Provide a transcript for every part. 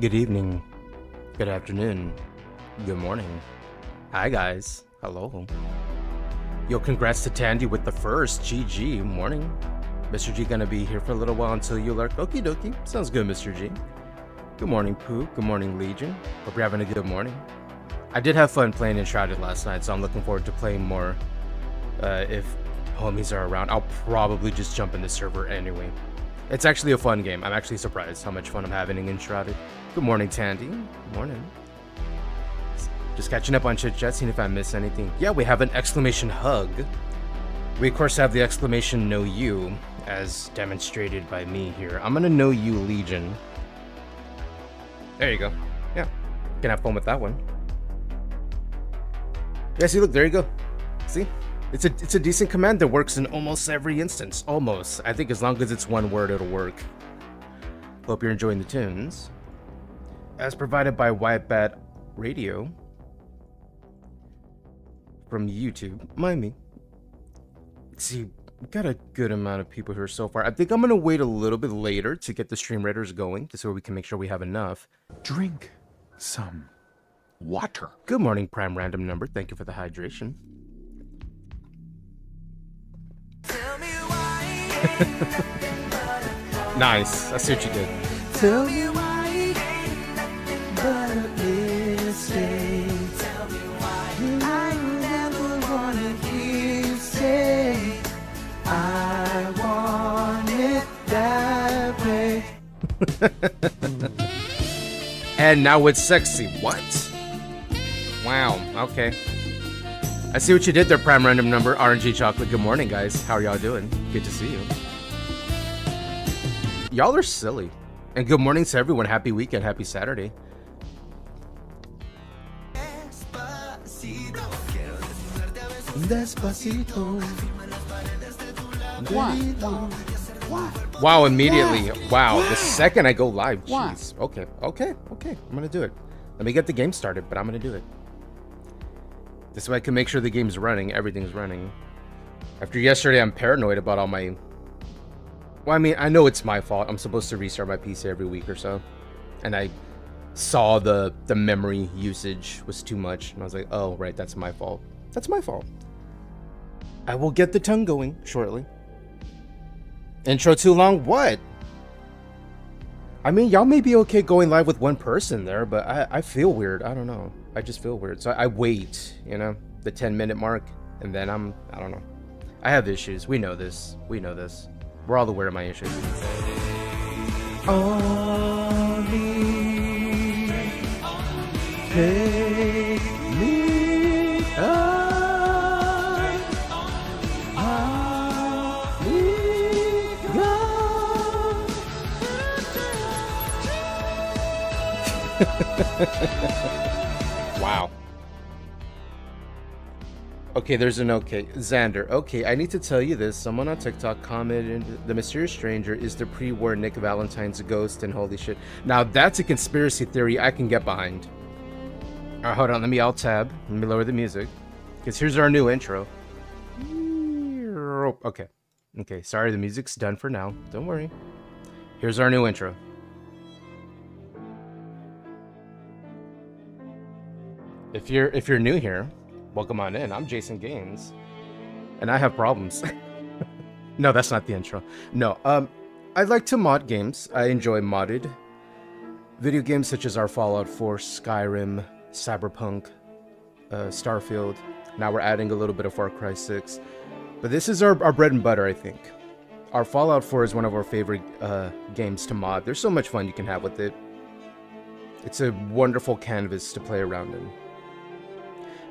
Good evening. Good afternoon. Good morning. Hi, guys. Hello. Yo, congrats to Tandy with the first. GG. Morning. Mr. G gonna be here for a little while until you lurk. Okie dokie. Sounds good, Mr. G. Good morning, Pooh. Good morning, Legion. Hope you're having a good morning. I did have fun playing Enshrouded last night, so I'm looking forward to playing more. Uh, if homies are around, I'll probably just jump in the server anyway. It's actually a fun game. I'm actually surprised how much fun I'm having in Enshrouded. Good morning, Tandy. Good morning. Just catching up on chit chat, seeing if I miss anything. Yeah, we have an exclamation hug. We of course have the exclamation know you, as demonstrated by me here. I'm gonna know you Legion. There you go. Yeah. Can have fun with that one. Yeah, see look, there you go. See? It's a it's a decent command that works in almost every instance. Almost. I think as long as it's one word it'll work. Hope you're enjoying the tunes. As provided by White Bat Radio from YouTube. Mind me. Let's see, we got a good amount of people here so far. I think I'm gonna wait a little bit later to get the stream raiders going, just so we can make sure we have enough. Drink some water. Good morning, Prime Random Number. Thank you for the hydration. nice. I see what you did. Tell me and now it's sexy. What? Wow. Okay. I see what you did there, Prime Random Number, RNG Chocolate. Good morning, guys. How are y'all doing? Good to see you. Y'all are silly. And good morning to everyone. Happy weekend. Happy Saturday. Despacito. Wow, immediately. Wow, the second I go live. Jeez. Okay, okay, okay. I'm gonna do it. Let me get the game started, but I'm gonna do it. This way I can make sure the game's running, everything's running. After yesterday, I'm paranoid about all my... Well, I mean, I know it's my fault. I'm supposed to restart my PC every week or so. And I saw the, the memory usage was too much. And I was like, oh, right, that's my fault. That's my fault. I will get the tongue going shortly. Intro too long? What? I mean, y'all may be okay going live with one person there, but I, I feel weird. I don't know. I just feel weird. So I, I wait, you know, the 10 minute mark, and then I'm, I don't know. I have issues. We know this. We know this. We're all aware of my issues. wow. Okay, there's an okay. Xander, okay, I need to tell you this. Someone on TikTok commented the mysterious stranger is the pre-war Nick Valentine's ghost and holy shit. Now that's a conspiracy theory I can get behind. Alright, hold on, let me alt tab. Let me lower the music. Because here's our new intro. Okay. Okay, sorry, the music's done for now. Don't worry. Here's our new intro. If you're if you're new here, welcome on in. I'm Jason Gains, and I have problems. no, that's not the intro. No, um, I like to mod games. I enjoy modded video games such as our Fallout 4, Skyrim, Cyberpunk, uh, Starfield. Now we're adding a little bit of Far Cry 6, but this is our, our bread and butter, I think. Our Fallout 4 is one of our favorite uh, games to mod. There's so much fun you can have with it. It's a wonderful canvas to play around in.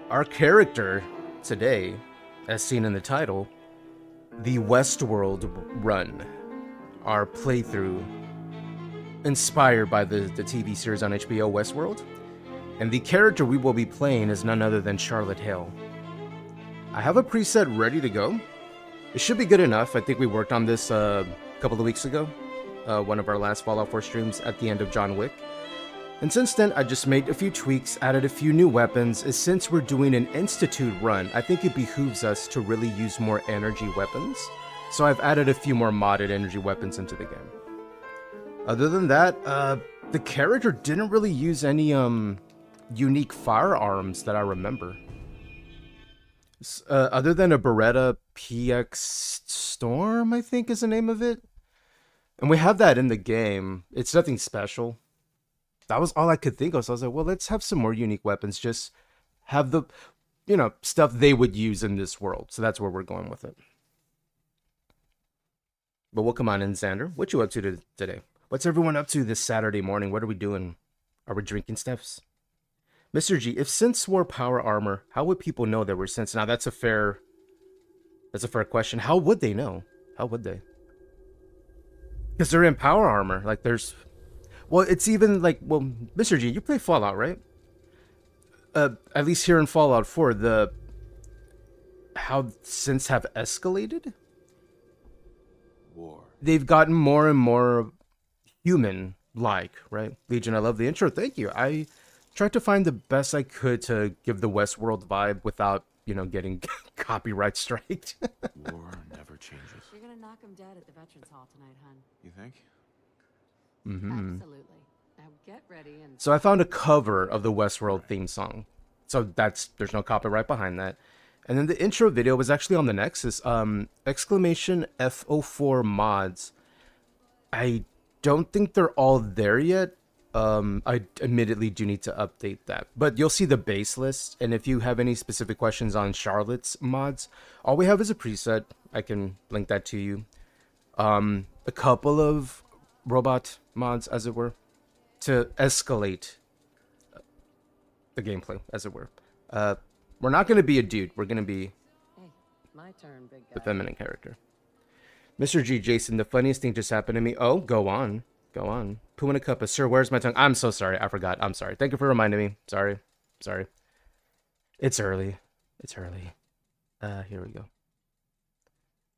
Our character today, as seen in the title, the Westworld run, our playthrough inspired by the, the TV series on HBO Westworld. And the character we will be playing is none other than Charlotte Hale. I have a preset ready to go. It should be good enough. I think we worked on this uh, a couple of weeks ago, uh, one of our last Fallout 4 streams at the end of John Wick. And since then, I just made a few tweaks, added a few new weapons, as since we're doing an Institute run, I think it behooves us to really use more energy weapons. So I've added a few more modded energy weapons into the game. Other than that, uh, the character didn't really use any um unique firearms that I remember. Uh, other than a Beretta PX Storm, I think is the name of it. And we have that in the game. It's nothing special. That was all I could think of. So I was like, well, let's have some more unique weapons. Just have the, you know, stuff they would use in this world. So that's where we're going with it. But we'll come on in, Xander. What you up to today? What's everyone up to this Saturday morning? What are we doing? Are we drinking stuffs? Mr. G, if synths wore power armor, how would people know there were synths? Now that's a fair that's a fair question. How would they know? How would they? Because they're in power armor. Like there's well, it's even like well, Mr. G, you play Fallout, right? Uh at least here in Fallout 4, the how synths have escalated? War. They've gotten more and more human like, right? Legion, I love the intro. Thank you. I tried to find the best I could to give the Westworld vibe without, you know, getting copyright striked. War never changes. You're gonna knock him dead at the Veterans Hall tonight, hun. You think? Mm-hmm. Absolutely. Now get ready and. So I found a cover of the Westworld theme song. So that's there's no copyright behind that. And then the intro video was actually on the Nexus. Um, exclamation FO4 mods. I don't think they're all there yet. Um, I admittedly do need to update that, but you'll see the base list. And if you have any specific questions on Charlotte's mods, all we have is a preset. I can link that to you. Um, a couple of robot mods, as it were, to escalate the gameplay, as it were. Uh, we're not going to be a dude. We're going to be Hey, my turn, big guy. the feminine character. Mr. G, Jason, the funniest thing just happened to me. Oh, go on. Go on. Poo in a cup of sir, where's my tongue? I'm so sorry. I forgot. I'm sorry. Thank you for reminding me. Sorry. Sorry. It's early. It's early. Uh, here we go.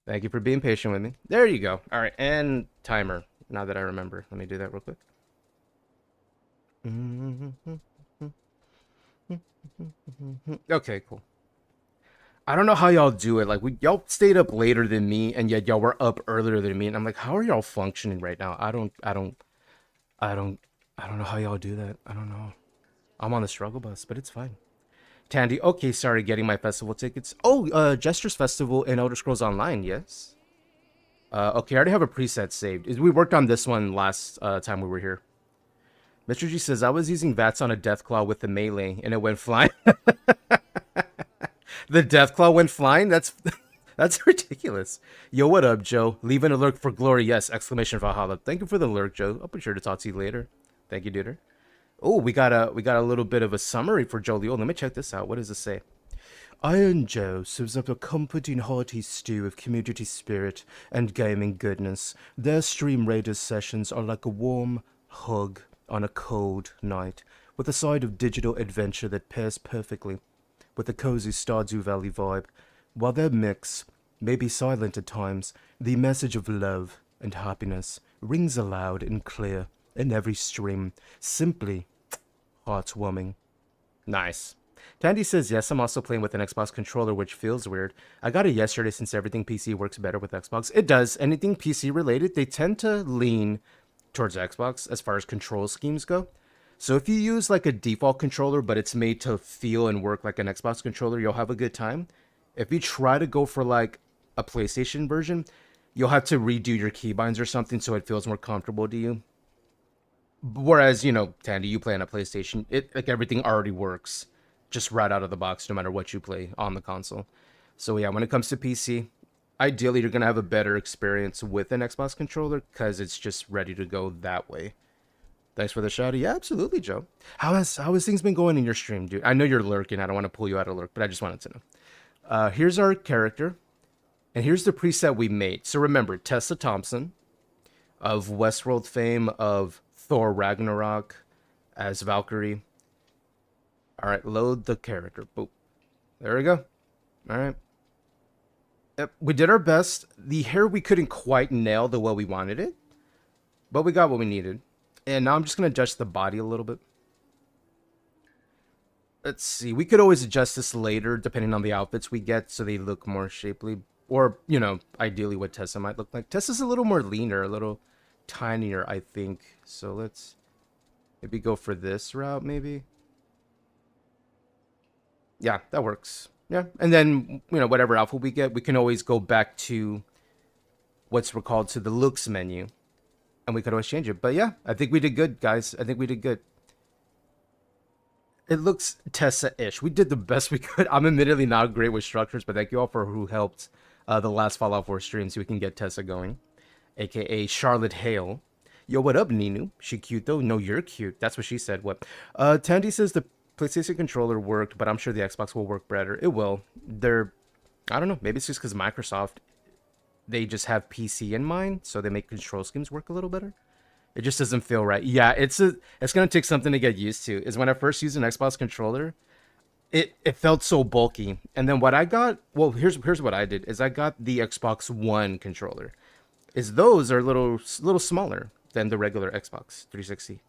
Thank you for being patient with me. There you go. All right, and timer. Now that I remember, let me do that real quick. Okay, cool. I don't know how y'all do it. Like, we y'all stayed up later than me, and yet y'all were up earlier than me. And I'm like, how are y'all functioning right now? I don't, I don't, I don't, I don't know how y'all do that. I don't know. I'm on the struggle bus, but it's fine. Tandy, okay, sorry, getting my festival tickets. Oh, uh, Jester's Festival in Elder Scrolls Online, yes. Uh, okay, I already have a preset saved. We worked on this one last uh, time we were here. Mr. G says, I was using VATS on a Deathclaw with the melee, and it went flying. the Deathclaw went flying? That's that's ridiculous. Yo, what up, Joe? Leaving a lurk for glory, yes! Exclamation Valhalla. Thank you for the lurk, Joe. I'll be sure to talk to you later. Thank you, duder. Oh, we got a we got a little bit of a summary for Joe Leo. Let me check this out. What does it say? Iron Joe serves up a comforting hearty stew of community spirit and gaming goodness. Their Stream Raiders sessions are like a warm hug on a cold night, with a side of digital adventure that pairs perfectly with the cozy Stardew Valley vibe. While their mix may be silent at times, the message of love and happiness rings aloud and clear in every stream, simply heartwarming. Nice. Tandy says, yes, I'm also playing with an Xbox controller, which feels weird. I got it yesterday since everything PC works better with Xbox. It does. Anything PC related, they tend to lean towards Xbox as far as control schemes go. So if you use like a default controller, but it's made to feel and work like an Xbox controller, you'll have a good time. If you try to go for like a PlayStation version, you'll have to redo your keybinds or something so it feels more comfortable to you. Whereas, you know, Tandy, you play on a PlayStation, it like everything already works just right out of the box no matter what you play on the console. So yeah, when it comes to PC, ideally you're to have a better experience with an Xbox controller cuz it's just ready to go that way. Thanks for the shout. Yeah, absolutely, Joe. How has how has things been going in your stream, dude? I know you're lurking. I don't want to pull you out of lurk, but I just wanted to know. Uh, here's our character, and here's the preset we made. So remember, Tessa Thompson, of Westworld fame, of Thor Ragnarok, as Valkyrie. All right, load the character. Boop. There we go. All right. Yep, we did our best. The hair we couldn't quite nail the way we wanted it, but we got what we needed. And now I'm just going to adjust the body a little bit. Let's see. We could always adjust this later depending on the outfits we get so they look more shapely. Or, you know, ideally what Tessa might look like. Tessa's a little more leaner, a little tinier, I think. So let's Maybe go for this route, maybe. Yeah, that works. Yeah, and then you know whatever alpha we get, we can always go back to what's recalled to the looks menu, and we could always change it. But yeah, I think we did good, guys. I think we did good. It looks Tessa-ish. We did the best we could. I'm admittedly not great with structures, but thank you all for who helped uh, the last Fallout 4 stream so we can get Tessa going, aka Charlotte Hale. Yo, what up, Ninu? She cute though? No, you're cute. That's what she said. What? Uh, Tandy says the PlayStation controller worked, but I'm sure the Xbox will work better. It will. They're, I don't know. Maybe it's just because Microsoft, they just have PC in mind, so they make control schemes work a little better. It just doesn't feel right. Yeah, it's a, it's gonna take something to get used to. Is when I first used an Xbox controller, it it felt so bulky. And then what I got, well, here's here's what I did is I got the Xbox One controller. Is those are a little little smaller than the regular Xbox 360.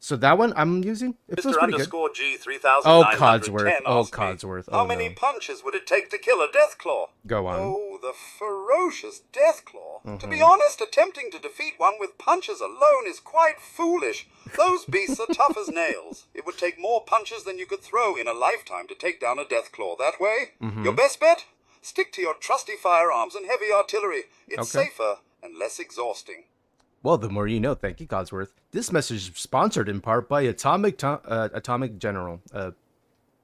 So that one I'm using. It Mr. pretty good. Underscore G three thousand Oh, Codsworth. Oh, Codsworth. How Oh, many no. punches would it take to kill a Deathclaw? Go on. Oh, the ferocious Deathclaw. To Mm-hmm. be honest, attempting to defeat one with punches alone is quite foolish. Those beasts are tough as nails. It would take more punches than you could throw in a lifetime to take down a Deathclaw that way. Mm-hmm. Your best bet? Stick to your trusty firearms and heavy artillery. It's Okay. safer and less exhausting. Well, the more you know. Thank you, Codsworth. This message is sponsored in part by Atomic To- uh, Atomic General. Uh,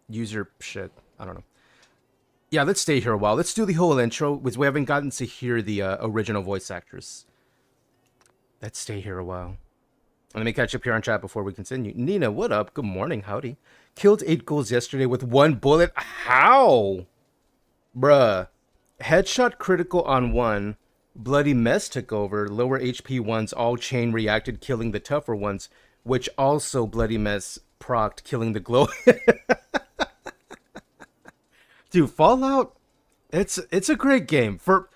user shit. I don't know. Yeah, let's stay here a while. Let's do the whole intro, because we haven't gotten to hear the uh, original voice actress. Let's stay here a while. Let me catch up here on chat before we continue. Nina, what up? Good morning. Howdy. Killed eight ghouls yesterday with one bullet. How? Bruh. Headshot critical on one. Bloody Mess took over. Lower HP ones all chain reacted, killing the tougher ones, which also Bloody Mess procced, killing the glow. Dude, Fallout, it's it's a great game for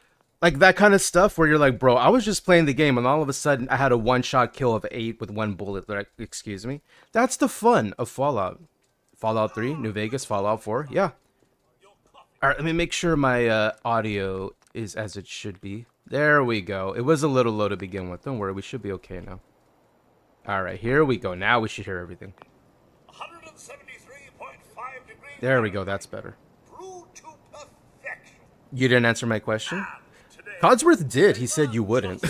like that kind of stuff where you're like, bro, I was just playing the game and all of a sudden I had a one shot kill of eight with one bullet. Like, excuse me. That's the fun of Fallout. Fallout 3, New Vegas, Fallout 4, yeah. All right, let me make sure my uh, audio is as it should be. There we go. It was a little low to begin with. Don't worry, we should be okay now. All right, here we go. Now we should hear everything. 173.5. There we go. That's better. Brewed to perfection. You didn't answer my question? Codsworth did. He said you wouldn't.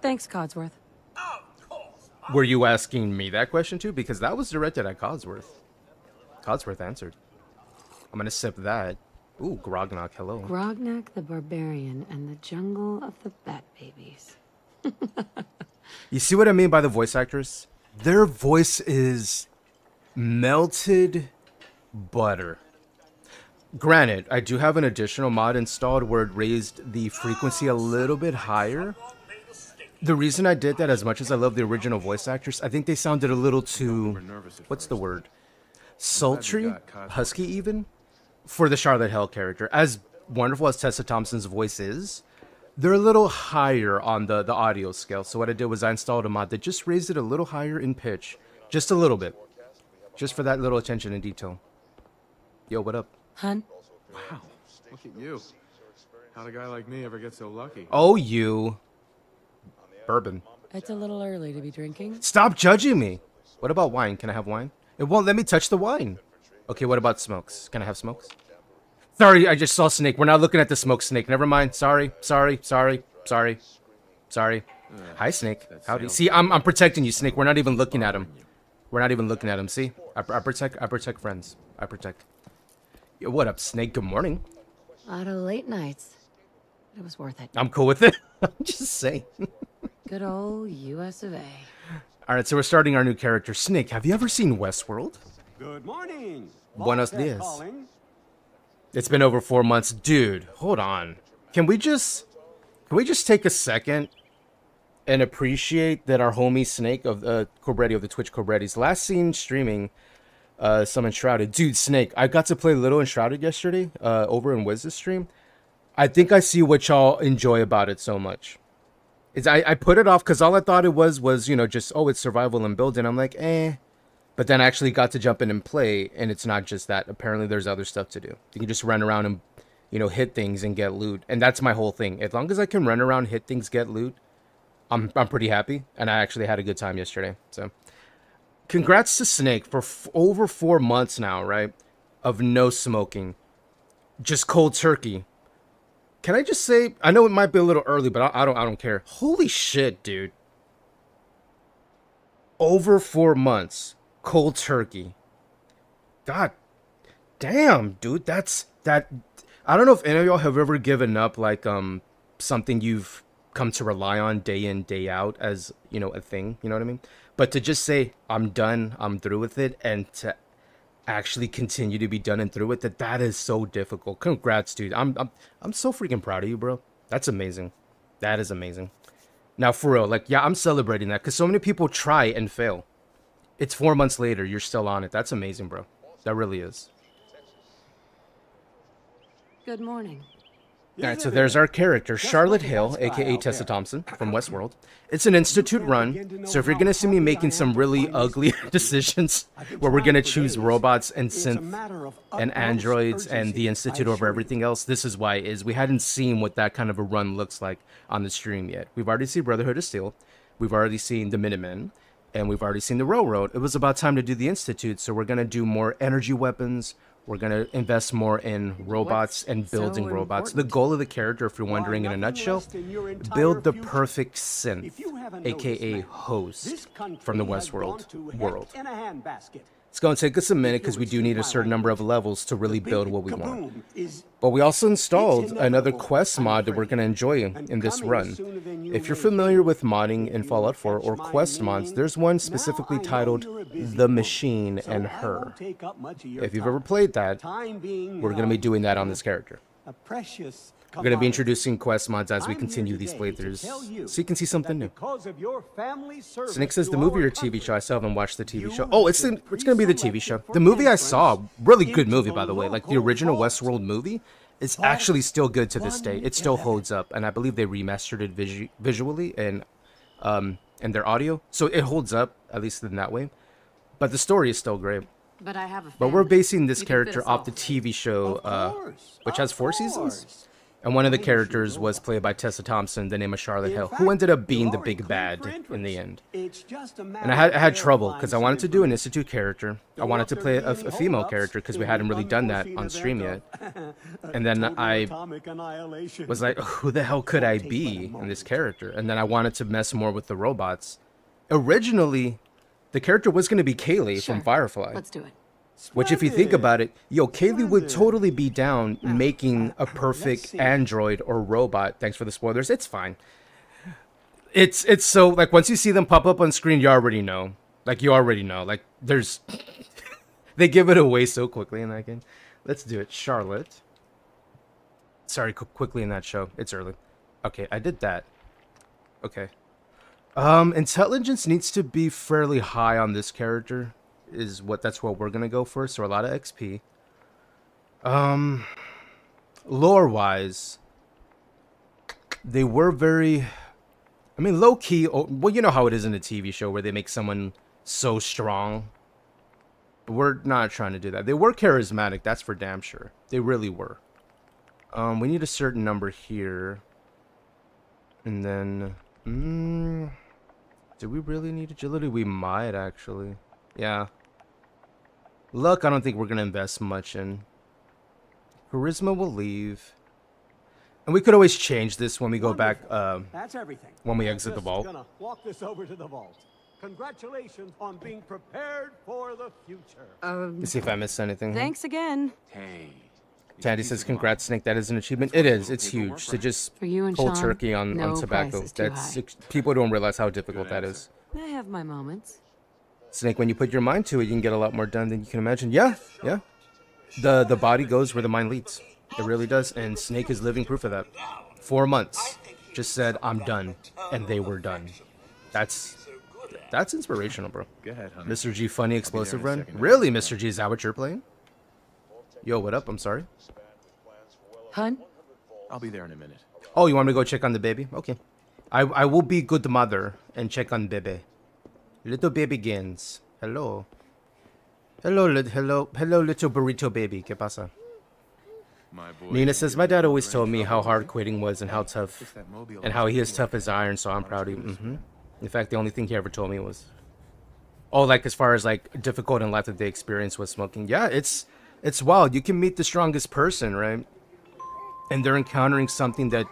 Thanks, Codsworth. Were you asking me that question too? Because that was directed at Codsworth. Codsworth answered. I'm gonna sip that. Ooh, Grognak, hello. Grognak the Barbarian and the Jungle of the Bat Babies. You see what I mean by the voice actors? Their voice is melted butter. Granted, I do have an additional mod installed where it raised the frequency a little bit higher. The reason I did that, as much as I love the original voice actors, I think they sounded a little too. What's the word? Sultry? Husky, even? For the Charlotte Hale character. As wonderful as Tessa Thompson's voice is, they're a little higher on the, the audio scale. So what I did was I installed a mod that just raised it a little higher in pitch. Just a little bit. Just for that little attention and detail. Yo, what up? Hun, Wow, look at you. How'd a guy like me ever get so lucky? Oh, you. Bourbon. it's a little early to be drinking. Stop judging me. What about wine? Can I have wine? It won't let me touch the wine. Okay, what about smokes? Can I have smokes? Sorry, I just saw snake. We're not looking at the smoke snake. Never mind. Sorry, sorry, sorry, sorry, sorry. Hi, snake. Howdy. See, I'm, I'm protecting you, snake. We're not even looking at him. We're not even looking at him. See, I, I protect. I protect friends. I protect. Yo, what up, snake? Good morning. A lot of late nights. It was worth it. I'm cool with it. I'm just saying. Good old US of A. All right, so we're starting our new character, Snake. Have you ever seen Westworld? Good morning. Buenos dias. It's been over four months, dude. Hold on. Can we just can we just take a second and appreciate that our homie Snake of uh, Cobretti of the Twitch Cobretti's last seen streaming uh, some Enshrouded. Dude, Snake, I got to play Little Enshrouded yesterday uh, over in Wiz's stream. I think I see what y'all enjoy about it so much. Is I, I put it off because all I thought it was was you know just oh it's survival and building. I'm like eh, but then I actually got to jump in and play, and it's not just that. Apparently, there's other stuff to do. You can just run around and, you know, hit things and get loot, and that's my whole thing. As long as I can run around, hit things, get loot, I'm I'm pretty happy, and I actually had a good time yesterday. So, congrats to Snake for over four months now, right? Of no smoking, just cold turkey. Can I just say? I know it might be a little early, but I, I don't I don't care. Holy shit, dude! Over four months, cold turkey. God damn, dude, that's that. I don't know if any of y'all have ever given up like um something you've come to rely on day in day out as you know a thing. You know what I mean? But to just say I'm done, I'm through with it, and to actually continue to be done and through with it, that is so difficult. Congrats, dude. I'm I'm I'm so freaking proud of you, bro. That's amazing. That is amazing. Now for real, like yeah, I'm celebrating that because so many people try and fail. It's four months later, you're still on it. That's amazing, bro. That really is. Good morning. All right, so there's our character, Charlotte Hale, aka Tessa Thompson from Westworld. It's an institute run, so if you're gonna see me making some really ugly decisions, where we're gonna choose robots and synth and androids and the institute over everything else, this is why. Is we hadn't seen what that kind of a run looks like on the stream yet. We've already seen Brotherhood of Steel, we've already seen the Minutemen, and we've already seen the Railroad. It was about time to do the institute, so we're gonna do more energy weapons. We're gonna invest more in robots What's and building so robots. The goal of the character, if you're wondering in a nutshell, build the perfect synth, If you haven't aka noticed, host from the Westworld to world. In a handbasket. It's gonna take us a minute because we do need a certain number of levels to really build what we want. But we also installed another quest mod that we're going to enjoy in this run. sooner than you If you're familiar with modding in Fallout 4 or quest mods, there's one specifically titled you're a busy The Machine and Her. won't take up much of your If you've ever played that, we're going to be doing that on this character. a precious We're going to be introducing quest mods as we continue these playthroughs, you so you can see something new. Because of your family service Snake says the movie or TV show. I still haven't watched the TV show. Oh, it's the, it's gonna be the TV show. The movie I saw, entrance really good movie by the way. Like the original. Westworld movie, is actually still good to this day. It still holds up, and I believe they remastered it visu- visually and um and their audio, so it holds up at least in that way. But the story is still great. But I have a But we're basing this You character off the TV show, Of uh, which has four seasons. And one of the Why didn't you characters was played by Tessa Thompson, the name of Charlotte Hale, who ended up being the big bad in the end. It's just a And I had I had trouble because I wanted to do an institute character. I wanted to play a, a female character because we hadn't really done that on stream yet. And then I. Was like, who the hell could I Take but a be in this character? And then I wanted to mess more with the robots. Originally, the character was going to be Kaylee from Firefly. Let's do it. Which, if you think about it, yo, Kaylee would totally be down making a perfect android or robot. Thanks for the spoilers. It's fine. It's it's so like once you see them pop up on screen, you already know. Like you already know. Like there's, they give it away so quickly in that game. Let's do it, Charlotte. Sorry, qu- quickly in that show. It's early. Okay, I did that. Okay. Um, intelligence needs to be fairly high on this character. Is what that's what we're gonna go for. So a lot of XP. Um, lore wise, they were very. I mean, low key. oh, Well, you know how it is in a TV show where they make someone so strong. But we're not trying to do that. They were charismatic. That's for damn sure. They really were. Um, we need a certain number here. And then, mm, do we really need agility? We might actually. Yeah. Luck, I don't think we're gonna invest much in. Charisma will leave. And we could always change this when we go back. Um, That's everything. when we exit the just vault. Gonna walk this over to the vault. Congratulations on being prepared for the future. Um, let's see if I missed anything. thanks again. Hey. Tandy says, "Congrats, Snake. That is an achievement. It is. It's huge. So just For you and cold Sean, turkey on, no on tobacco. price is too That's high. people don't realize how difficult that is. I have my moments. Snake, when you put your mind to it, you can get a lot more done than you can imagine. Yeah, yeah. The the body goes where the mind leads. It really does. And Snake is living proof of that. Four months. Just said, I'm done. And they were done. That's that's inspirational, bro. Go ahead, honey. Mr. G funny explosive run. Really, Mr. G, is that what you're playing? Yo, what up? I'm sorry. Hun? I'll be there in a minute. Oh, you want me to go check on the baby? Okay. I I will be good mother and check on baby. Little baby Gins. Hello. Hello, hello, hello, little burrito baby. ¿Qué pasa? My boy. Nina says, my dad always told me how hard quitting was and how tough, and how he is tough as iron. So I'm proud of him. hmm In fact, the only thing he ever told me was, oh, like as far as like difficult in life that they experience with smoking. Yeah, it's it's wild. You can meet the strongest person, right? And they're encountering something that,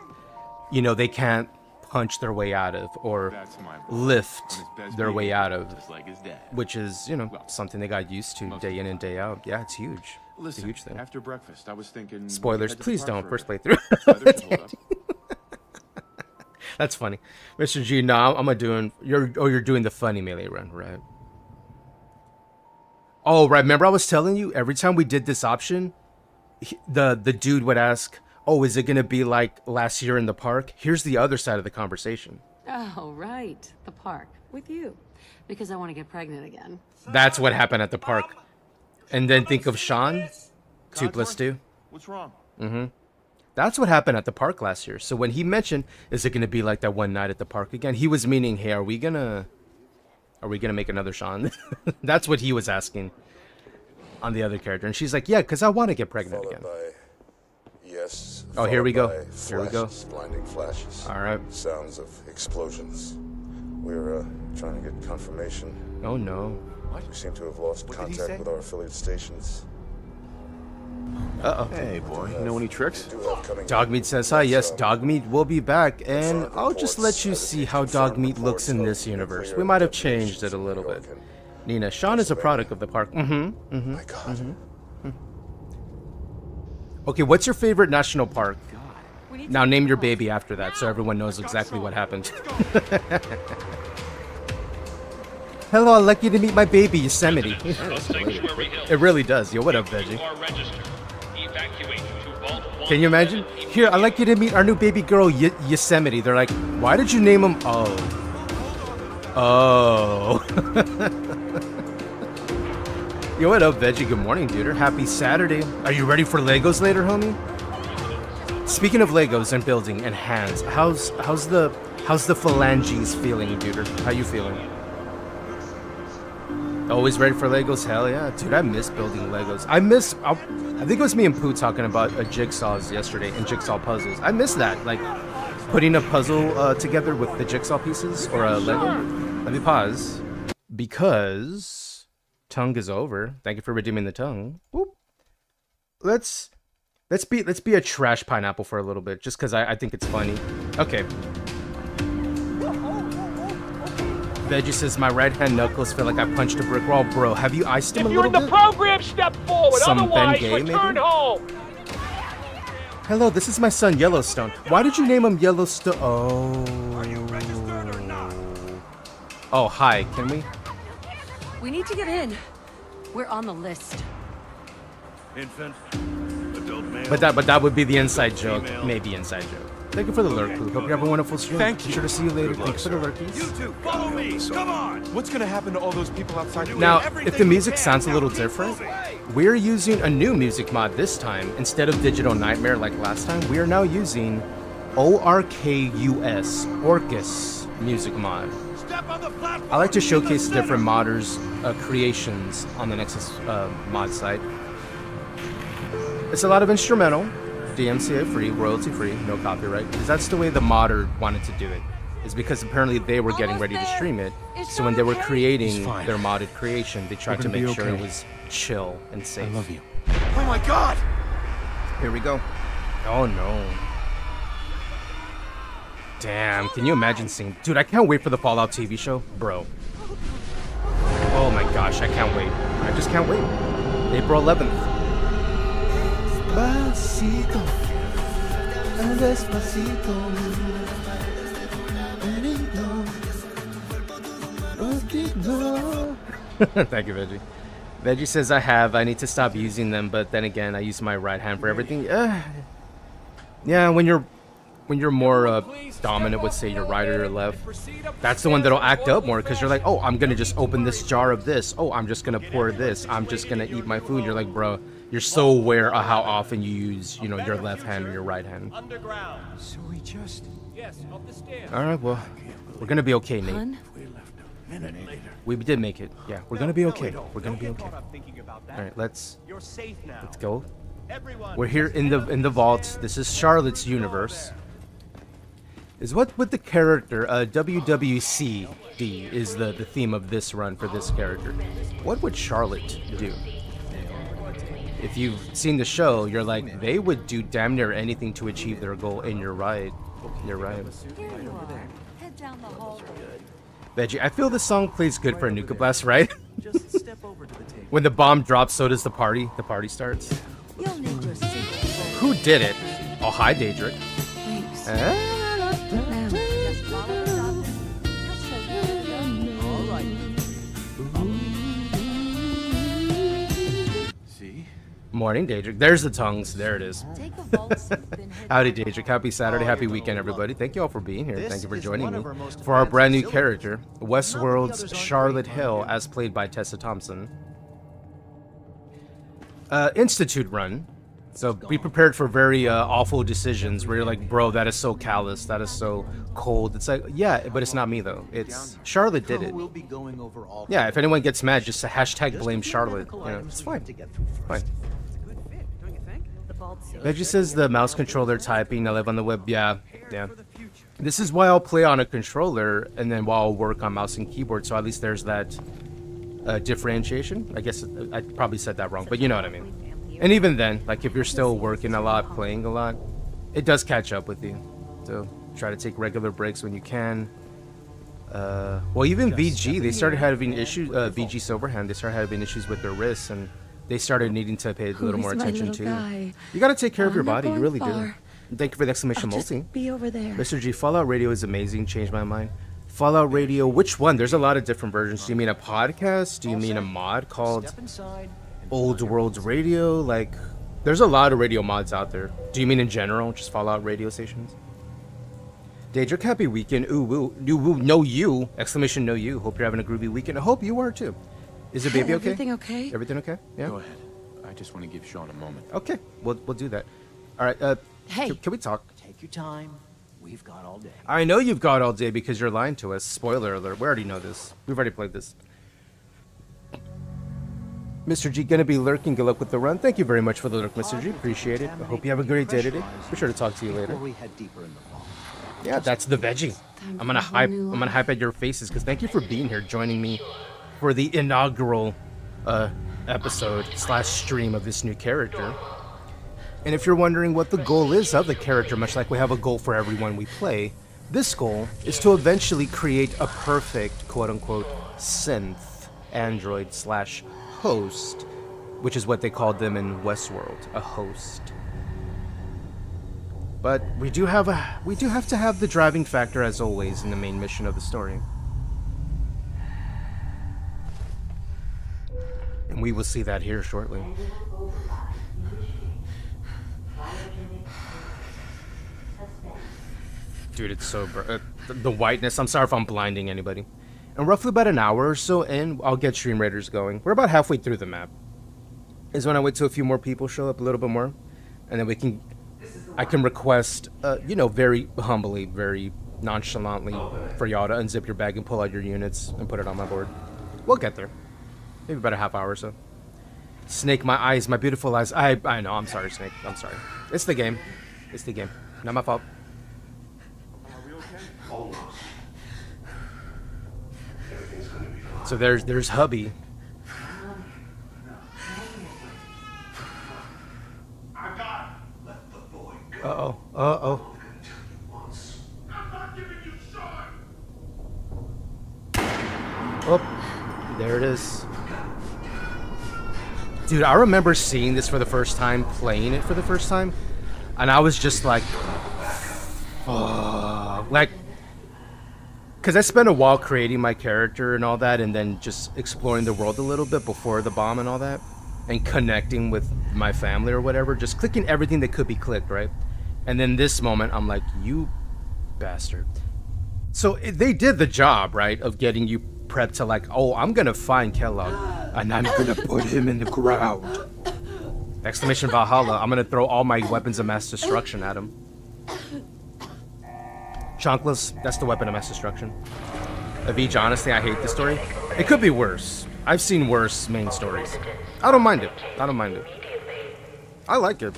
you know, they can't punch their way out of or That's my boy. lift On his best their way out of, like which is you know something they got used to day in and day out. Yeah, it's huge. it's a huge thing. after breakfast, I was thinking. Spoilers, head to the please don't. First playthrough. Weather should hold up. That's funny, Mr. G. No, I'm, I'm a doing. You're oh, you're doing the funny melee run, right? Oh, right. Remember, I was telling you every time we did this option, he- the the dude would ask, "Oh, is it gonna be like last year in the park?" Here's the other side of the conversation. Oh, right. The park. With you. Because I want to get pregnant again. That's what happened at the park. And then think of Sean, two plus two. What's wrong? Mm-hmm. That's what happened at the park last year. So when he mentioned, "Is it gonna be like that one night at the park again?" He was meaning, "Hey, are we gonna, are we gonna make another Sean?" That's what he was asking on the other character, and she's like, "Yeah, because I want to get pregnant Followed again." By yes. Oh, here we go. by Here we go. Blinding flashes. All right. Sounds of explosions. We're uh, trying to get confirmation. Oh no. We seem to have lost What did he contact say? with our affiliate stations. Uh oh. Hey, boy. You know any tricks? Do have coming Dogmeat says hi. Yes, Dogmeat will be back, and I'll just let you see how confirmed Dogmeat looks in this universe. We might have changed it a little bit. Nina, Sean is a product of the park. Mm-hmm. Mm-hmm. My God. Okay, what's your favorite national park? We Now name your home. baby after that, so everyone knows exactly what happened. Hello, I'd like you to meet my baby, Yosemite. It really does. Yo, what up, Veggie? You are registered. Evacuate to Vault Can you imagine? Here, I'd like you to meet our new baby girl, y- Yosemite. They're like, why did you name him? Oh. Oh. Yo, what up, Veggie? Good morning, dude. Happy Saturday. Are you ready for Legos later, homie? Speaking of Legos and building and hands, how's how's the how's the phalanges feeling, dude? How you feeling? Always ready for Legos? Hell yeah, dude! I miss building Legos. I miss. I, I think it was me and Pooh talking about uh, jigsaws yesterday and jigsaw puzzles. I miss that, like putting a puzzle uh, together with the jigsaw pieces or a Lego. Let me pause because tongue is over. Thank you for redeeming the tongue. Boop. Let's let's be let's be a trash pineapple for a little bit, just because I, I think it's funny. Okay. Veggie says my right hand knuckles feel like I punched a brick wall, bro. Have you iced him If a you're little in the bit? program, step forward. Some Ben Otherwise, Gay, maybe? return home. Hello, this is my son Yellowstone. Why did you name him Yellowstone? Oh. Are you registered or not? Oh, hi. Can we? We need to get in. We're on the list. Infant, adult male. But that, but that would be the inside joke. Maybe inside joke. Thank you for the lurk, Pooh. Hope you have a wonderful stream. Thank you. Be Sure to see you later. Thank you for the lurkies. You two, follow me. Come on. What's gonna happen to all those people outside Now, everything if the music sounds a little different, we're using a new music mod this time. Instead of Digital Nightmare like last time, we are now using ORKUS, Orcus music mod. Step on the platform. I like to in the showcase different modders' uh, creations on the Nexus uh, mod site. It's a lot of instrumental, DMCA free, royalty free, no copyright. Because that's the way the modder wanted to do it. it. Is because apparently they were getting ready to stream it, So when they were creating their modded creation, they tried to gonna make sure it was chill and safe. I love you. Oh my God. Here we go. Oh no. Damn, can you imagine seeing. Dude, I can't wait for the Fallout TV show. Bro. Oh my gosh, I can't wait. I just can't wait. April 11th. Despacito, despacito, Thank you, Veggie. Veggie says I have. I need to stop using them, but then again, I use my right hand for everything. Uh, yeah, when you're when you're more uh, dominant with say your right or your left, that's the one that'll act up more because you're like, oh, I'm gonna just open this jar of this. Oh, I'm just gonna pour this. I'm just gonna eat my food. You're like, bro, you're so aware of how often you use, you know, your left hand or your right hand. Underground. So we just Yes, up the stairs. All right, well, we're gonna be okay, Nate. Hun? Minute later. We did make it. Yeah, we're gonna be okay. We're gonna be okay. caught up thinking about that. All right, let's You're safe now. let's go. We're here in the in the vault. This is Charlotte's universe. Is what with the character uh, WWCD is the the theme of this run for this character. What would Charlotte do? If you've seen the show, you're like they would do damn near anything to achieve their goal, and you're right. You're right. Here you are. Head down the. Veggie, I feel the song plays good for a Nuka Blast, right? Just step over to the table. when the bomb drops, so does the party. The party starts. You'll need your secret Who did it? Oh, hi, Daedric. Thanks. Eh? Morning, Daedric. There's the tongues. There it is. Take a vault suit, then head Howdy, down. Daedric. Happy Saturday, happy weekend, everybody. Thank you all for being here. Thank you for joining me of our most for our brand new character, Not that the Westworld's Charlotte Hale, as played by Tessa Thompson. Uh, Institute run. So be prepared for very uh, awful decisions where you're like, bro, that is so callous, that is so cold. It's like, yeah, but it's not me though. It's Charlotte did it. We'll be going over all Yeah, if anyone gets mad, just hashtag blame Charlotte. You know, it's fine. to get through first. Fine. Veggie says the mouse controller typing. I live on the web. Yeah, yeah. For the future. This is why I'll play on a controller and then while I'll work on mouse and keyboard. So at least there's that uh, differentiation. I guess uh, I probably said that wrong, but you know what I mean. And even then, like if you're still working a lot, playing a lot, it does catch up with you. So try to take regular breaks when you can. Uh, well, even VG, they started having issues. Uh, VG Silverhand, they started having issues with their wrists, and they started oh. needing to pay a little more attention to. guy? You gotta take care of I'm your body. You going really do. Thank you for the exclamation I'll just multi. be over there. Mr. G, Fallout Radio is amazing. Changed my mind. Fallout Radio, which one? There's a lot of different versions. Do you mean a podcast? Do you mean a mod called Step inside. and Old Worlds Radio? Like, there's a lot of radio mods out there. Do you mean in general, just Fallout radio stations? Daedric, happy weekend. Ooh, woo, ooh, woo, no you! Exclamation, no you. Hope you're having a groovy weekend. I hope you are too. Is the baby okay? Everything okay? Everything okay? Yeah. Go ahead. I just want to give Sean a moment. Okay, we'll we'll do that. All right. Uh, Hey. can, can we talk? Take your time. We've got all day. I know you've got all day because you're lying to us. Spoiler alert. We already know this. We've already played this. Mr. G, gonna be lurking. Good luck with the run. Thank you very much for the lurk, Mr. G. Appreciate it. I hope you have a great day today. Be sure to talk to you later. We head deeper in the. Yeah, that's the veggie. I'm gonna for a whole hype. I'm gonna hype at your faces because thank you for being here, joining me for the inaugural uh, episode slash stream of this new character. And if you're wondering what the goal is of the character, much like we have a goal for everyone we play, this goal is to eventually create a perfect quote unquote synth android slash host, which is what they called them in Westworld, a host. But we do have a we do have to have the driving factor as always in the main mission of the story. And we will see that here shortly. Dude, it's so br- uh, the, whiteness. I'm sorry if I'm blinding anybody. And roughly about an hour or so in, I'll get Stream Raiders going. We're about halfway through the map. Is when I wait till a few more people show up, a little bit more, and then we can I can request, uh, you know, very humbly, very nonchalantly, for y'all to unzip your bag and pull out your units and put it on my board. We'll get there. Maybe about a half hour or so. Snake, my eyes, my beautiful eyes. I, I know. I'm sorry, Snake. I'm sorry. It's the game. It's the game. Not my fault. So there's there's hubby. Uh oh. Uh oh. Oh, there it is. Dude, I remember seeing this for the first time, playing it for the first time, and I was just like, fuck. Like, because I spent a while creating my character and all that, and then just exploring the world a little bit before the bomb and all that, and connecting with my family or whatever, just clicking everything that could be clicked, right? And then this moment, I'm like, you bastard. So they did the job, right, of getting you prepped to like, oh, I'm gonna find Kellogg, and I'm gonna put him in the ground. Exclamation Valhalla! I'm gonna throw all my weapons of mass destruction at him. Chunkless, that's the weapon of mass destruction. Avij, honestly, I hate this story. It could be worse. I've seen worse main stories. I don't mind it. I don't mind it. I like it.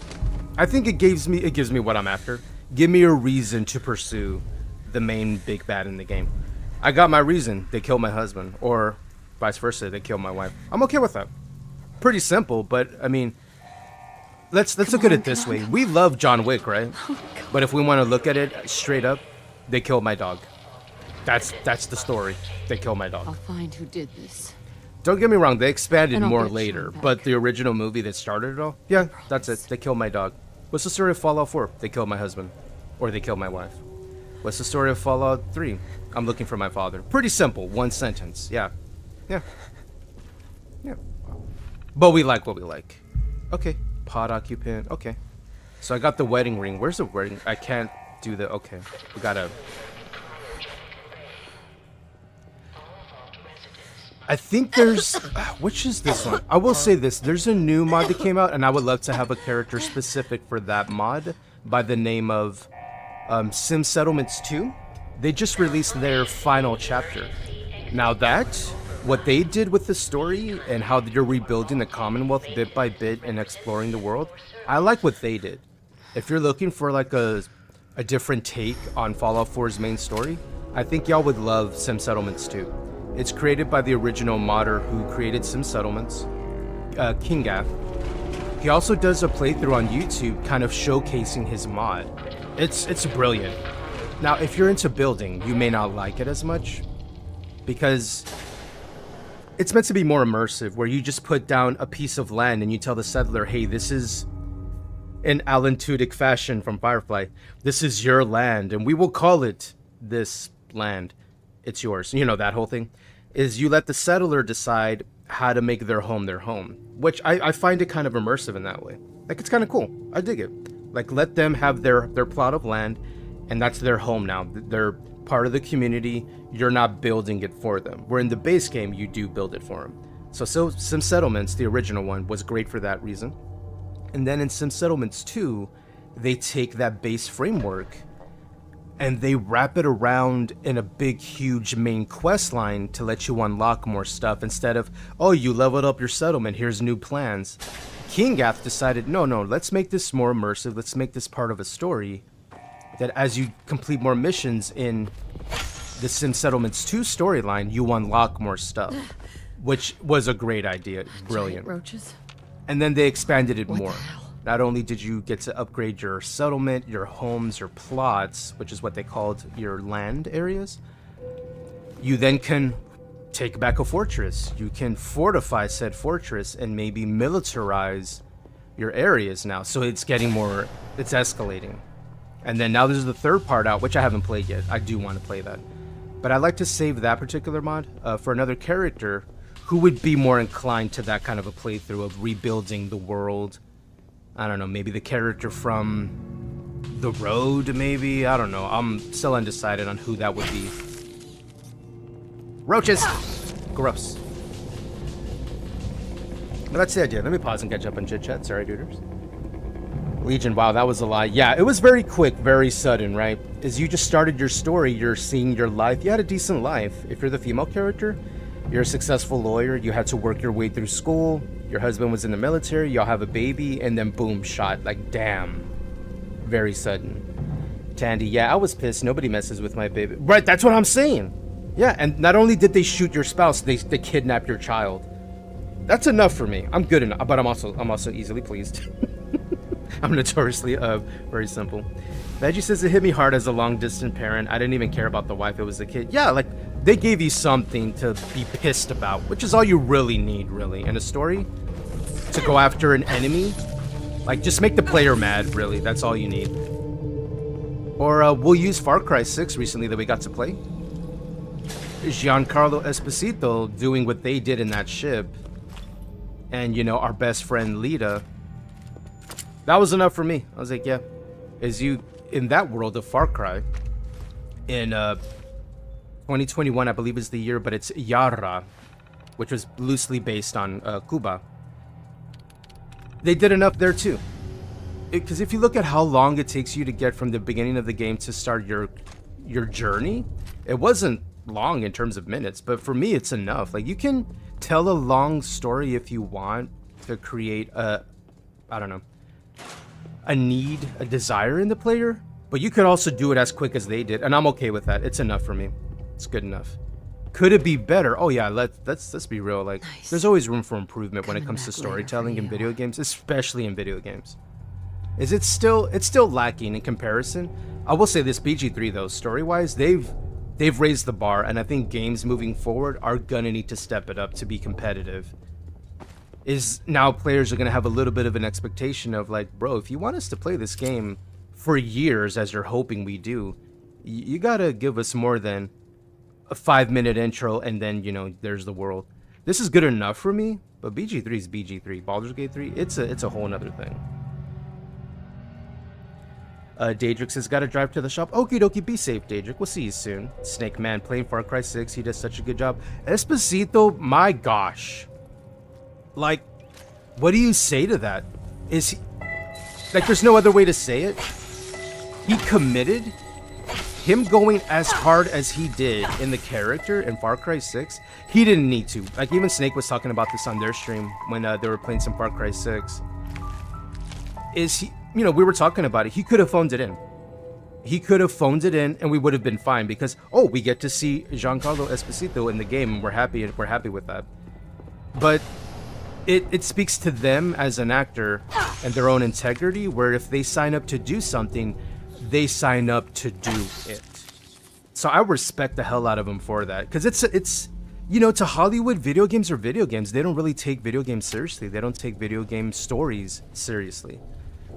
I think it gives me it gives me what I'm after. Give me a reason to pursue the main big bad in the game. I got my reason. They killed my husband, or vice versa. They killed my wife. I'm okay with that. Pretty simple, but I mean, let's let's look at it this way. We love John Wick, right? But if we want to look at it straight up, they killed my dog. That's that's the story. They killed my dog. I'll find who did this. Don't get me wrong, they expanded more later, but the original movie that started it all, yeah, that's it. They killed my dog. What's the story of Fallout 4? They killed my husband. Or they killed my wife. What's the story of Fallout 3? I'm looking for my father. Pretty simple, one sentence. Yeah. Yeah. Yeah. But we like what we like. Okay. Pod occupant. Okay. So I got the wedding ring. Where's the wedding? I can't do the. Okay. We gotta. I think there's. Which is this one? I will say this. There's a new mod that came out, and I would love to have a character specific for that mod by the name of um, Sim Settlements 2. They just released their final chapter. Now, that, what they did with the story and how you're rebuilding the Commonwealth bit by bit and exploring the world, I like what they did. If you're looking for like a, a different take on Fallout 4's main story, I think y'all would love Sim Settlements 2. It's created by the original modder who created Sim Settlements, uh, kinggath. He also does a playthrough on YouTube kind of showcasing his mod. It's it's brilliant. Now, if you're into building, you may not like it as much because it's meant to be more immersive where you just put down a piece of land and you tell the settler, "Hey, this is in Alan Tudyk fashion from Firefly. This is your land, and we will call it this land. It's yours. You know that whole thing. Is you let the settler decide how to make their home their home, which I, I find it kind of immersive in that way. Like it's kind of cool. I dig it. Like let them have their their plot of land, and that's their home now. They're part of the community. You're not building it for them. Where in the base game you do build it for them. So, so Sim Settlements, the original one, was great for that reason. And then in Sim Settlements 2, they take that base framework and they wrap it around in a big, huge main quest line to let you unlock more stuff instead of, oh, you leveled up your settlement, here's new plans. kinggath decided, no, no, let's make this more immersive, let's make this part of a story that as you complete more missions in the Sim Settlements 2 storyline, you unlock more stuff. Which was a great idea. Brilliant. Roaches. And then they expanded it What more. Not only did you get to upgrade your settlement, your homes, your plots, which is what they called your land areas, you then can take back a fortress. You can fortify said fortress and maybe militarize your areas now. So it's getting more, it's escalating. And then now there's the third part out, which I haven't played yet. I do want to play that. But I'd like to save that particular mod uh, for another character who would be more inclined to that kind of a playthrough of rebuilding the world. I don't know, maybe the character from The Road, maybe? I don't know. I'm still undecided on who that would be. Roaches! Gross. But that's the idea. Let me pause and catch up on chit chat. Sorry, duders. Legion, wow, that was a lot. Yeah, it was very quick, very sudden, right? As you just started your story, you're seeing your life. You had a decent life. If you're the female character, you're a successful lawyer. You had to work your way through school. Your husband was in the military. Y'all have a baby, and then boom, shot. Like, damn. Very sudden. Tandy, yeah, I was pissed. Nobody messes with my baby. Right, that's what I'm saying. Yeah, and not only did they shoot your spouse, they, they kidnapped your child. That's enough for me. I'm good enough, but I'm also I'm also easily pleased. I'm notoriously uh very simple. Veggie says it hit me hard as a long distance parent. I didn't even care about the wife; it was the kid. Yeah, like they gave you something to be pissed about, which is all you really need, really, in a story. To go after an enemy, like just make the player mad. Really, that's all you need. Or uh, we'll use Far Cry 6 recently that we got to play. Giancarlo Esposito doing what they did in that ship, and you know our best friend Lita. That was enough for me. I was like, yeah, as you in that world of Far Cry, in uh, 2021, I believe is the year, but it's Yara, which was loosely based on uh, Cuba. They did enough there too, because if you look at how long it takes you to get from the beginning of the game to start your your journey, it wasn't long in terms of minutes, but for me, it's enough. Like you can tell a long story if you want to create a, I don't know, a need, a desire in the player, but you could also do it as quick as they did, and I'm okay with that. It's enough for me. It's good enough. Could it be better? Oh yeah, let let's let's be real. Like, Nice. there's always room for improvement when it comes to back later for storytelling in video games, especially in video games. Is it still? It's still lacking in comparison. I will say this: BG3 though, story-wise, they've they've raised the bar, and I think games moving forward are gonna need to step it up to be competitive is now players are going to have a little bit of an expectation of like bro if you want us to play this game for years as you're hoping we do you got to give us more than a five minute intro and then you know there's the world this is good enough for me but bg3 is bg3 baldur's gate 3 it's a it's a whole nother thing uh, Daedrix has got to drive to the shop. Okie dokie, be safe, Daedric. We'll see you soon. Snake Man playing Far Cry 6. He does such a good job. Esposito, my gosh. Like, what do you say to that? Is he. Like, there's no other way to say it. He committed. Him going as hard as he did in the character in Far Cry 6, he didn't need to. Like, even Snake was talking about this on their stream when uh, they were playing some Far Cry 6. Is he. You know, we were talking about it. He could have phoned it in he could have phoned it in and we would have been fine because oh we get to see Giancarlo Esposito in the game and we're happy and we're happy with that but it it speaks to them as an actor and their own integrity where if they sign up to do something they sign up to do it. So I respect the hell out of them for that because it's it's you know to Hollywood video games are video games. They don't really take video games seriously. They don't take video game stories seriously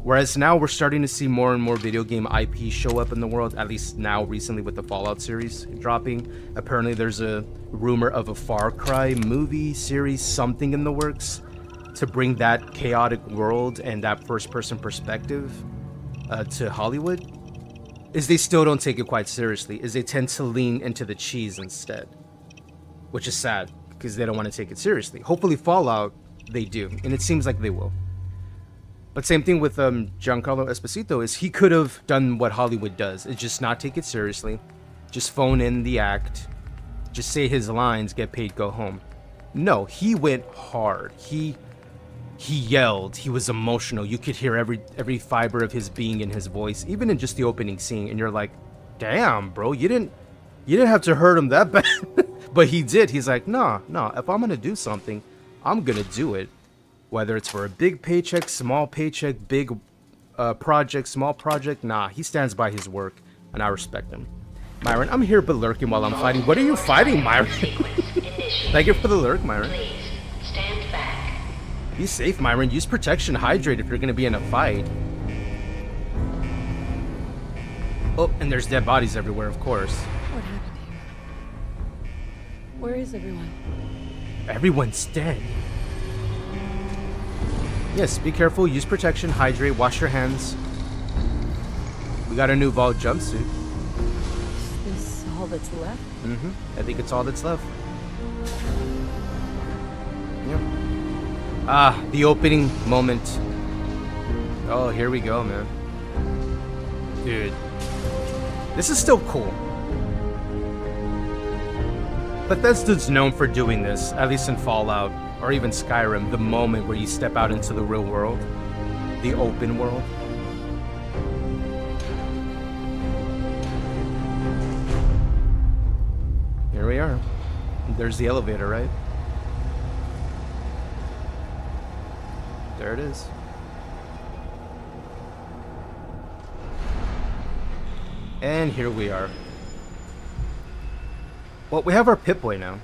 Whereas now we're starting to see more and more video game IP show up in the world, at least now recently with the Fallout series dropping. Apparently there's a rumor of a Far Cry movie series, something in the works to bring that chaotic world and that first person perspective uh, to Hollywood. Is they still don't take it quite seriously, is they tend to lean into the cheese instead. Which is sad, because they don't want to take it seriously. Hopefully Fallout, they do, and it seems like they will. But same thing with um, Giancarlo Esposito is he could have done what Hollywood does, is just not take it seriously, just phone in the act, just say his lines, get paid, go home. No, he went hard. He he yelled. He was emotional. You could hear every every fiber of his being in his voice, even in just the opening scene. And you're like, damn, bro, you didn't you didn't have to hurt him that bad, but he did. He's like, nah, nah. If I'm gonna do something, I'm gonna do it whether it's for a big paycheck, small paycheck, big uh, project, small project, nah, he stands by his work, and I respect him. Myron, I'm here but lurking while I'm fighting. What are you fighting, Myron? Thank you for the lurk, Myron. Be safe, Myron. Use protection, hydrate if you're gonna be in a fight. Oh, and there's dead bodies everywhere, of course. What happened here? Where is everyone? Everyone's dead. Yes, be careful, use protection, hydrate, wash your hands. We got a new Vault jumpsuit. Is this all that's left? Mm-hmm. I think it's all that's left. Yep. Ah, the opening moment. Oh, here we go, man. Dude. This is still cool. Bethesda's known for doing this, at least in Fallout, or even Skyrim, the moment where you step out into the real world. The open world. Here we are. There's the elevator, right? There it is. And here we are. Well, we have our Pip-Boy now.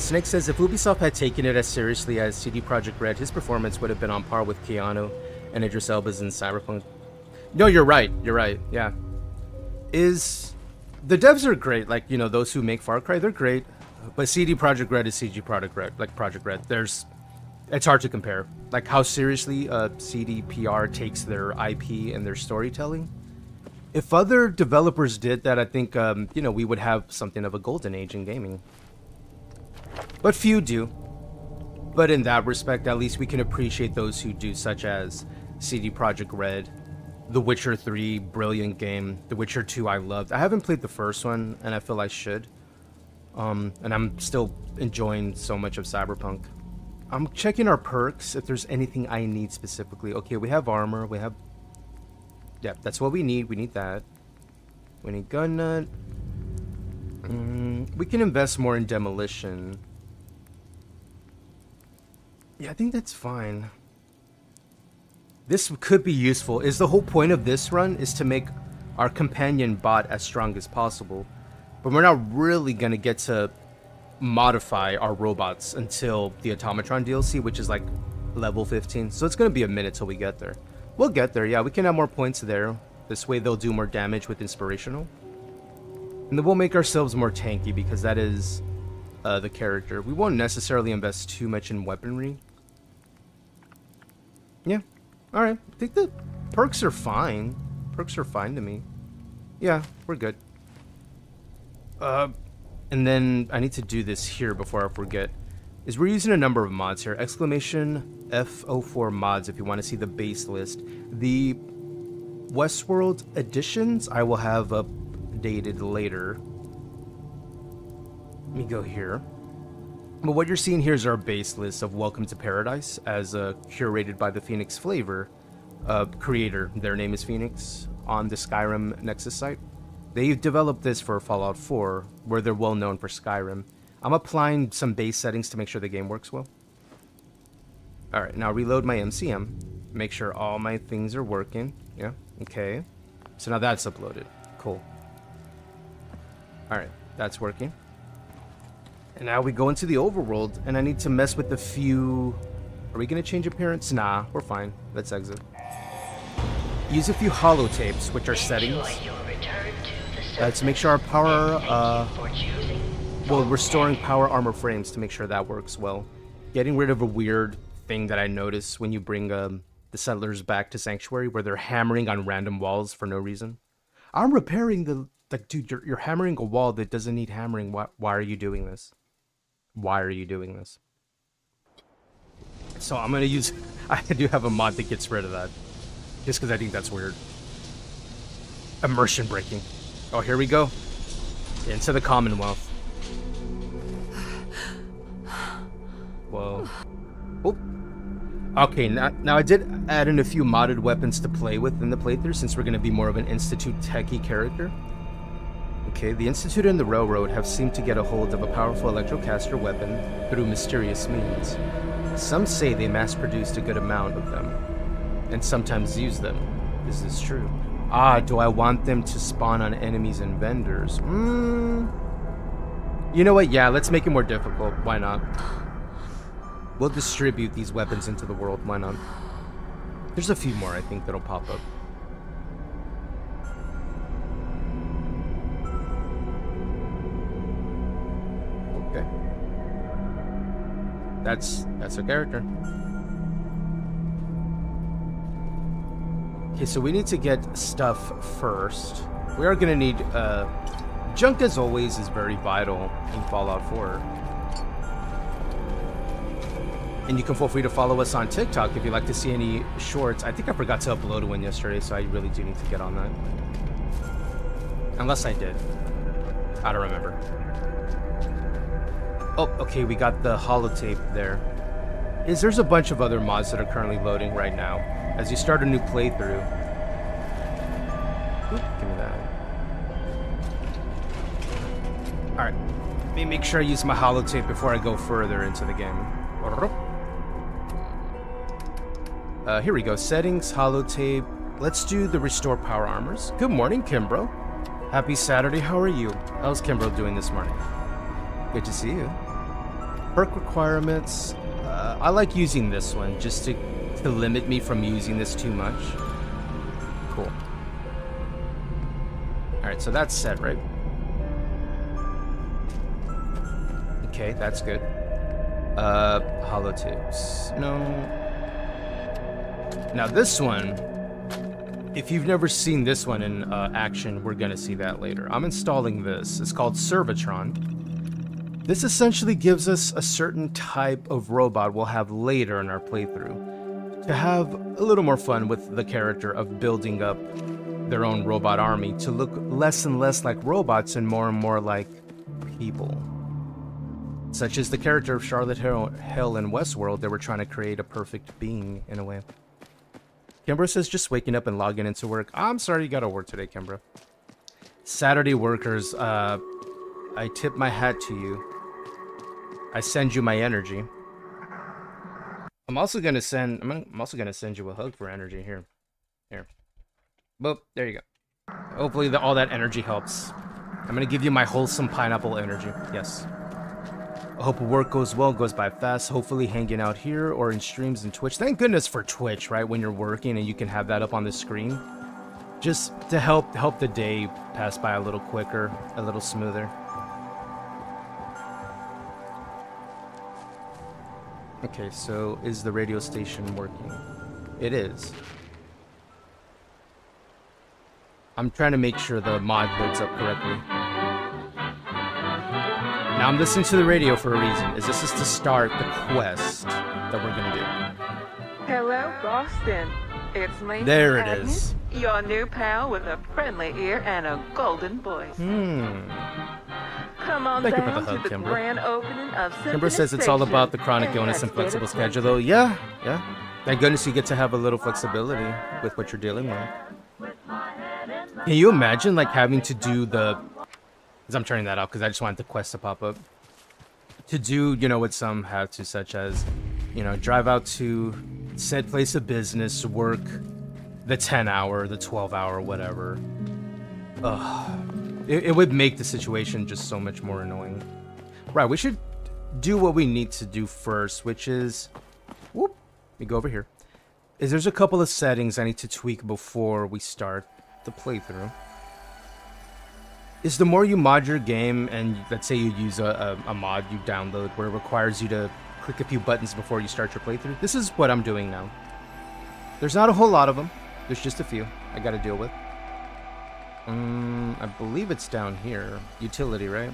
Snake says if Ubisoft had taken it as seriously as CD Projekt Red, his performance would have been on par with Keanu and Idris Elba's in Cyberpunk. No, you're right. You're right. Yeah. Is the devs are great. Like you know, those who make Far Cry, they're great. But CD Projekt Red is CD Projekt Red, like Projekt Red. There's, it's hard to compare. Like how seriously uh, CDPR takes their IP and their storytelling. If other developers did that, I think um, you know we would have something of a golden age in gaming. But few do. But in that respect, at least we can appreciate those who do, such as CD Projekt Red, The Witcher 3, brilliant game. The Witcher 2, I loved. I haven't played the first one, and I feel I should. Um, and I'm still enjoying so much of Cyberpunk. I'm checking our perks if there's anything I need specifically. Okay, we have armor. We have... Yeah, that's what we need. We need that. We need gun nut. Mm, we can invest more in demolition. Yeah, I think that's fine. This could be useful. Is the whole point of this run is to make our companion bot as strong as possible. But we're not really going to get to modify our robots until the Automatron DLC, which is like level 15. So it's going to be a minute till we get there. We'll get there, yeah. We can have more points there. This way they'll do more damage with Inspirational. And then we'll make ourselves more tanky because that is uh, the character. We won't necessarily invest too much in weaponry. Yeah. Alright. I think the perks are fine. Perks are fine to me. Yeah, we're good. Uh, and then I need to do this here before I forget. Is we're using a number of mods here. Exclamation FO4 mods if you want to see the base list. The Westworld editions I will have updated later. Let me go here. But what you're seeing here is our base list of Welcome to Paradise as uh, curated by the Phoenix Flavor uh, creator. Their name is Phoenix on the Skyrim Nexus site. They've developed this for Fallout 4, where they're well known for Skyrim. I'm applying some base settings to make sure the game works well. Alright, now reload my MCM. Make sure all my things are working. Yeah, okay. So now that's uploaded. Cool. Alright, that's working. And now we go into the overworld, and I need to mess with a few... Are we going to change appearance? Nah, we're fine. Let's exit. Use a few holotapes, which are settings. To make sure our power... Uh, well, restoring power armor frames to make sure that works well. Getting rid of a weird thing that I notice when you bring um, the settlers back to Sanctuary, where they're hammering on random walls for no reason. I'm repairing the... Like, dude, you're, you're hammering a wall that doesn't need hammering. Why, why are you doing this? Why are you doing this? So I'm gonna use... I do have a mod that gets rid of that. Just because I think that's weird. Immersion breaking. Oh, here we go. Into the Commonwealth. Whoa. Oh. Okay, now, now I did add in a few modded weapons to play with in the playthrough since we're going to be more of an Institute techie character. Okay, the Institute and the Railroad have seemed to get a hold of a powerful electrocaster weapon through mysterious means. Some say they mass-produced a good amount of them, and sometimes use them. Is this true? Ah, do I want them to spawn on enemies and vendors? Hmm. You know what? Yeah, let's make it more difficult. Why not? We'll distribute these weapons into the world. Why not? There's a few more, I think, that'll pop up. That's that's a character. Okay, so we need to get stuff first. We are gonna need uh junk as always is very vital in Fallout 4. And you can feel free to follow us on TikTok if you'd like to see any shorts. I think I forgot to upload one yesterday, so I really do need to get on that. Unless I did. I don't remember. Oh, okay, we got the holotape there. Is there's a bunch of other mods that are currently loading right now. As you start a new playthrough. Oop, give me that. Alright. Let me make sure I use my holotape before I go further into the game. Uh, here we go. Settings, holotape. Let's do the restore power armors. Good morning, Kimbro. Happy Saturday. How are you? How's Kimbro doing this morning? Good to see you. Perk requirements. Uh, I like using this one just to, to limit me from using this too much. Cool. Alright, so that's set, right? Okay, that's good. Uh, holotapes. No. Now this one, if you've never seen this one in uh, action, we're gonna see that later. I'm installing this. It's called Servatron. This essentially gives us a certain type of robot we'll have later in our playthrough to have a little more fun with the character of building up their own robot army to look less and less like robots and more and more like people. Such as the character of Charlotte Hale, in Westworld, they were trying to create a perfect being in a way. Kimbra says just waking up and logging into work. I'm sorry you gotta work today, Kimbra. Saturday workers, uh, I tip my hat to you. I send you my energy. I'm also gonna send. I'm, also gonna send you a hug for energy here. Here. Boop. There you go. Hopefully, the, all that energy helps. I'm gonna give you my wholesome pineapple energy. Yes. I hope work goes well, goes by fast. Hopefully, hanging out here or in streams and Twitch. Thank goodness for Twitch, right? When you're working and you can have that up on the screen, just to help help the day pass by a little quicker, a little smoother. Okay, so is the radio station working? It is. I'm trying to make sure the mod loads up correctly. Now I'm listening to the radio for a reason. Is this is to start the quest that we're gonna do? Hello, Boston. It's me. There it Agnes, is. Your new pal with a friendly ear and a golden voice. Hmm. Come on Thank you for down the hug, to the Kimber. grand opening of Kimber says it's all about the chronic illness and flexible schedule, though. Yeah, yeah. Thank goodness you get to have a little flexibility with what you're dealing with. Can you imagine, like, having to do the... Because I'm turning that off because I just wanted the quest to pop up. To do, you know, what some have to, such as, you know, drive out to said place of business, work the 10 hour, the 12 hour, whatever. Ugh. It, it would make the situation just so much more annoying. Right, we should do what we need to do first, which is... Whoop. Let me go over here. Is there's a couple of settings I need to tweak before we start the playthrough. Is the more you mod your game, and let's say you use a, a, a mod you download where it requires you to click a few buttons before you start your playthrough, this is what I'm doing now. There's not a whole lot of them. There's just a few I gotta deal with. Um, I believe it's down here. Utility, right?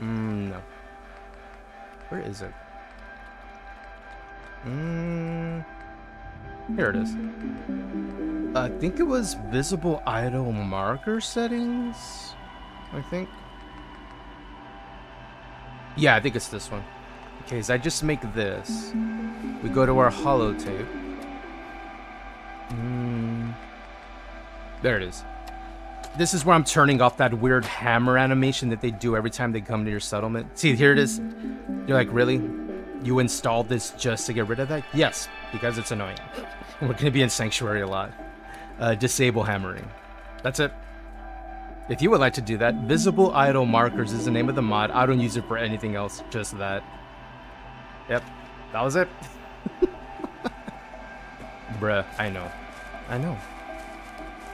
Mm, no. Where is it? Mm, here it is. I think it was visible idle marker settings. I think. Yeah, I think it's this one. Okay, so I just make this. We go to our holotape. Mm, there it is. This is where I'm turning off that weird hammer animation that they do every time they come to your settlement. See, here it is. You're like, really? You installed this just to get rid of that? Yes, because it's annoying. We're going to be in Sanctuary a lot. Uh, disable hammering. That's it. If you would like to do that, Visible Idle Markers is the name of the mod. I don't use it for anything else, just that. Yep, that was it. Bruh, I know. I know.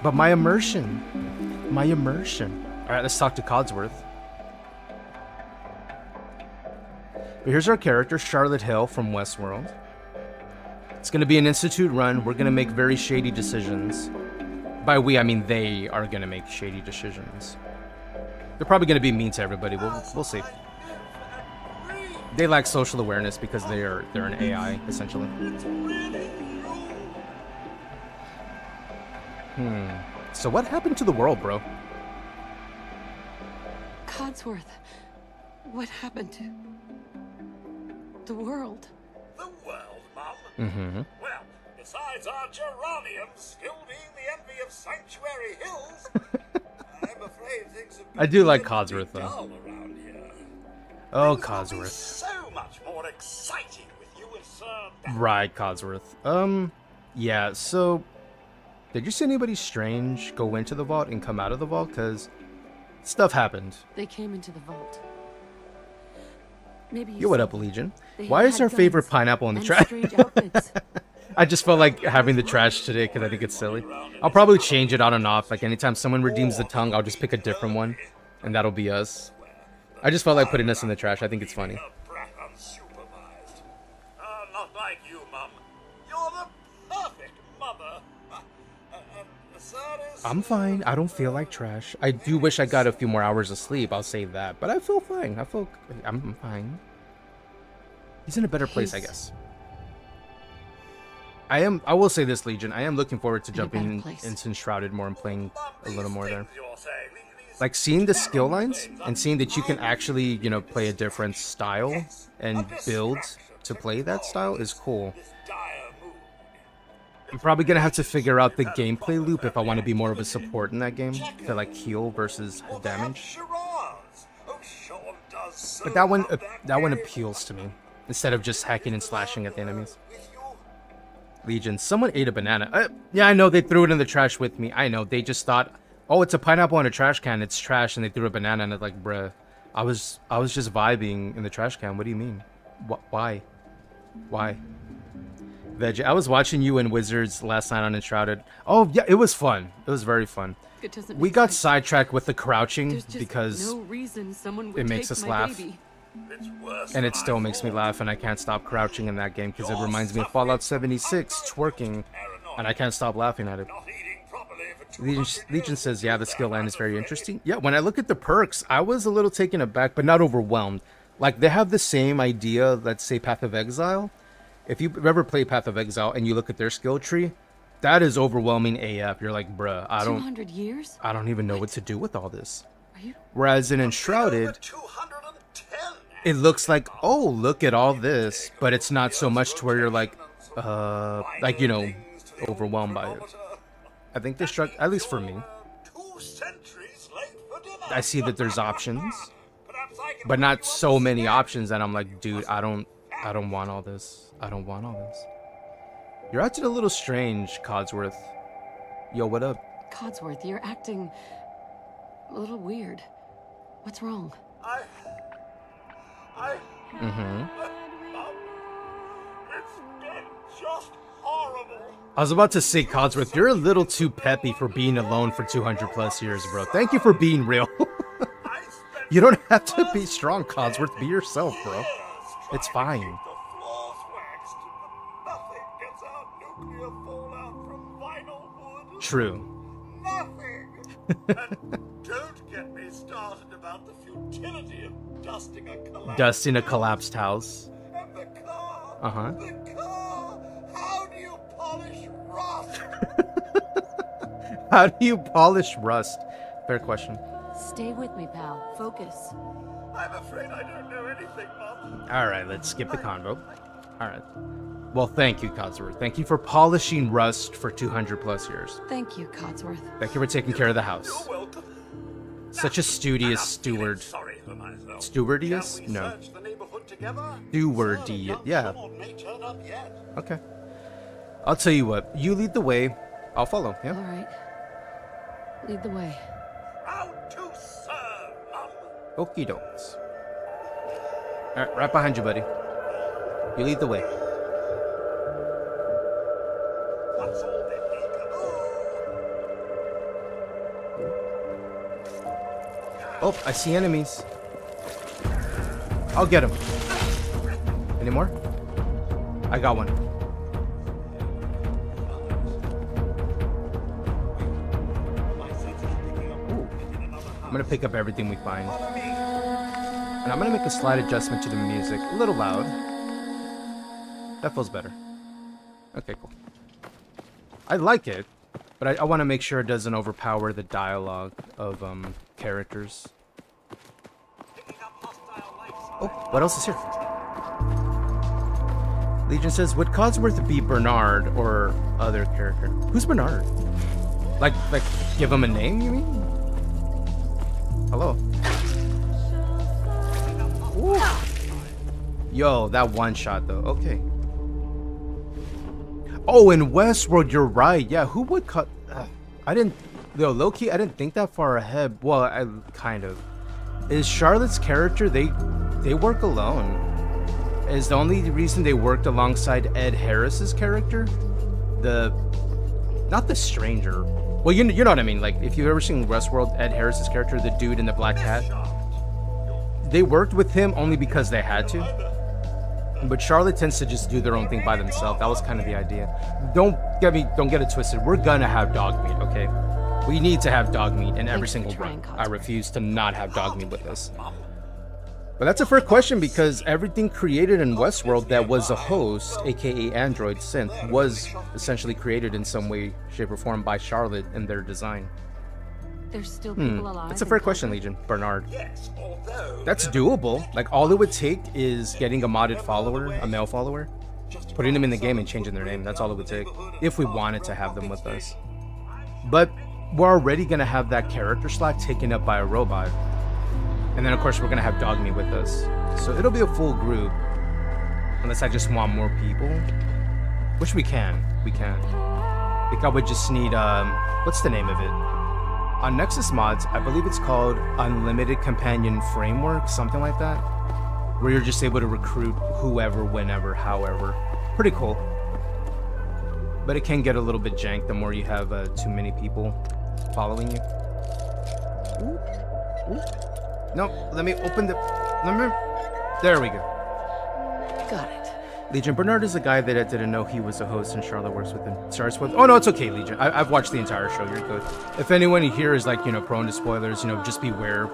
But my immersion. My immersion. Alright, let's talk to Codsworth. But here's our character, Charlotte Hale from Westworld. It's gonna be an Institute run. We're gonna make very shady decisions. By we, I mean they are gonna make shady decisions. They're probably gonna be mean to everybody. We'll, we'll see. They lack social awareness because they are they're an AI essentially. Hmm. So what happened to the world, bro? Codsworth, what happened to the world? The world, Mum? Mm-hmm. Well, besides our geraniums still being the envy of Sanctuary Hills, I'm afraid things have I do like been Codsworth though. Dull around here. Oh, Things will be so much more exciting with you and Sir Right, Codsworth. Um, yeah. So, did you see anybody strange go into the vault and come out of the vault? Cause stuff happened. They came into the vault. Maybe you Yo, what saw up. Legion? Why is our favorite pineapple in the trash? I just felt like having the trash today because I think it's silly. I'll probably change it on and off. Like anytime someone redeems the tongue, I'll just pick a different one, and that'll be us. I just felt like putting us in the trash. I think it's funny. brat unsupervised. Not like you, Mum. You're the perfect mother. Sir is... I'm fine. I don't feel like trash. I do wish I got a few more hours of sleep. I'll say that, but I feel fine. I feel I'm fine. He's in a better place, I guess. I am. I will say this, Legion. I am looking forward to In jumping place. into Enshrouded more and playing a little more there. Like seeing the skill lines and seeing that you can actually, you know, play a different style and build to play that style is cool. I'm probably gonna have to figure out the gameplay loop if I want to be more of a support in that game to like heal versus damage. But that one, uh, that one appeals to me instead of just hacking and slashing at the enemies. Legion, someone ate a banana. Uh, yeah, I know they threw it in the trash with me. I know they just thought, oh, it's a pineapple in a trash can. It's trash, and they threw a banana in it. Like, bruh, I was, I was just vibing in the trash can. What do you mean? Wh why? Why? Veggie, I was watching you and Wizards last night on Enshrouded. Oh yeah, it was fun. It was very fun. It doesn't We got sense. sidetracked with the crouching because no reason someone would it makes take us my laugh. baby. and it still makes me laugh and I can't stop crouching in that game because it reminds me of Fallout 76 twerking and I can't stop laughing at it. Legion, Legion says, yeah, the skill line is very interesting. Yeah, when I look at the perks, I was a little taken aback, but not overwhelmed. Like, they have the same idea, let's say Path of Exile. If you've ever played Path of Exile and you look at their skill tree, that is overwhelming AF. You're like, bruh, I don't, 200 years? I don't even know what to do with all this. Whereas in Enshrouded, it looks like, oh, look at all this, but it's not so much to where you're like, uh, like, you know, overwhelmed by it. I think they struck, at least for me. I see that there's options, but not so many options that I'm like, dude, I don't, I don't want all this. I don't want all this. You're acting a little strange, Codsworth. Yo, what up? Codsworth, you're acting a little weird. What's wrong? I. I. Mm-hmm. It's been just horrible. I was about to say, Codsworth, you're a little too peppy for being alone for 200 plus years, bro. Thank you for being real. you don't have to be strong, Codsworth. Be yourself, bro. It's fine. True. Don't get me started about the futility of dusting a collapsed Dusting a collapsed house. Uh huh. Rust? How do you polish rust? Fair question. Stay with me, pal. Focus. I'm afraid I don't know anything, Mom. All right, let's skip the convo. All right. Well, thank you, Codsworth. Thank you for polishing rust for 200 plus years. Thank you, Codsworth. Thank you for taking care of the house. You're welcome. Such a studious steward. Sorry for myself. Stewardious? No. search the neighborhood together? Stewardy. Yeah. Someone may turn up yet. Okay. I'll tell you what. You lead the way. I'll follow. All Yeah. right. Lead the way. Proud to serve, Mum. Okie dokes. All right, right behind you, buddy. You lead the way. What's all the Oh, I see enemies. I'll get him. Any more? I got one. I'm gonna pick up everything we find. And I'm gonna make a slight adjustment to the music. A little loud. That feels better. Okay, cool. I like it, but I, I want to make sure it doesn't overpower the dialogue of um characters. Oh, what else is here? Legion says, would Codsworth be Bernard or other character? Who's Bernard? Like, like, give him a name, you mean? Hello? Ooh. Yo, that one shot though. Okay. Oh, in Westworld, you're right. Yeah, who would cut? Uh, I didn't. Yo, Loki, I didn't think that far ahead. Well, I kind of. Is Charlotte's character? They, they work alone. Is the only reason they worked alongside Ed Harris's character, the, not the stranger. Well, you you know what I mean. Like if you've ever seen Westworld, Ed Harris's character, the dude in the black hat. They worked with him only because they had to. But Charlotte tends to just do their own thing by themselves. That was kind of the idea. Don't get me, don't get it twisted. We're gonna have dog meat, okay? We need to have dog meat in every single run. I refuse to not have dog meat with us. But that's a fair question because everything created in Westworld that was a host, aka Android Synth, was essentially created in some way, shape, or form by Charlotte and their design. There's still Hmm. people alive. That's a fair question, Legion. Bernard. Yes, although. That's doable. Like all it would take is getting a modded follower, a male follower, putting them in the game and changing their name. That's all it would take if we wanted to have them with us. But we're already gonna have that character slot taken up by a robot, and then of course we're gonna have Dogme with us. So it'll be a full group, unless I just want more people, which we can. We can. I think I would just need um, what's the name of it? On Nexus Mods, I believe it's called Unlimited Companion Framework, something like that, where you're just able to recruit whoever, whenever, however. Pretty cool. But it can get a little bit jank the more you have uh, too many people following you. Ooh. Ooh. No, let me open the. Let me. There we go. Got it. Legion Bernard is a guy that I didn't know he was a host and Charlotte works with him. Starts with, oh no, it's okay, Legion. I, I've watched the entire show. You're good. If anyone here is like, you know, prone to spoilers, you know, just beware.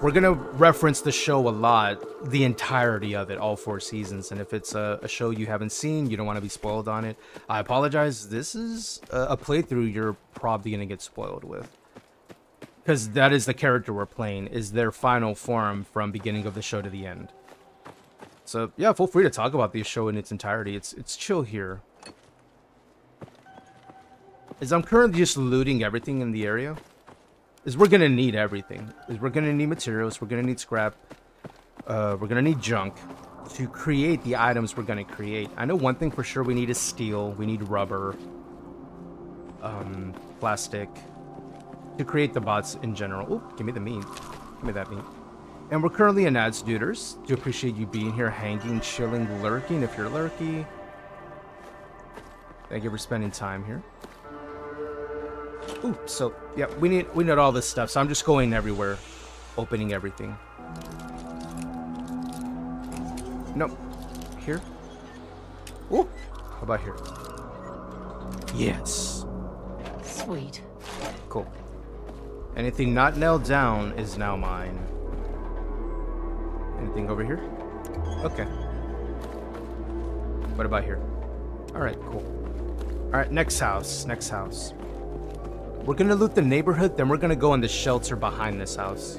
We're gonna reference the show a lot, the entirety of it, all four seasons. And if it's a, a show you haven't seen, you don't want to be spoiled on it. I apologize. This is a, a playthrough you're probably gonna get spoiled with, because that is the character we're playing. Is their final form from beginning of the show to the end. So yeah, feel free to talk about the show in its entirety. It's it's chill here. Is I'm currently just looting everything in the area. Is we're gonna need everything. Is we're gonna need materials. We're gonna need scrap. Uh, we're gonna need junk to create the items we're gonna create. I know one thing for sure. We need is steel. We need rubber. Um, plastic. To create the bots in general. Oh, give me the meat. Give me that meat. And we're currently in Ads Duders. Do appreciate you being here, hanging, chilling, lurking if you're lurky. Thank you for spending time here. Ooh, so yeah, we need we need all this stuff. So I'm just going everywhere, opening everything. Nope. Here. Ooh. How about here? Yes. Sweet. Cool. Anything not nailed down is now mine. Anything over here? Okay. What about here? Alright, cool. Alright, next house. Next house. We're gonna loot the neighborhood, then we're gonna go in the shelter behind this house.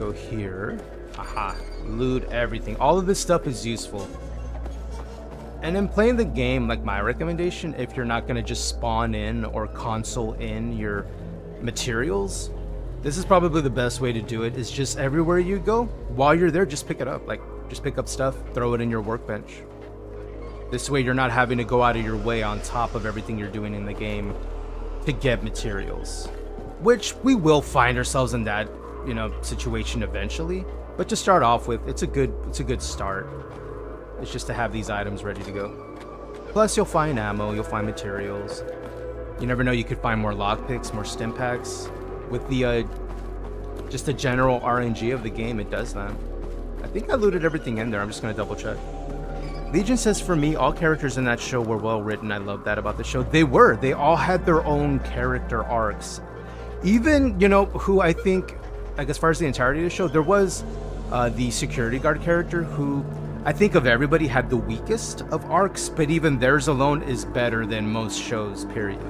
Go here. Aha. Loot everything. All of this stuff is useful. And in playing the game, like my recommendation, if you're not gonna just spawn in or console in your materials, this is probably the best way to do it. Is just everywhere you go, while you're there, just pick it up. Like, just pick up stuff, throw it in your workbench. This way, you're not having to go out of your way on top of everything you're doing in the game to get materials. Which we will find ourselves in that, you know, situation eventually. But to start off with, it's a good, it's a good start. It's just to have these items ready to go. Plus, you'll find ammo, you'll find materials. You never know, you could find more lockpicks, more stim packs. With the, uh, just the general RNG of the game, it does that. I think I looted everything in there, I'm just gonna double check. Legion says for me, all characters in that show were well written. I love that about the show. They were. They all had their own character arcs. Even, you know, who I think, like as far as the entirety of the show, there was uh, the security guard character who I think of everybody had the weakest of arcs, but even theirs alone is better than most shows, period.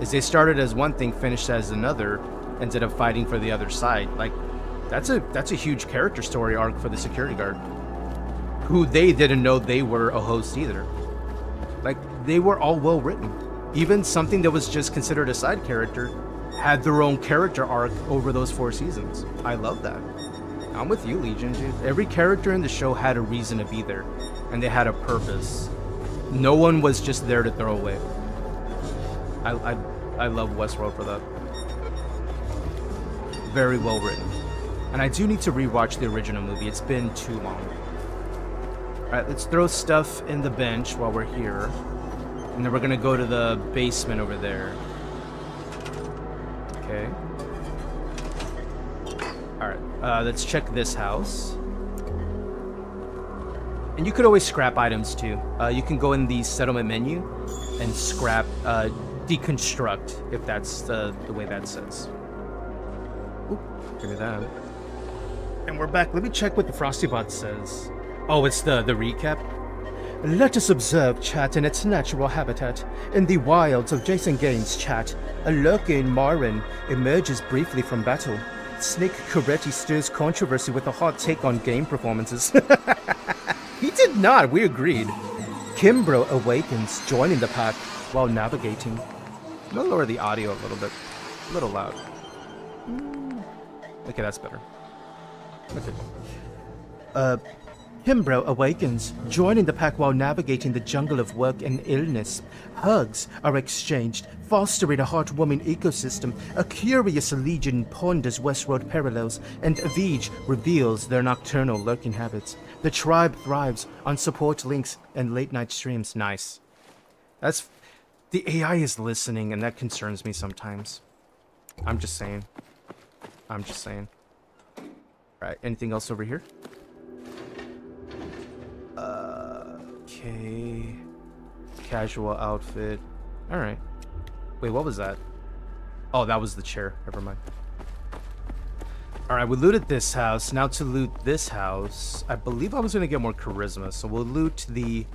Is they started as one thing, finished as another, ended up fighting for the other side. Like, that's a that's a huge character story arc for the security guard. Who they didn't know they were a host either. Like, they were all well written. Even something that was just considered a side character had their own character arc over those four seasons. I love that. I'm with you, Legion, dude. Every character in the show had a reason to be there, and they had a purpose. No one was just there to throw away. I, I, I love Westworld for that. Very well written. And I do need to rewatch the original movie. It's been too long. Alright, let's throw stuff in the bench while we're here. And then we're gonna go to the basement over there. Okay. Uh, let's check this house. And you could always scrap items too. Uh, you can go in the settlement menu and scrap, uh, deconstruct, if that's the, the way that says. Oop, me that. And we're back. Let me check what the Frostybot says. Oh, it's the, the recap? Let us observe chat in its natural habitat. In the wilds of Jason Gains chat, a lurking Marin emerges briefly from battle. Snake Coretti stirs controversy with a hot take on game performances. he did not, we agreed. Kimbro awakens, joining the pack while navigating. I'm gonna lower the audio a little bit. A little loud. Mm. Okay, that's better. Okay. Uh, Kimbro awakens, joining the pack while navigating the jungle of work and illness. Hugs are exchanged, fostering a heartwarming ecosystem. A curious legion ponders Westworld parallels, and Avij reveals their nocturnal lurking habits. The tribe thrives on support links and late night streams. Nice. That's. The AI is listening, and that concerns me sometimes. I'm just saying. I'm just saying. Right, anything else over here? Okay. Casual outfit. Alright. Wait, what was that? Oh, that was the chair. Never mind. Alright, we looted this house. Now to loot this house, I believe I was going to get more charisma. So we'll loot the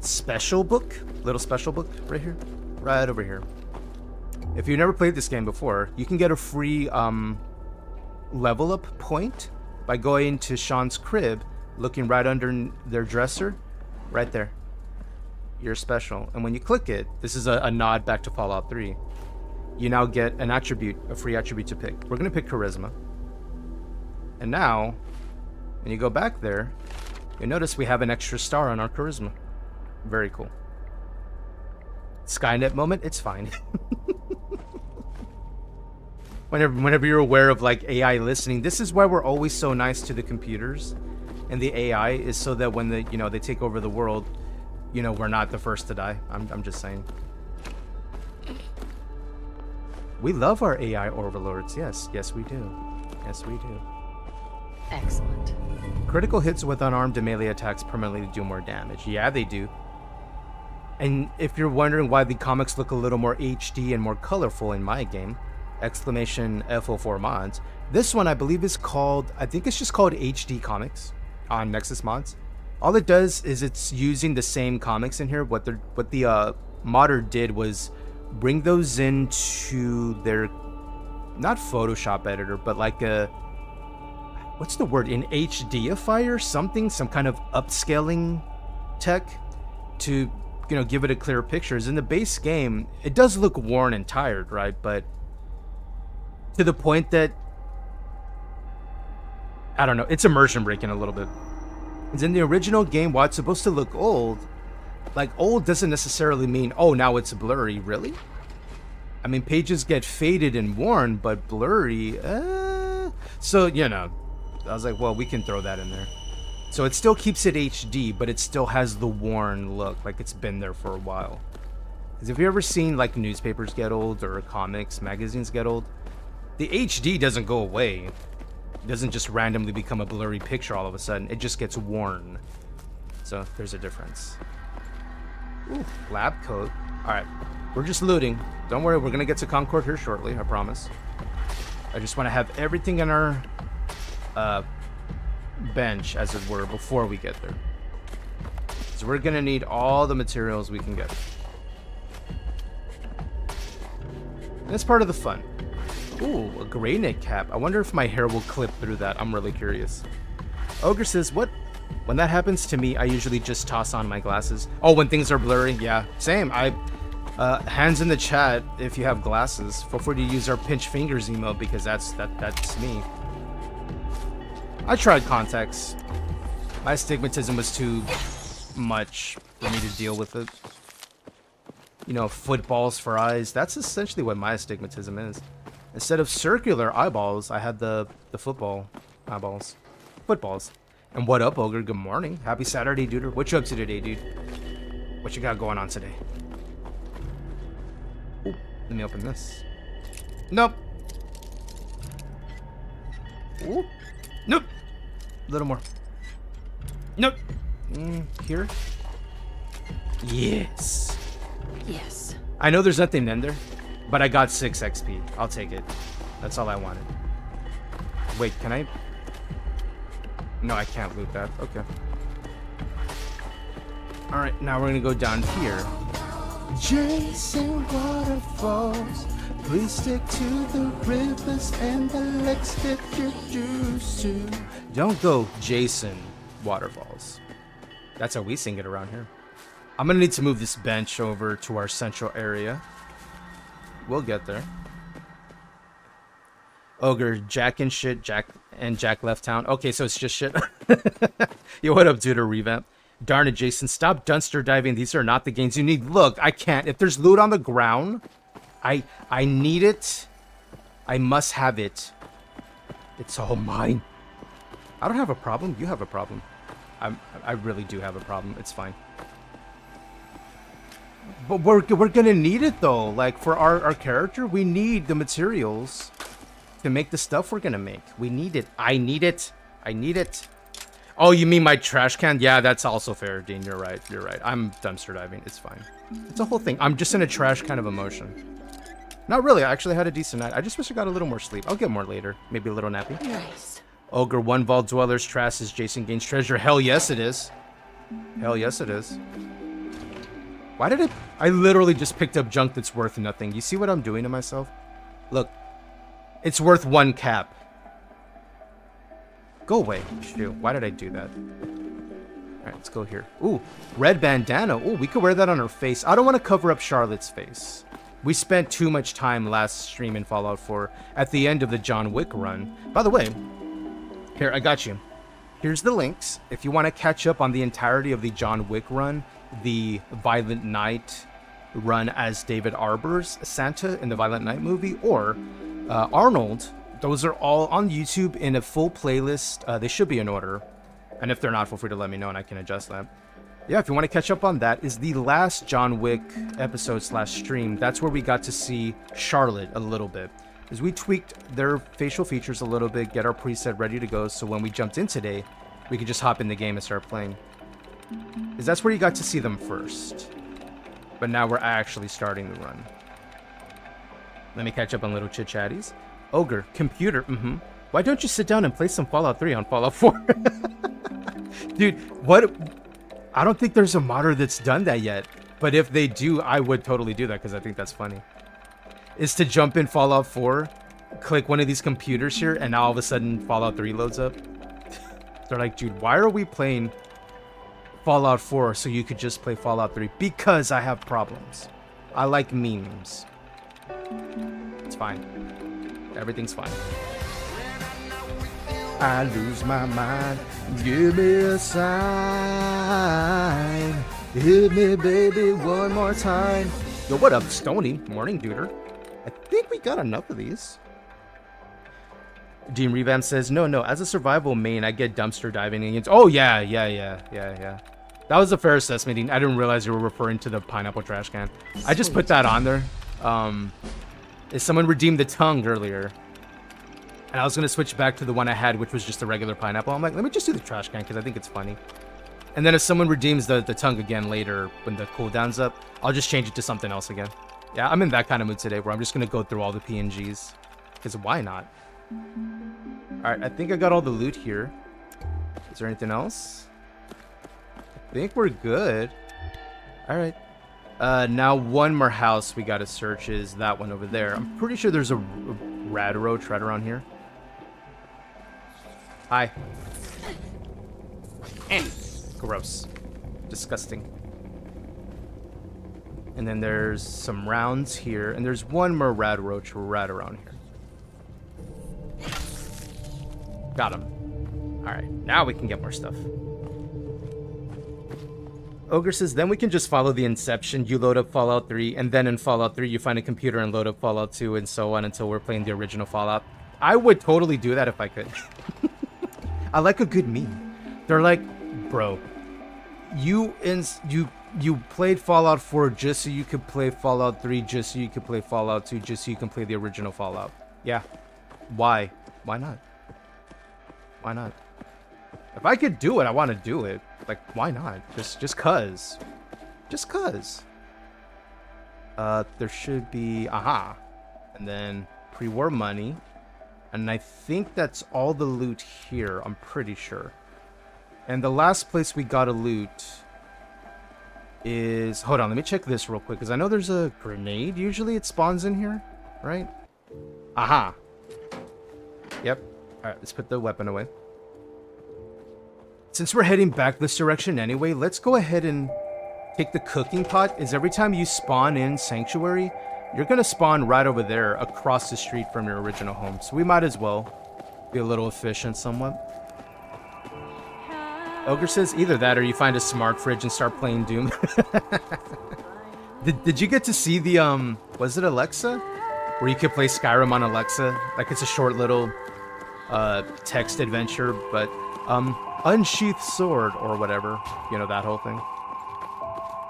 special book. Little special book right here. Right over here. If you've never played this game before, you can get a free um, level up point by going to Sean's crib, looking right under their dresser, right there. You're special. And when you click it, this is a, a nod back to Fallout 3. You now get an attribute, a free attribute to pick. We're going to pick Charisma. And now, when you go back there, you'll notice we have an extra star on our Charisma. Very cool. Skynet moment, it's fine. whenever whenever you're aware of like AI listening, this is why we're always so nice to the computers and the AI is so that when they you know they take over the world, you know we're not the first to die. I'm I'm just saying. We love our AI overlords. Yes, yes we do. Yes we do. Excellent. Critical hits with unarmed melee attacks permanently do more damage. Yeah, they do. And if you're wondering why the comics look a little more HD and more colorful in my game, exclamation FO4 mods, this one I believe is called, I think it's just called HD Comics on Nexus Mods. All it does is it's using the same comics in here. What the what the uh, modder did was bring those into their not Photoshop editor, but like a what's the word in HDifier something, some kind of upscaling tech to you know give it a clearer picture. Is in the base game, it does look worn and tired, right? But to the point that I don't know, it's immersion breaking a little bit. In the original game, while it's supposed to look old, like old doesn't necessarily mean oh now it's blurry, really? I mean pages get faded and worn, but blurry, uh... so you know, I was like, well, we can throw that in there. So it still keeps it HD, but it still has the worn look, like it's been there for a while. Because if you ever seen like newspapers get old or comics, magazines get old, the HD doesn't go away. It doesn't just randomly become a blurry picture all of a sudden. It just gets worn. So there's a difference. Ooh, lab coat. Alright, we're just looting. Don't worry, we're gonna get to Concord here shortly, I promise. I just want to have everything in our uh, bench, as it were, before we get there. So we're gonna need all the materials we can get. That's part of the fun. Ooh, a gray knit cap. I wonder if my hair will clip through that. I'm really curious. Ogre says, what? When that happens to me, I usually just toss on my glasses. Oh, when things are blurry? Yeah, same. I, uh, hands in the chat if you have glasses. Feel free to use our pinch fingers emote because that's, that, that's me. I tried contacts. My astigmatism was too much for me to deal with it. You know, footballs for eyes. That's essentially what my astigmatism is. Instead of circular eyeballs, I had the, the football eyeballs. Footballs. And what up, Ogre? Good morning. Happy Saturday, dude. What you up to today, dude? What you got going on today? Ooh, let me open this. Nope. Ooh. Nope. A little more. Nope. Mm, here. Yes. Yes. I know there's nothing in there, but I got 6 XP. I'll take it. That's all I wanted. Wait, can I? No, I can't loot that. Okay. All right, now we're gonna go down here. Jason Waterfalls. Please stick to the rivers and the lakes that you're used to. Don't go Jason Waterfalls. That's how we sing it around here. I'm gonna need to move this bench over to our central area. We'll get there. Ogre, Jack and shit, Jack and Jack left town. Okay, so it's just shit. Yo, what up, dude? A revamp. Darn it, Jason. Stop dumpster diving. These are not the games you need. Look, I can't. If there's loot on the ground, I I need it. I must have it. It's all mine. I don't have a problem. You have a problem. I'm, I really do have a problem. It's fine. But we're, we're gonna need it though. Like for our, our character, we need the materials to make the stuff we're gonna make. We need it. I need it. I need it. Oh, you mean my trash can? Yeah, that's also fair, Dean. You're right. You're right. I'm dumpster diving. It's fine. It's a whole thing. I'm just in a trash kind of emotion. Not really. I actually had a decent night. I just wish I got a little more sleep. I'll get more later. Maybe a little nappy. Nice. Ogre, one vault dwellers, trash is Jason Gains treasure. Hell yes, it is. Hell yes, it is. Why did it... I literally just picked up junk that's worth nothing. You see what I'm doing to myself? Look. It's worth one cap. Go away. Shoot. Why did I do that? Alright, let's go here. Ooh, red bandana. Ooh, we could wear that on her face. I don't want to cover up Charlotte's face. We spent too much time last stream in Fallout 4 at the end of the John Wick run. By the way, here, I got you. Here's the links. If you want to catch up on the entirety of the John Wick run, the Violent Night run as David Harbour's Santa in the Violent Night movie, or uh, Arnold, those are all on YouTube in a full playlist. Uh, they should be in order. And if they're not, feel free to let me know and I can adjust that. Yeah, if you want to catch up on that, is the last John Wick episode slash stream. That's where we got to see Charlotte a little bit. As we tweaked their facial features a little bit, get our preset ready to go, so when we jumped in today, we could just hop in the game and start playing. Is that's where you got to see them first. But now we're actually starting the run. Let me catch up on little chit chatties. Ogre, computer, mm-hmm. Why don't you sit down and play some Fallout 3 on Fallout 4? Dude, what? I don't think there's a modder that's done that yet. But if they do, I would totally do that because I think that's funny. Is to jump in Fallout 4, click one of these computers here, and now all of a sudden Fallout 3 loads up. They're like, dude, why are we playing Fallout 4 so you could just play Fallout 3? Because I have problems. I like memes. It's fine. Everything's fine. I lose my mind. Give me a sign. Hit me, baby, one more time. Yo, what up, Stony? Morning, duder. I think we got enough of these. Dean Revamp says, no, no, as a survival main, I get dumpster diving against... Oh, yeah, yeah, yeah, yeah, yeah. That was a fair assessment. I didn't realize you were referring to the pineapple trash can. I just put that on there. Um, is someone redeemed the tongue earlier. And I was going to switch back to the one I had, which was just a regular pineapple. I'm like, let me just do the trash can because I think it's funny. And then if someone redeems the, the tongue again later when the cooldown's up, I'll just change it to something else again. Yeah, I'm in that kind of mood today where I'm just going to go through all the PNGs. Because why not? Alright, I think I got all the loot here. Is there anything else? I think we're good. Alright. Uh, now one more house we gotta search is that one over there. I'm pretty sure there's a, a Radro tread around here. Hi. And gross. Disgusting. And then there's some rounds here, and there's one more rad roach right around here. Got him. Alright, now we can get more stuff. Ogre says, then we can just follow the inception. You load up Fallout 3, and then in Fallout 3, you find a computer and load up Fallout 2, and so on until we're playing the original Fallout. I would totally do that if I could. I like a good meme. They're like, bro, you ins you you played Fallout 4 just so you could play Fallout 3, just so you could play Fallout 2, just so you can play the original Fallout. Yeah. Why? Why not? Why not? If I could do it, I want to do it. Like, why not? Just, just cause. Just cause. Uh, there should be, aha. And then pre-war money. And I think that's all the loot here, I'm pretty sure. And the last place we got a loot is... Hold on, let me check this real quick, because I know there's a grenade. Usually it spawns in here, right? Aha. Yep. Alright, let's put the weapon away. Since we're heading back this direction anyway, let's go ahead and take the cooking pot. Is every time you spawn in Sanctuary, you're to spawn right over there across the street from your original home. So we might as well be a little efficient somewhat. Ogre says either that or you find a smart fridge and start playing Doom. did, did you get to see the, um, was it Alexa? Where you could play Skyrim on Alexa? Like it's a short little, uh, text adventure, but, um, unsheath sword or whatever. You know, that whole thing.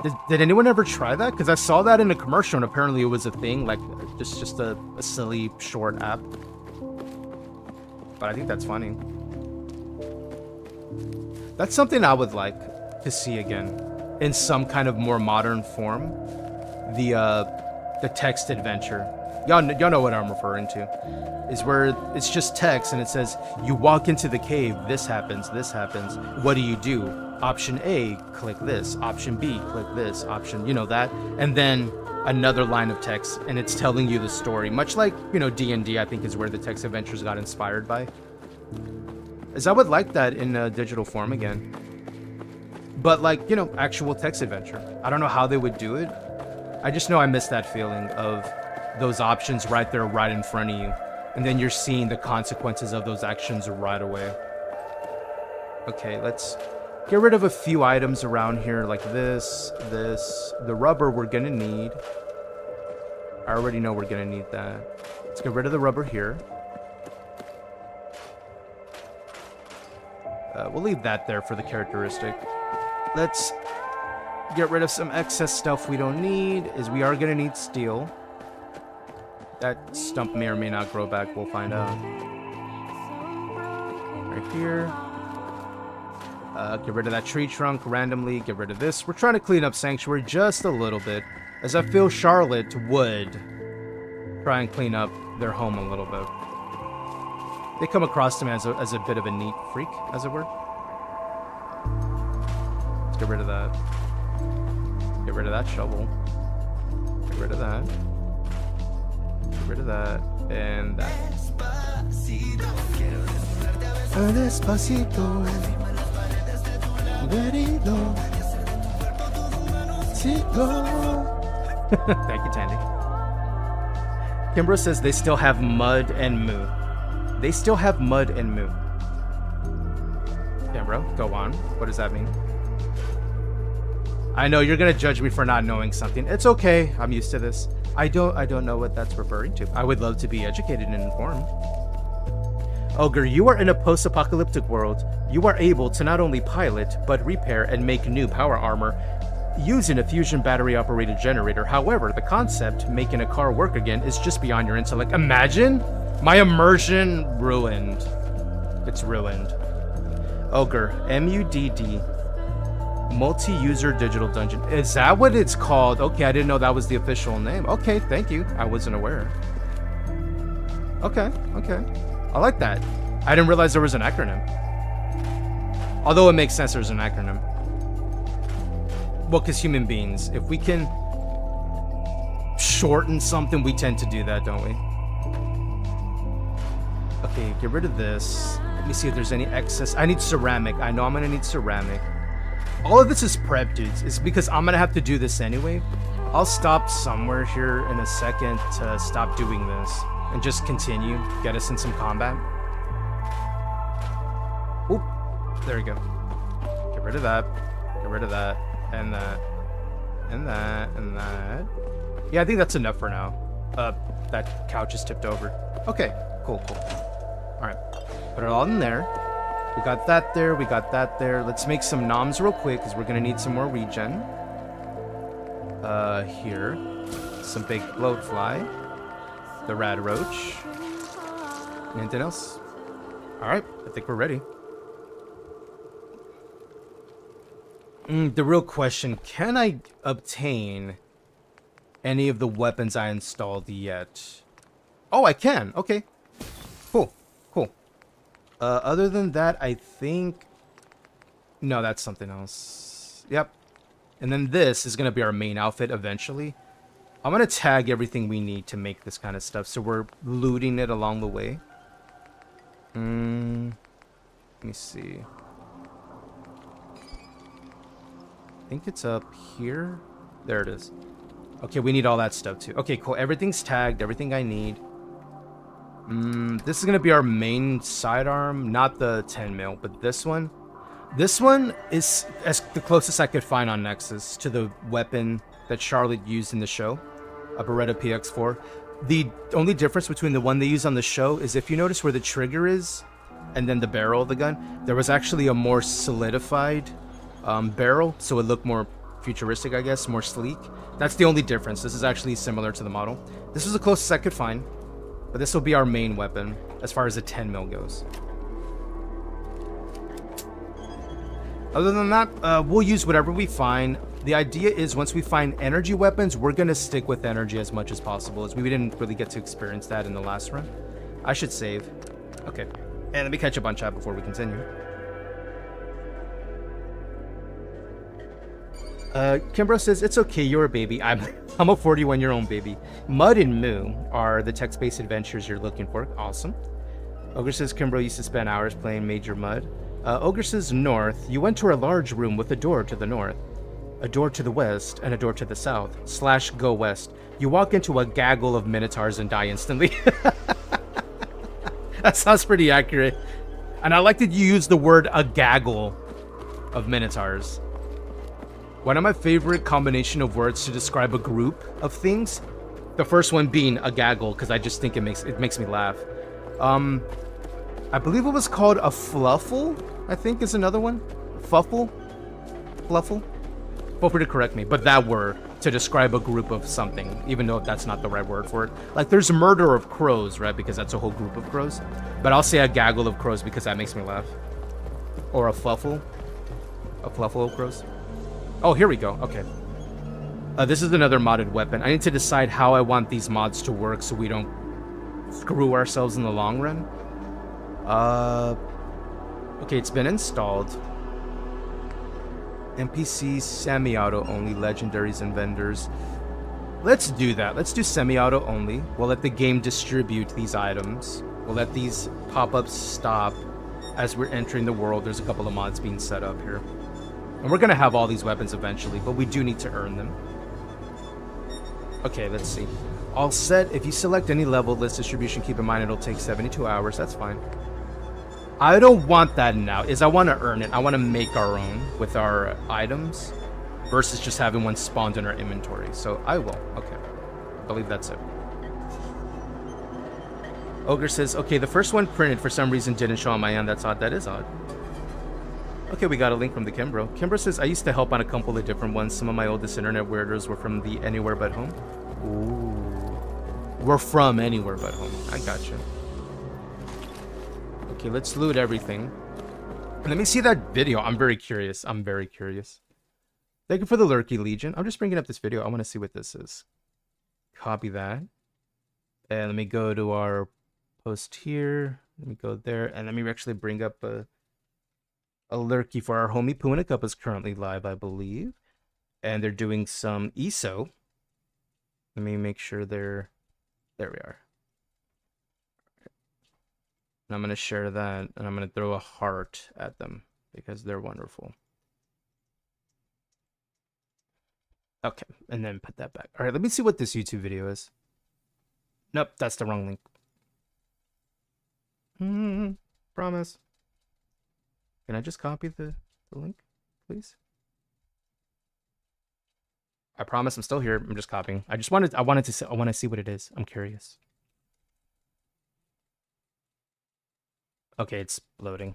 Did, did anyone ever try that? Because I saw that in a commercial and apparently it was a thing, like just just a, a silly short app. But I think that's funny. That's something I would like to see again in some kind of more modern form. The uh, the text adventure. Y'all y'all know what I'm referring to. Is where it's just text and it says you walk into the cave, this happens, this happens. What do you do? Option A, click this. Option B, click this. Option, you know that. And then another line of text and it's telling you the story. Much like, you know, D&D I think is where the text adventures got inspired by. Is I would like that in a digital form again. But like, you know, actual text adventure. I don't know how they would do it. I just know I miss that feeling of those options right there, right in front of you. And then you're seeing the consequences of those actions right away. Okay, let's get rid of a few items around here like this, this, the rubber we're gonna need. I already know we're gonna need that. Let's get rid of the rubber here. Uh, we'll leave that there for the characteristic. Let's get rid of some excess stuff we don't need, is we are gonna need steel. That stump may or may not grow back, we'll find out. Right here. Uh, get rid of that tree trunk randomly, get rid of this. We're trying to clean up Sanctuary just a little bit, as I feel Charlotte would try and clean up their home a little bit. They come across him as a, as a bit of a neat freak, as it were. Let's get rid of that. Get rid of that shovel. Get rid of that. Get rid of that. And that. Despacito. Querido. Thank you, Tandy. Kimbro says they still have mud and moo. They still have mud and moo. Kimbro, go on. What does that mean? I know you're gonna judge me for not knowing something. It's okay. I'm used to this. I don't I don't know what that's referring to. I would love to be educated and informed. Ogre, you are in a post-apocalyptic world. You are able to not only pilot, but repair and make new power armor using a fusion battery operated generator. However, the concept, making a car work again, is just beyond your intellect. Imagine my immersion ruined. It's ruined. Ogre, M-U-D-D, multi-user digital dungeon. Is that what it's called? Okay, I didn't know that was the official name. Okay, thank you. I wasn't aware. Okay, okay. I like that. I didn't realize there was an acronym. Although it makes sense there's an acronym. Well, because human beings, if we can shorten something, we tend to do that, don't we? Okay, get rid of this. Let me see if there's any excess. I need ceramic. I know I'm gonna need ceramic. All of this is prep, dudes. It's because I'm gonna have to do this anyway. I'll stop somewhere here in a second to stop doing this and just continue. Get us in some combat. Oop. There we go. Get rid of that. Get rid of that. And that. And that. And that. Yeah, I think that's enough for now. Uh, that couch is tipped over. Okay. Cool, cool. Alright. Put it all in there. We got that there. We got that there. Let's make some noms real quick because we're going to need some more regen. Uh, here. Some big bloatfly. The rad roach. Anything else? Alright. I think we're ready. Mm, the real question, can I obtain any of the weapons I installed yet? Oh, I can. Okay. Cool. Uh, other than that, I think... No, that's something else. Yep. And then this is going to be our main outfit eventually. I'm going to tag everything we need to make this kind of stuff. So we're looting it along the way. Mm, let me see. I think it's up here. There it is. Okay, we need all that stuff too. Okay, cool. Everything's tagged. Everything I need. Mm, this is going to be our main sidearm. Not the 10 mil, but this one. This one is as the closest I could find on Nexus to the weapon that Charlotte used in the show, a Beretta PX4. The only difference between the one they use on the show is if you notice where the trigger is and then the barrel of the gun, there was actually a more solidified um, barrel, so it looked more futuristic, I guess, more sleek. That's the only difference. This is actually similar to the model. This is the closest I could find, but this will be our main weapon as far as the 10 mil goes. Other than that, uh, we'll use whatever we find. The idea is once we find energy weapons, we're to stick with energy as much as possible, as we didn't really get to experience that in the last run. I should save. Okay. And let me catch up on chat before we continue. Uh, Kimbro says, it's okay, you're a baby. I'm, I'm a 41-year-old baby. Mud and Moo are the text-based adventures you're looking for. Awesome. Ogre says, Kimbro used to spend hours playing MajorMUD. Uh, Ogre says, north. You enter a large room with a door to the north, a door to the west, and a door to the south. Slash go west. You walk into a gaggle of minotaurs and die instantly. that sounds pretty accurate. And I like that you use the word a gaggle of minotaurs. One of my favorite combination of words to describe a group of things. The first one being a gaggle, because I just think it makes it makes me laugh. Um, I believe it was called a fluffle. I think is another one. Fuffle, fluffle. Feel free to correct me, but that word to describe a group of something, even though that's not the right word for it. Like there's a murder of crows, right? Because that's a whole group of crows. But I'll say a gaggle of crows because that makes me laugh. Or a fluffle. A fluffle of crows. Oh, here we go. Okay. Uh, this is another modded weapon. I need to decide how I want these mods to work so we don't screw ourselves in the long run. Uh, okay, it's been installed. NPCs, semi-auto only, legendaries and vendors. Let's do that. Let's do semi-auto only. We'll let the game distribute these items. We'll let these pop-ups stop as we're entering the world. There's a couple of mods being set up here. And we're to have all these weapons eventually, but we do need to earn them. Okay, let's see. All set. If you select any level list distribution, keep in mind it'll take 72 hours. That's fine. I don't want that now, is I want to earn it. I want to make our own with our items versus just having one spawned in our inventory. So I will. Okay. I believe that's it. Ogre says, okay, the first one printed for some reason didn't show on my end. That's odd. That is odd. Okay, we got a link from the Kimbro. Kimbro says, I used to help on a couple of different ones. Some of my oldest internet weirdos were from the Anywhere But Home. Ooh. We're from Anywhere But Home. I gotcha. Okay, let's loot everything. Let me see that video. I'm very curious. I'm very curious. Thank you for the Lurky Legion. I'm just bringing up this video. I want to see what this is. Copy that. And let me go to our post here. Let me go there. And let me actually bring up a a lurky for our homie Puna Cup is currently live, I believe. And they're doing some ESO. Let me make sure they're... There we are. And I'm going to share that, and I'm going to throw a heart at them, because they're wonderful. Okay, and then put that back. Alright, let me see what this YouTube video is. Nope, that's the wrong link. Hmm, promise. Can I just copy the, the link, please? I promise I'm still here. I'm just copying. I just wanted I wanted to see, I want to see what it is. I'm curious. Okay, it's loading.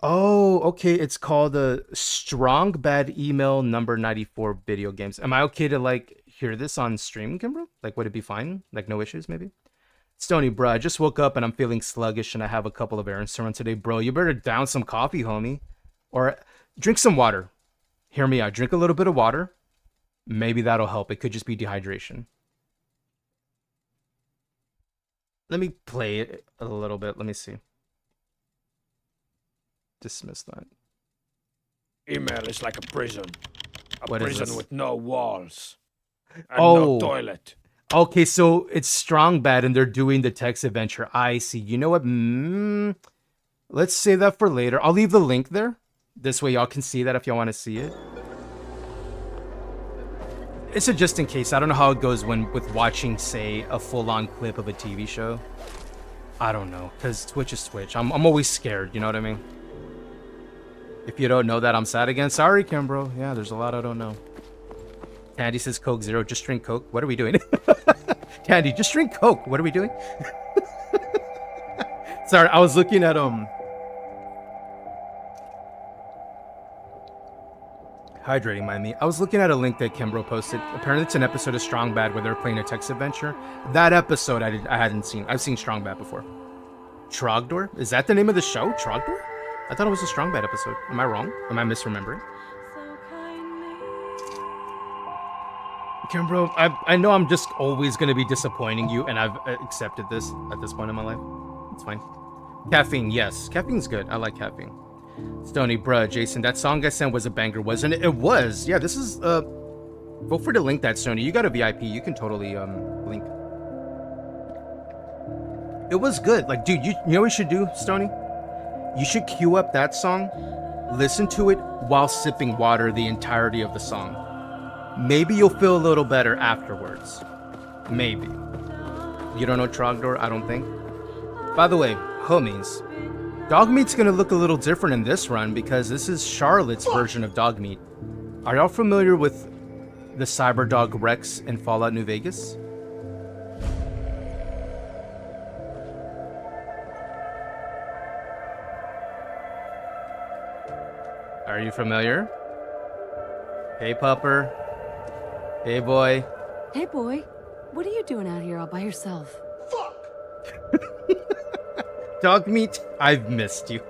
Oh, okay. It's called the Strong Bad Email Number 94 Video Games. Am I okay to like hear this on stream, Kimbro? Like, would it be fine? Like, no issues, maybe? Stony, bro, I just woke up and I'm feeling sluggish and I have a couple of errands to run today. Bro, you better down some coffee, homie. Or drink some water. Hear me out. Drink a little bit of water. Maybe that'll help. It could just be dehydration. Let me play it a little bit. Let me see. Dismiss that. Email is like a prison. A What is prison with no walls. And Oh. no toilet. Okay, so it's Strong Bad and they're doing the text adventure. I see. You know what? Mm, let's save that for later. I'll leave the link there. This way y'all can see that if y'all want to see it. It's a just in case. I don't know how it goes when with watching, say, a full-on clip of a TV show. I don't know, because Twitch is Twitch. I'm, I'm always scared, you know what I mean? If you don't know that, I'm sad again. Sorry, Kimbro. Yeah, there's a lot I don't know. Candy says Coke Zero. Just drink Coke. What are we doing? Candy, just drink Coke. What are we doing? Sorry, I was looking at um. Hydrating, mind me. I was looking at a link that Kimbro posted. Apparently, it's an episode of Strong Bad where they're playing a text adventure. That episode, I did, I hadn't seen. I've seen Strong Bad before. Trogdor? Is that the name of the show? Trogdor? I thought it was a Strong Bad episode. Am I wrong? Am I misremembering? Kimbro, I, I know I'm just always going to be disappointing you, and I've uh, accepted this at this point in my life. It's fine. Caffeine, yes. Caffeine's good. I like caffeine. Stony, bruh, Jason, that song I sent was a banger, wasn't it? It was. Yeah, this is, uh... Feel free to link that, Stony. You got a VIP. You can totally, um, link. It was good. Like, dude, you, you know what you should do, Stony? You should queue up that song, listen to it while sipping water the entirety of the song. Maybe you'll feel a little better afterwards. Maybe. You don't know Trogdor? I don't think. By the way, homies, Dogmeat's gonna look a little different in this run because this is Charlotte's version of Dogmeat. Are y'all familiar with the Cyberdog Rex in Fallout New Vegas? Are you familiar? Hey, pupper. Hey, boy. Hey, boy. What are you doing out here all by yourself? Dog meat, I've missed you.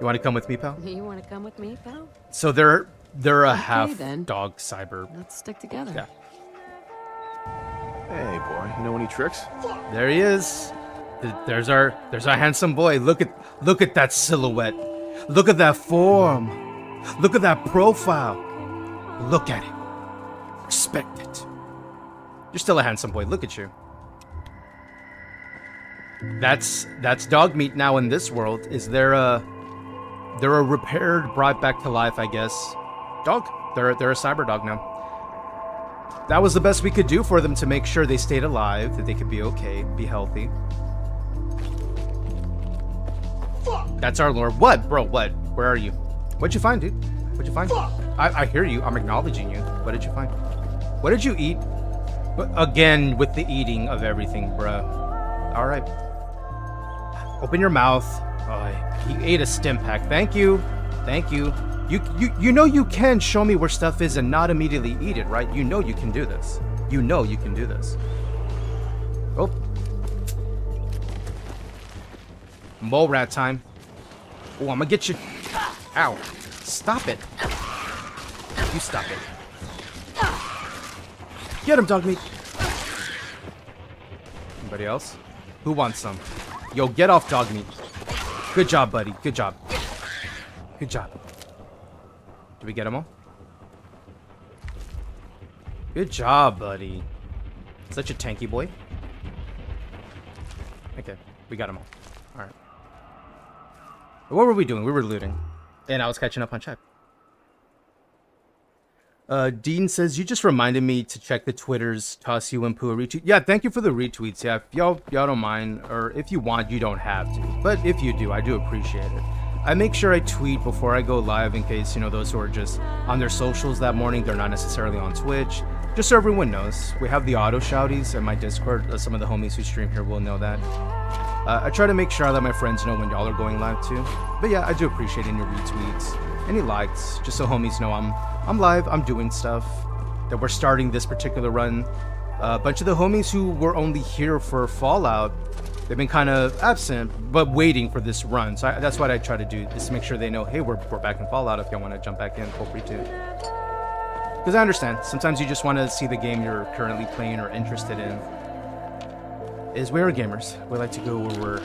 You want to come with me, pal? You want to come with me, pal? So they're they're a Okay, half then. dog cyber. Let's stick together. Yeah. Hey, boy, you know any tricks? There he is. There's our there's our handsome boy. Look at look at that silhouette. Look at that form. Look at that profile. Look at it. Respect it. You're still a handsome boy. Look at you. That's that's dog meat now in this world. Is there a they're a repaired, brought back to life, I guess. Dog. They're they're a cyber dog now. That was the best we could do for them to make sure they stayed alive, that they could be okay, be healthy. Fuck. That's our lore. What, bro? What? Where are you? What'd you find, dude? What'd you find? I, I hear you. I'm acknowledging you. What did you find? What did you eat? But again, with the eating of everything, bruh. All right. Open your mouth. Oh, he ate a Stimpak. Thank you. Thank you. You, you, you know you can show me where stuff is and not immediately eat it, right? You know you can do this. You know you can do this. Oh. Mole rat time. Oh, I'm gonna get you. Ow. Stop it. You stop it. Get him, dog meat. Anybody else? Who wants some? Yo, get off dog meat. Good job, buddy. Good job. Good job. Did we get them all? Good job, buddy. Such a tanky boy. Okay, we got them all. Alright. What were we doing? We were looting. And I was catching up on chat. Uh, Dean says, you just reminded me to check the Twitters, toss you and Pooh a retweet. Yeah, thank you for the retweets. Yeah, if y'all, y'all don't mind, or if you want, you don't have to. But if you do, I do appreciate it. I make sure I tweet before I go live in case, you know, those who are just on their socials that morning, they're not necessarily on Twitch. Just so everyone knows, we have the auto shouties in my Discord. Uh, some of the homies who stream here will know that. Uh, I try to make sure let my friends know when y'all are going live too. But yeah, I do appreciate any retweets, any likes, just so homies know I'm I'm live, I'm doing stuff, that we're starting this particular run. a bunch of the homies who were only here for Fallout, they've been kind of absent, but waiting for this run. So I, that's what I try to do, is make sure they know, hey, we're, we're back in Fallout. If y'all want to jump back in, feel free to. Because I understand, sometimes you just want to see the game you're currently playing or interested in. Is we are gamers. We like to go where we're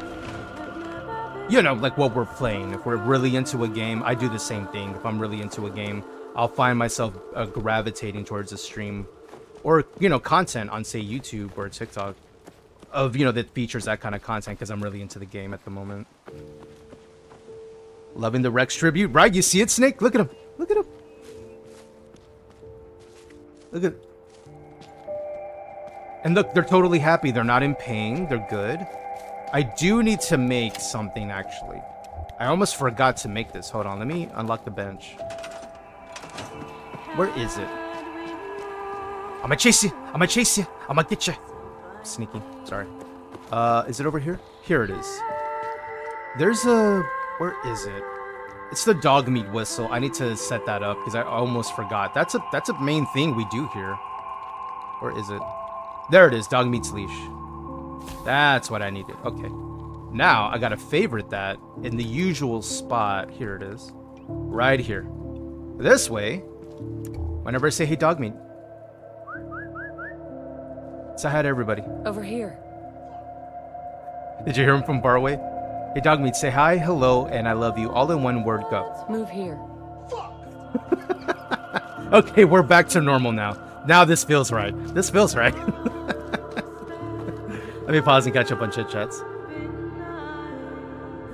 you know, like what we're playing. If we're really into a game, I do the same thing. If I'm really into a game, I'll find myself uh, gravitating towards a stream or, you know, content on, say, YouTube or TikTok of, you know, that features that kind of content because I'm really into the game at the moment. Loving the Rex tribute, right? You see it, Snake? Look at him. Look at him. Look at. And look, they're totally happy. They're not in pain. They're good. I do need to make something, actually. I almost forgot to make this. Hold on. Let me unlock the bench. Where is it? I'm gonna chase you. I'm gonna chase you. I'm gonna get you. Sneaky. Sorry. Uh, is it over here? Here it is. There's a... Where is it? It's the dog meat whistle. I need to set that up because I almost forgot. That's a that's a main thing we do here. Where is it? There it is. Dog meat's leash. That's what I needed. Okay. Now I gotta favorite that in the usual spot. Here it is. Right here. This way. Whenever I say hey dog meat. Say hi to everybody. Over here. Did you hear him from far away? Hey dog meat, say hi, hello, and I love you. All in one word, go. Move here. Okay, we're back to normal now. Now this feels right. This feels right. Let me pause and catch up on chit chats.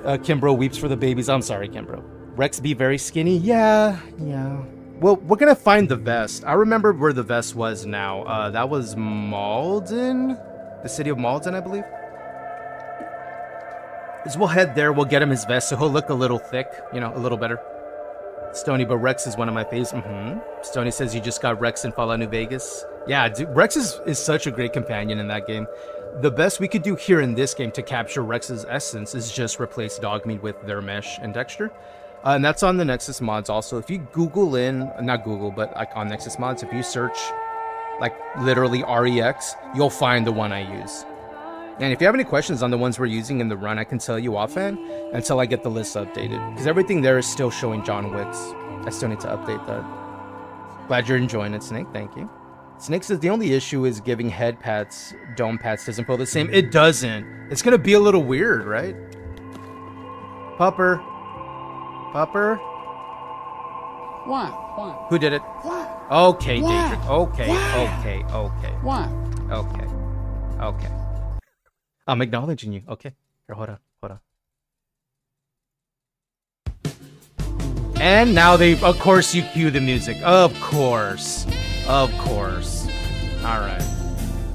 Uh, Kimbro weeps for the babies. I'm sorry, Kimbro. Rex be very skinny. Yeah, yeah. Well, we're gonna find the vest. I remember where the vest was now. Uh, that was Malden, the city of Malden, I believe. Is we'll head there. We'll get him his vest, so he'll look a little thick. You know, a little better. Stony, but Rex is one of my faves. Mm-hmm. Stony says you just got Rex in Fallout New Vegas. Yeah, dude, Rex is, is such a great companion in that game. The best we could do here in this game to capture Rex's essence is just replace Dogmeat with their mesh and texture. Uh, and that's on the Nexus mods also. If you Google in, not Google, but like on Nexus mods, if you search like literally REX, you'll find the one I use. And if you have any questions on the ones we're using in the run, I can tell you offhand until I get the list updated. Because everything there is still showing John Wicks. I still need to update that. Glad you're enjoying it, Snake. Thank you. Snake says the only issue is giving head pats, dome pats doesn't feel the same. It doesn't. It's going to be a little weird, right? Pupper. Pupper. What? What? Who did it? What? Okay, What? Daedric. Okay, What? okay, okay. What? Okay. Okay. I'm acknowledging you. Okay. Here, hold on. Hold on. And now they, of course, you cue the music. Of course. Of course. All right.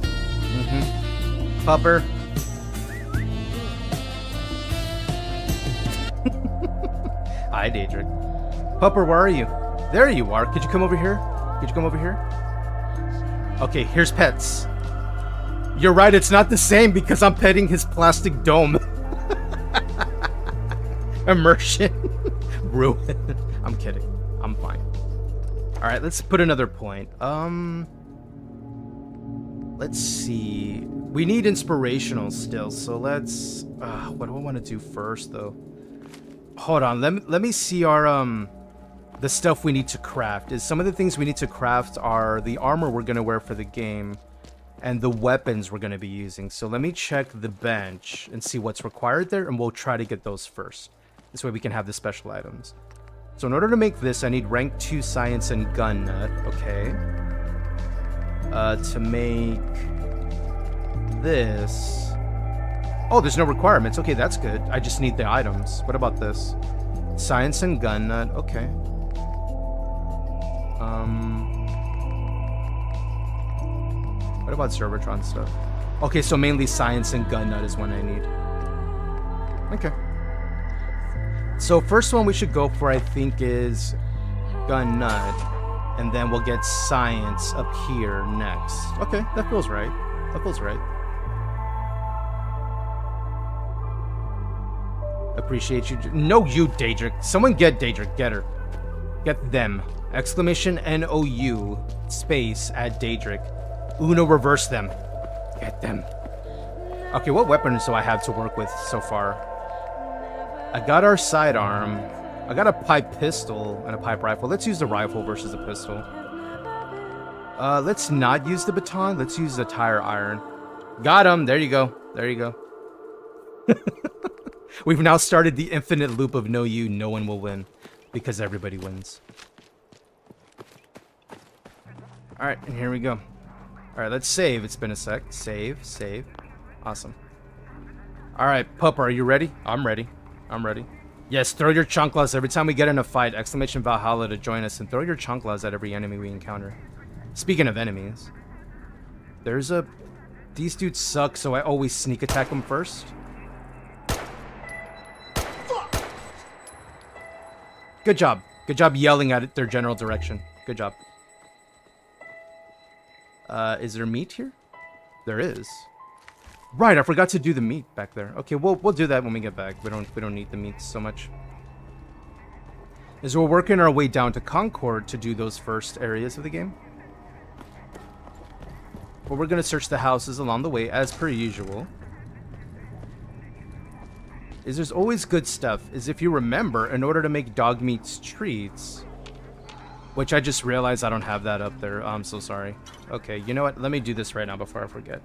Mm-hmm. Pupper. Hi, Daedric. Pupper, where are you? There you are. Could you come over here? Could you come over here? Okay, here's pets. You're right, it's not the same because I'm petting his plastic dome. Immersion. Ruin. I'm kidding. I'm fine. Alright, let's put another point. Um let's see. We need inspirational still, so let's uh, what do I want to do first though? Hold on, let me let me see our um the stuff we need to craft. Is some of the things we need to craft are the armor we're gonna wear for the game and the weapons we're going to be using. So let me check the bench and see what's required there, and we'll try to get those first. This way we can have the special items. So in order to make this, I need rank 2 science and gun nut. Okay. Uh, to make this... Oh, there's no requirements. Okay, that's good. I just need the items. What about this? Science and gun nut. Okay. Um... What about Zerbatron stuff? Okay, so mainly science and gun nut is one I need. Okay. So first one we should go for, I think, is gun nut. And then we'll get science up here next. Okay, that feels right. That feels right. Appreciate you. No, you, Daedric. Someone get Daedric. Get her. Get them. Exclamation N-O-U space at Daedric. Uno reverse them. Get them. Okay, what weapons do I have to work with so far? I got our sidearm. I got a pipe pistol and a pipe rifle. Let's use the rifle versus the pistol. Uh, let's not use the baton. Let's use the tire iron. Got him. There you go. There you go. We've now started the infinite loop of no you, no one will win. Because everybody wins. Alright, and here we go. Alright, let's save. It's been a sec. Save, save. Awesome. Alright, Pup, are you ready? I'm ready. I'm ready. Yes, throw your chunklas every time we get in a fight. Exclamation Valhalla to join us. And throw your chunklas at every enemy we encounter. Speaking of enemies. There's a... These dudes suck, so I always sneak attack them first. Good job. Good job yelling at their general direction. Good job. Uh, is there meat here? There is. Right, I forgot to do the meat back there. Okay, we'll we'll do that when we get back. We don't we don't need the meat so much. As we're working our way down to Concord to do those first areas of the game. But we're gonna search the houses along the way as per usual. Is there's always good stuff. Is if you remember, in order to make dog meats treats, which I just realized I don't have that up there. I'm so sorry. Okay, you know what? Let me do this right now before I forget.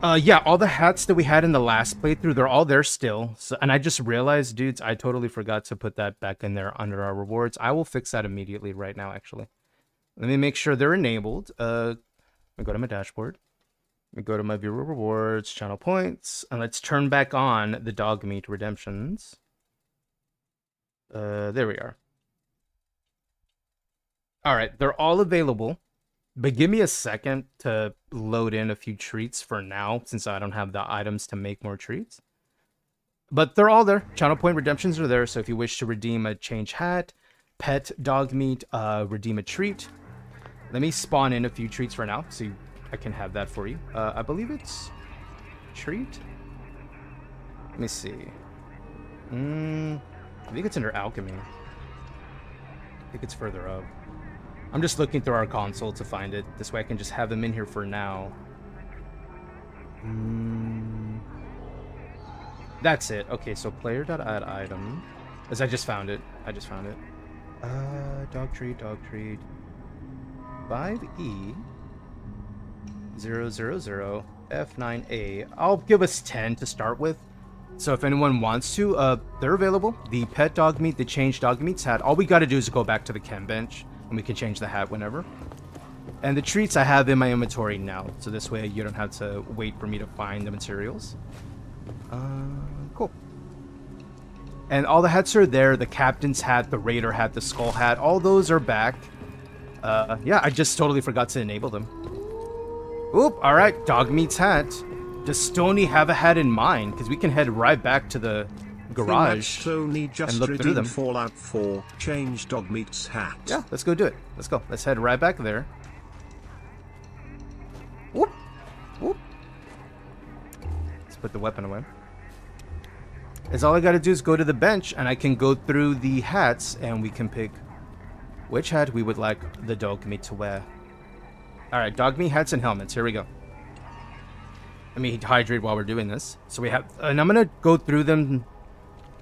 Uh, yeah, all the hats that we had in the last playthrough, they're all there still. So, and I just realized, dudes, I totally forgot to put that back in there under our rewards. I will fix that immediately right now, actually. Let me make sure they're enabled. Uh, let me go to my dashboard. Let me go to my viewer rewards, channel points, and let's turn back on the dog meat redemptions. Uh, there we are. All right, they're all available. But give me a second to load in a few treats for now, since I don't have the items to make more treats. But they're all there. Channel point redemptions are there, so if you wish to redeem a change hat, pet, dog meat, uh, redeem a treat. Let me spawn in a few treats for now, so I can have that for you. Uh, I believe it's treat. Let me see. Mm, I think it's under alchemy. I think it's further up. I'm just looking through our console to find it. This way I can just have them in here for now. Mm, that's it. Okay, so player.add item. As I just found it. I just found it. Uh, dog treat, dog treat. 5E 000 F9A. I'll give us 10 to start with. So if anyone wants to, uh, they're available. The pet dog meat, the change dog meat's hat. All we gotta do is go back to the chem bench, and we can change the hat whenever. And the treats I have in my inventory now, so this way you don't have to wait for me to find the materials. Uh, cool. And all the hats are there. The captain's hat, the raider hat, the skull hat, all those are back. Uh, yeah, I just totally forgot to enable them. Oop, alright, dog meat's hat. Does Stony have a hat in mind? Because we can head right back to the garage Stony just and look through them. Fallout 4, change dog meat's hat. Yeah, let's go do it. Let's go. Let's head right back there. Whoop. Whoop. Let's put the weapon away. Is all I gotta do is go to the bench and I can go through the hats and we can pick which hat we would like the dog meat to wear. Alright, dog meat hats and helmets. Here we go. Let me hydrate while we're doing this. So we have, and I'm gonna go through them,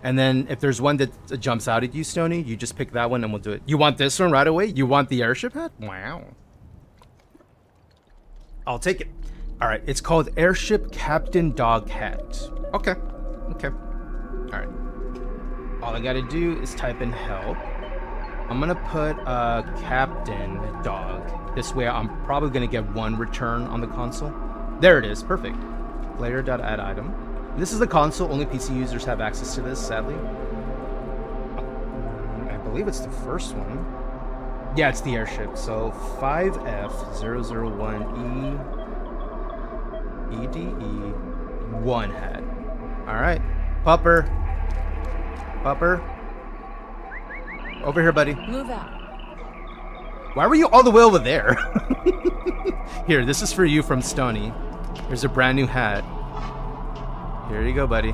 and then if there's one that jumps out at you, Stony, you just pick that one and we'll do it. You want this one right away? You want the airship hat? Wow. I'll take it. All right, it's called Airship Captain Dog Hat. Okay, okay. All right. All I gotta do is type in help. I'm gonna put uh, Captain Dog. This way I'm probably gonna get one return on the console. There it is, perfect. Player.add item. This is the console, only PC users have access to this, sadly. I believe it's the first one. Yeah, it's the airship. So 5F001E EDE 1 hat. Alright. Pupper. Pupper. Over here, buddy. Move out. Why were you all the way over there? Here, this is for you from Stony. Here's a brand new hat. Here you go, buddy.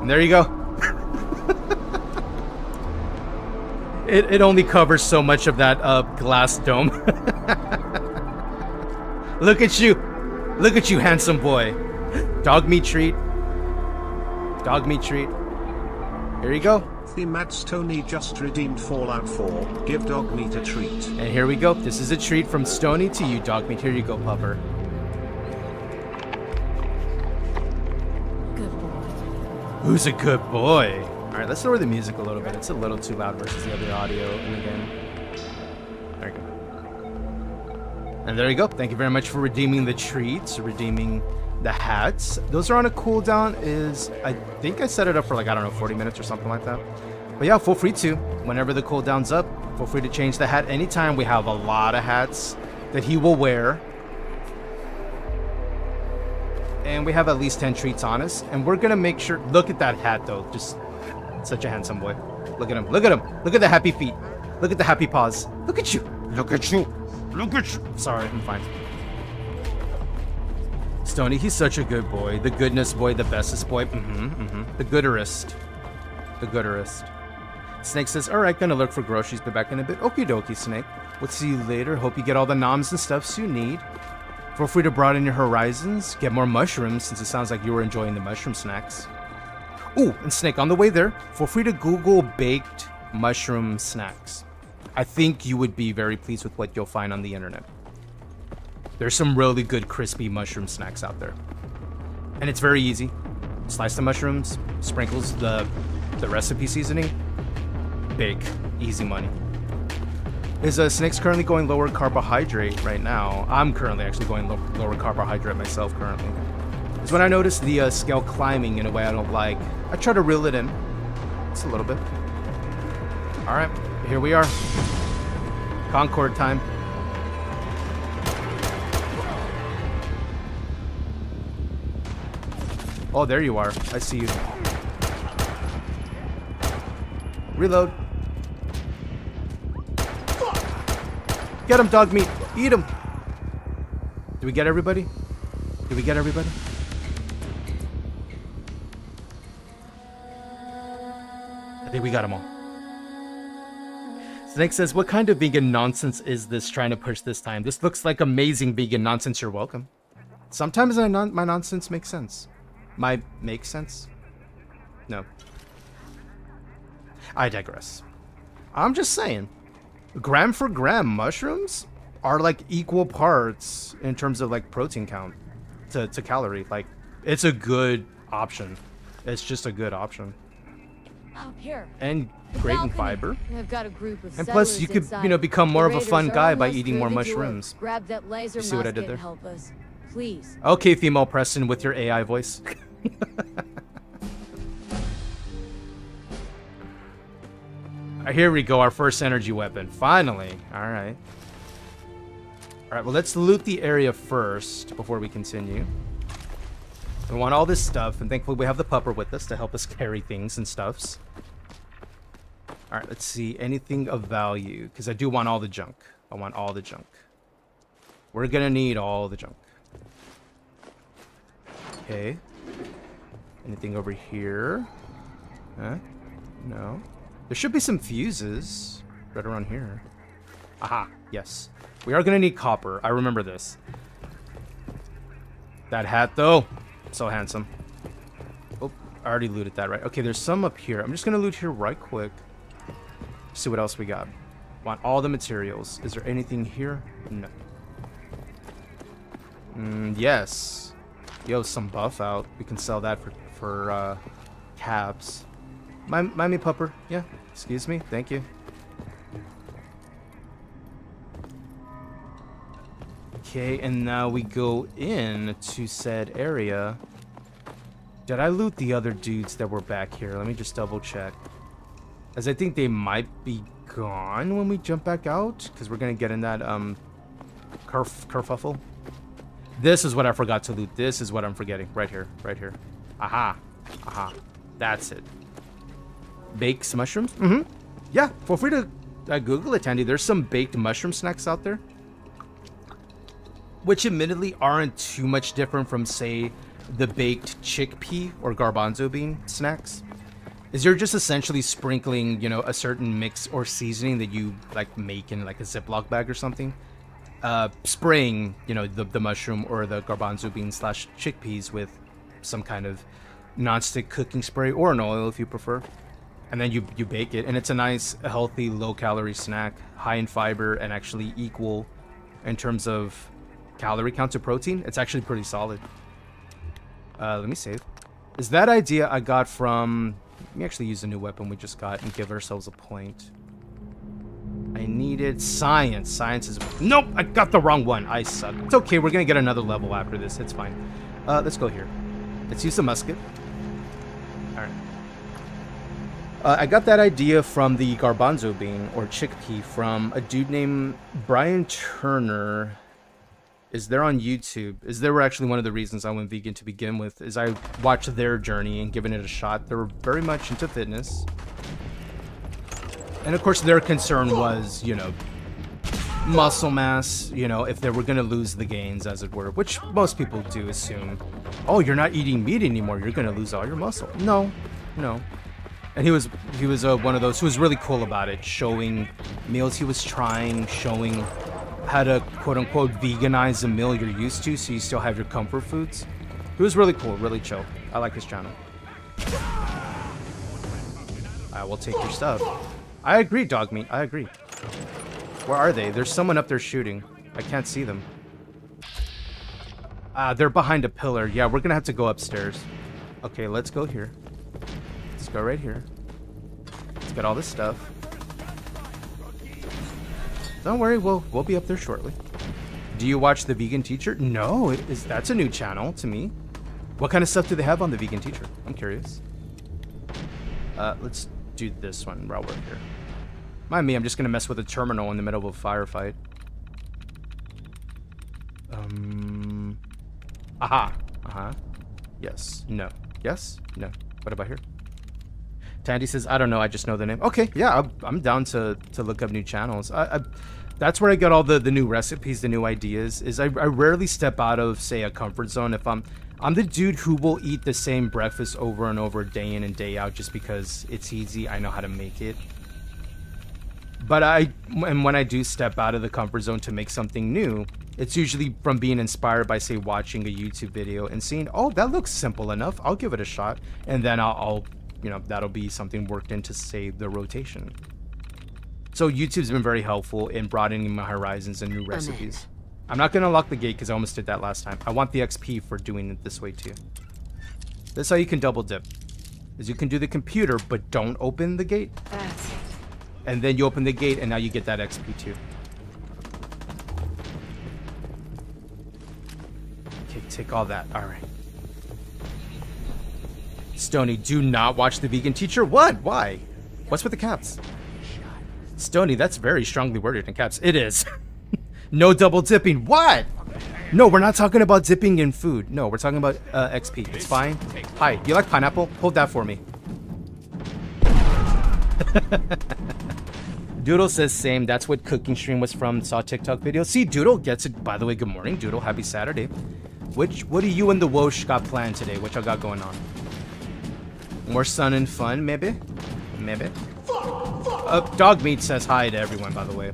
And there you go. it, it only covers so much of that uh, glass dome. Look at you. Look at you, handsome boy. Dog meat treat. Dog meat treat. Here you go healthy Matt Tony just redeemed Fallout 4. Give dog meat a treat. And here we go. This is a treat from Stony to you, dog meat. Here you go, pupper. Good boy. Who's a good boy? All right, let's lower the music a little bit. It's a little too loud versus the other audio in the game. There you go. And there you go. Thank you very much for redeeming the treats, redeeming the hats. Those are on a cooldown. Is I think I set it up for like I don't know 40 minutes or something like that. But yeah, feel free to whenever the cooldown's up. Feel free to change the hat anytime. We have a lot of hats that he will wear and we have at least 10 treats on us and we're gonna make sure look at that hat though just such a handsome boy look at him look at him look at the happy feet look at the happy paws look at you look at you look at you sorry i'm fine stony he's such a good boy. The goodness boy the bestest boy. Mm-hmm, mm-hmm. the gooderest. The gooderest. Snake says all right gonna look for groceries be back in a bit. Okie dokie snake. We'll see you later. Hope you get all the noms and stuffs you need. Feel free to broaden your horizons, get more mushrooms since it sounds like you were enjoying the mushroom snacks. Ooh, and Snake, on the way there, feel free to Google baked mushroom snacks. I think you would be very pleased with what you'll find on the internet. There's some really good crispy mushroom snacks out there. And it's very easy. Slice the mushrooms, sprinkles the, the recipe seasoning, bake, easy money. Is uh, Snake's currently going lower carbohydrate right now? I'm currently actually going lo lower carbohydrate myself currently. Is when I notice the uh, scale climbing in a way I don't like. I try to reel it in. Just a little bit. All right, here we are. Concord time. Oh, there you are. I see you. Reload. Get him, dog meat. Eat him. Did we get everybody? Did we get everybody? I think we got them all. Snake says, what kind of vegan nonsense is this trying to push this time? This looks like amazing vegan nonsense. You're welcome. Sometimes my, non my nonsense makes sense. My make sense? No. I digress. I'm just saying gram for gram mushrooms are like equal parts in terms of like protein count to, to calorie like it's a good option it's just a good option Up here. and great in fiber I've got a group of and plus you could you know become more of a fun guy by eating more mushrooms Grab that laser You see what I did there? help us. Please. okay female preston with your ai voice Uh, Here we go, our first energy weapon. Finally. Alright. Alright, well, let's loot the area first before we continue. We want all this stuff, and thankfully we have the pupper with us to help us carry things and stuffs. Alright, let's see. Anything of value, because I do want all the junk. I want all the junk. We're gonna need all the junk. Okay. Anything over here? Huh? No. There should be some fuses right around here. Aha, yes. We are gonna need copper. I remember this. That hat, though, so handsome. Oh, I already looted that, right? Okay, there's some up here. I'm just gonna loot here right quick. See what else we got. Want all the materials. Is there anything here? No. Mm, yes. Yo, some buff out. We can sell that for, for uh, caps. Mind, mind me, pupper. Yeah, excuse me. Thank you. Okay, and now we go in to said area. Did I loot the other dudes that were back here? Let me just double check. As I think they might be gone when we jump back out, because we're gonna get in that um kerf kerfuffle. This is what I forgot to loot. This is what I'm forgetting. Right here. Right here. Aha. Aha. That's it. Bakes mushrooms? Mm-hmm. Yeah, feel free to uh, Google it, Tandy. There's some baked mushroom snacks out there. Which admittedly aren't too much different from, say, the baked chickpea or garbanzo bean snacks. Is you're just essentially sprinkling, you know, a certain mix or seasoning that you like make in like a Ziploc bag or something uh, spraying, you know, the, the mushroom or the garbanzo bean slash chickpeas with some kind of non-stick cooking spray or an oil if you prefer. And then you, you bake it. And it's a nice, healthy, low-calorie snack, high in fiber, and actually equal in terms of calorie count to protein. It's actually pretty solid. Uh, let me save. Is that idea I got from... Let me actually use a new weapon we just got and give ourselves a point. I needed science. Science is... Nope! I got the wrong one. I suck. It's okay. We're going to get another level after this. It's fine. Uh, let's go here. Let's use the musket. Alright. Uh, I got that idea from the garbanzo bean, or chickpea, from a dude named Brian Turner. Is there on YouTube? Is there were actually one of the reasons I went vegan to begin with, is I watched their journey and given it a shot. They were very much into fitness. And of course their concern was, you know, muscle mass, you know, if they were going to lose the gains, as it were, which most people do assume. Oh, you're not eating meat anymore. You're going to lose all your muscle. No, no. And he was he was uh, one of those who was really cool about it, showing meals he was trying, showing how to quote unquote veganize a meal you're used to, so you still have your comfort foods. He was really cool, really chill. I like his channel. I will take your stuff. I agree, dog meat. I agree. Where are they? There's someone up there shooting. I can't see them. Ah, they're behind a pillar. Yeah, we're gonna have to go upstairs. Okay, let's go here. Let's go right here. Let's get all this stuff. Don't worry, we'll we'll be up there shortly. Do you watch the Vegan Teacher? No, it is that's a new channel to me. What kind of stuff do they have on the Vegan Teacher? I'm curious. Uh, let's do this one while we're here. Mind me, I'm just gonna mess with a terminal in the middle of a firefight. Um. Aha. Uh huh. Yes. No. Yes. No. What about here? Tandy says, I don't know. I just know the name. Okay. Yeah. I'm, I'm down to to look up new channels. I, I that's where I get all the the new recipes, the new ideas. Is I, I rarely step out of say a comfort zone if I'm I'm the dude who will eat the same breakfast over and over, day in and day out, just because it's easy. I know how to make it. But I, and when I do step out of the comfort zone to make something new, it's usually from being inspired by, say, watching a YouTube video and seeing, oh, that looks simple enough. I'll give it a shot, and then I'll, I'll you know, that'll be something worked into, say, the rotation. So YouTube's been very helpful in broadening my horizons and new recipes. I'm not going to lock the gate because I almost did that last time. I want the XP for doing it this way too. This is how you can double dip. Is you can do the computer, but don't open the gate. And then you open the gate and now you get that XP too. Okay, take all that. All right. Stony, do not watch the vegan teacher. What? Why? What's with the caps? Stony, that's very strongly worded in caps. It is. no double dipping. What? No, we're not talking about dipping in food. No, we're talking about uh, XP. It's fine. Hi, you like pineapple? Hold that for me. Doodle says same. That's what cooking stream was from. Saw TikTok video. See, Doodle gets it. By the way, good morning, Doodle. Happy Saturday. Which, what do you and the Wosh got planned today? What y'all got going on? More sun and fun, maybe? Maybe. Uh, dog meat says hi to everyone, by the way.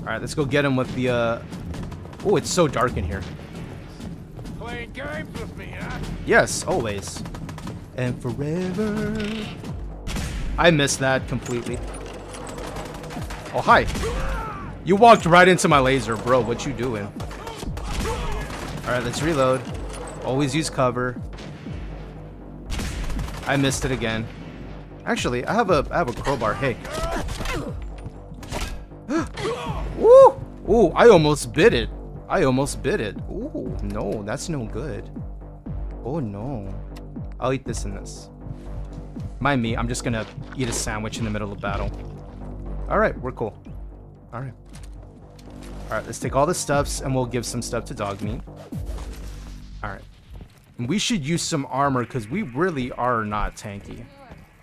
Alright, let's go get him with the, uh... Oh, it's so dark in here. Playing games with me, huh? Yes, always. And forever. I missed that completely. Oh, hi. You walked right into my laser, bro. What you doing? Alright, let's reload. Always use cover. I missed it again. Actually, I have a I have a crowbar. Hey. Woo! Ooh, I almost bit it. I almost bit it. Ooh, no, that's no good. Oh no. I'll eat this and this. Mind me, I'm just gonna eat a sandwich in the middle of battle. Alright, we're cool. Alright. Alright, let's take all the stuffs and we'll give some stuff to dog meat. Alright. We should use some armor because we really are not tanky.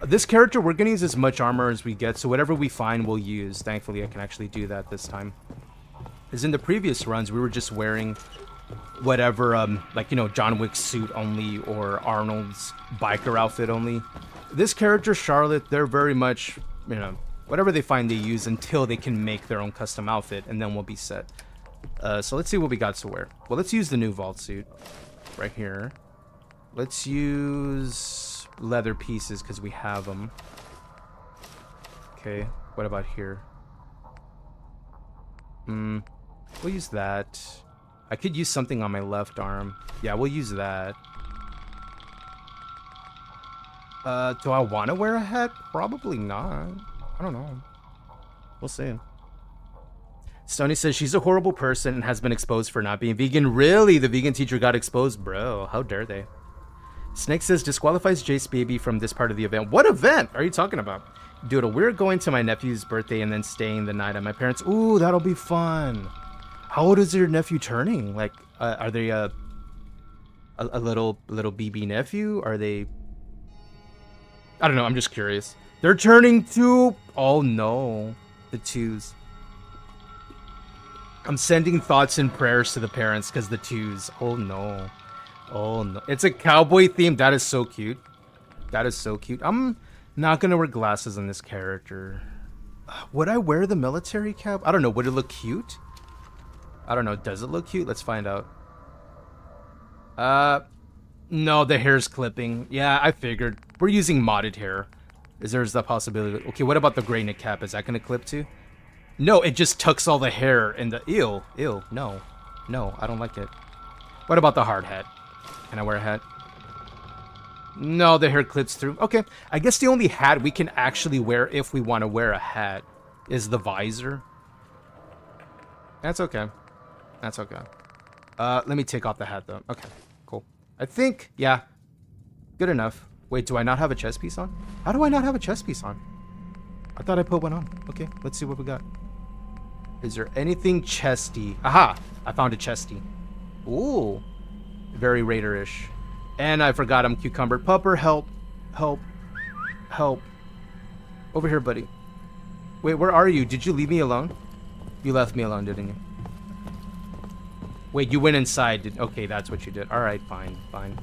This character, we're gonna use as much armor as we get, so whatever we find, we'll use. Thankfully, I can actually do that this time. As in the previous runs, we were just wearing whatever, um, like, you know, John Wick's suit only or Arnold's biker outfit only. This character, Charlotte, they're very much, you know, whatever they find they use until they can make their own custom outfit, and then we'll be set. Uh, so let's see what we got to wear. Well, let's use the new vault suit right here. Let's use leather pieces because we have them. Okay, what about here? Hmm, we'll use that. I could use something on my left arm. Yeah, we'll use that. Uh, do I want to wear a hat? Probably not. I don't know. We'll see. Stony says she's a horrible person and has been exposed for not being vegan. Really? The vegan teacher got exposed? Bro, how dare they? Snake says disqualifies Jace Baby from this part of the event. What event are you talking about? Dude, we're going to my nephew's birthday and then staying the night at my parents. Ooh, that'll be fun. How old is your nephew turning? Like, uh, are they a, a a little little BB nephew? Are they? I don't know. I'm just curious. They're turning two. Oh no, the twos. I'm sending thoughts and prayers to the parents because the twos. Oh no. Oh no. It's a cowboy theme. That is so cute. That is so cute. I'm not gonna wear glasses on this character. Would I wear the military cap? I don't know. Would it look cute? I don't know. Does it look cute? Let's find out. Uh, no, the hair's clipping. Yeah, I figured. We're using modded hair. Is there's the possibility? Okay, what about the gray knit cap? Is that gonna clip too? No, it just tucks all the hair in the... Ew, ew, no. No, I don't like it. What about the hard hat? Can I wear a hat? No, the hair clips through. Okay, I guess the only hat we can actually wear if we want to wear a hat is the visor. That's okay. That's okay. Uh, let me take off the hat, though. Okay. I think, yeah, good enough. Wait, do I not have a chest piece on? How do I not have a chest piece on? I thought I put one on. Okay, let's see what we got. Is there anything chesty? Aha! I found a chesty. Ooh. Very Raider-ish. And I forgot I'm Cucumber. Pupper, help. Help. Help. Over here, buddy. Wait, where are you? Did you leave me alone? You left me alone, didn't you? Wait, you went inside. Did, okay, that's what you did. Alright, fine, fine.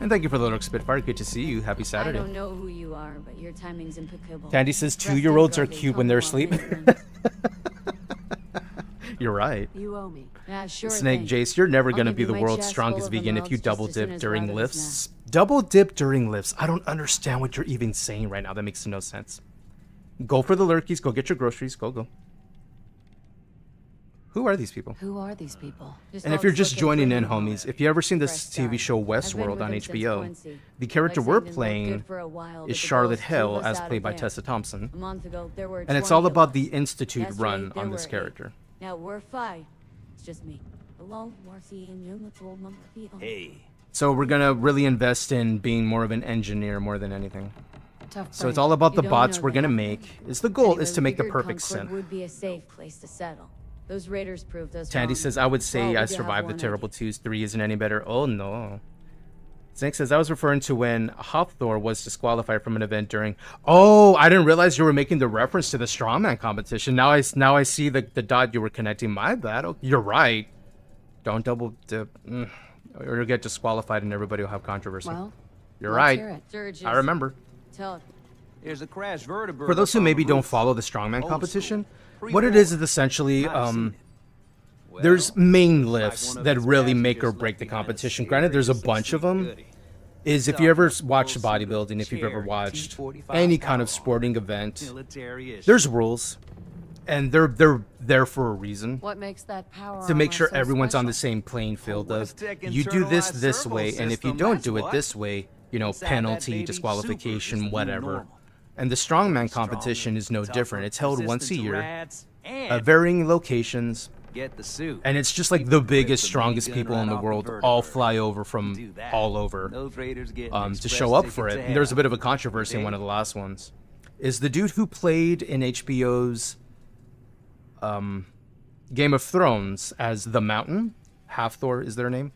And thank you for the little Spitfire. Good to see you. Happy Saturday. I don't know who you are, but your timing's impeccable. Candy says two-year-olds are cute when they're asleep. You're right. You owe me. Yeah, sure Snake thing. Jace, you're never going to be the world's strongest vegan if you double just as soon dip during we're out of this lifts. Double dip during lifts. I don't understand what you're even saying right now. That makes no sense. Go for the lurkies. Go get your groceries. Go, go. Who are these people? Who are these people? And if you're just joining in, homies, if you ever seen this TV show Westworld on HBO, the character we're playing is Charlotte Hale, as played by Tessa Thompson. A month ago, there were And it's all about the Institute Yesterday, run there on this were eight. character. Now we're five. It's just me. Hello, Marcy and you. Let's roll monkey on. Hey. So we're gonna really invest in being more of an engineer more than anything. Tough So it's all about You the bots we're that. gonna make. Is the goal is to make the perfect Concord synth. would be a safe place to settle. Those raiders proved us Tandy wrong. says, I would say we I survived the one terrible twos. Three isn't any better. Oh no. Snake says, I was referring to when Hafthor was disqualified from an event during. Oh, I didn't realize you were making the reference to the strongman competition. Now I now I see the the dot you were connecting. My bad. Oh, you're right. Don't double dip, mm. or you'll get disqualified, and everybody will have controversy. Well, you're right. hear it. Sturgis. I remember. Tell There's a crash vertebrae. For those who maybe don't follow the strongman competition, school. What it is is essentially um, there's main lifts that really make or break the competition. Granted, there's a bunch of them. Is if you ever watched bodybuilding, if you've ever watched any kind of sporting event, there's rules, and they're they're there for a reason. What makes that power to make sure everyone's on the same playing field of you do this this way, and if you don't do it this way, you know, penalty, baby, super is the disqualification, new whatever. Normal. And the strongman Strong, competition is no different. It's held once a year rats, at varying locations. Get the suit. And it's just like the biggest, strongest people in the world vertebrae. all fly over from all over Those raiders get an um, to show up for it. ticket to And there's a bit of a controversy in one of the last ones. Is the dude who played in HBO's um, Game of Thrones as the Mountain, Hafthor is their name?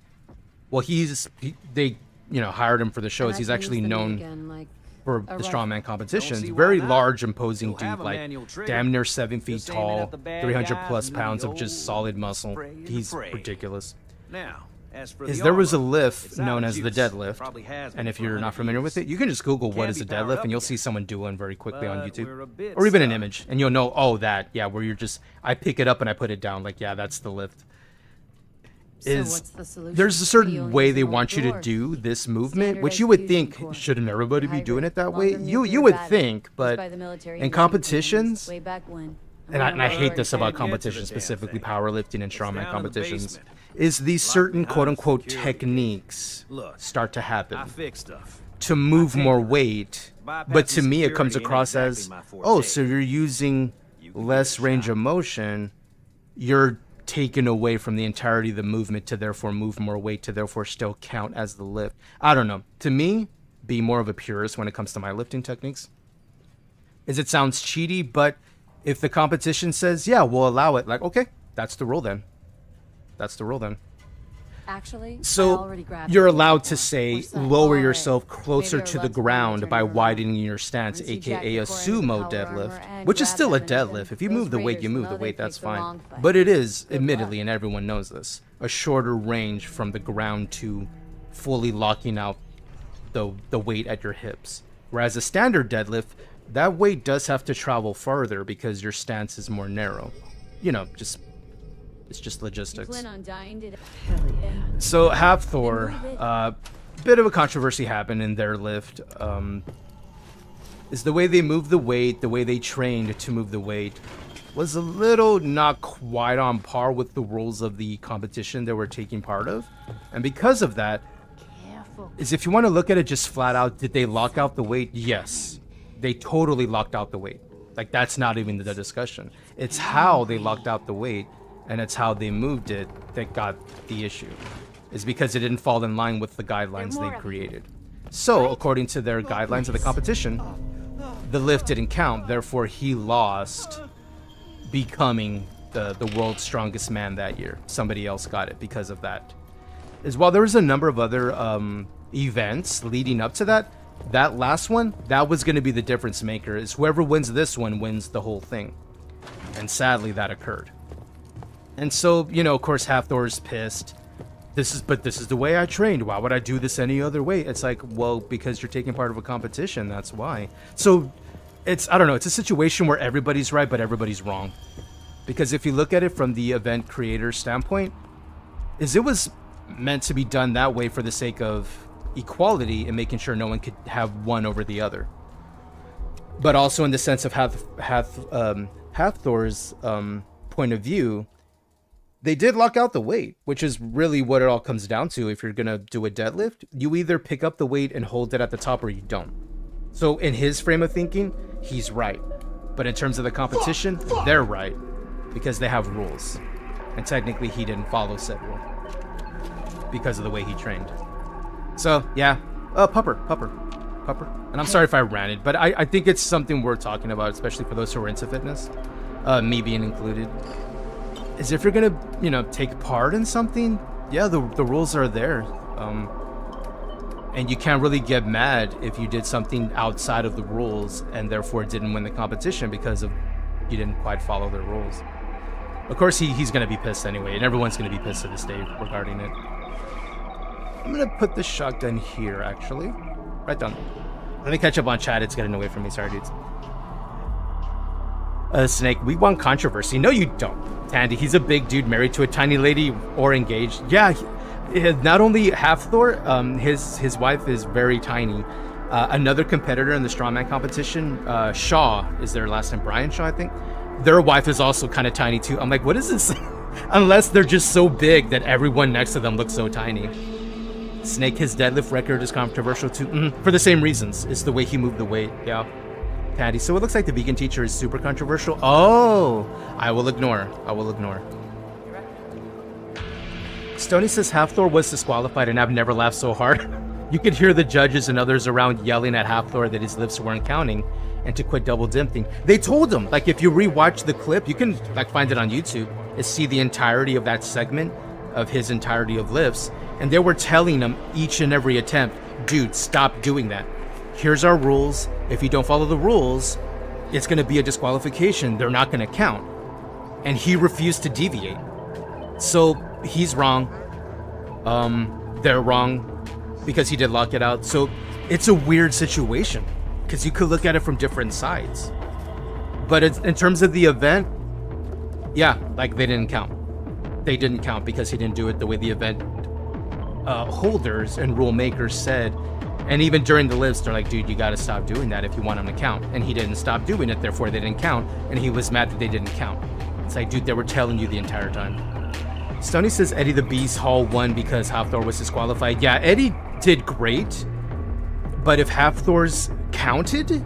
Well, he's he, they you know hired him for the shows. He's actually known again, like for a the strongman competitions. Very large, imposing dude, like damn near seven feet tall, at the bad 300 guys plus pounds of just solid muscle. He's ridiculous. Now, as for Is the there was a lift known as the deadlift, and if you're not familiar with it, you can just Google what is a deadlift, and you'll see someone doing very quickly on But we're a YouTube, or even an image, and you'll know, oh, that, yeah, where you're just, I pick it up and I put it down, like, yeah, that's the lift. So Is what's the solution? there's a Video certain way they want you to do this movement, which you would think shouldn't everybody be doing it that way? You you would think, but by the military in competitions, way back when. and I, and I hate this about Can't get to the competitions, specifically powerlifting and strongman down in the competitions, is these certain quote unquote techniques start to happen I fix stuff. to move more weight. But to me, it comes across as, oh, so you're using less range of motion. You're taken away from the entirety of the movement to therefore move more weight to therefore still count as the lift. I don't know. To me, be more of a purist when it comes to my lifting techniques. Is it sounds cheaty, but if the competition says, yeah, we'll allow it, like, okay, that's the rule then. That's the rule then. Actually, So you're allowed to say lower yourself closer to the ground by widening your stance, aka a the core into sumo deadlift, which is still a deadlift. If you move the weight, you move the weight, that's fine. But it is, admittedly, and everyone knows this, a shorter range from the ground to fully locking out the the weight at your hips. Whereas a standard deadlift, that weight does have to travel farther because your stance is more narrow. You know, just it's just logistics. plan on dying today? So Hafthor, uh, bit of a controversy happened in their lift. Um, is the way they moved the weight, the way they trained to move the weight, was a little not quite on par with the rules of the competition they were taking part of, and because of that, is if you want to look at it just flat out, did they lock out the weight? Yes, they totally locked out the weight. Like that's not even the discussion. It's how they locked out the weight, and it's how they moved it that got the issue. Is because it didn't fall in line with the guidelines they created. So, according to their guidelines of the competition, the lift didn't count. Therefore, he lost, becoming the the world's strongest man that year. Somebody else got it because of that. Is while there was a number of other um, events leading up to that, that last one that was going to be the difference maker. Is whoever wins this one wins the whole thing, and sadly that occurred. And so you know, of course, Hafthor's pissed. This is, but this is the way I trained. Why would I do this any other way? It's like, well, because you're taking part of a competition. That's why. So, it's I don't know. It's a situation where everybody's right, but everybody's wrong. Because if you look at it from the event creator standpoint, is it was meant to be done that way for the sake of equality and making sure no one could have one over the other. But also in the sense of Hath, Hath, um, Hafthor's um, point of view, they did lock out the weight, which is really what it all comes down to. If you're gonna do a deadlift, you either pick up the weight and hold it at the top, or you don't. So in his frame of thinking, he's right. But in terms of the competition, they're right because they have rules, and technically he didn't follow said rule because of the way he trained. So yeah, uh, pupper, pupper, pupper. And I'm sorry if I ranted, but I, I think it's something worth talking about, especially for those who are into fitness, uh, me being included is if you're gonna you know take part in something yeah the, the rules are there. Um, and you can't really get mad if you did something outside of the rules and therefore didn't win the competition because of you didn't quite follow the rules. Of course he, he's gonna be pissed anyway and everyone's gonna be pissed to this day regarding it. I'm gonna put the shotgun here actually. Right down. Let me catch up on chat. It's getting away from me. Sorry dudes uh, Snake, we want controversy. No, you don't. Tandy, he's a big dude married to a tiny lady or engaged. Yeah, he- not only Hafthor, um, his his wife is very tiny. Uh, another competitor in the strongman competition, uh, Shaw, is their last name, Brian Shaw, I think. Their wife is also kind of tiny too. I'm like, what is this? Unless they're just so big that everyone next to them looks so tiny. Snake, his deadlift record is controversial too, Mhm, for the same reasons. It's the way he moved the weight. Yeah. Patty. So it looks like the vegan teacher is super controversial. Oh, I will ignore. I will ignore. Stony says Hafthor was disqualified, and I've never laughed so hard. you could hear the judges and others around yelling at Hafthor that his lips weren't counting and to quit double dimping. They told him, like, if you rewatch the clip, you can like find it on YouTube and see the entirety of that segment of his entirety of lifts, and they were telling him each and every attempt, dude, stop doing that. Here's our rules. If you don't follow the rules, it's going to be a disqualification. They're not going to count. And he refused to deviate. So he's wrong. Um, they're wrong because he did lock it out. So it's a weird situation because you could look at it from different sides. But it's, in terms of the event, yeah, like they didn't count. They didn't count because he didn't do it the way the event uh, holders and rule makers said And even during the list, they're like, dude, you gotta stop doing that if you want them to count. And he didn't stop doing it, therefore they didn't count. And he was mad that they didn't count. It's like, dude, they were telling you the entire time. Stony says Eddie the Beast Hall won because Hafthor was disqualified. Yeah, Eddie did great, but if Hafthor's counted,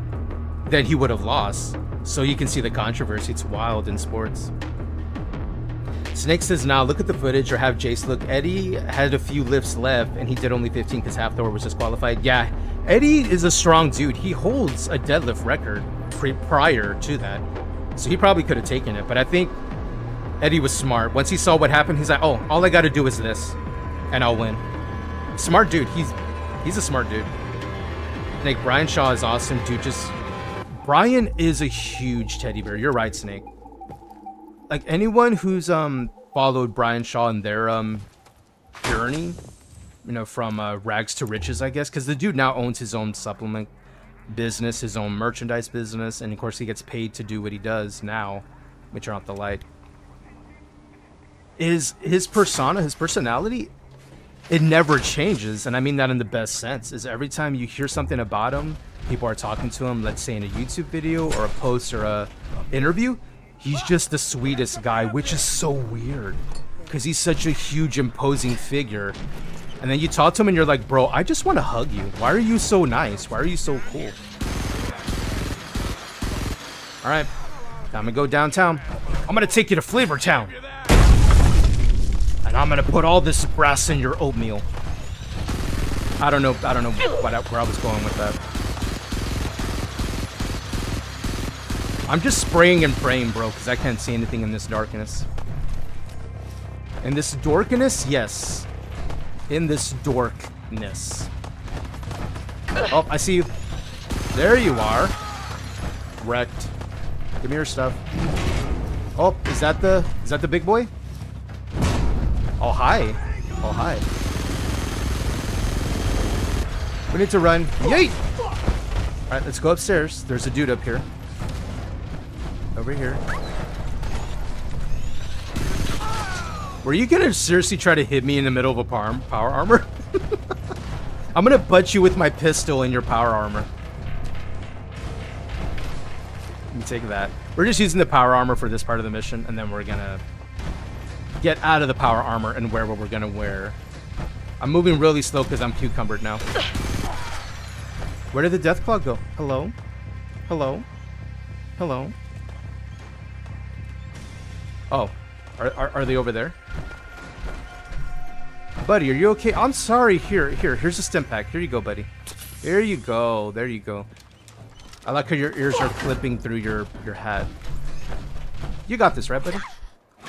then he would have lost. So you can see the controversy. It's wild in sports. Snake says, now look at the footage or have Jace look. Eddie had a few lifts left and he did only 15 because Hafthor was disqualified. Yeah, Eddie is a strong dude. He holds a deadlift record prior to that. So he probably could have taken it. But I think Eddie was smart. Once he saw what happened, he's like, oh, all I got to do is this and I'll win. Smart dude. He's he's a smart dude. Snake, Brian Shaw is awesome. Dude, just... Brian is a huge teddy bear. You're right, Snake like anyone who's um followed Brian Shaw in their um journey, you know, from uh, rags to riches, I guess, because the dude now owns his own supplement business, his own merchandise business, and of course he gets paid to do what he does now, which are not the light. Is his persona, his personality, it never changes, and I mean that in the best sense. Is every time you hear something about him, people are talking to him, let's say in a YouTube video or a post or a interview, he's just the sweetest guy, which is so weird. Because he's such a huge, imposing figure. And then you talk to him and you're like, bro, I just want to hug you. Why are you so nice? Why are you so cool? Alright, time to go downtown. I'm gonna take you to Flavor Town. And I'm gonna put all this brass in your oatmeal. I don't know, I don't know what, where I was going with that. I'm just spraying and praying, bro, because I can't see anything in this darkness. In this dorkiness? Yes. In this dorkness. Oh, I see you. There you are. Wrecked. Give me your stuff. Oh, is that the is that the big boy? Oh hi. Oh hi. We need to run. Yeet! Alright, let's go upstairs. There's a dude up here. Over here. Were you gonna seriously try to hit me in the middle of a power, power armor? I'm gonna butt you with my pistol in your power armor. Me take that. We're just using the power armor for this part of the mission, and then we're gonna get out of the power armor and wear what we're gonna wear. I'm moving really slow because I'm cucumbered now. Where did the Deathclaw go? Hello? Hello? Hello? Oh, are, are, are, they over there? Buddy, are you okay? I'm sorry. Here, here, here's a Stimpak. Here you go, buddy. There you go. There you go. I like how your ears are clipping through your, your hat. You got this, right, buddy?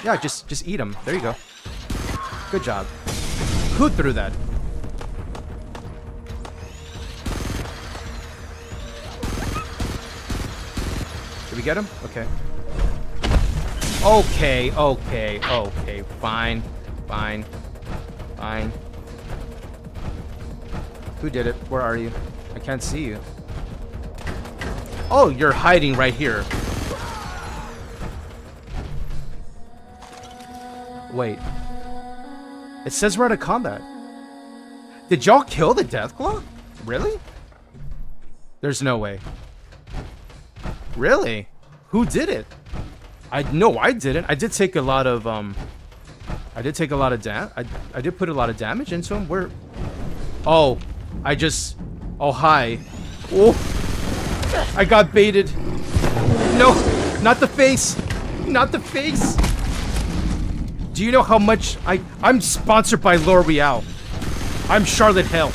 Yeah, just just eat them. There you go. Good job. Who threw that? Did we get him? Okay. Okay, okay, okay. Fine, fine, fine. Who did it? Where are you? I can't see you. Oh, you're hiding right here. Wait. It says we're out of combat. Did y'all kill the Deathclaw? Really? There's no way. Really? Who did it? I no, I didn't. I did take a lot of um. I did take a lot of dam. I I did put a lot of damage into him. Where? Oh, I just. Oh hi. Oh, I got baited. No, not the face. Not the face. Do you know how much I? I'm sponsored by L'Oreal. I'm Charlotte Hale.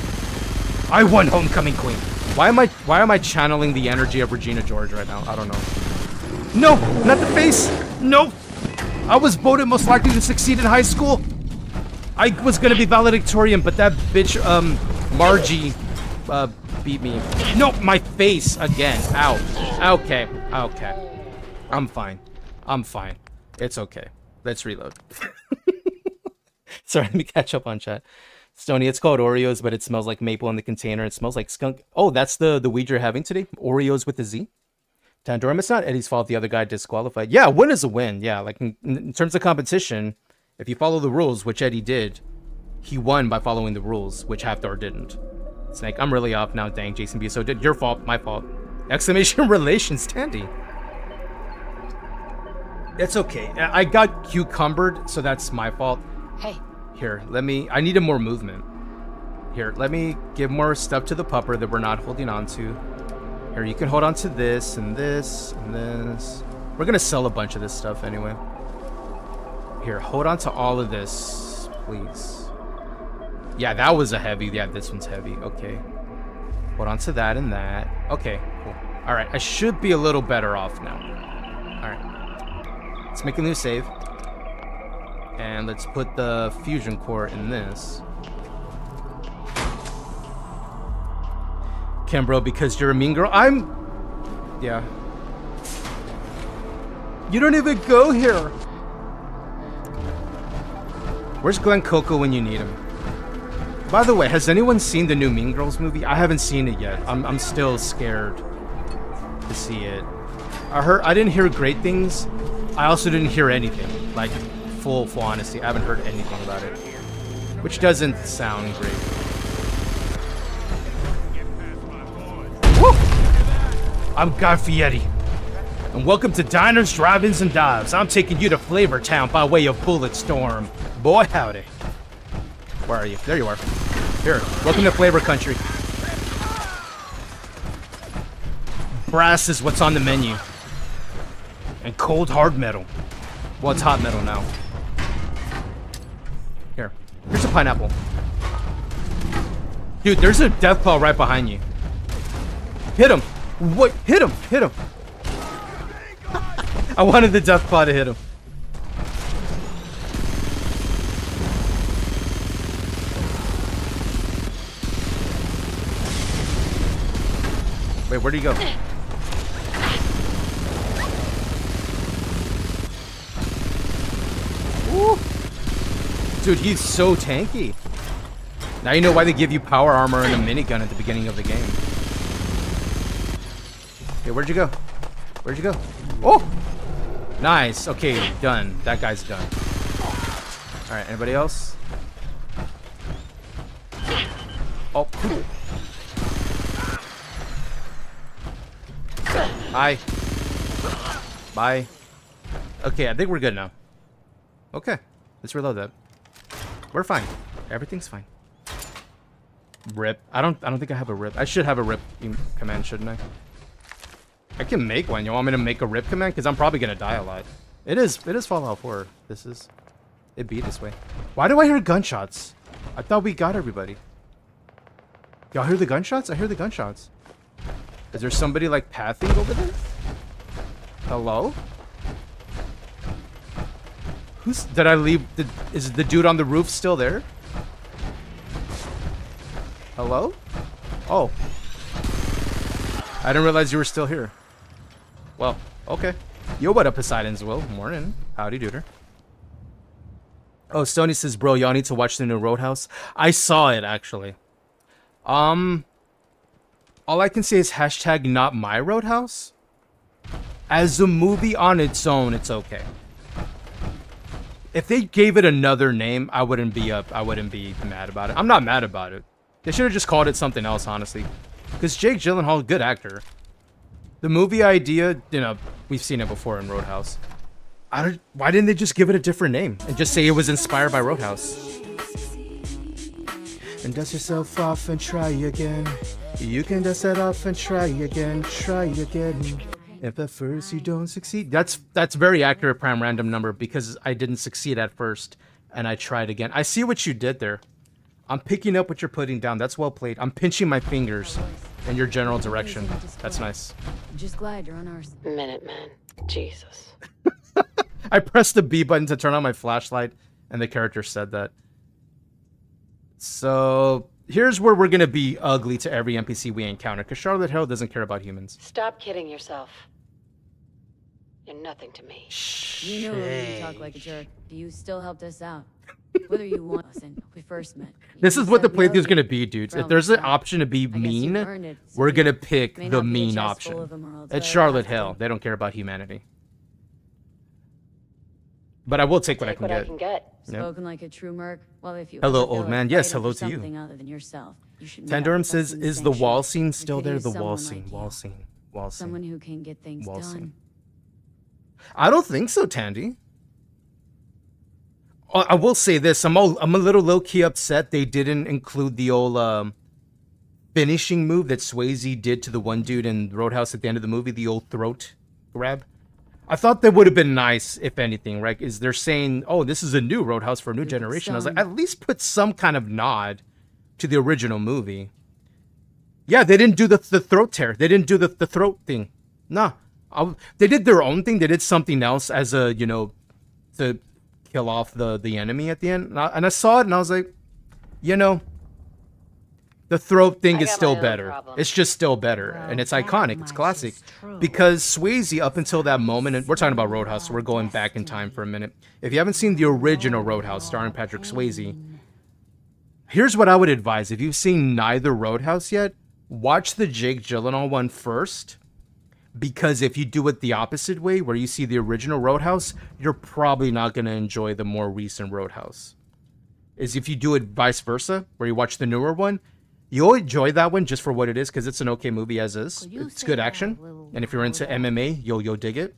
I won Homecoming Queen. Why am I? Why am I channeling the energy of Regina George right now? I don't know. No, not the face. No. I was voted most likely to succeed in high school. I was gonna be valedictorian, but that bitch, um, Margie, uh, beat me. No, my face again. Ow. Okay. Okay. I'm fine. I'm fine. It's okay. Let's reload. Sorry, let me catch up on chat. Stony, it's called Oreos, but it smells like maple in the container. It smells like skunk. Oh, that's the the weed you're having today? Oreos with a Z? Tandorum, it's not Eddie's fault the other guy disqualified. Yeah, win is a win. Yeah, like in, in, terms of competition, if you follow the rules, which Eddie did, he won by following the rules, which Hafthor didn't. Snake, I'm really off now. Dang, Jason B. So did your fault, my fault. Exclamation relations, Tandy. It's okay. I I got cucumbered, so that's my fault. Hey. Here, let me. I needed more movement. Here, let me give more stuff to the pupper that we're not holding on to. Here, you can hold on to this and this and this. We're gonna sell a bunch of this stuff anyway. Here, hold on to all of this, please. Yeah, that was a heavy. Yeah, this one's heavy. Okay. Hold on to that and that. Okay, cool. All right, I should be a little better off now. All right. Let's make a new save. And let's put the fusion core in this. Kimbro, because you're a mean girl. I'm... Yeah. You don't even go here. Where's Glenn Coco when you need him? By the way, has anyone seen the new Mean Girls movie? I haven't seen it yet. I'm, I'm still scared to see it. I heard I didn't hear great things. I also didn't hear anything. Like full full honesty, I haven't heard anything about it. Which doesn't sound great. I'm Guy Fieri. And welcome to Diners, Drive-Ins, and Dives. I'm taking you to Flavor Town by way of Bulletstorm. Boy, howdy. Where are you? There you are. Here, welcome to Flavor Country. Brass is what's on the menu. And cold hard metal. Well, it's hot metal now. Here. Here's a pineapple. Dude, there's a Deathclaw right behind you. Hit him! What? Hit him! Hit him! I wanted the Deathclaw to hit him. Wait, where'd he go? Woo. Dude, he's so tanky. Now you know why they give you power armor and a minigun at the beginning of the game. Okay, where'd you go? Where'd you go? Oh! Nice. Okay, done. That guy's done. Alright, anybody else? Oh, cool. Bye. Bye. Okay, I think we're good now. Okay, let's reload that. We're fine. Everything's fine. Rip. I don't. I don't think I have a rip. I should have a rip command, shouldn't I? I can make one. You want me to make a rip command? Because I'm probably gonna die a lot. It is. It is Fallout 4. This is. It be this way. Why do I hear gunshots? I thought we got everybody. Y'all hear the gunshots? I hear the gunshots. Is there somebody like pathing over there? Hello? Who's did I leave the is the dude on the roof still there? Hello? Oh. I didn't realize you were still here. Well, okay. Yo, what up, Poseidon's Will? Morning. Howdy, duder. Oh, Sony says, bro, y'all need to watch the new Roadhouse. I saw it, actually. Um, all I can say is hashtag not my Roadhouse. As a movie on its own, it's okay. If they gave it another name, I wouldn't be up. I wouldn't be mad about it. I'm not mad about it. They should have just called it something else, honestly. Because Jake Gyllenhaal, good actor. The movie idea, you know, we've seen it before in Roadhouse. I don't, why didn't they just give it a different name and just say it was inspired by Roadhouse? And dust yourself off and try again. You can dust it off and try again, try again. If at first you don't succeed, that's that's very accurate prime random number because I didn't succeed at first and I tried again. I see what you did there. I'm picking up what you're putting down. That's well played. I'm pinching my fingers in your general direction. That's nice. Just glad you're on our Minuteman. Jesus. I pressed the B button to turn on my flashlight, and the character said that. So here's where we're gonna be ugly to every NPC we encounter, because Charlotte Hale doesn't care about humans. Stop kidding yourself. You're nothing to me. Shh. You know when you talk like a jerk. You still helped us out. Whether you want us and we first met. This is what the said we playthrough is gonna be, dudes. If there's an option to be I guess you've mean, earned it, we're gonna pick the not be a mean option. It's Charlotte. Hale. They don't care about humanity. But I will take what I can what get. I can get. Spoken like a true merc. Well, if you Hello, old man. Yes, hello to you. something other than yourself, you should Tandorum says, us in "Is the wall scene still there? The wall scene, like wall scene, wall scene." Someone who can get things Wall done. scene. I don't think so, Tandy. I will say this: I'm all, I'm a little low key upset they didn't include the old um, finishing move that Swayze did to the one dude in Roadhouse at the end of the movie, the old throat grab. I thought that would have been nice, if anything, right? Is they're saying, "Oh, this is a new Roadhouse for a new generation." I was like, at least put some kind of nod to the original movie. Yeah, they didn't do the the throat tear. They didn't do the the throat thing. Nah, I, they did their own thing. They did something else as a you know to kill off the the enemy at the end. And I, and I saw it and I was like, you know, the throat thing I is still better. problems. It's just still better, and it's iconic. It's classic because Swayze up until that moment, and we're talking about Roadhouse, so we're going back in time for a minute. If you haven't seen the original Roadhouse starring Patrick Swayze, here's what I would advise: if you've seen neither Roadhouse yet, watch the Jake Gyllenhaal one first. Because if you do it the opposite way, where you see the original Roadhouse, you're probably not going to enjoy the more recent Roadhouse. Is if you do it vice versa, where you watch the newer one, you'll enjoy that one just for what it is, because it's an okay movie as is. It's good action, and if you're into MMA, you'll you'll dig it.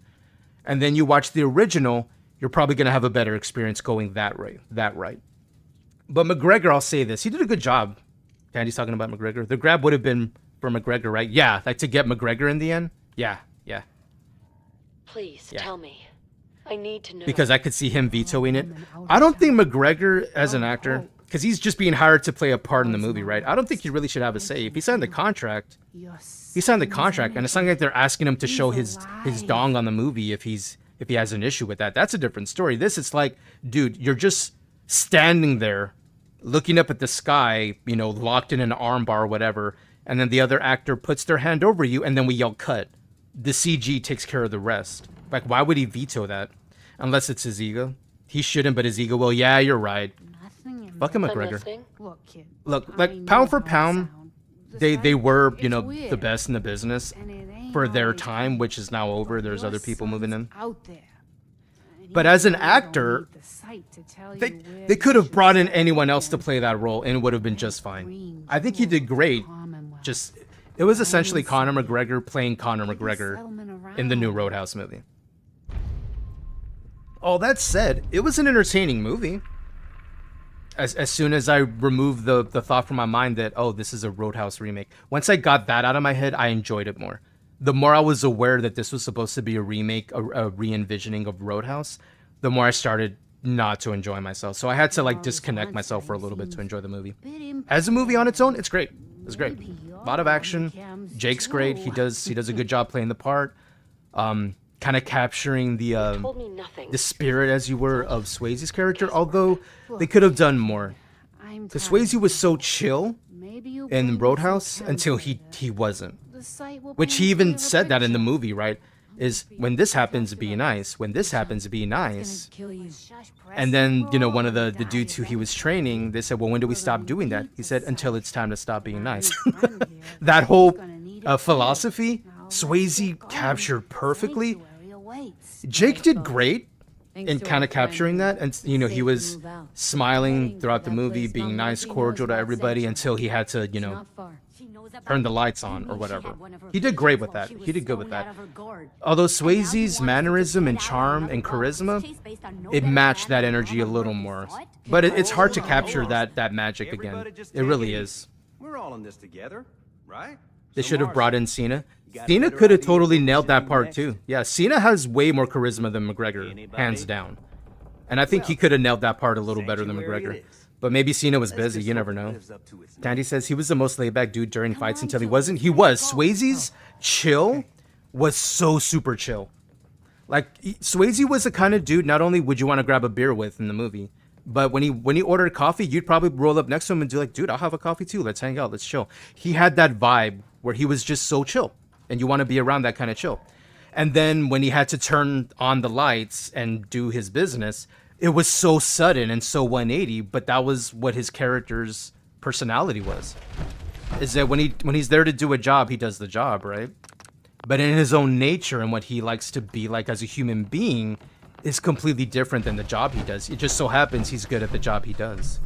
And then you watch the original, you're probably going to have a better experience going that way, that right. But McGregor, I'll say this: he did a good job. Candy's talking about McGregor. The grab would have been for McGregor, right? Yeah, like to get McGregor in the end. Yeah, yeah. Please Yeah. tell me. I need to know. Because I could see him vetoing it. I don't think McGregor, as an actor, because he's just being hired to play a part in the movie, right? I don't think he really should have a say. If he signed the contract, he signed the contract, and it's not like they're asking him to show his his dong on the movie if he's if he has an issue with that. That's a different story. This it's like, dude, you're just standing there, looking up at the sky, you know, locked in an armbar or whatever, and then the other actor puts their hand over you, and then we yell cut. The CG takes care of the rest. Like, why would he veto that? Unless it's his ego. He shouldn't, but his ego will. Yeah, you're right. Fuck him, McGregor. Look, kid. Look, like pound for pound, they they were you know the best in the business for their time, which is now over. There's other people moving in. Out there. But as an actor, they they could have brought in anyone else to play that role and it would have been just fine. I think he did great. Just it was essentially Conor McGregor playing Conor McGregor in the new Roadhouse movie. All that said, it was an entertaining movie. As, as soon as I removed the, the thought from my mind that, oh, this is a Roadhouse remake, once I got that out of my head, I enjoyed it more. The more I was aware that this was supposed to be a remake, a, a re envisioning of Roadhouse, the more I started not to enjoy myself. So I had to like disconnect myself for a little bit to enjoy the movie. As a movie on its own, it's great. It's great. A lot of action. Jake's great. He does he does a good job playing the part. Um, kind of capturing the uh, told me nothing. the spirit, as you were, of Swayze's character. Although they could have done more. Because Swayze was so chill in Roadhouse until he he wasn't. Which he even said that in the movie, right? Is when this happens, to be nice. When this happens, to be nice. And then, you know, one of the, the dudes who he was training, they said, well, when do we stop doing that? He said, until it's time to stop being nice. that whole uh, philosophy, Swayze captured perfectly. Jake did great in kind of capturing that. And, you know, he was smiling throughout the movie, being nice, cordial to everybody until he had to, you know, turn the lights on or whatever. He did great with that. He did good with that. Although Swayze's mannerism and charm and charisma, it matched that energy a little more. But it, it's hard to capture that that magic again. It really is. We're all in this together, right? They should have brought in Cena. Cena could have totally nailed that part too. Yeah, Cena has way more charisma than McGregor, hands down. And I think he could have nailed that part a little better than McGregor. But maybe Cena was busy. You never know. Tandy says he was the most laid back dude during fights until he wasn't. He was. Swayze's chill was so super chill. Like Swayze was the kind of dude. Not only would you want to grab a beer with in the movie, but when he when he ordered coffee, you'd probably roll up next to him and do like, dude, I'll have a coffee too. Let's hang out. Let's chill. He had that vibe where he was just so chill, and you want to be around that kind of chill. And then when he had to turn on the lights and do his business, it was so sudden and so 180. But that was what his character's personality was. Is that when he when he's there to do a job, he does the job, right? But in his own nature and what he likes to be like as a human being, is completely different than the job he does. It just so happens he's good at the job he does.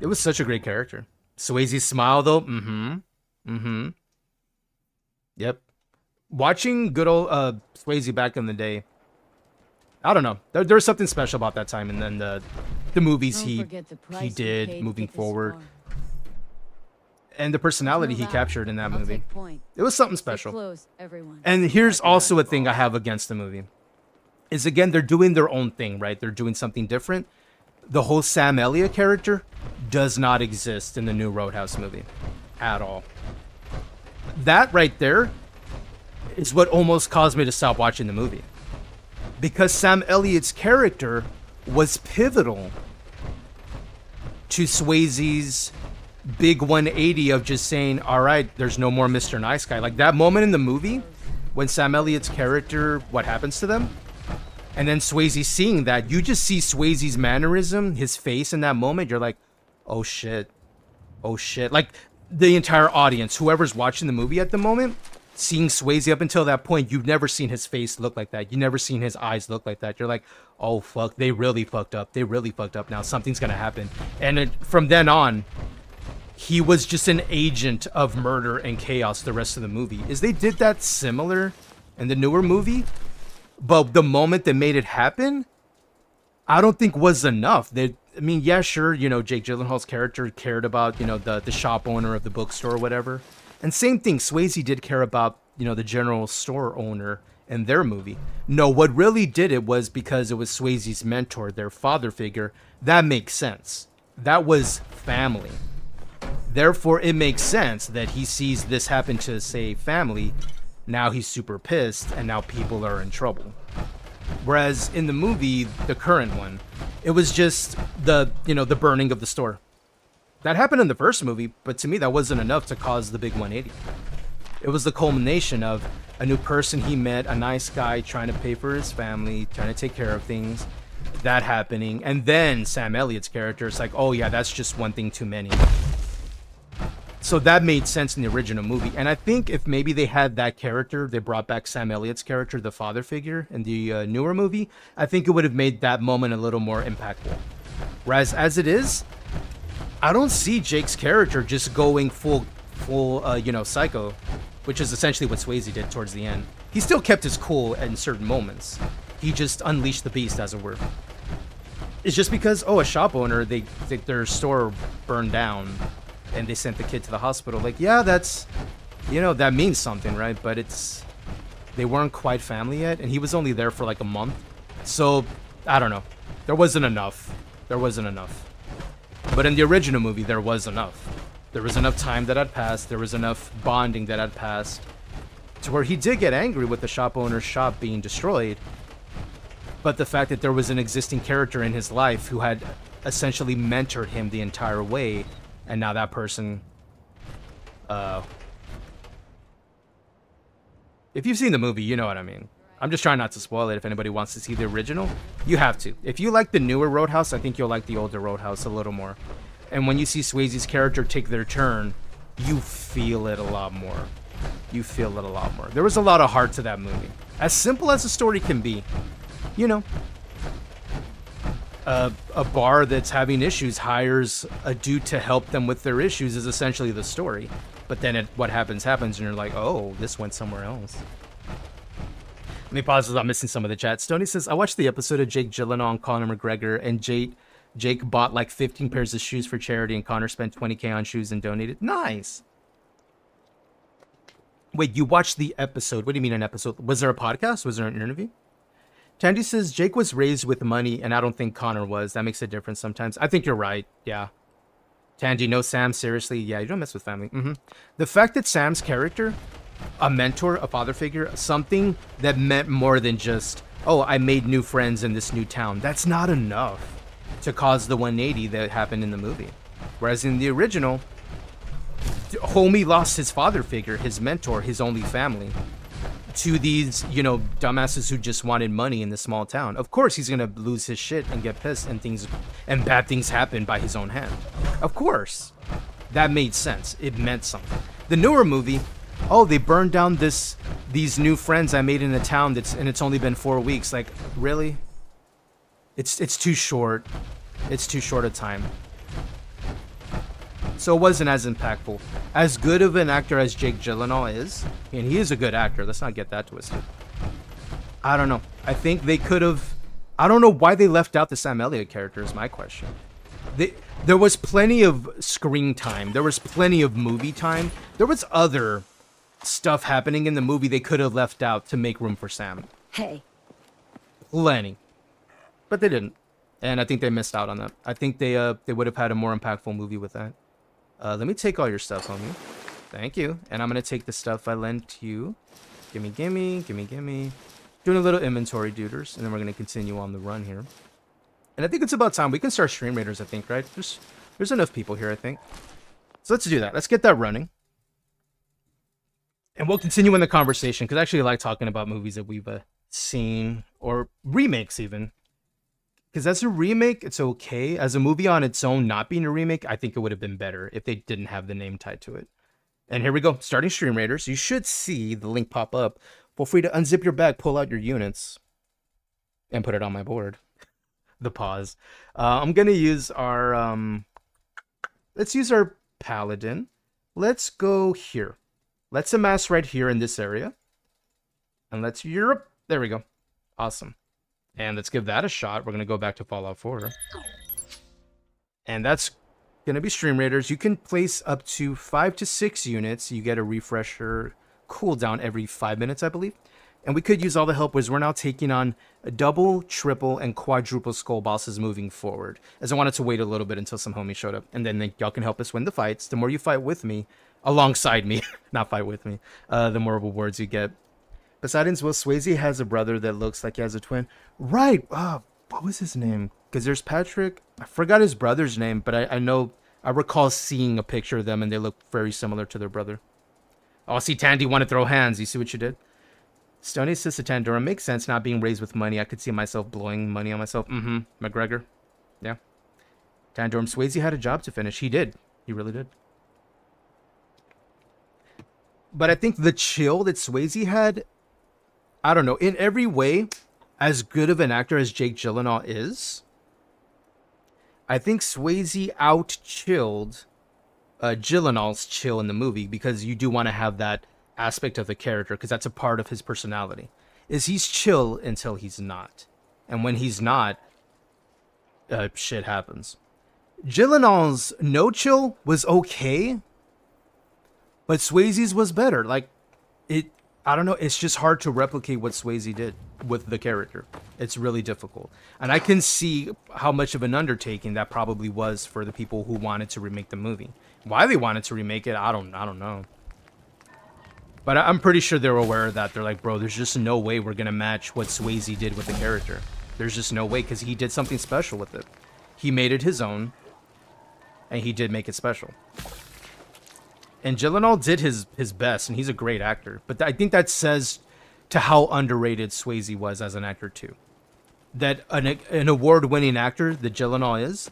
It was such a great character. Swayze's smile though, mm-hmm. Mm-hmm. Yep. Watching good old uh Swayze back in the day. I don't know. There, there's something special about that time and then the the movies he the he did moving forward. And the personality he captured in that I'll movie. It was something special. close. And here's also a thing I have against the movie. Is again they're doing their own thing, right? They're doing something different. The whole Sam Elliott character does not exist in the new Roadhouse movie at all. That right there is what almost caused me to stop watching the movie. Because Sam Elliott's character was pivotal to Swayze's big 180 of just saying, all right, there's no more Mr. Nice Guy. Like that moment in the movie when Sam Elliott's character, what happens to them? And then Swayze seeing that, you just see Swayze's mannerism, his face in that moment. You're like, oh shit. Oh shit. Like the entire audience, whoever's watching the movie at the moment, seeing Swayze up until that point, you've never seen his face look like that. You've never seen his eyes look like that. You're like, oh fuck, they really fucked up. They really fucked up now. Something's gonna happen. And it, from then on, he was just an agent of murder and chaos the rest of the movie. Is they did that similar in the newer movie, but the moment that made it happen, I don't think was enough. They, I mean, yeah, sure, you know, Jake Gyllenhaal's character cared about, you know, the the shop owner of the bookstore or whatever, and same thing, Swayze did care about, you know, the general store owner in their movie. No, what really did it was because it was Swayze's mentor, their father figure. That makes sense. That was family. Therefore, it makes sense that he sees this happen to, say, family. Now he's super pissed, and now people are in trouble. Whereas in the movie, the current one, it was just the, you know, the burning of the store. That happened in the first movie, but to me, that wasn't enough to cause the big 180. It was the culmination of a new person he met, a nice guy trying to pay for his family, trying to take care of things, that happening, and then Sam Elliott's character is like, oh yeah, that's just one thing too many. So that made sense in the original movie. And I think if maybe they had that character, they brought back Sam Elliott's character, the father figure, in the uh, newer movie, I think it would have made that moment a little more impactful. Whereas as it is, I don't see Jake's character just going full, full, uh, you know, psycho, which is essentially what Swayze did towards the end. He still kept his cool in certain moments. He just unleashed the beast, as it were. It's just because, oh, a shop owner, they, they their store burned down, and they sent the kid to the hospital. Like, yeah, that's, you know, that means something, right? But it's, they weren't quite family yet, and he was only there for like a month. So, I don't know. There wasn't enough. There wasn't enough. But in the original movie, there was enough. There was enough time that had passed. There was enough bonding that had passed. To where he did get angry with the shop owner's shop being destroyed. But the fact that there was an existing character in his life who had essentially mentored him the entire way and now that person uh if you've seen the movie you know what i mean i'm just trying not to spoil it if anybody wants to see the original. You have to. If you like the newer roadhouse i think you'll like the older roadhouse a little more. And when you see swayze's character take their turn you feel it a lot more. You feel it a lot more. There was a lot of heart to that movie. As simple as the story can be you know. A, a bar that's having issues hires a dude to help them with their issues is essentially the story. But then it, what happens happens, and you're like, oh, this went somewhere else. Let me pause. I'm missing some of the chat. Stony says, I watched the episode of Jake Gyllenhaal and Conor McGregor, and Jake Jake bought like 15 pairs of shoes for charity, and Conor spent 20k on shoes and donated. Nice. Wait, you watched the episode? What do you mean an episode? Was there a podcast? Was there an interview? Tandy says Jake was raised with money, and I don't think Conor was. That makes a difference sometimes. I think you're right. Yeah. Tandy, no Sam. Seriously, yeah, you don't mess with family. Mm-hmm. The fact that Sam's character, a mentor, a father figure, something that meant more than just, oh, I made new friends in this new town. That's not enough to cause the 180 that happened in the movie. Whereas in the original, homie lost his father figure, his mentor, his only family to these, you know, dumbasses who just wanted money in the small town. Of course he's gonna lose his shit and get pissed and things and bad things happen by his own hand. Of course. That made sense. It meant something. The newer movie, oh, they burned down this these new friends I made in a town that's and it's only been four weeks. Like, really? It's it's too short. It's too short a time. So it wasn't as impactful. As good of an actor as Jake Gyllenhaal is, and he is a good actor. Let's not get that twisted. I don't know. I think they could have. I don't know why they left out the Sam Elliott character. Is my question. They, there was plenty of screen time. There was plenty of movie time. There was other stuff happening in the movie they could have left out to make room for Sam. Hey. Plenty. But they didn't. And I think they missed out on that. I think they uh they would have had a more impactful movie with that. Uh, let me take all your stuff, homie. Thank you. And I'm gonna take the stuff I lent you. Gimme, gimme, gimme, gimme. Doing a little inventory, duders, and then we're gonna continue on the run here. And I think it's about time we can start Stream Raiders. I think, right? There's there's enough people here. I think. So let's do that. Let's get that running. And we'll continue in the conversation because I actually like talking about movies that we've uh, seen or remakes even. Because as a remake, it's okay. As a movie on its own, not being a remake, I think it would have been better if they didn't have the name tied to it. And here we go, starting Stream Raiders. You should see the link pop up. Feel free to unzip your bag, pull out your units, and put it on my board. the pause. Uh, I'm gonna use our um. Let's use our paladin. Let's go here. Let's amass right here in this area. And let's Europe. There we go. Awesome. And let's give that a shot. We're going to go back to Fallout 4. And that's going to be Stream Raiders. You can place up to five to six units. You get a refresher cooldown every five minutes, I believe. And we could use all the help as we're now taking on a double, triple, and quadruple skull bosses moving forward. As I wanted to wait a little bit until some homies showed up. And then y'all can help us win the fights. The more you fight with me, alongside me, not fight with me, uh, the more rewards you get. Poseidon's Will Swayze has a brother that looks like he has a twin. Right. Uh, what was his name? Because there's Patrick. I forgot his brother's name, but I, I know I recall seeing a picture of them and they look very similar to their brother. Oh, see, Tandy want to throw hands. You see what you did? Stony sister Tandora makes sense not being raised with money. I could see myself blowing money on myself. Mm-hmm. McGregor. Yeah. Tandorum Swayze had a job to finish. He did. He really did. But I think the chill that Swayze had I don't know, in every way, as good of an actor as Jake Gyllenhaal is, I think Swayze out chilled uh, Gyllenhaal's chill in the movie because you do want to have that aspect of the character because that's a part of his personality. Is he's chill until he's not, and when he's not, uh, shit happens. Gyllenhaal's no chill was okay, but Swayze's was better. Like it, I don't know. It's just hard to replicate what Swayze did with the character. It's really difficult, and I can see how much of an undertaking that probably was for the people who wanted to remake the movie. Why they wanted to remake it, I don't, I don't know. But I'm pretty sure they're aware of that. They're like, bro, there's just no way we're gonna match what Swayze did with the character. There's just no way because he did something special with it. He made it his own, and he did make it special. And Gyllenhaal did his his best, and he's a great actor. But I think that says to how underrated Swayze was as an actor too. That an an award-winning actor that Gyllenhaal is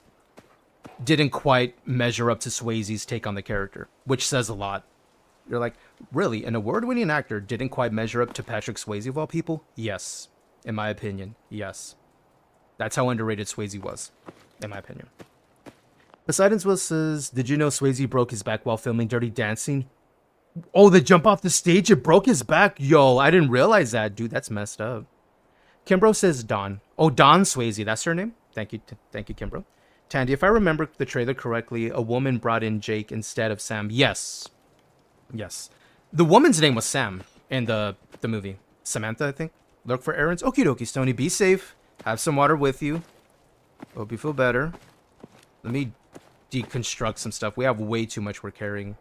didn't quite measure up to Swayze's take on the character, which says a lot. You're like, really, an award-winning actor didn't quite measure up to Patrick Swayze of all people? Yes, in my opinion, yes. That's how underrated Swayze was, in my opinion. Poseidon's Will says, Did you know Swayze broke his back while filming Dirty Dancing? Oh, the jump off the stage, it broke his back. Yo, I didn't realize that. Dude, that's messed up. Kimbro says Don. Oh, Don Swayze, that's her name? Thank you, thank you, Kimbro. Tandy, if I remember the trailer correctly, a woman brought in Jake instead of Sam. Yes. Yes. The woman's name was Sam in the, the movie. Samantha, I think. Look for errands. Okie dokie, Stony. Be safe. Have some water with you. Hope you feel better. Let me deconstruct some stuff. We have way too much we're carrying.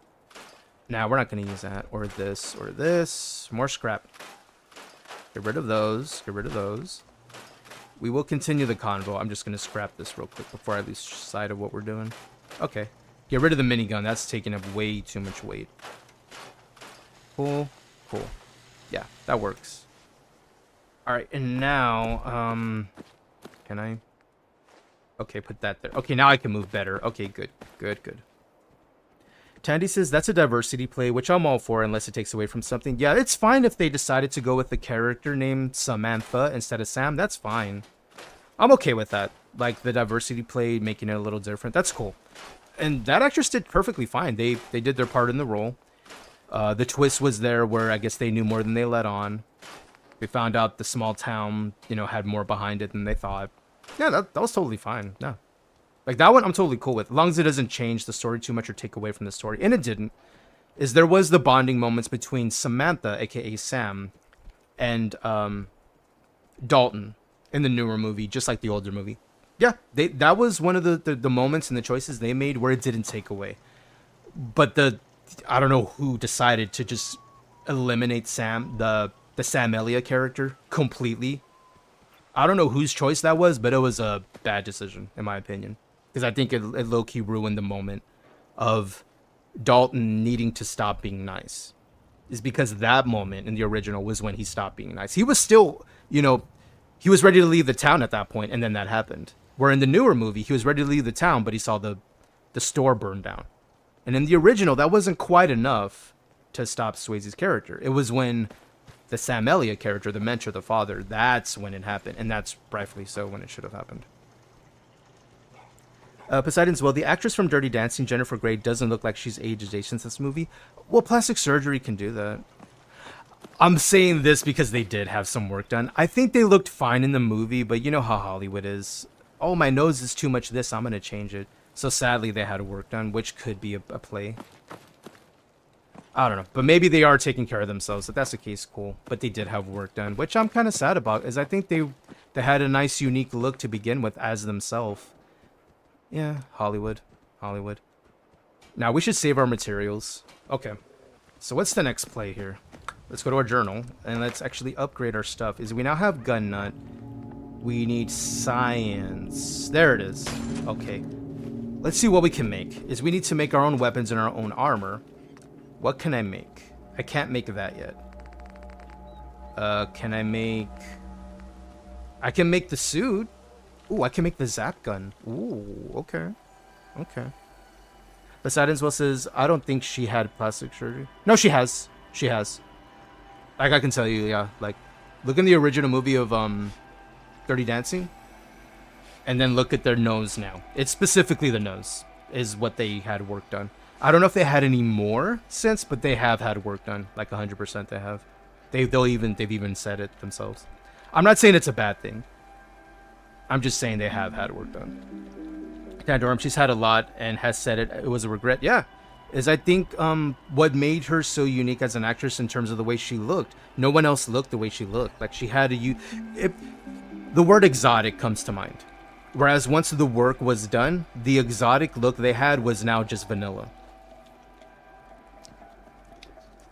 Now, we're not going to use that. Or this, or this. More scrap. Get rid of those. Get rid of those. We will continue the convo. I'm just going to scrap this real quick before I lose sight of what we're doing. Okay. Get rid of the minigun. That's taking up way too much weight. Cool. Cool. Yeah, that works. Alright, and now, um... Can I... Okay, put that there. Okay, now I can move better. Okay, good. Good, good. Tandy says that's a diversity play, which I'm all for unless it takes away from something. Yeah, it's fine if they decided to go with the character named Samantha instead of Sam. That's fine. I'm okay with that. Like the diversity play, making it a little different. That's cool. And that actress did perfectly fine. They they did their part in the role. Uh, the twist was there where I guess they knew more than they let on. We found out the small town, you know, had more behind it than they thought. Yeah, that, that was totally fine. Yeah. Like that one I'm totally cool with. As long as it doesn't change the story too much or take away from the story. And it didn't. Is there was the bonding moments between Samantha, aka Sam, and um Dalton in the newer movie, just like the older movie. Yeah, they that was one of the, the, the moments and the choices they made where it didn't take away. But the I don't know who decided to just eliminate Sam the the Sam Elliott character completely. I don't know whose choice that was, but it was a bad decision in my opinion because I think it, it low key ruined the moment of Dalton needing to stop being nice. Is because that moment in the original was when he stopped being nice. He was still, you know, he was ready to leave the town at that point, and then that happened. Where in the newer movie, he was ready to leave the town, but he saw the the store burn down. And in the original, that wasn't quite enough to stop Swayze's character. It was when the Sam Elliott character, the mentor, the father, that's when it happened, and that's rightfully so when it should have happened. Uh, Poseidon's Will, the actress from Dirty Dancing, Jennifer Grey, doesn't look like she's aged a since this movie. Well, plastic surgery can do that. I'm saying this because they did have some work done. I think they looked fine in the movie, but you know how Hollywood is. Oh, my nose is too much this, I'm to change it. So sadly, they had work done, which could be a, a play. I don't know, but maybe they are taking care of themselves. If that's the case, cool. But they did have work done, which I'm kind of sad about, is I think they they had a nice, unique look to begin with as themselves. Yeah, Hollywood, Hollywood. Now we should save our materials. Okay, so what's the next play here? Let's go to our journal and let's actually upgrade our stuff. Is we now have gun nut. We need science. There it is. Okay. Let's see what we can make. Is we need to make our own weapons and our own armor. What can I make? I can't make that yet. Uh, can I make... I can make the suit. Ooh, I can make the zap gun. Ooh, okay. Okay. Poseidon's says, I don't think she had plastic surgery. No, she has. She has. Like, I can tell you, yeah. Like, look in the original movie of, um, Dirty Dancing. And then look at their nose now. It's specifically the nose is what they had work done. I don't know if they had any more since, but they have had work done. Like 100% they have. They, they'll even, they've even said it themselves. I'm not saying it's a bad thing. I'm just saying they have had work done. Tandorum, she's had a lot and has said it. It was a regret. Yeah, is I think um, what made her so unique as an actress in terms of the way she looked. No one else looked the way she looked. Like she had a you. The word exotic comes to mind. Whereas once the work was done, the exotic look they had was now just vanilla.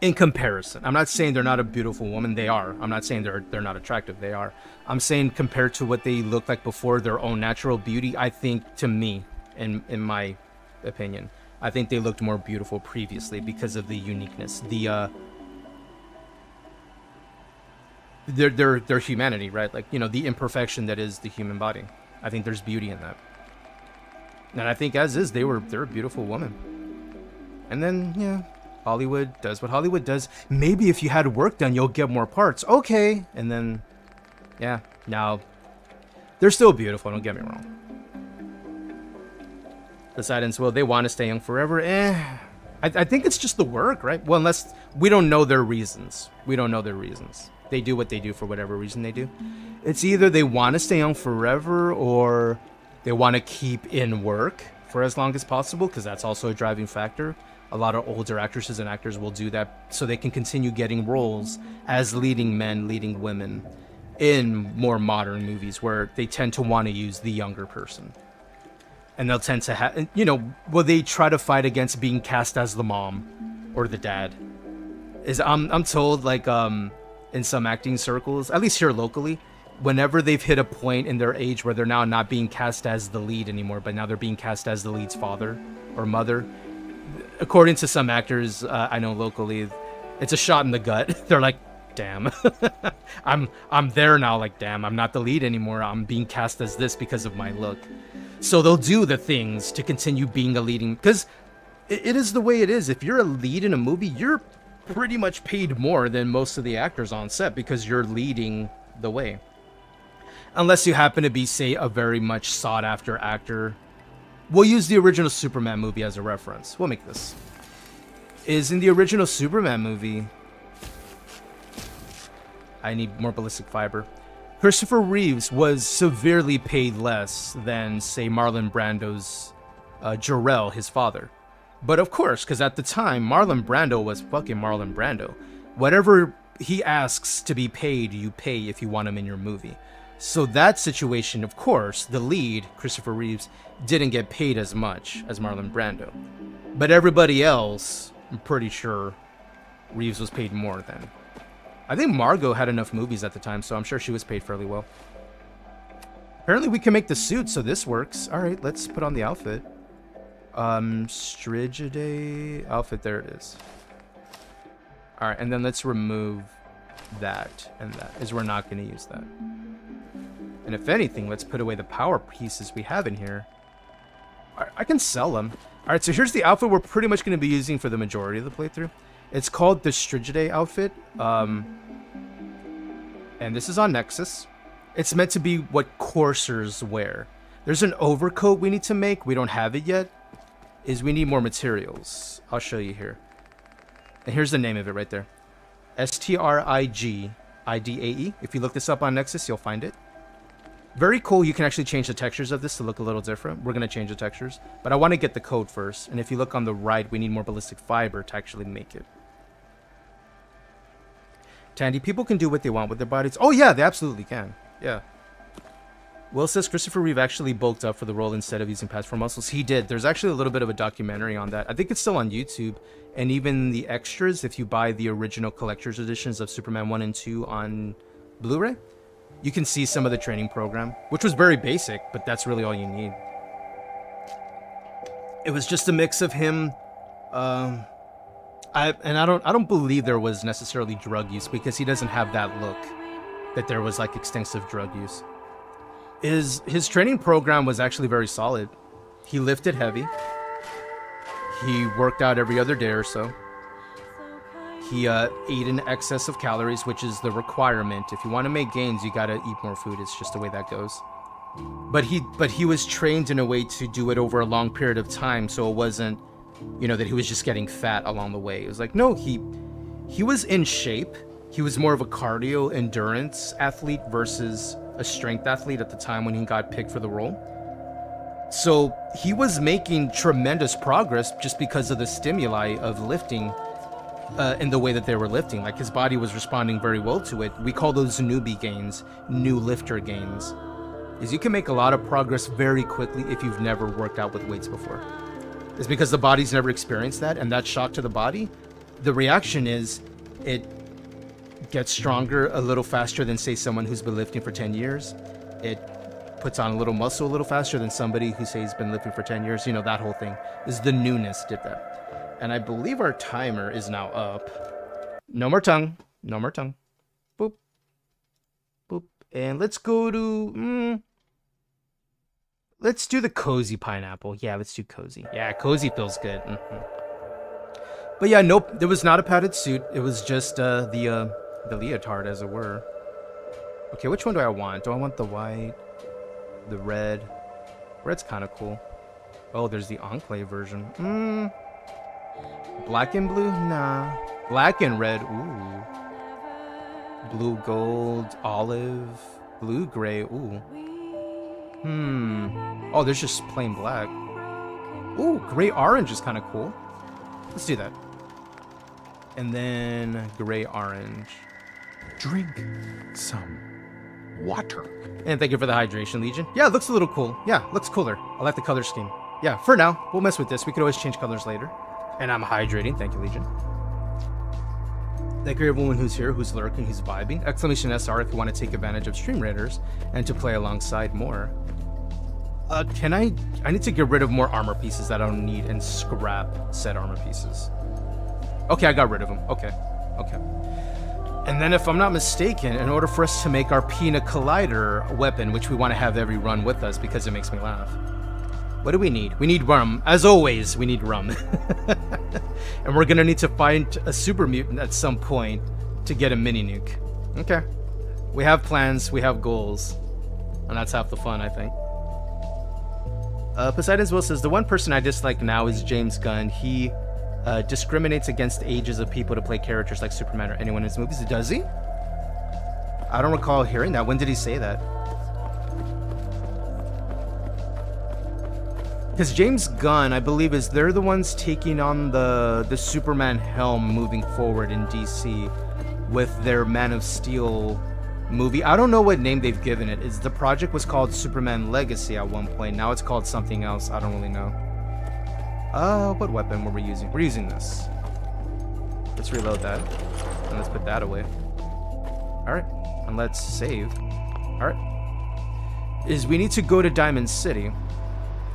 In comparison, I'm not saying they're not a beautiful woman. They are. I'm not saying they're they're not attractive. They are. I'm saying compared to what they looked like before their own natural beauty, I think to me, in in my opinion, I think they looked more beautiful previously because of the uniqueness, the uh, their their their humanity, right? Like you know the imperfection that is the human body. I think there's beauty in that, and I think as is they were they're a beautiful woman. And then yeah, Hollywood does what Hollywood does. Maybe if you had work done, you'll get more parts. Okay, and then yeah, now they're still beautiful. Don't get me wrong. Poseidon's Will, they want to stay young forever. Eh, I, I think it's just the work, right? Well, unless we don't know their reasons. We don't know their reasons. They do what they do for whatever reason they do. It's either they want to stay young forever or they want to keep in work for as long as possible because that's also a driving factor. A lot of older actresses and actors will do that so they can continue getting roles as leading men, leading women in more modern movies where they tend to want to use the younger person. And they'll tend to have you know will they try to fight against being cast as the mom or the dad? Is i'm i'm told like um in some acting circles at least here locally whenever they've hit a point in their age where they're now not being cast as the lead anymore but now they're being cast as the lead's father or mother according to some actors uh, i know locally it's a shot in the gut they're like damn i'm i'm there now like damn i'm not the lead anymore i'm being cast as this because of my look so they'll do the things to continue being a leading because it is the way it is. If you're a lead in a movie, you're pretty much paid more than most of the actors on set because you're leading the way. unless you happen to be, say, a very much sought after actor. We'll use the original Superman movie as a reference. We'll make this. Is in the original Superman movie. I need more ballistic fiber. Christopher Reeves was severely paid less than, say, Marlon Brando's uh, Jor-El, his father. But of course, because at the time, Marlon Brando was fucking Marlon Brando. Whatever he asks to be paid, you pay if you want him in your movie. So that situation, of course, the lead, Christopher Reeves, didn't get paid as much as Marlon Brando. But everybody else, I'm pretty sure Reeves was paid more than. I think Margot had enough movies at the time, so I'm sure she was paid fairly well. Apparently we can make the suit, so this works. Alright, let's put on the outfit. Um, Strigidae outfit, there it is. Alright, and then let's remove that and that, as we're not going to use that. And if anything, let's put away the power pieces we have in here. I, I can sell them. Alright, so here's the outfit we're pretty much going to be using for the majority of the playthrough. It's called the Strigidae outfit. Um, and this is on Nexus. It's meant to be what coursers wear. There's an overcoat we need to make. We don't have it yet. Is we need more materials. I'll show you here. And here's the name of it right there. S-T-R-I-G-I-D-A-E. If you look this up on Nexus, you'll find it. Very cool. You can actually change the textures of this to look a little different. We're going to change the textures. But I want to get the code first. And if you look on the right, we need more ballistic fiber to actually make it. Tandy, people can do what they want with their bodies. Oh, yeah, they absolutely can. Yeah. Will says Christopher Reeve actually bulked up for the role instead of using pads for muscles. He did. There's actually a little bit of a documentary on that. I think it's still on YouTube. And even the extras, if you buy the original collector's editions of Superman 1 and 2 on Blu-ray, you can see some of the training program, which was very basic, but that's really all you need. It was just a mix of him um, I and I don't I don't believe there was necessarily drug use because he doesn't have that look that there was like extensive drug use. His his training program was actually very solid. He lifted heavy. He worked out every other day or so. He uh, ate in excess of calories, which is the requirement. If you want to make gains, you gotta eat more food. It's just the way that goes. But he but he was trained in a way to do it over a long period of time, so it wasn't you know, that he was just getting fat along the way. It was like, no, he he was in shape. He was more of a cardio endurance athlete versus a strength athlete at the time when he got picked for the role. So he was making tremendous progress just because of the stimuli of lifting uh, in the way that they were lifting. Like his body was responding very well to it. We call those newbie gains, new lifter gains. Is you can make a lot of progress very quickly if you've never worked out with weights before is because the body's never experienced that, and that shock to the body, the reaction is it gets stronger a little faster than, say, someone who's been lifting for 10 years. It puts on a little muscle a little faster than somebody who, say, has been lifting for 10 years. You know, that whole thing. Is the newness did that. And I believe our timer is now up. No more tongue. No more tongue. Boop. Boop. And let's go to... Mm, Let's do the cozy pineapple. Yeah, let's do cozy. Yeah, cozy feels good. Mm -hmm. But yeah, nope. There was not a padded suit. It was just uh, the uh, the leotard, as it were. Okay, which one do I want? Do I want the white, the red? Red's kind of cool. Oh, there's the Enclave version. Mm. Black and blue? Nah. Black and red. Ooh. Blue gold, olive, blue gray. Ooh. Hmm. Oh, there's just plain black. Ooh, gray orange is kind of cool. Let's do that. And then gray orange. Drink some water. And thank you for the hydration, Legion. Yeah, it looks a little cool. Yeah, looks cooler. I like the color scheme. Yeah, for now, we'll mess with this. We could always change colors later. And I'm hydrating. Thank you, Legion. Thank you everyone who's here, who's lurking, who's vibing. Exclamation SR if you want to take advantage of Stream Raiders and to play alongside more. Uh, can I... I need to get rid of more armor pieces that I don't need and scrap said armor pieces. Okay, I got rid of them. Okay. Okay. And then if I'm not mistaken, in order for us to make our Pina Collider weapon, which we want to have every run with us because it makes me laugh. What do we need? We need rum. As always, we need rum. and we're gonna need to find a super mutant at some point to get a mini nuke. Okay. We have plans, we have goals. and that's half the fun, I think. Uh, Poseidon's Will says the one person I dislike now is James Gunn. He uh, discriminates against ages of people to play characters like Superman or anyone in his movies. Does he? I don't recall hearing that. When did he say that? Because James Gunn, I believe, is they're the ones taking on the the Superman helm moving forward in DC with their Man of Steel movie. I don't know what name they've given it. Is the project was called Superman Legacy at one point. Now it's called something else. I don't really know. Uh, what weapon were we using? We're using this. Let's reload that. And let's put that away. Alright. And let's save. Alright. Is we need to go to Diamond City.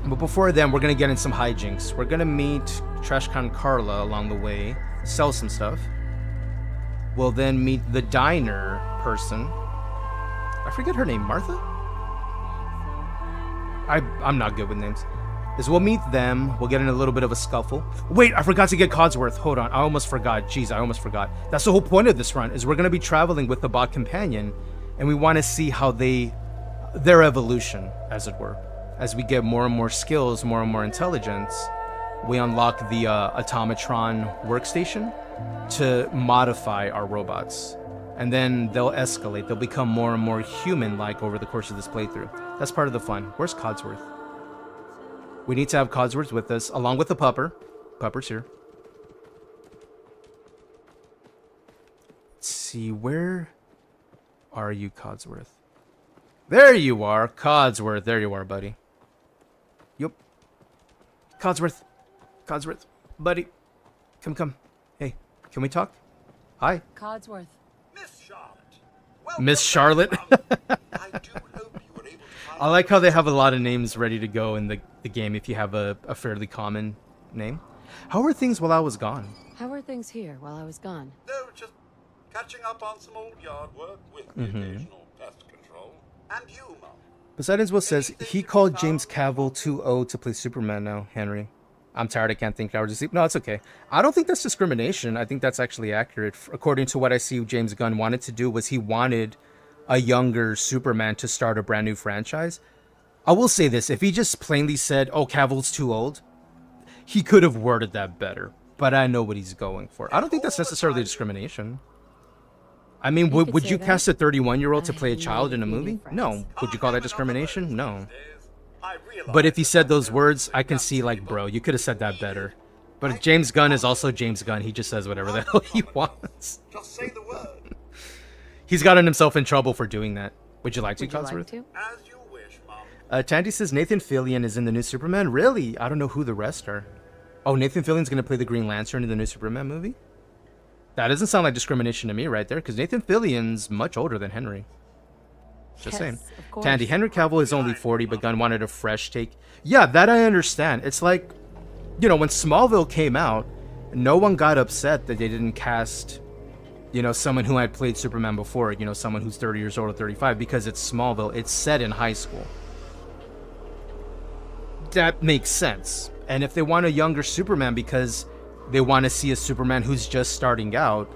But before then, we're gonna get in some hijinks. We're gonna meet Trashcan Carla along the way, sell some stuff. We'll then meet the diner person. I forget her name, Martha? I I'm not good with names. Is we'll meet them, we'll get in a little bit of a scuffle. Wait, I forgot to get Codsworth. Hold on, I almost forgot. Jeez, I almost forgot. That's the whole point of this run, is we're gonna be traveling with the bot companion, and we wanna see how they their evolution, as it were as we get more and more skills, more and more intelligence, we unlock the uh, Automatron workstation to modify our robots. And then they'll escalate. They'll become more and more human-like over the course of this playthrough. That's part of the fun. Where's Codsworth? We need to have Codsworth with us, along with the pupper. Pupper's here. Let's see, where are you, Codsworth? There you are, Codsworth. There you are, buddy. Codsworth. Codsworth. Buddy. Come, come. Hey, can we talk? Hi. Codsworth. Miss Charlotte. Miss Charlotte. I like how they have a lot of names ready to go in the, the game if you have a, a fairly common name. How were things while I was gone? How were things here while I was gone? No, just catching up on some old yard work with the Mhm. occasional pest control. And you, Mum. Poseidon's Will says he called James Cavill too old to play Superman now, Henry. I'm tired, I can't think hours of sleep. No, it's okay. I don't think that's discrimination. I think that's actually accurate. According to what I see James Gunn wanted to do was he wanted a younger Superman to start a brand new franchise. I will say this, if he just plainly said, "Oh, Cavill's too old," he could have worded that better. But I know what he's going for. I don't think that's necessarily discrimination. I mean, would, could would you that. cast a 31 year old to play a child in a movie? you No. Would you call that discrimination? No. But if he said those words, I can see, like, bro, you could have said that better. But James Gunn is also James Gunn. He just says whatever the hell he wants. Just say the word. He's gotten himself in trouble for doing that. Would you like to, Would you Codsworth? like to? As you wish, Mum. Uh, Tandy says Nathan Fillion is in the new Superman. Really? I don't know who the rest are. Oh, Nathan Fillion's gonna play the Green Lantern in the new Superman movie. That doesn't sound like discrimination to me, right there, because Nathan Fillion's much older than Henry. Just Yes, saying. Tandy, Henry Cavill is only 40, but Gunn wanted a fresh take. Yeah, that I understand. It's like, you know, when Smallville came out, no one got upset that they didn't cast, you know, someone who had played Superman before, you know, someone who's 30 years old or 35, because it's Smallville. It's set in high school. That makes sense. And if they want a younger Superman because they want to see a Superman who's just starting out,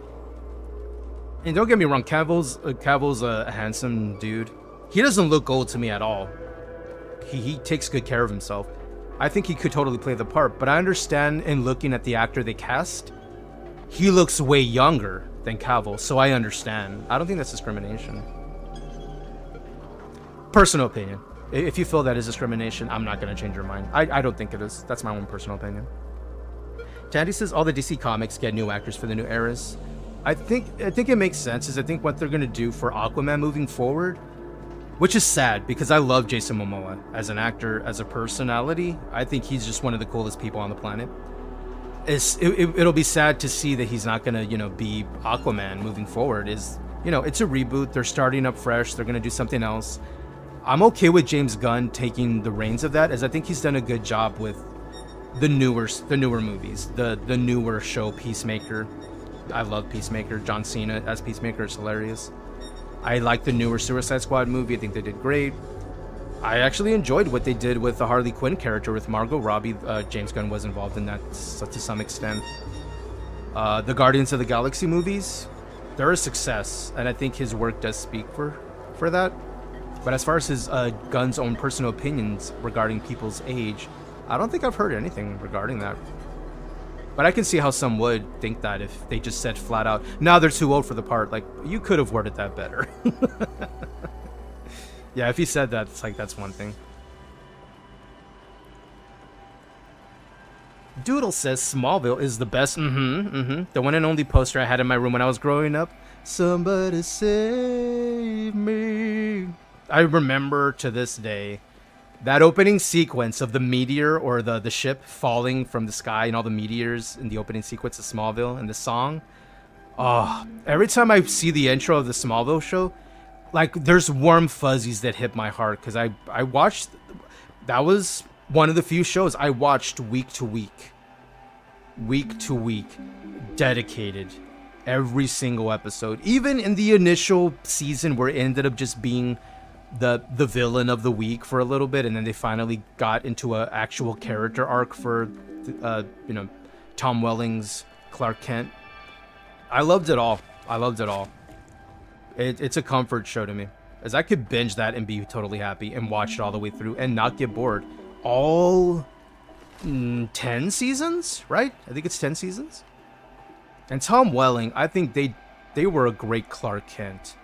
and don't get me wrong, Cavill's uh, Cavill's a handsome dude. He doesn't look old to me at all. He he takes good care of himself. I think he could totally play the part, but I understand in looking at the actor they cast, he looks way younger than Cavill, so I understand. I don't think that's discrimination. Personal opinion. If you feel that is discrimination, I'm not going to change your mind. I, I don't think it is. That's my own personal opinion. Tandy says all the DC comics get new actors for the new eras. I think I think it makes sense. Is I think what they're gonna do for Aquaman moving forward, which is sad because I love Jason Momoa as an actor, as a personality. I think he's just one of the coolest people on the planet. It's, it, it'll be sad to see that he's not gonna you know be Aquaman moving forward. Is you know it's a reboot. They're starting up fresh. They're gonna do something else. I'm okay with James Gunn taking the reins of that, as I think he's done a good job with the newer the newer movies, the the newer show Peacemaker. I love Peacemaker. John Cena as Peacemaker is hilarious. I like the newer Suicide Squad movie. I think they did great. I actually enjoyed what they did with the Harley Quinn character with Margot Robbie. Uh, James Gunn was involved in that to some extent. Uh, the Guardians of the Galaxy movies, they're a success, and I think his work does speak for for that. But as far as his uh, Gun's own personal opinions regarding people's age, I don't think I've heard anything regarding that. But I can see how some would think that if they just said flat out, "Now they're too old for the part." Like you could have worded that better. yeah, if he said that, it's like that's one thing. Doodle says Smallville is the best. Mm-hmm. Mm-hmm. The one and only poster I had in my room when I was growing up. Somebody save me. I remember to this day that opening sequence of the meteor or the, the ship falling from the sky and all the meteors in the opening sequence of Smallville and the song. Oh, every time I see the intro of the Smallville show, like there's warm fuzzies that hit my heart because I, I watched, that was one of the few shows I watched week to week. Week to week. Dedicated. Every single episode. Even in the initial season where it ended up just being the the villain of the week for a little bit, and then they finally got into an actual character arc for, uh, you know, Tom Welling's Clark Kent. I loved it all. I loved it all. It, it's a comfort show to me, as I could binge that and be totally happy and watch it all the way through and not get bored. All mm, ten seasons, right? I think it's ten seasons. And Tom Welling, I think they they were a great Clark Kent.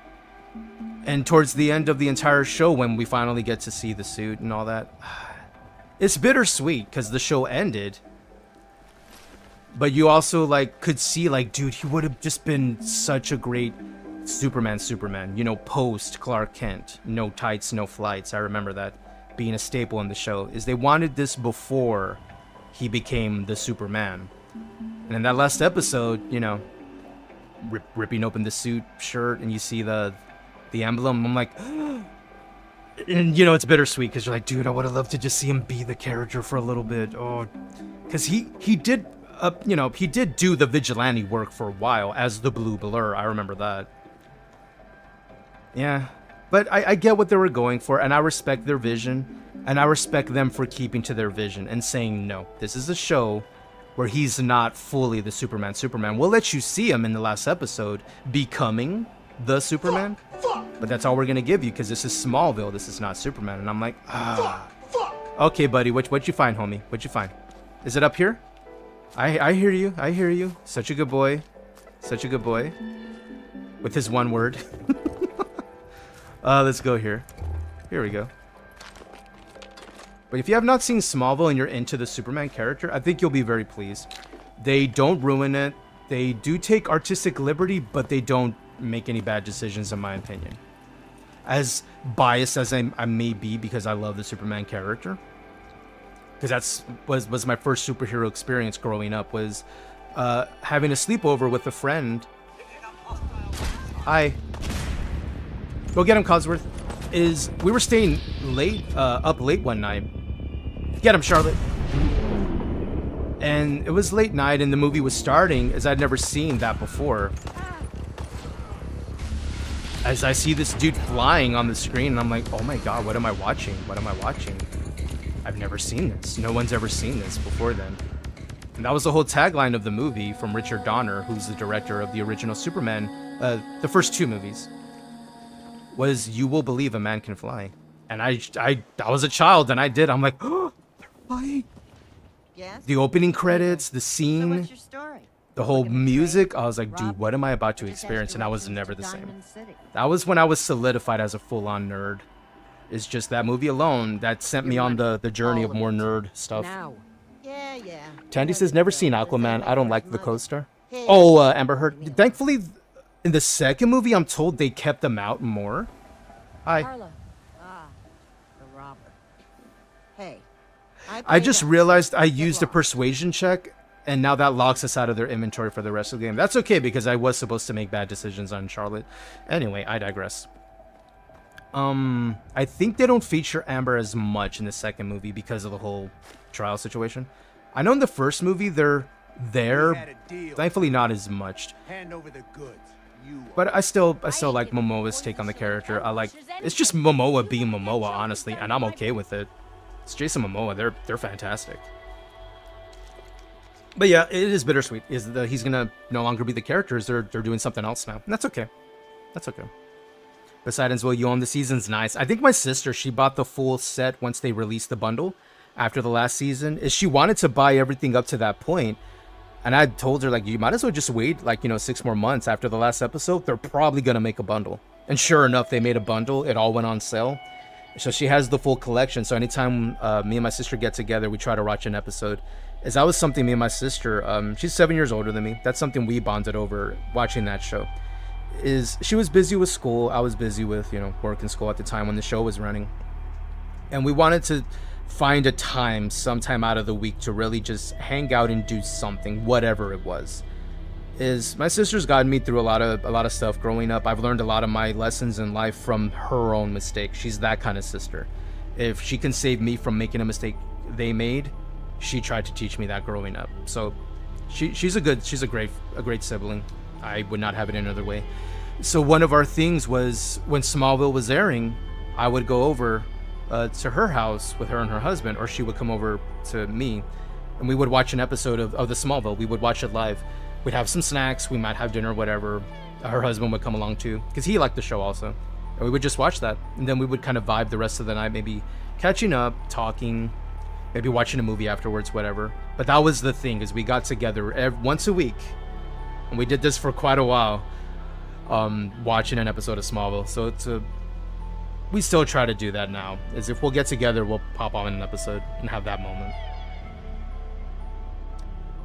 And towards the end of the entire show, when we finally get to see the suit and all that, it's bittersweet because the show ended. But you also like could see like, dude, he would have just been such a great Superman. Superman, you know, post Clark Kent, no tights, no flights. I remember that being a staple in the show. Is they wanted this before he became the Superman. And in that last episode, you know, rip, ripping open the suit shirt and you see the the emblem. I'm like, and you know, it's bittersweet because you're like, dude, I would have loved to just see him be the character for a little bit. Oh, because he he did, uh, you know, he did do the vigilante work for a while as the Blue Blur. I remember that. Yeah, but I, I get what they were going for, and I respect their vision, and I respect them for keeping to their vision and saying no. This is a show where he's not fully the Superman. Superman. We'll let you see him in the last episode becoming the Superman, but that's all we're gonna give you because this is Smallville. This is not Superman. And I'm like, ah. Okay, buddy. What what'd you find, homie? What'd you find? Is it up here? I I hear you. I hear you. Such a good boy. Such a good boy. With his one word. uh, let's go here. Here we go. But if you have not seen Smallville and you're into the Superman character, I think you'll be very pleased. They don't ruin it. They do take artistic liberty, but they don't make any bad decisions, in my opinion. As biased as I, I may be because I love the Superman character, because that's was was my first superhero experience growing up was uh, having a sleepover with a friend. Hi. Go get him, Codsworth. Is we were staying late, uh, up late one night. Get him, Charlotte. And it was late night, and the movie was starting, as I'd never seen that before as I see this dude flying on the screen, and I'm like, oh my god, what am I watching? What am I watching? I've never seen this. No one's ever seen this before then. And that was the whole tagline of the movie from Richard Donner, who's the director of the original Superman, uh, the first two movies, was "You will believe a man can fly." And I, I, I was a child, and I did. I'm like, oh, they're flying. Yes. The opening credits, the scene. So what's your story? The whole music, I was like, dude, what am I about to experience? And I was never the same. That was when I was solidified as a full-on nerd. It's just that movie alone that sent me on the, the journey of more nerd stuff. Yeah, yeah. Tandy says, never seen Aquaman. I don't like the co-star. Oh, uh, Amber Heard. Thankfully, in the second movie, I'm told they kept them out more. Hi. Ah, the robber. Hey. I just realized I used a persuasion check and now that locks us out of their inventory for the rest of the game. That's okay because I was supposed to make bad decisions on Charlotte. Anyway, I digress. Um, I think they don't feature Amber as much in the second movie because of the whole trial situation. I know in the first movie they're there, thankfully not as much. Hand over the goods. You But I still, I still like Momoa's take on the character. I like, it's just Momoa being Momoa, honestly, and I'm okay with it. It's Jason Momoa. They're, they're fantastic. But yeah, it is bittersweet. Is that he's gonna no longer be the characters? They're they're doing something else now, and that's okay. That's okay. Poseidon's Will, you own the season's nice. I think my sister, she bought the full set once they released the bundle after the last season. Is she wanted to buy everything up to that point. And I told her, like, you might as well just wait, like, you know, six more months after the last episode. They're probably to make a bundle. And sure enough, they made a bundle. It all went on sale. So she has the full collection. So anytime uh, me and my sister get together, we try to watch an episode. Is that was something me and my sister, um, she's seven years older than me. That's something we bonded over watching that show. Is she was busy with school. I was busy with, you know, work and school at the time when the show was running. And we wanted to find a time sometime out of the week to really just hang out and do something whatever it was is my sister's gotten me through a lot of a lot of stuff growing up i've learned a lot of my lessons in life from her own mistakes she's that kind of sister if she can save me from making a mistake they made she tried to teach me that growing up so she she's a good she's a great a great sibling i would not have it another way so one of our things was when smallville was airing i would go over uh, to her house with her and her husband, or she would come over to me, and we would watch an episode of, of the Smallville. We would watch it live. We'd have some snacks. We might have dinner, whatever. Her husband would come along too, because he liked the show also. And we would just watch that, and then we would kind of vibe the rest of the night, maybe catching up, talking, maybe watching a movie afterwards, whatever. But that was the thing, is we got together every, once a week, and we did this for quite a while, um, watching an episode of Smallville. So it's a we still try to do that now. Is if we'll get together, we'll pop on an episode and have that moment.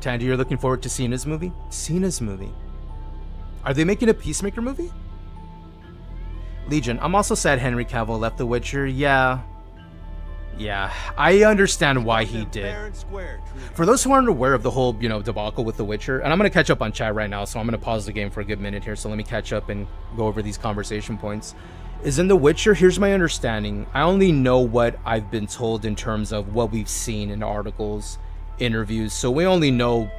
Tandy, you're looking forward to Cena's movie? Cena's movie. Are they making a Peacemaker movie? Legion, I'm also sad Henry Cavill left The Witcher. Yeah. Yeah, I understand why he did. For those who aren't aware of the whole, you know, debacle with The Witcher, and I'm going to catch up on chat right now, so I'm going to pause the game for a good minute here, so let me catch up and go over these conversation points is in The Witcher. Here's my understanding. I only know what I've been told in terms of what we've seen in articles, interviews. So we only know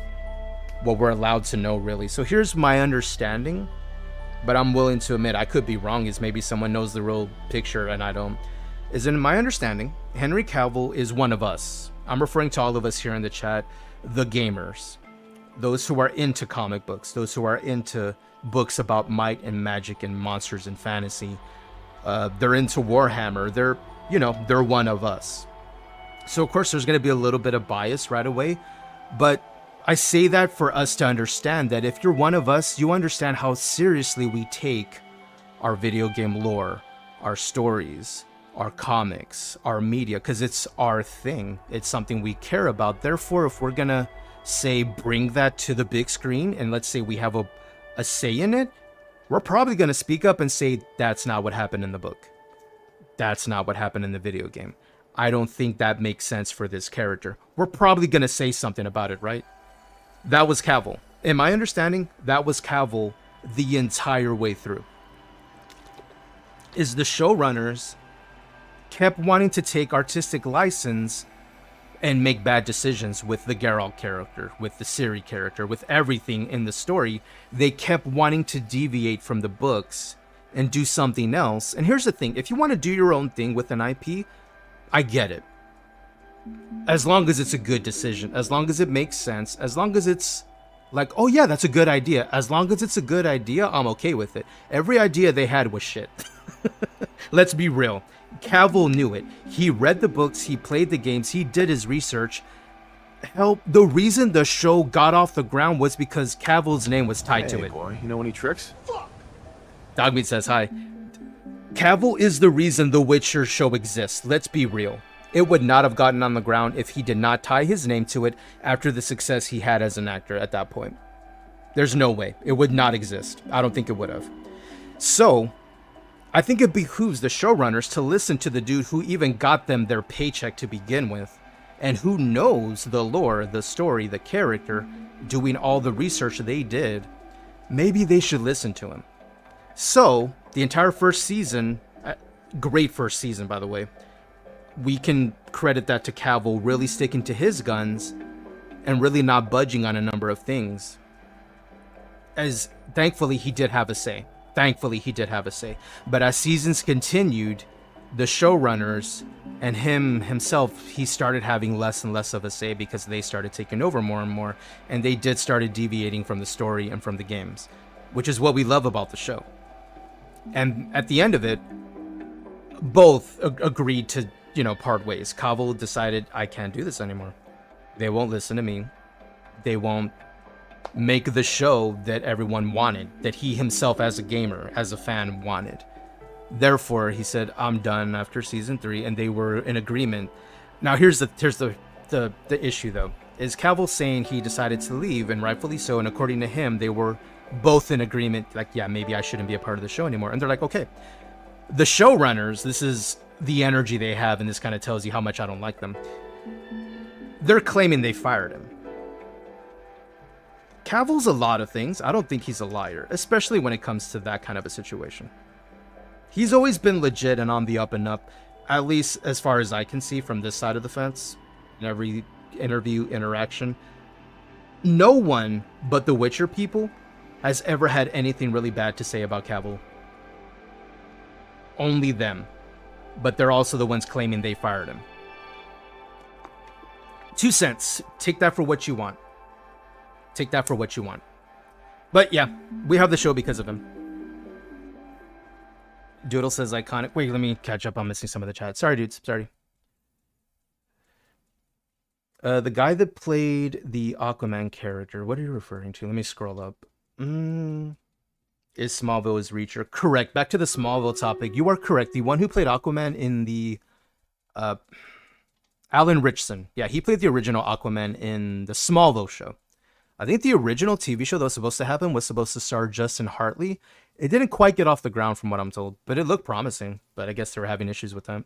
what we're allowed to know, really. So here's my understanding, but I'm willing to admit I could be wrong. Is maybe someone knows the real picture and I don't. Is in my understanding, Henry Cavill is one of us. I'm referring to all of us here in the chat, the gamers, those who are into comic books, those who are into books about might and magic and monsters and fantasy uh, they're into Warhammer. They're, you know, they're one of us. So, of course, there's going to be a little bit of bias right away. But I say that for us to understand that if you're one of us, you understand how seriously we take our video game lore, our stories, our comics, our media, because it's our thing. It's something we care about. Therefore, if we're going to say bring that to the big screen and let's say we have a, a say in it, we're probably going to speak up and say that's not what happened in the book. That's not what happened in the video game. I don't think that makes sense for this character. We're probably going to say something about it, right? That was Cavill. In my understanding, that was Cavill the entire way through. Is the showrunners kept wanting to take artistic license and make bad decisions with the Geralt character, with the Ciri character, with everything in the story. They kept wanting to deviate from the books and do something else. And here's the thing if you want to do your own thing with an IP, I get it. As long as it's a good decision, as long as it makes sense, as long as it's like, oh yeah, that's a good idea. As long as it's a good idea, I'm okay with it. Every idea they had was shit. Let's be real. Cavill knew it. He read the books, he played the games, he did his research. Help. The reason the show got off the ground was because Cavill's name was tied hey, to it. boy, you know any tricks? Dogmeat says hi. Cavill is the reason The Witcher show exists. Let's be real. It would not have gotten on the ground if he did not tie his name to it after the success he had as an actor at that point. There's no way. It would not exist. I don't think it would have. So, I think it behooves the showrunners to listen to the dude who even got them their paycheck to begin with, and who knows the lore, the story, the character, doing all the research they did. Maybe they should listen to him. So, the entire first season, uh, great first season, by the way, we can credit that to Cavill really sticking to his guns and really not budging on a number of things. As thankfully, he did have a say thankfully he did have a say. But as seasons continued, the showrunners and him himself, he started having less and less of a say because they started taking over more and more, and they did started deviating from the story and from the games, which is what we love about the show. And at the end of it, both ag- agreed to, you know, part ways. Cavill decided, I can't do this anymore. They won't listen to me. They won't make the show that everyone wanted, that he himself, as a gamer, as a fan, wanted. Therefore, he said, "I'm done after season three, and they were in agreement. Now, here's the here's the the, the issue though: is Cavill saying he decided to leave, and rightfully so. And according to him, they were both in agreement. Like, yeah, maybe I shouldn't be a part of the show anymore. And they're like, okay. The showrunners, this is the energy they have, and this kind of tells you how much I don't like them. They're claiming they fired him. Cavill's a lot of things. I don't think he's a liar, especially when it comes to that kind of a situation. He's always been legit and on the up and up, at least as far as I can see from this side of the fence. In every interview, interaction. No one but the Witcher people has ever had anything really bad to say about Cavill. Only them. But they're also the ones claiming they fired him. Two cents. Take that for what you want. Take that for what you want. But yeah, we have the show because of him. Doodle says iconic. Wait, let me catch up. I'm missing some of the chat. Sorry, dudes. Sorry. Uh, the guy that played the Aquaman character. What are you referring to? Let me scroll up. Mm, is Smallville Reacher? Correct. Back to the Smallville topic. You are correct. The one who played Aquaman in the, uh, Alan Ritchson. Yeah, he played the original Aquaman in the Smallville show. I think the original TV show that was supposed to happen was supposed to star Justin Hartley. It didn't quite get off the ground from what I'm told, but it looked promising. But I guess they were having issues with that.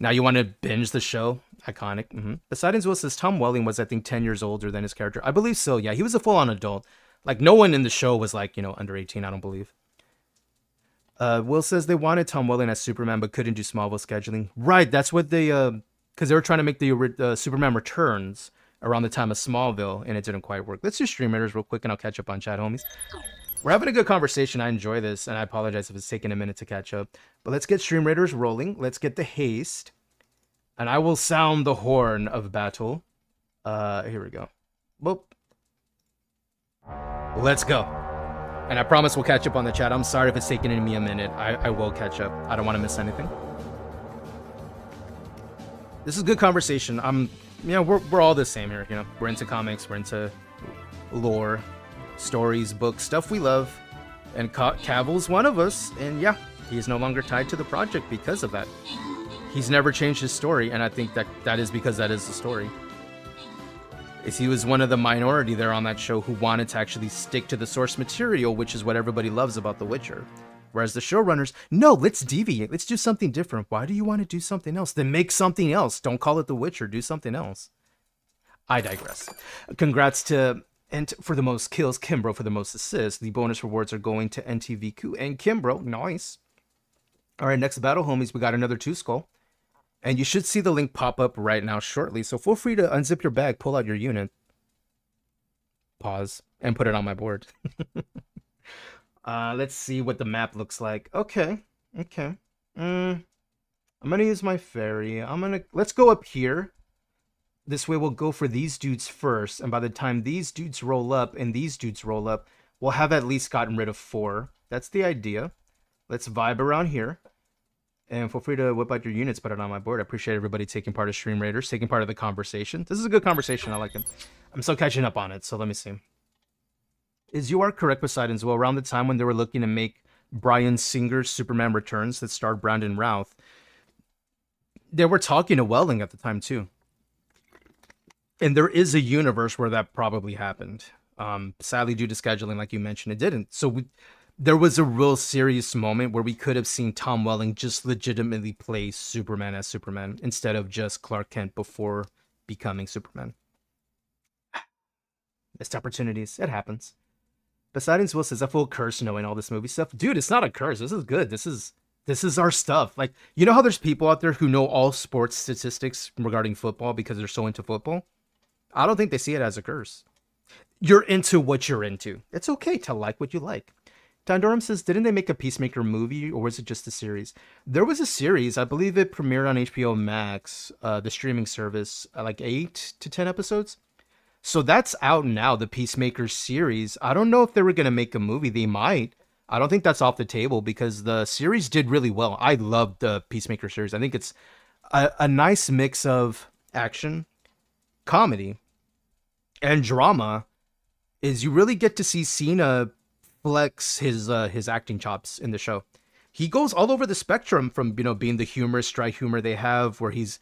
Now you want to binge the show? Iconic. Mm-hmm. Poseidon's Will says Tom Welling was, I think, 10 years older than his character. I believe so. Yeah, he was a full on adult. Like, no one in the show was, like, you know, under 18, I don't believe. Uh, Will says they wanted Tom Welling as Superman, but couldn't do Smallville scheduling. Right, that's what they, uh, because they were trying to make the uh, Superman Returns around the time of Smallville, and it didn't quite work. Let's do Stream real quick, and I'll catch up on chat, homies. We're having a good conversation. I enjoy this, and I apologize if it's taking a minute to catch up. But let's get Stream Raiders rolling. Let's get the haste. And I will sound the horn of battle. Uh, here we go. Boop. Let's go. And I promise we'll catch up on the chat. I'm sorry if it's taking me a minute. I, I will catch up. I don't want to miss anything. This is good conversation. I'm, you know, we're, we're all the same here. You know, we're into comics, we're into lore, stories, books, stuff we love. And Ca- Cavill's one of us. And yeah, he's no longer tied to the project because of that. He's never changed his story, and I think that that is because that is the story. Is he was one of the minority there on that show who wanted to actually stick to the source material, which is what everybody loves about The Witcher. Whereas the showrunners, no, let's deviate. Let's do something different. Why do you want to do something else? Then make something else. Don't call it The Witcher. Do something else. I digress. Congrats to and for the most kills, Kimbro for the most assists. The bonus rewards are going to NTVQ and Kimbro. Nice. All right, next battle, homies. We got another two skull. And you should see the link pop up right now shortly. So feel free to unzip your bag, pull out your unit, pause, and put it on my board. uh, let's see what the map looks like. Okay, okay. Mm, I'm gonna use my ferry. I'm gonna let's go up here. This way we'll go for these dudes first, and by the time these dudes roll up and these dudes roll up, we'll have at least gotten rid of four. That's the idea. Let's vibe around here. And feel free to whip out your units, put it on my board. I appreciate everybody taking part of Stream Raiders, taking part of the conversation. This is a good conversation. I like it. I'm still catching up on it, so let me see. Is you are correct, Poseidon's Will, around the time when they were looking to make Bryan Singer's Superman Returns that starred Brandon Routh, they were talking to Welling at the time too. And there is a universe where that probably happened. Um, sadly, due to scheduling, like you mentioned, it didn't. So we, there was a real serious moment where we could have seen Tom Welling just legitimately play Superman as Superman instead of just Clark Kent before becoming Superman. Missed opportunities. It happens. Poseidon's Will says, I feel cursed knowing all this movie stuff. Dude, it's not a curse. This is good. This is this is our stuff. Like, you know how there's people out there who know all sports statistics regarding football because they're so into football? I don't think they see it as a curse. You're into what you're into. It's okay to like what you like. Tandorum says, didn't they make a Peacemaker movie or was it just a series? There was a series. I believe it premiered on HBO Max, uh, the streaming service, uh, like eight to 10 episodes. So that's out now, the Peacemaker series. I don't know if they were going to make a movie. They might. I don't think that's off the table because the series did really well. I love the Peacemaker series. I think it's a, a nice mix of action, comedy, and drama. Is you really get to see Cena flex his uh, his acting chops in the show. He goes all over the spectrum from you know being the humorous dry humor they have, where he's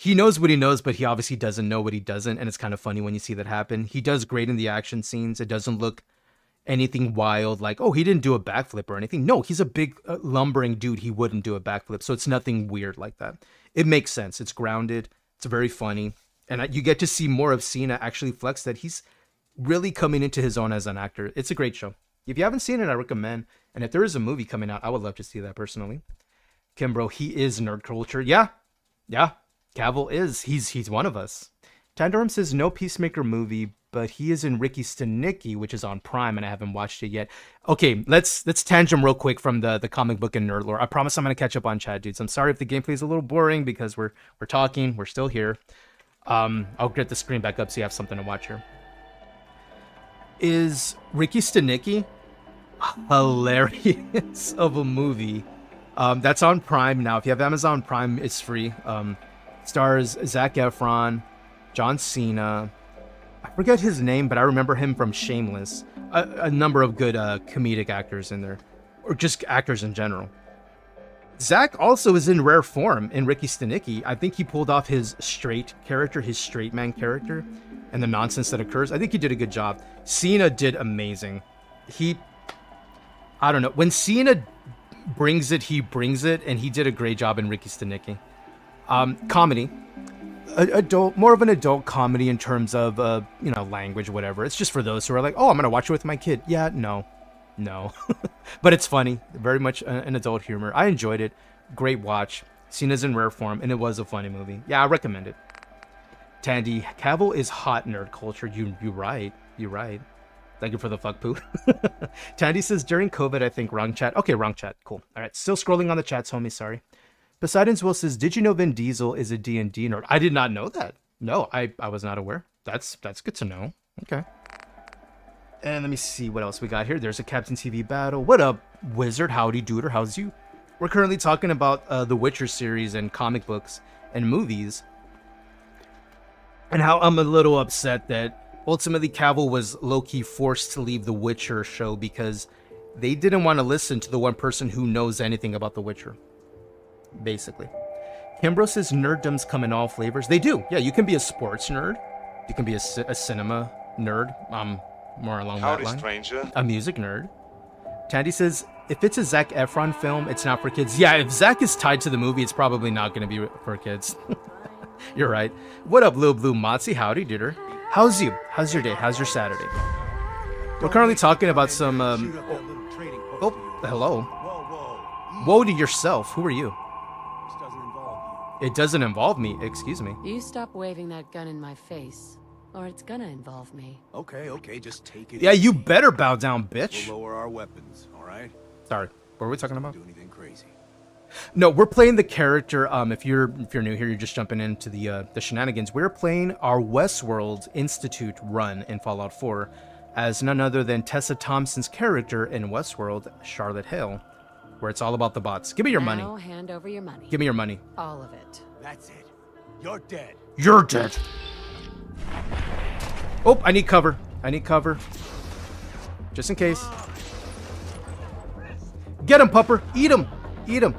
he knows what he knows, but he obviously doesn't know what he doesn't, and it's kind of funny when you see that happen. He does great in the action scenes. It doesn't look anything wild like oh he didn't do a backflip or anything. No, he's a big uh, lumbering dude. He wouldn't do a backflip, so it's nothing weird like that. It makes sense. It's grounded. It's very funny, and you get to see more of Cena actually flex that he's really coming into his own as an actor. It's a great show. If you haven't seen it, I recommend. And if there is a movie coming out, I would love to see that personally. Kimbro, he is nerd culture. Yeah, yeah. Cavill is. He's he's one of us. Tandorum says no Peacemaker movie, but he is in Ricky Stanicky, which is on Prime, and I haven't watched it yet. Okay, let's let's tangent real quick from the the comic book and nerd lore. I promise I'm gonna catch up on chat, dudes. I'm sorry if the gameplay is a little boring because we're we're talking, we're still here. Um, I'll get the screen back up so you have something to watch here. Is Ricky Stanicky hilarious of a movie? Um, that's on Prime now. If you have Amazon Prime, it's free. Um, stars Zac Efron, John Cena. I forget his name, but I remember him from Shameless. A, a number of good uh, comedic actors in there, or just actors in general. Zach also is in rare form in Ricky Stanicky. I think he pulled off his straight character, his straight man character, and the nonsense that occurs. I think he did a good job. Cena did amazing. He, I don't know, when Cena brings it, he brings it, and he did a great job in Ricky Stanicky. Um, comedy, adult, more of an adult comedy in terms of uh, you know language, whatever. It's just for those who are like, oh, I'm gonna watch it with my kid. Yeah, no, no, but it's funny. Very much an adult humor. I enjoyed it. Great watch. Cena's in rare form, and it was a funny movie. Yeah, I recommend it. Tandy, Cavill is hot nerd culture. You you right. You right. Thank you for the fuck poo. Tandy says during COVID, I think wrong chat. Okay, wrong chat. Cool. All right, still scrolling on the chats, homie. Sorry. Poseidon's Will says, "Did you know Vin Diesel is a D&D nerd?" I did not know that. No, I I was not aware. That's that's good to know. Okay. And let me see what else we got here. There's a Captain TV battle. What up, Wizard? Howdy, dude, or how's you? We're currently talking about uh, the Witcher series and comic books and movies, and how I'm a little upset that ultimately Cavill was low key forced to leave the Witcher show because they didn't want to listen to the one person who knows anything about the Witcher basically. Kimbro says nerddoms come in all flavors. They do. Yeah, you can be a sports nerd. You can be a, a cinema nerd. Um, more along Howdy, that line. stranger. A music nerd. Tandy says if it's a Zac Efron film, it's not for kids. Yeah, if Zac is tied to the movie, it's probably not going to be for kids. You're right. What up, Lil Blue Motzi? Howdy, duder. How's you? How's your day? How's your Saturday? We're currently talking about some. Um, oh, oh, hello. Whoa to yourself. Who are you? It doesn't involve me, excuse me. You stop waving that gun in my face, or it's gonna involve me. Okay, okay, just take it. Yeah, you better bow down, bitch. We'll lower our weapons, all right? Sorry, what were we talking about? Do anything crazy. No, we're playing the character. Um, if you're if you're new here, you're just jumping into the uh, the shenanigans. We're playing our Westworld Institute run in Fallout 4, as none other than Tessa Thompson's character in Westworld, Charlotte Hale, where it's all about the bots. Give me your money. Now hand over your money. Give me your money. All of it. That's it. You're dead. You're dead. Oh, I need cover. I need cover. Just in case. Get him, pupper. Eat him. Eat him.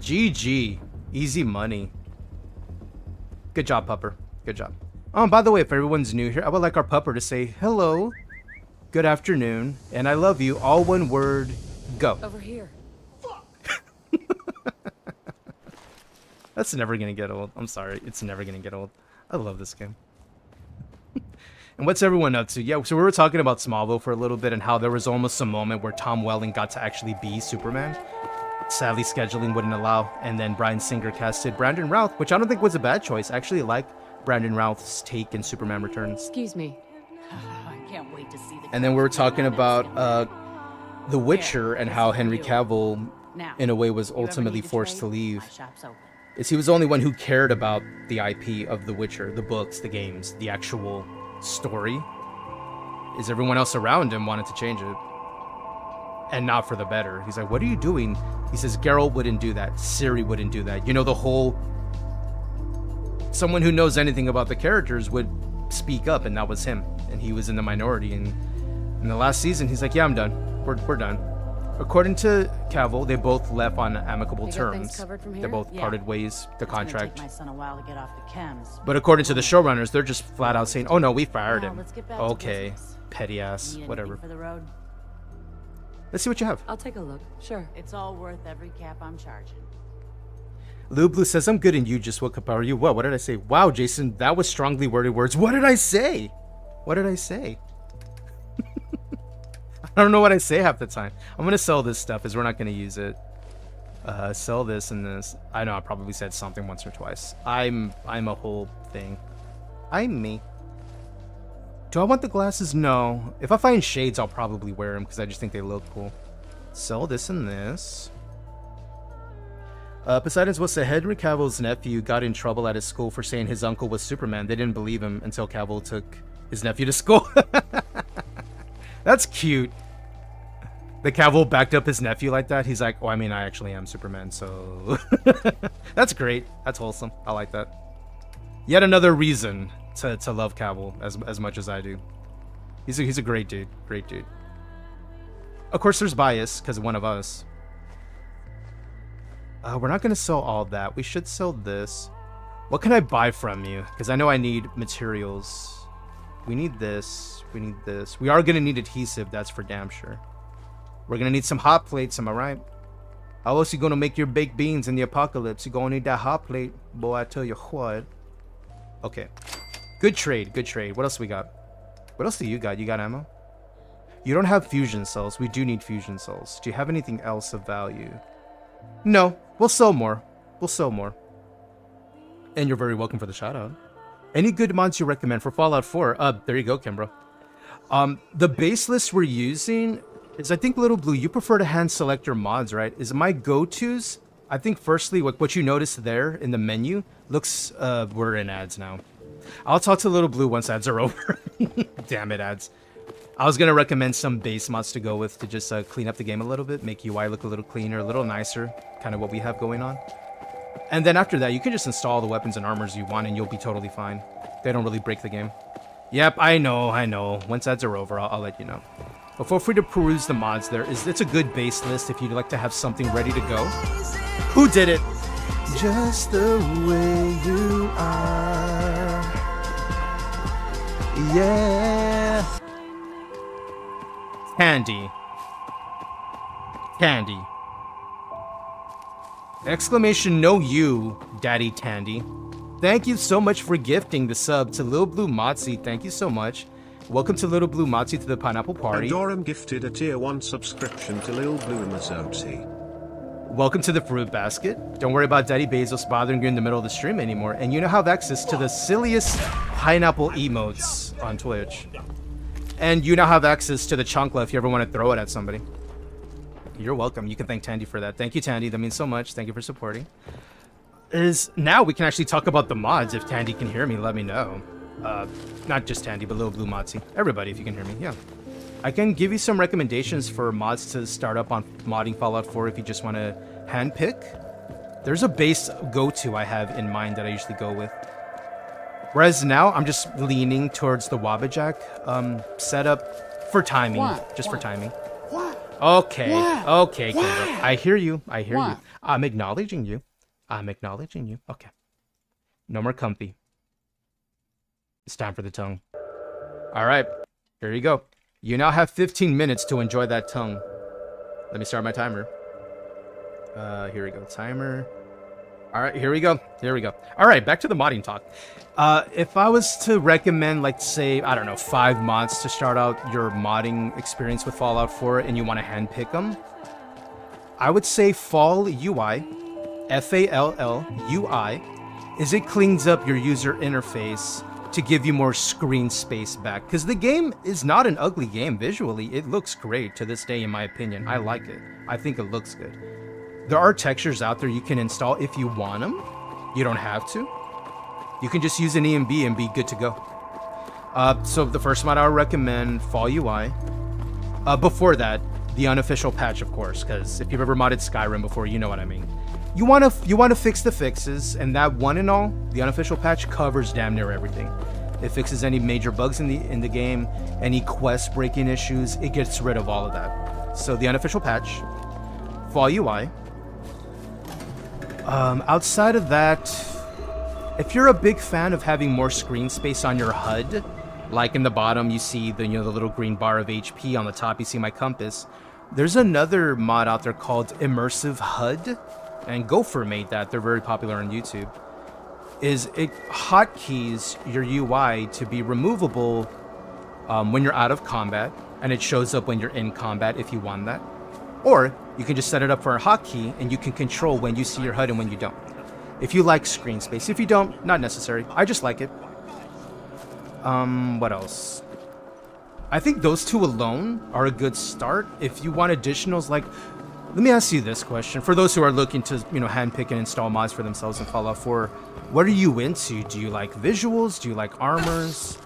GG. Easy money. Good job, pupper. Good job. Oh, and by the way, if everyone's new here, I would like our pupper to say hello, good afternoon, and I love you. All one word. Go. Over here. That's never gonna get old. I'm sorry. It's never gonna get old. I love this game. and what's everyone up to? Yeah, so we were talking about Smallville for a little bit and how there was almost a moment where Tom Welling got to actually be Superman. Sadly, scheduling wouldn't allow, and then Bryan Singer casted Brandon Routh, which I don't think was a bad choice. I actually like Brandon Routh's take in Superman Returns. Excuse me. I can't wait to see the. And then we were talking about uh, The Witcher and how Henry Cavill, in a way, was ultimately forced to leave. Is he was the only one who cared about the IP of The Witcher, the books, the games, the actual story. Is everyone else around him wanted to change it? and not for the better. He's like, "What are you doing?" He says, "Geralt wouldn't do that. Ciri wouldn't do that. You know, the whole someone who knows anything about the characters would speak up, and that was him. And he was in the minority. And in the last season, he's like, "Yeah, I'm done. We're we're done." According to Cavill, they both left on amicable They got things terms. They here? both Yeah. parted ways. The It's gonna contract. take my son a while to get off the chems. But according to the showrunners, they're just flat out saying, "Oh no, we fired Now, him." let's get back to Okay, petty ass, whatever. for the road? Let's see what you have. I'll take a look. Sure. It's all worth every cap I'm charging. Lou Blue says, "I'm good, and you just woke up. How are you? What? What did I say? Wow, Jason, that was strongly worded words. What did I say? What did I say? I don't know what I say half the time. I'm gonna sell this stuff, as we're not gonna use it. Uh, sell this and this. I know I probably said something once or twice. I'm I'm a whole thing. I'm me. Do I want the glasses? No. If I find shades, I'll probably wear them because I just think they look cool. Sell this and this. Uh, Poseidon's was that Henry Cavill's nephew got in trouble at his school for saying his uncle was Superman. They didn't believe him until Cavill took his nephew to school. That's cute. The Cavill backed up his nephew like that. He's like, oh, I mean, I actually am Superman, so... That's great. That's wholesome. I like that. Yet another reason to, to love Cavill as, as much as I do. He's a, he's a great dude. Great dude. Of course, there's bias, because one of us. Uh, we're not going to sell all that. We should sell this. What can I buy from you? Because I know I need materials. We need this. We need this. We are going to need adhesive. That's for damn sure. We're going to need some hot plates. Am I right? How else you going to make your baked beans in the apocalypse? you to need that hot plate. Boy, I tell you what. Okay. Good trade. Good trade. What else we got? What else do you got? You got ammo? You don't have fusion cells. We do need fusion cells. Do you have anything else of value? No, we'll sell more. We'll sell more. And you're very welcome for the shout out. Any good mods you recommend for Fallout 4? Uh, there you go, Kimbro. Um, the base list we're using is, I think, Little Blue, you prefer to hand select your mods, right? Is my go-tos, I think, firstly, what, what you notice there in the menu looks, uh, we're in ads now. I'll talk to Little Blue once ads are over. Damn it, ads. I was gonna recommend some base mods to go with to just uh, clean up the game a little bit, make UI look a little cleaner, a little nicer, kind of what we have going on. And then after that, you can just install the weapons and armors you want, and you'll be totally fine. They don't really break the game. Yep, I know, I know. Once ads are over, I'll, I'll let you know. But feel free to peruse the mods there. Is It's a good base list if you'd like to have something ready to go. Who did it? Just the way you are. Yeah. Candy. Candy. Exclamation no you, Daddy Tandy. Thank you so much for gifting the sub to Lil Blue Motzi. Thank you so much. Welcome to Little Blue Motzi to the Pineapple Party. Andorum gifted a tier 1 subscription to Lil Blue Mazzotti. Welcome to the Fruit Basket. Don't worry about Daddy Bezos bothering you in the middle of the stream anymore. And you now have access to the silliest pineapple emotes on Twitch. And you now have access to the Chunkla if you ever want to throw it at somebody. You're welcome. You can thank Tandy for that. Thank you, Tandy. That means so much. Thank you for supporting. Is now we can actually talk about the mods. If Tandy can hear me, let me know. Uh, not just Tandy, but Little Blue Motzi. Everybody, if you can hear me, yeah. I can give you some recommendations for mods to start up on modding Fallout 4 if you just want to handpick. There's a base go-to I have in mind that I usually go with. Whereas now I'm just leaning towards the Wabbajack um, setup for timing, What? just for timing. What? Okay, What? okay, What? Kendra. I hear you. I hear you. I'm acknowledging you. I'm acknowledging you. Okay. No more comfy. It's time for the tongue. All right, here you go. You now have 15 minutes to enjoy that tongue. Let me start my timer. Uh, here we go. Timer. All right, here we go. Here we go. All right, back to the modding talk. Uh, if I was to recommend, like, say, I don't know, five mods to start out your modding experience with Fallout 4 and you want to handpick them, I would say Fall UI, F A L L U I, is it cleans up your user interface to give you more screen space back. Because the game is not an ugly game visually. It looks great to this day, in my opinion. I like it. I think it looks good. There are textures out there you can install if you want them. You don't have to. You can just use an ENB and be good to go. Uh, so the first mod I would recommend, Fall UI. Uh, before that, the unofficial patch, of course, because if you've ever modded Skyrim before, you know what I mean. You want to you want to fix the fixes, and that one and all, the unofficial patch covers damn near everything. It fixes any major bugs in the in the game, any quest breaking issues. It gets rid of all of that. So the unofficial patch, Fall UI. Um, outside of that, if you're a big fan of having more screen space on your HUD, like in the bottom you see the you know the little green bar of HP, on the top you see my compass. There's another mod out there called Immersive HUD, and Gopher made that. They're very popular on YouTube. Is it hotkeys your UI to be removable um, when you're out of combat, and it shows up when you're in combat if you want that. Or you can just set it up for a hotkey, and you can control when you see your HUD and when you don't. If you like screen space, if you don't, not necessary. I just like it. Um, what else? I think those two alone are a good start. If you want additionals, like, let me ask you this question. For those who are looking to, you know, handpick and install mods for themselves in Fallout 4, what are you into? Do you like visuals? Do you like armors?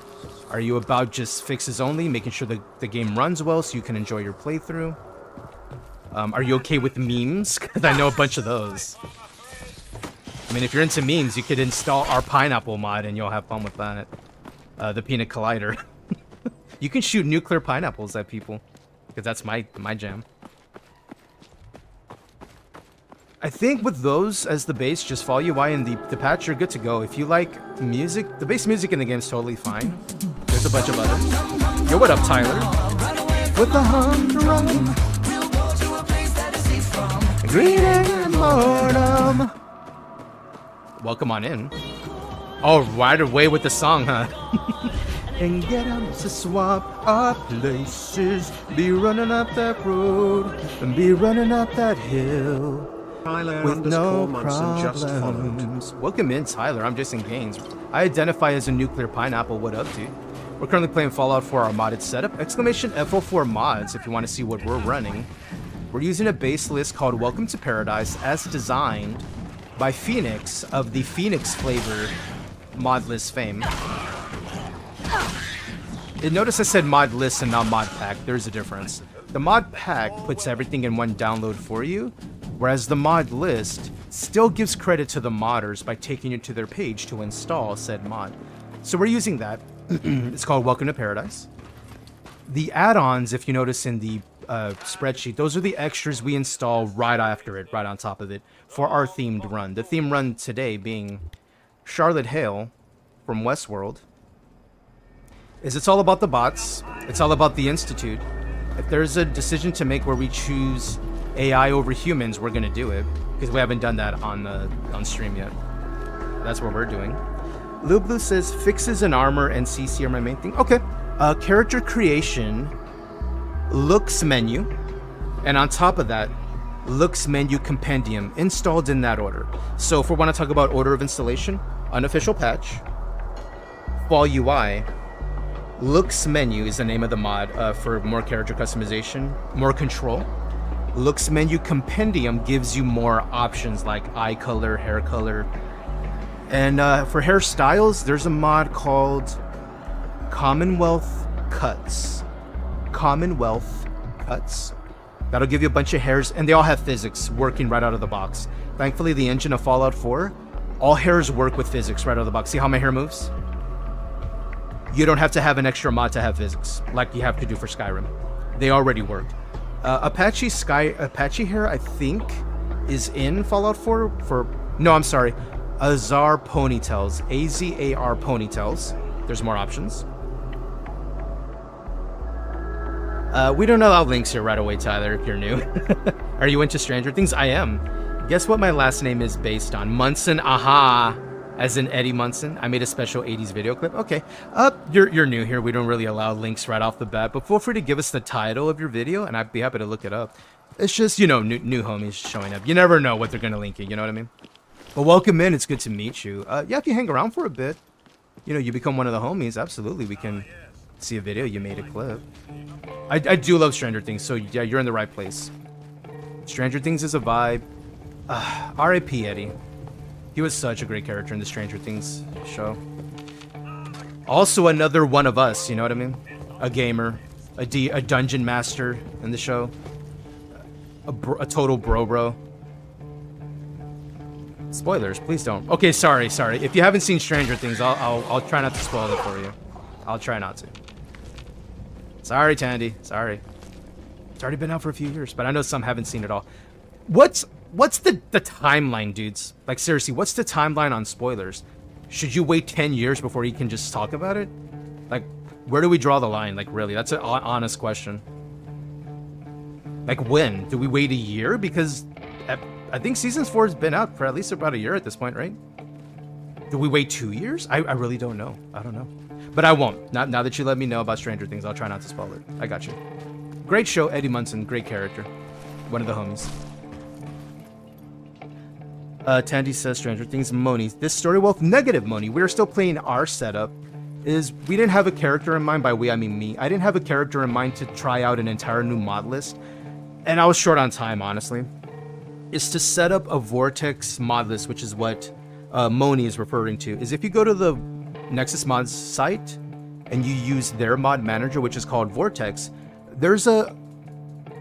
Are you about just fixes only, making sure the, the game runs well so you can enjoy your playthrough? Um, are you okay with memes? Because I know a bunch of those. I mean, if you're into memes, you could install our pineapple mod and you'll have fun with that. Uh, the peanut collider. you can shoot nuclear pineapples at people. Because that's my, my jam. I think with those as the base, just Fall UI and the, the patch, you're good to go. If you like music, the base music in the game is totally fine. There's a bunch of others. Yo, what up, Tyler? With the humdrum. Green and mortem. Welcome on in. Oh, right away with the song, huh? and get up to swap our places. Be running up that road and be running up that hill. Tyler with no underscore Munson just followed. problems. Welcome in, Tyler. I'm Jason Gains. I identify as a nuclear pineapple. What up, dude? We're currently playing Fallout 4 our modded setup. Exclamation FO4 mods if you want to see what we're running. We're using a base list called Welcome to Paradise as designed by Phoenix of the Phoenix Flavor mod list fame. And notice I said mod list and not mod pack. There's a difference. The mod pack puts everything in one download for you, whereas the mod list still gives credit to the modders by taking you to their page to install said mod. So we're using that. it's called Welcome to Paradise. The add-ons, if you notice in the uh, spreadsheet, those are the extras we install right after it, right on top of it, for our themed run. The theme run today being Charlotte Hale from Westworld. Is it's all about the bots. It's all about the Institute. If there's a decision to make where we choose AI over humans, we're gonna do it because we haven't done that on the on stream yet. That's what we're doing. Lublu says fixes and armor and CC are my main thing. Okay. Uh, character creation, looks menu, and on top of that, looks menu compendium installed in that order. So if we want to talk about order of installation, unofficial patch, fall UI, looks menu is the name of the mod uh, for more character customization, more control. Looks menu compendium gives you more options like eye color, hair color. And uh, for hairstyles, there's a mod called Commonwealth Cuts. Commonwealth Cuts. That'll give you a bunch of hairs, and they all have physics working right out of the box. Thankfully, the engine of Fallout 4, all hairs work with physics right out of the box. See how my hair moves? You don't have to have an extra mod to have physics, like you have to do for Skyrim. They already work. Uh, Apache Sky Apache hair, I think, is in Fallout 4 for no, I'm sorry, Azar ponytails, A Z A R ponytails. There's more options. Uh, we don't allow links here right away, Tyler, if you're new. Are you into Stranger Things? I am. Guess what my last name is based on? Munson, aha! As in Eddie Munson. I made a special 80s video clip. Okay. Uh, you're, you're new here. We don't really allow links right off the bat, but feel free to give us the title of your video, and I'd be happy to look it up. It's just, you know, new, new homies showing up. You never know what they're going to link you, you know what I mean? But welcome in. It's good to meet you. Uh, yeah, if you hang around for a bit, you know, you become one of the homies. Absolutely, we can see a video. You made a clip. I, I do love Stranger Things, so yeah, you're in the right place. Stranger Things is a vibe. Uh, R.I.P. Eddie. He was such a great character in the Stranger Things show. Also another one of us, you know what I mean? A gamer, a, D, a dungeon master in the show. a, a total bro bro. Spoilers, please don't. Okay, sorry, sorry. If you haven't seen Stranger Things, I'll, I'll, I'll try not to spoil it for you. I'll try not to. Sorry, Tandy. Sorry. It's already been out for a few years, but I know some haven't seen it all. What's what's the the timeline, dudes? Like seriously, what's the timeline on spoilers? Should you wait 10 years before you can just talk about it? Like where do we draw the line? Like really, that's an honest question. Like when? Do we wait a year because I think seasons 4 has been out for at least about a year at this point, right? Do we wait 2 years? I I really don't know. I don't know. But I won't. Not now that you let me know about Stranger Things, I'll try not to spoil it. I got you. Great show, Eddie Munson. Great character. One of the homies. Uh, Tandy says Stranger Things. Moni. This story, well, negative Moni. We are still playing our setup. Is we didn't have a character in mind. By we, I mean me. I didn't have a character in mind to try out an entire new mod list. And I was short on time, honestly. Is to set up a Vortex mod list, which is what uh, Moni is referring to. Is if you go to the Nexus Mods site and you use their mod manager, which is called Vortex, there's a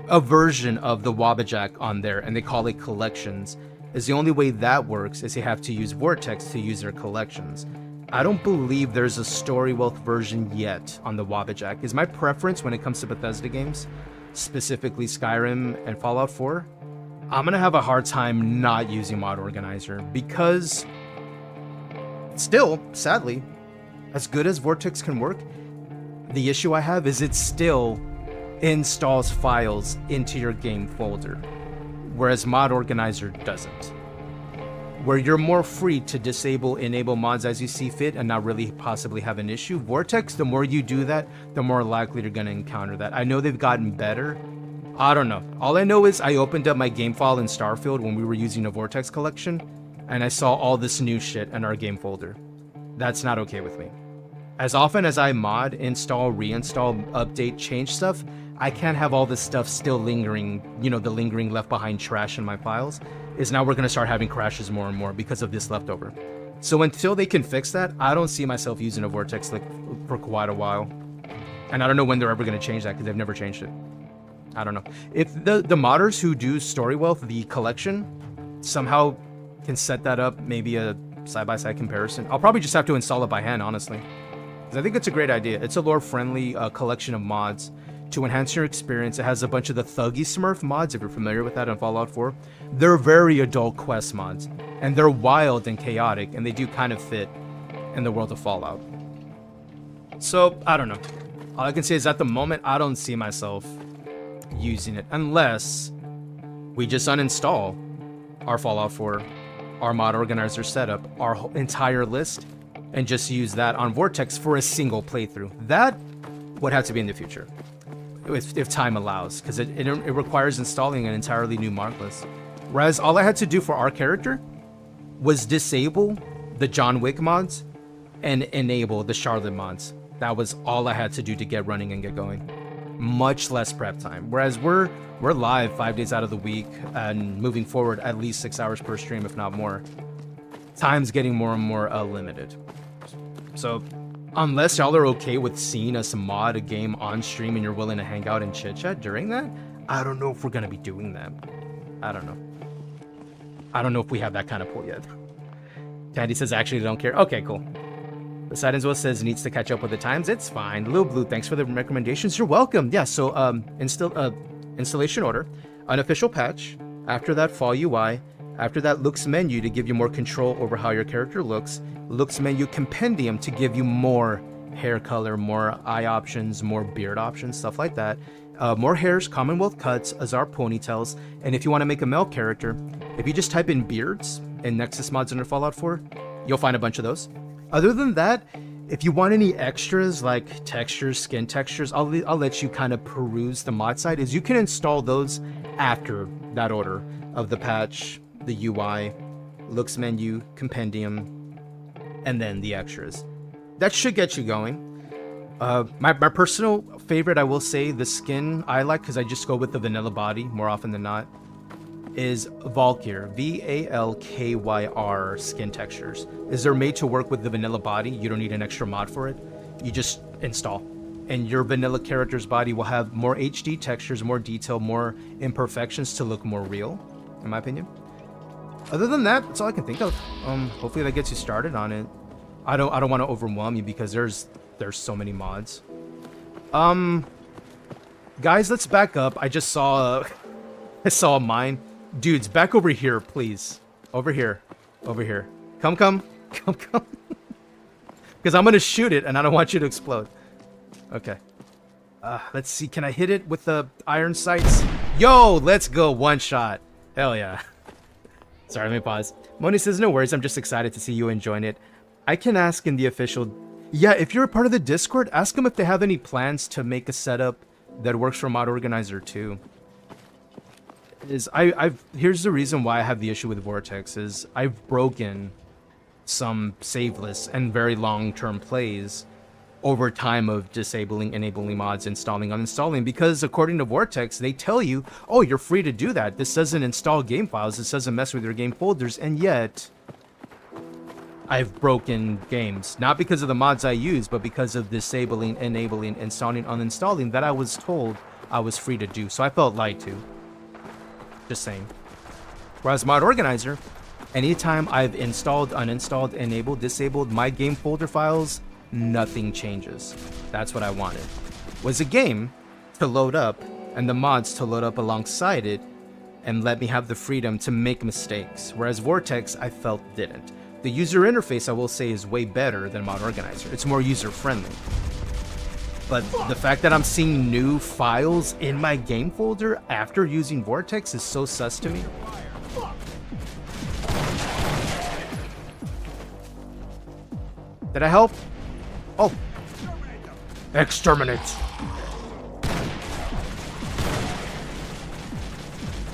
a version of the Wabbajack on there, and they call it collections. Is the only way that works is you have to use Vortex to use their collections. I don't believe there's a Story Wealth version yet on the Wabbajack. Is my preference when it comes to Bethesda games, specifically Skyrim and Fallout 4, I'm gonna have a hard time not using Mod Organizer because, still, sadly, as good as Vortex can work, the issue I have is it still installs files into your game folder, whereas Mod Organizer doesn't. Where you're more free to disable, enable mods as you see fit and not really possibly have an issue. Vortex, the more you do that, the more likely you're to encounter that. I know they've gotten better. I don't know. All I know is I opened up my game file in Starfield when we were using a Vortex collection, and I saw all this new shit in our game folder. That's not okay with me. As often as I mod, install, reinstall, update, change stuff, I can't have all this stuff still lingering, you know, the lingering left behind trash in my files, is now we're going to start having crashes more and more because of this leftover. So until they can fix that, I don't see myself using a Vortex like for quite a while. And I don't know when they're ever going to change that because they've never changed it. I don't know. If the, the modders who do Story Wealth, the collection, somehow can set that up, maybe a side-by-side -side comparison, I'll probably just have to install it by hand, honestly. Because I think it's a great idea. It's a lore-friendly uh, collection of mods to enhance your experience. It has a bunch of the Thuggy Smurf mods, if you're familiar with that in Fallout 4. They're very adult quest mods, and they're wild and chaotic, and they do kind of fit in the world of Fallout. So, I don't know. All I can say is at the moment, I don't see myself using it, unless we just uninstall our Fallout 4, our mod organizer setup, our entire list, and just use that on Vortex for a single playthrough. That would have to be in the future if, if time allows, because it, it, it, requires installing an entirely new mark. Whereas all I had to do for our character was disable the John Wick mods and enable the Charlotte mods. That was all I had to do to get running and get going. Much less prep time. Whereas we're we're live five days out of the week and moving forward at least six hours per stream, if not more. Time's getting more and more uh, limited. So unless y'all are okay with seeing us mod a game on stream and you're willing to hang out and chit chat during that, I don't know if we're gonna be doing that. I don't know. I don't know if we have that kind of pull yet. Tandy says, actually, don't care. Okay, cool. Poseidon's Will says, needs to catch up with the times. It's fine. Lil Blue, thanks for the recommendations. You're welcome. Yeah, so um, install, uh, installation order, unofficial patch, after that fall UI, after that looks menu to give you more control over how your character looks, looks menu compendium to give you more hair color, more eye options, more beard options, stuff like that. Uh, more hairs, Commonwealth cuts, Azar ponytails, and if you want to make a male character, if you just type in beards in Nexus mods under Fallout 4, you'll find a bunch of those. Other than that, if you want any extras like textures, skin textures, I'll, I'll let you kind of peruse the mod site, is you can install those after that order of the patch, the UI, looks menu, compendium, and then the extras. That should get you going. Uh, my, my personal favorite, I will say, the skin I like because I just go with the vanilla body more often than not, is Valkyr, V-A-L-K-Y-R skin textures. Is they're made to work with the vanilla body. You don't need an extra mod for it. You just install. and your vanilla character's body will have more HD textures, more detail, more imperfections to look more real, in my opinion. Other than that, that's all I can think of. Um, hopefully that gets you started on it. I don't I don't want to overwhelm you because there's there's so many mods. Um, guys, let's back up. I just saw I saw mine. Dudes, back over here, please. Over here, over here. Come, come, come, come. Because I'm gonna shoot it, and I don't want you to explode. Okay. Uh, let's see. Can I hit it with the iron sights? Yo, let's go. One shot. Hell yeah. Sorry, let me pause. Moni says, no worries. I'm just excited to see you enjoying it. I can ask in the official... Yeah, if you're a part of the Discord, ask them if they have any plans to make a setup that works for Mod Organizer too. Is I, I've here's the reason why I have the issue with Vortex is I've broken some save lists and very long-term plays over time of disabling, enabling mods, installing, uninstalling, because according to Vortex, they tell you, oh, you're free to do that. This doesn't install game files, this doesn't mess with your game folders, and yet I've broken games. Not because of the mods I use, but because of disabling, enabling, installing, uninstalling that I was told I was free to do. So I felt lied to. Just saying. Whereas Mod Organizer, anytime I've installed, uninstalled, enabled, disabled my game folder files, nothing changes. That's what I wanted. Was a game to load up and the mods to load up alongside it and let me have the freedom to make mistakes, whereas Vortex I felt didn't. The user interface I will say is way better than Mod Organizer. It's more user friendly. But the fact that I'm seeing new files in my game folder after using Vortex is so sus to me. Did I help? Oh. Exterminate.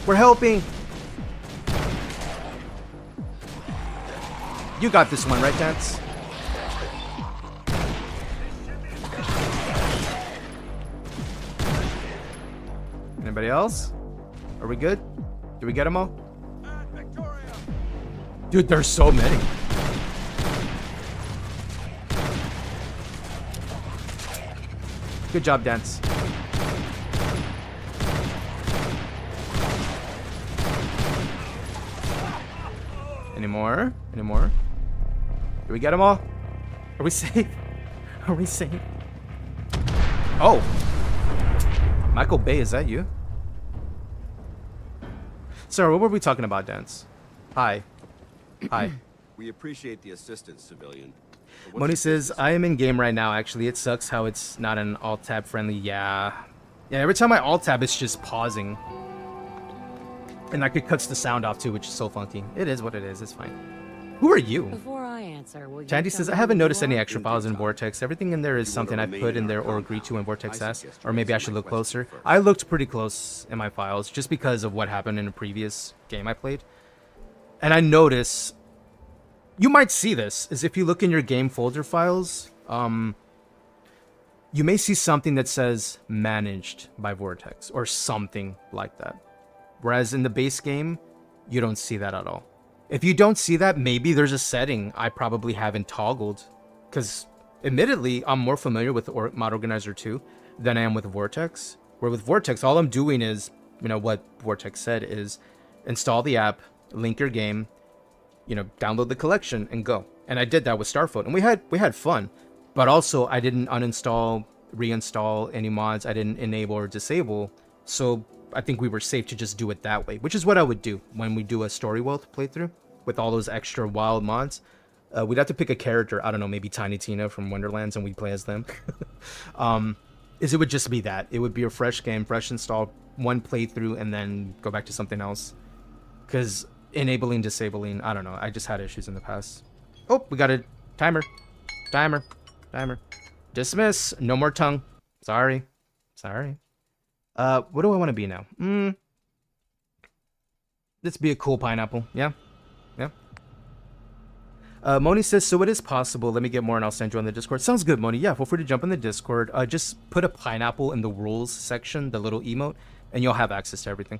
We're helping. You got this one, right, Danse? Anybody else? Are we good? Did we get them all? Dude, there's so many. Good job, Danse. Any more? Any more? Did we get them all? Are we safe? Are we safe? Oh! Michael Bay, is that you? Sir, what were we talking about, Danse? Hi. Hi. We appreciate the assistance, civilian. But Moni says, I am in game right now, actually. It sucks how it's not an alt-tab friendly. Yeah. Yeah, every time I alt-tab, it's just pausing. And like it cuts the sound off too, which is so funky. It is what it is, it's fine. Who are you? Before I answer, will you Chandy says, I haven't noticed any extra files in Vortex. Everything in there is something I put in there or agreed to in Vortex S. Or maybe I should look closer. I looked pretty close in my files just because of what happened in a previous game I played. And I notice, you might see this, is if you look in your game folder files, um, you may see something that says managed by Vortex or something like that. Whereas in the base game, you don't see that at all. If you don't see that, maybe there's a setting I probably haven't toggled. Because, admittedly, I'm more familiar with Mod Organizer 2 than I am with Vortex. Where with Vortex, all I'm doing is, you know, what Vortex said is install the app, link your game, you know, download the collection, and go. And I did that with Starfield, and we had we had fun. But also, I didn't uninstall, reinstall any mods. I didn't enable or disable. So I think we were safe to just do it that way, which is what I would do when we do a Story Wealth playthrough with all those extra wild mods. Uh, we'd have to pick a character. I don't know, maybe Tiny Tina from Wonderlands, and we'd play as them. um, is it would just be that it would be a fresh game, fresh install, one playthrough, and then go back to something else. Because enabling, disabling, I don't know. I just had issues in the past. Oh, we got a timer, timer, timer. Dismiss. No more tongue. Sorry, sorry. Uh, what do I want to be now? Hmm. Let's be a cool pineapple. Yeah, yeah. Uh, Moni says, so it is possible. Let me get more and I'll send you on the Discord. Sounds good, Moni. Yeah, feel free to jump in the Discord. Uh, just put a pineapple in the rules section, the little emote, and you'll have access to everything.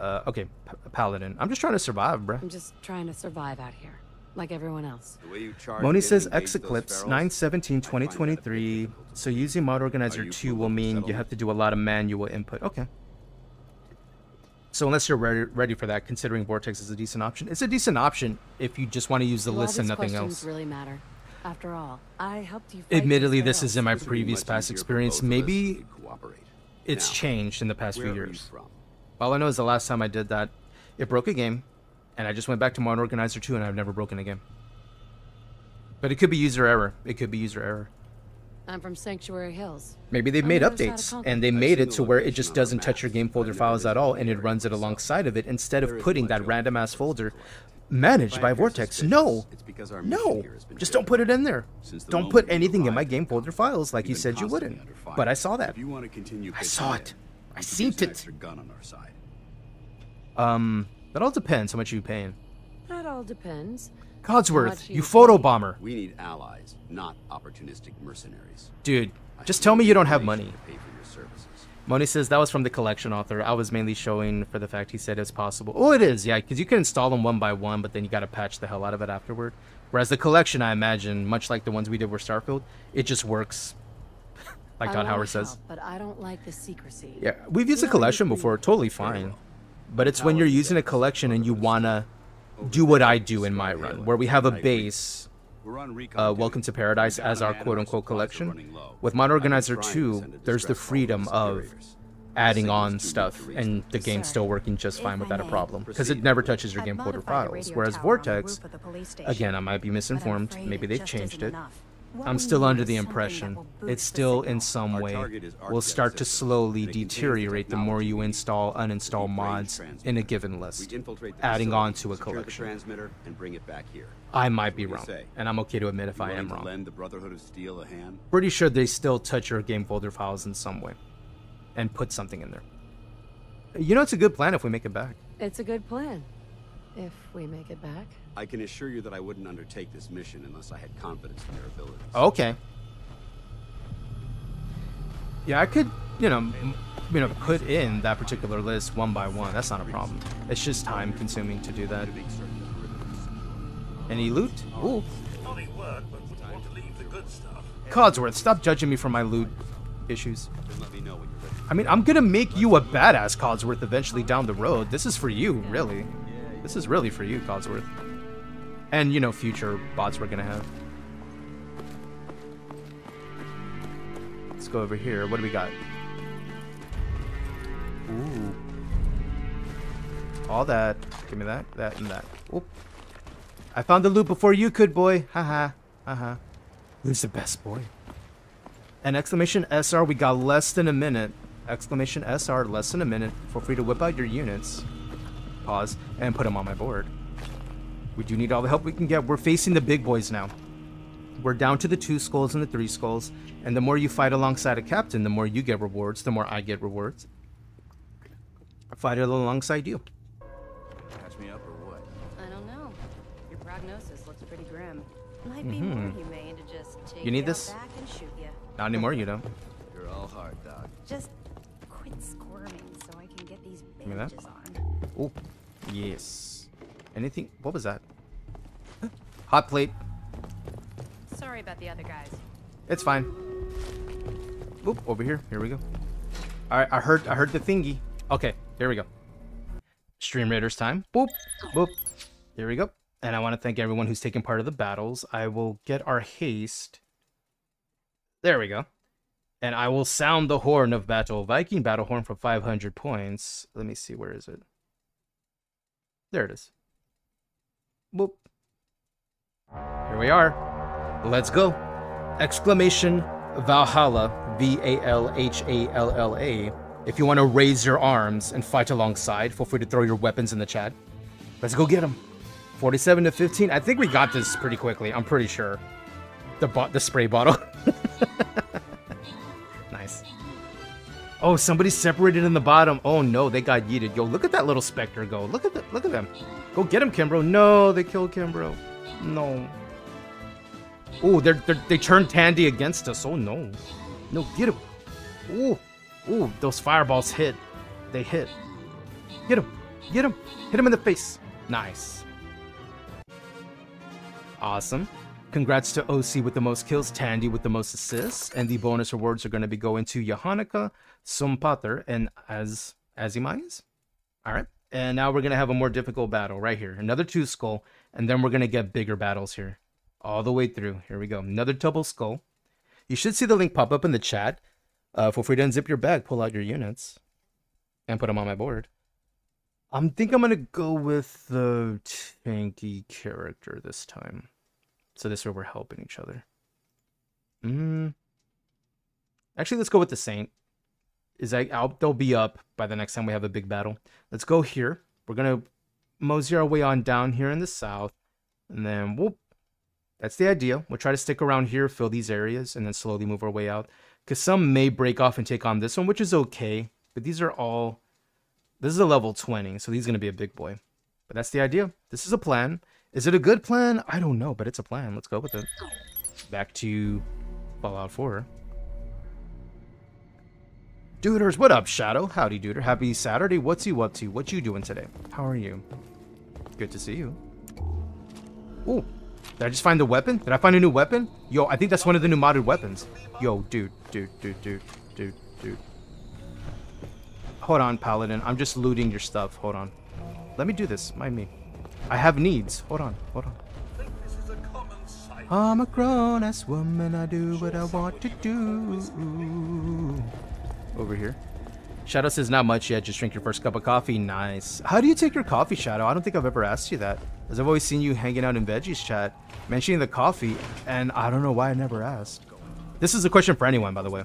Uh, okay, P Paladin. I'm just trying to survive, bruh. I'm just trying to survive out here. like everyone else. The way you charge Moni says and engage those Xeclipse ferals, 917 2023. So using Mod Organizer you 2 will mean you have to do a lot of manual input. Okay. So unless you're ready, ready for that, considering Vortex is a decent option, it's a decent option if you just want to use the Do list and nothing else. really matter. After all, I helped you. Admittedly, this is in my previous past experience. Maybe it's changed in the past few years. All I know is the last time I did that, it broke a game, and I just went back to Mod Organizer 2, and I've never broken a game. But it could be user error. It could be user error. I'm from Sanctuary Hills. Maybe they've On made the other side of updates and they made it to where it just doesn't touch your game folder files at all and it runs it alongside of it instead of putting that random ass folder managed by Vortex. No, no, just don't put it in there. Don't put anything in my game folder files like you said you wouldn't. But I saw that. If you want to continue I saw it. I we seen could use an it. extra gun on our side. Um, that all depends how much you paying. That all depends. Codsworth, you you photo bomber. We need allies, not opportunistic mercenaries. Dude, just tell me you don't have money. To pay for your services. Moni says that was from the collection author. I was mainly showing for the fact he said it's possible. Oh, it is, yeah, because you can install them one by one, but then you got to patch the hell out of it afterward. Whereas the collection, I imagine, much like the ones we did with Starfield, it just works, like I Todd wanna Howard says. help, but I don't like the secrecy. Yeah, we've used a You know, collection before, totally fine. But it's when you're using a collection and you wanna do what I do in my run, where we have a base. Uh, Welcome to Paradise as our quote-unquote collection. With Mod Organizer 2, there's the freedom of adding on stuff, and the game's still working just fine without a problem, because it never touches your game folder files. Whereas Vortex, again, I might be misinformed, maybe they've changed it. I'm still under the impression it's still in some way will start to slowly deteriorate the more you install uninstall mods in a given list, We infiltrate the adding on to a secure collection. transmitter and bring it back here. I might be What do wrong, say? and I'm okay to admit if I am wrong. Lend the Brotherhood of Steel a hand. Pretty sure they still touch your game folder files in some way, and put something in there. You know, it's a good plan if we make it back. It's a good plan. If we make it back. I can assure you that I wouldn't undertake this mission unless I had confidence in your abilities. Okay. Yeah, I could, you know, you know, put in that particular list one by one. That's not a problem. It's just time consuming to do that. Any loot? Ooh. Funny word, but wouldn't want to leave the good stuff. Codsworth, stop judging me for my loot issues. Then let me know when you're ready. I mean, I'm gonna make you a badass, Codsworth, eventually down the road. This is for you, really. This is really for you, Codsworth. And, you know, future bots we're gonna have. Let's go over here. What do we got? Ooh. All that. Give me that, that, and that. Oop. I found the loot before you could, boy. Haha. Haha. Who's the best boy? And exclamation SR, we got less than a minute. Exclamation SR, less than a minute. Feel free to whip out your units. Pause. And put them on my board. We do need all the help we can get. We're facing the big boys now. We're down to the two skulls and the three skulls. And the more you fight alongside a captain, the more you get rewards, the more I get rewards. I fight alongside you. Catch me up or what? I don't know. Your prognosis looks pretty grim. Might be Mhm. more humane to just take You need this? back and shoot you. Not anymore, you don't. You're all hard, Doc. Just quit squirming so I can get these Give bandages on. Oh, yes. Anything? What was that? Hot plate. Sorry about the other guys. It's fine. Oop, over here. Here we go. Alright, I heard I heard the thingy. Okay, here we go. Stream Raiders time. Boop, boop. Here we go. And I want to thank everyone who's taken part of the battles. I will get our haste. There we go. And I will sound the horn of battle. Viking battle horn for 500 points. Let me see, where is it? There it is. Boop. Here we are. Let's go. Exclamation Valhalla, V A L H A L L A. If you want to raise your arms and fight alongside, feel free to throw your weapons in the chat. Let's go get them. 47 to 15. I think we got this pretty quickly. I'm pretty sure. The bo- the spray bottle. Oh, somebody separated in the bottom. Oh no, they got yeeted. Yo, look at that little specter go. Look at the, look at them. Go get him, Kimbro. No, they killed Kimbro. No. Oh, they're, they're they turned Tandy against us. Oh no. No, get him. Ooh. Ooh, those fireballs hit. They hit. Get him. Get him. Hit him in the face. Nice. Awesome. Congrats to OC with the most kills, Tandy with the most assists, and the bonus rewards are going to be going to Johannika, Sumpater, and Az Azimais. All right. And now we're going to have a more difficult battle right here. Another two skull, and then we're going to get bigger battles here. All the way through. Here we go. Another double skull. You should see the link pop up in the chat. Uh, feel free to unzip your bag, pull out your units, and put them on my board. I am think I'm going to go with the tanky character this time. So this way we're helping each other. Mm. Actually, let's go with the Saint. Is I, I'll, they'll be up by the next time we have a big battle. Let's go here. We're going to mosey our way on down here in the south. And then whoop. That's the idea. We'll try to stick around here, fill these areas, and then slowly move our way out. Because some may break off and take on this one, which is okay. But these are all... This is a level 20, so he's going to be a big boy. But that's the idea. This is a plan. Is it a good plan? I don't know, but it's a plan. Let's go with it. Back to Fallout 4. Duders, what up, Shadow? Howdy, Duder. Happy Saturday. What's you up to? What you doing today? How are you? Good to see you. Ooh, did I just find a weapon? Did I find a new weapon? Yo, I think that's one of the new modded weapons. Yo, dude, dude, dude, dude, dude, dude. Hold on, Paladin. I'm just looting your stuff. Hold on. Let me do this. Mind me. I have needs. Hold on, hold on. I'm a grown-ass woman. I do what I want to do. Over here. Shadow says, not much yet. Just drink your first cup of coffee. Nice. How do you take your coffee, Shadow? I don't think I've ever asked you that. As I've always seen you hanging out in Veggies chat, mentioning the coffee, and I don't know why I never asked. This is a question for anyone, by the way.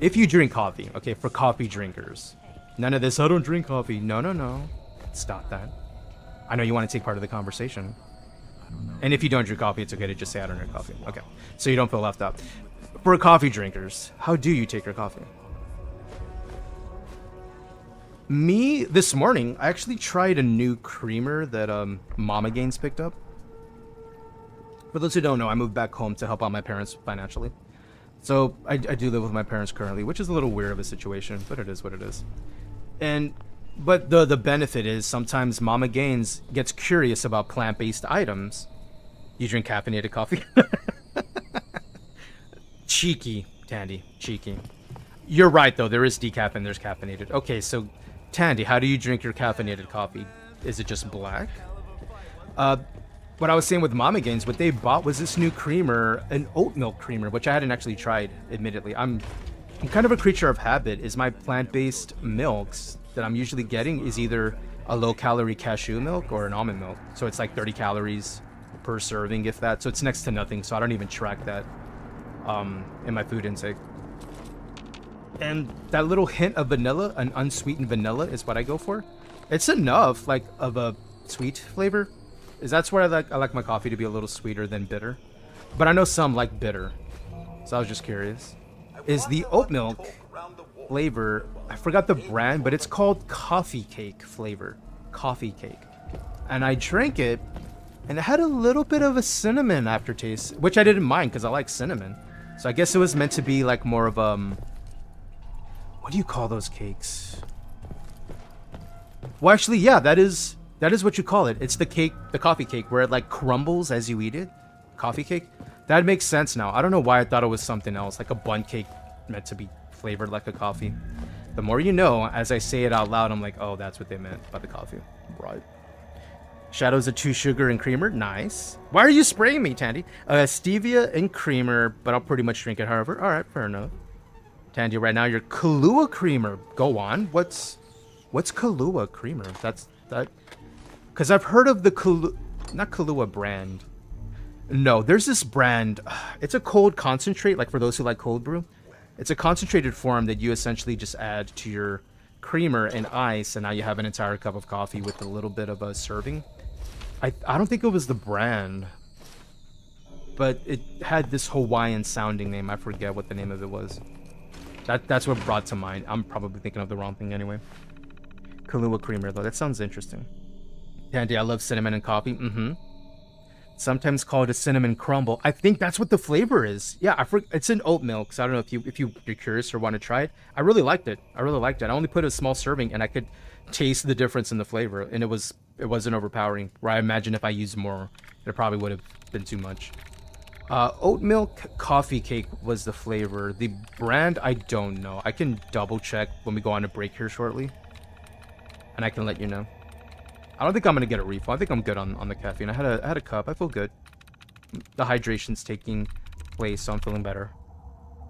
If you drink coffee, okay, for coffee drinkers, none of this, I don't drink coffee. No, no, no. Stop that. I know you want to take part of the conversation. And if you don't drink coffee, it's okay to just say I don't drink coffee. Okay. So you don't feel left out. For coffee drinkers, how do you take your coffee? Me, this morning, I actually tried a new creamer that um, Mama Gains picked up. For those who don't know, I moved back home to help out my parents financially. So I, I do live with my parents currently, which is a little weird of a situation, but it is what it is. And but the the benefit is sometimes Mama Gains gets curious about plant-based items. You drink caffeinated coffee? cheeky, Tandy, cheeky. You're right though. There is decaf and there's caffeinated. Okay, so Tandy, how do you drink your caffeinated coffee? Is it just black? Uh, what I was saying with Mama Gains, what they bought was this new creamer, an oat milk creamer, which I hadn't actually tried, admittedly. I'm, I'm kind of a creature of habit. Is my plant-based milks that I'm usually getting is either a low-calorie cashew milk or an almond milk. So it's like 30 calories per serving, if that. So it's next to nothing. So I don't even track that um, in my food intake. And that little hint of vanilla, an unsweetened vanilla, is what I go for. It's enough, like, of a sweet flavor. Is that's where I like I like my coffee to be a little sweeter than bitter. But I know some like bitter. So I was just curious. Is the oat milk flavor I forgot the brand, but it's called coffee cake flavor. Coffee cake. And I drank it and it had a little bit of a cinnamon aftertaste, which I didn't mind because I like cinnamon. So I guess it was meant to be like more of um what do you call those cakes? Well, actually, yeah, that is that is what you call it. It's the cake, the coffee cake, where it like crumbles as you eat it. Coffee cake. That makes sense now. I don't know why I thought it was something else, like a bun cake meant to be flavored like a coffee. The more you know, as I say it out loud, I'm like, oh, that's what they meant by the coffee. Right. Shadows of two sugar and creamer. Nice. Why are you spraying me, Tandy? Uh, stevia and creamer, but I'll pretty much drink it however. All right, fair enough. Tandy, right now you're Kahlua creamer. Go on. What's what's Kahlua creamer? That's that because I've heard of the Kahlua, not Kahlua brand. No, there's this brand. It's a cold concentrate, like for those who like cold brew. It's a concentrated form that you essentially just add to your creamer and ice, and now you have an entire cup of coffee with a little bit of a serving. I, I don't think it was the brand, but it had this Hawaiian sounding name. I forget what the name of it was. That That's what brought to mind. I'm probably thinking of the wrong thing anyway. Kahlua creamer, though. That sounds interesting. Tandy, I love cinnamon and coffee. Mm-hmm. Sometimes called a cinnamon crumble. I think that's what the flavor is. Yeah, I for, it's in oat milk. So I don't know if you if you you're curious or want to try it. I really liked it. I really liked it. I only put a small serving, and I could taste the difference in the flavor, and it was it wasn't overpowering. Where I imagine if I used more, It probably would have been too much. Uh, oat milk coffee cake was the flavor. The brand, I don't know. I can double check when we go on a break here shortly. And I can let you know. I don't think I'm going to get a refill. I think I'm good on, on the caffeine. I had, a, I had a cup. I feel good. The hydration's taking place, so I'm feeling better.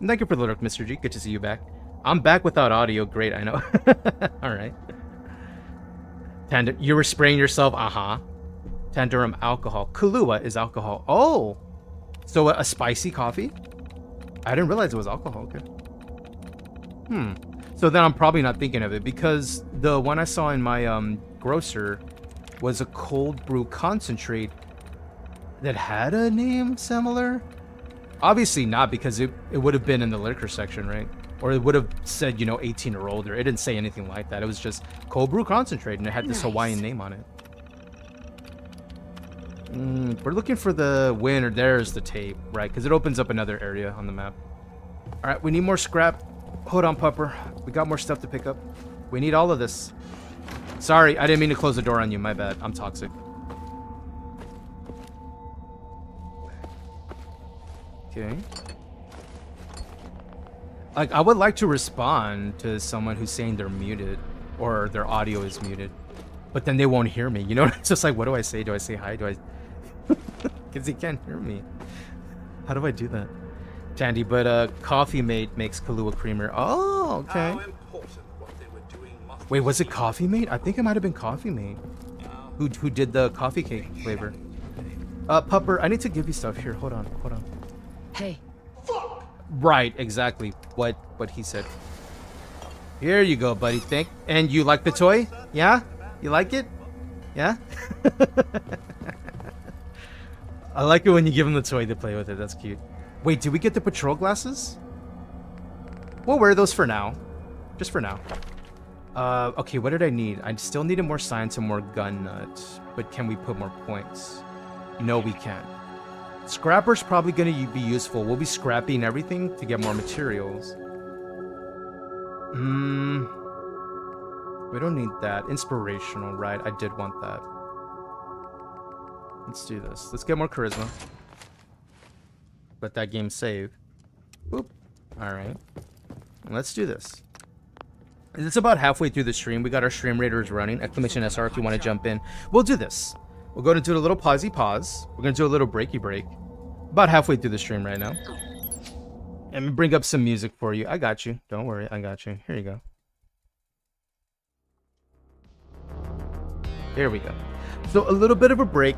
Thank you for the lurk, Mr. G. Good to see you back. I'm back without audio. Great, I know. Alright. Tand you were spraying yourself? Uh-huh. Tandurum alcohol. Kahlua is alcohol. Oh! So a, a, spicy coffee? I didn't realize it was alcohol. Okay. Hmm. So then I'm probably not thinking of it because the one I saw in my um, grocer was a cold brew concentrate that had a name similar. Obviously not because it, it would have been in the liquor section, right? Or it would have said, you know, 18 or older. It didn't say anything like that. It was just cold brew concentrate and it had this nice. Hawaiian name on it. Mm, we're looking for the win, or There's the tape, right? Because it opens up another area on the map. All right, we need more scrap. Hold on, Pupper. We got more stuff to pick up. We need all of this. Sorry, I didn't mean to close the door on you. My bad. I'm toxic. Okay. Like, I would like to respond to someone who's saying they're muted or their audio is muted, but then they won't hear me. You know, it's just like, what do I say? Do I say hi? Do I? Because he can't hear me. How do I do that? Tandy, but uh, Coffee Mate makes Kahlua creamer. Oh, okay. Wait, was it Coffee Mate? I think it might have been Coffee Mate. Who, who did the coffee cake flavor. Uh, Pupper, I need to give you stuff. Here, hold on, hold on. Hey. Fuck! Right, exactly what what he said. Here you go, buddy. Thank. And you like the toy? Yeah? You like it? Yeah? I like it when you give him the toy to play with it. That's cute. Wait, do we get the patrol glasses? We'll wear those for now. Just for now. Uh, okay, what did I need? I still needed more science and more gun nuts. But can we put more points? No, we can't. Scrapper's probably going to be useful. We'll be scrapping everything to get more materials. Hmm. We don't need that. Inspirational, right? I did want that. Let's do this. Let's get more charisma. Let that game save. Boop. Alright. Let's do this. It's about halfway through the stream. We got our stream raiders running. Exclamation SR if you want to jump in. We'll do this. We're going to do a little pausey pause. We're going to do a little breaky break. About halfway through the stream right now. And bring up some music for you. I got you. Don't worry. I got you. Here you go. Here we go. So a little bit of a break.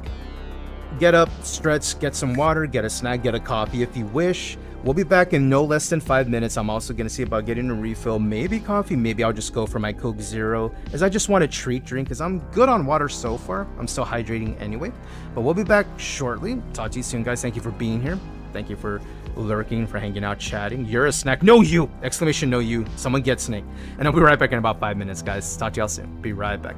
Get up, stretch, get some water, get a snack, get a coffee if you wish. We'll be back in no less than five minutes. I'm also to see about getting a refill, maybe coffee, maybe I'll just go for my Coke Zero, as I just want a treat drink, because I'm good on water so far. I'm still hydrating anyway. But we'll be back shortly. Talk to you soon, guys. Thank you for being here. Thank you for lurking, for hanging out, chatting. You're a snack. No, you! Exclamation, no, you. Someone get Snake. And I'll be right back in about five minutes, guys. Talk to y'all soon. Be right back.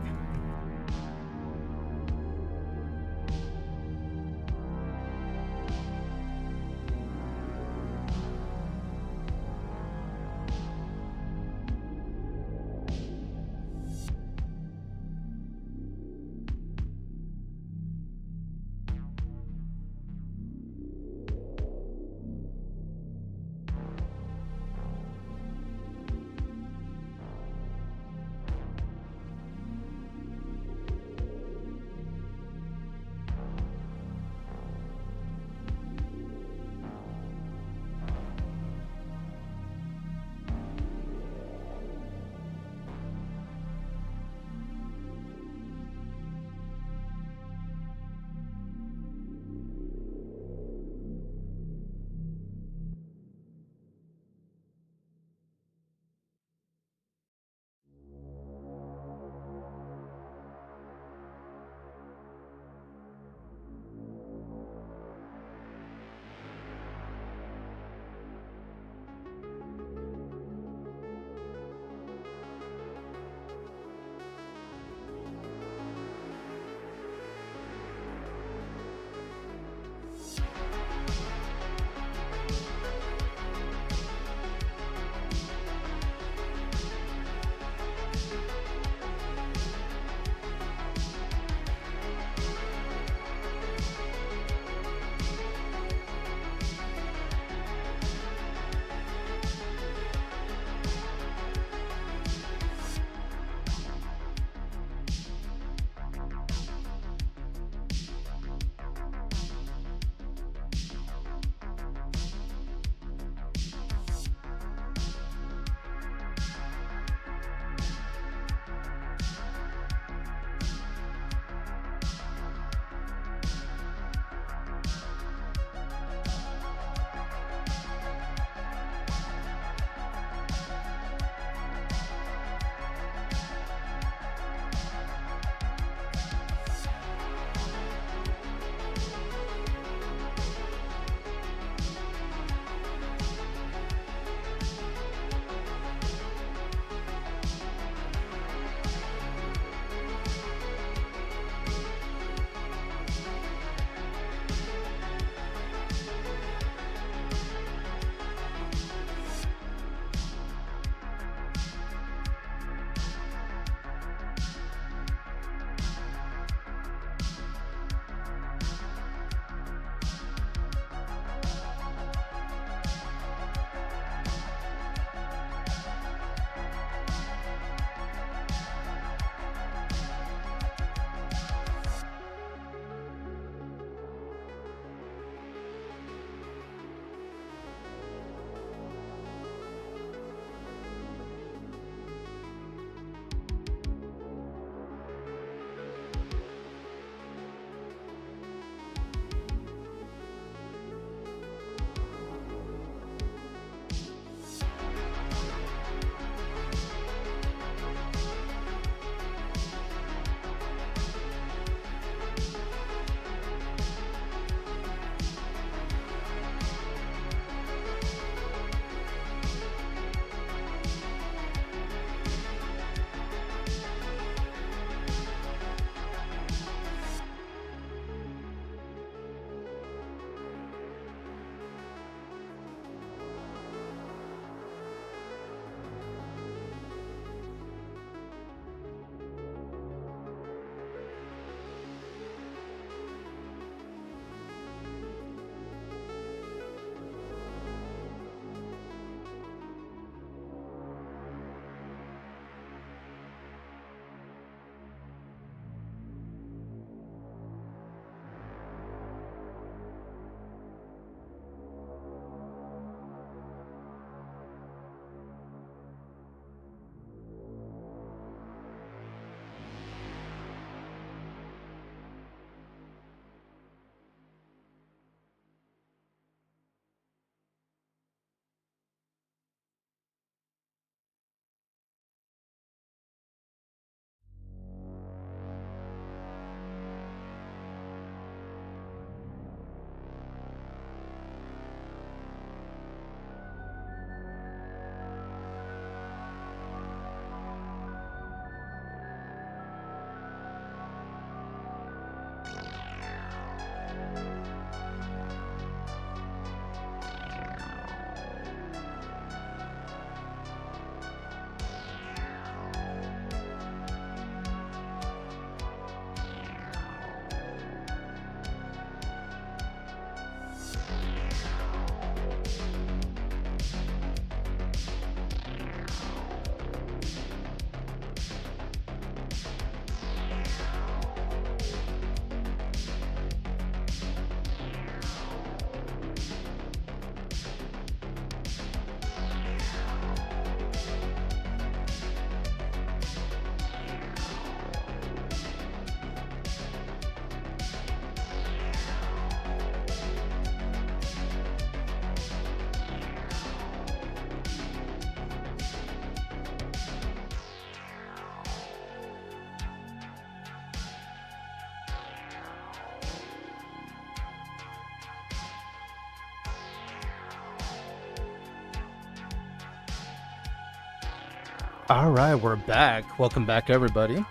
All right, we're back. Welcome back, everybody.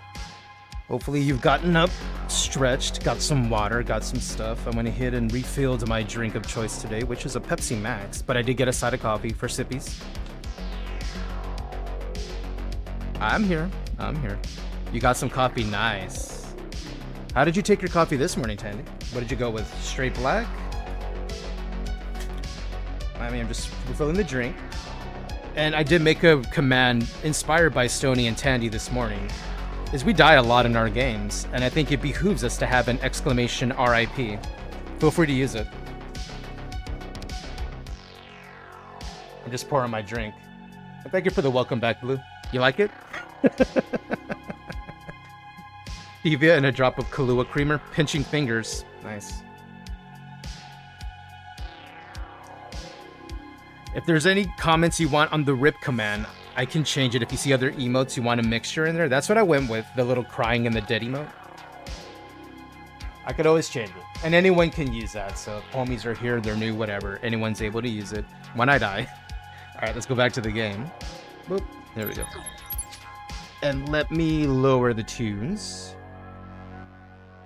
Hopefully, you've gotten up, stretched, got some water, got some stuff. I went ahead and refilled my drink of choice today, which is a Pepsi Max, but I did get a side of coffee for sippies. I'm here. I'm here. You got some coffee. Nice. How did you take your coffee this morning, Tandy? What did you go with? Straight black? I mean, I'm just refilling the drink. And I did make a command inspired by Stony and Tandy this morning. Is we die a lot in our games, and I think it behooves us to have an exclamation RIP. Feel free to use it. I'm just pouring my drink. And thank you for the welcome back, Blue. You like it? Stevia and a drop of Kahlua creamer. Pinching fingers. Nice. If there's any comments you want on the rip command, I can change it if you see other emotes you want a mixture in there. That's what I went with, the little crying and the dead emote. I could always change it. And anyone can use that, so homies are here, they're new, whatever. Anyone's able to use it when I die. Alright, let's go back to the game. Boop. There we go. And let me lower the tunes.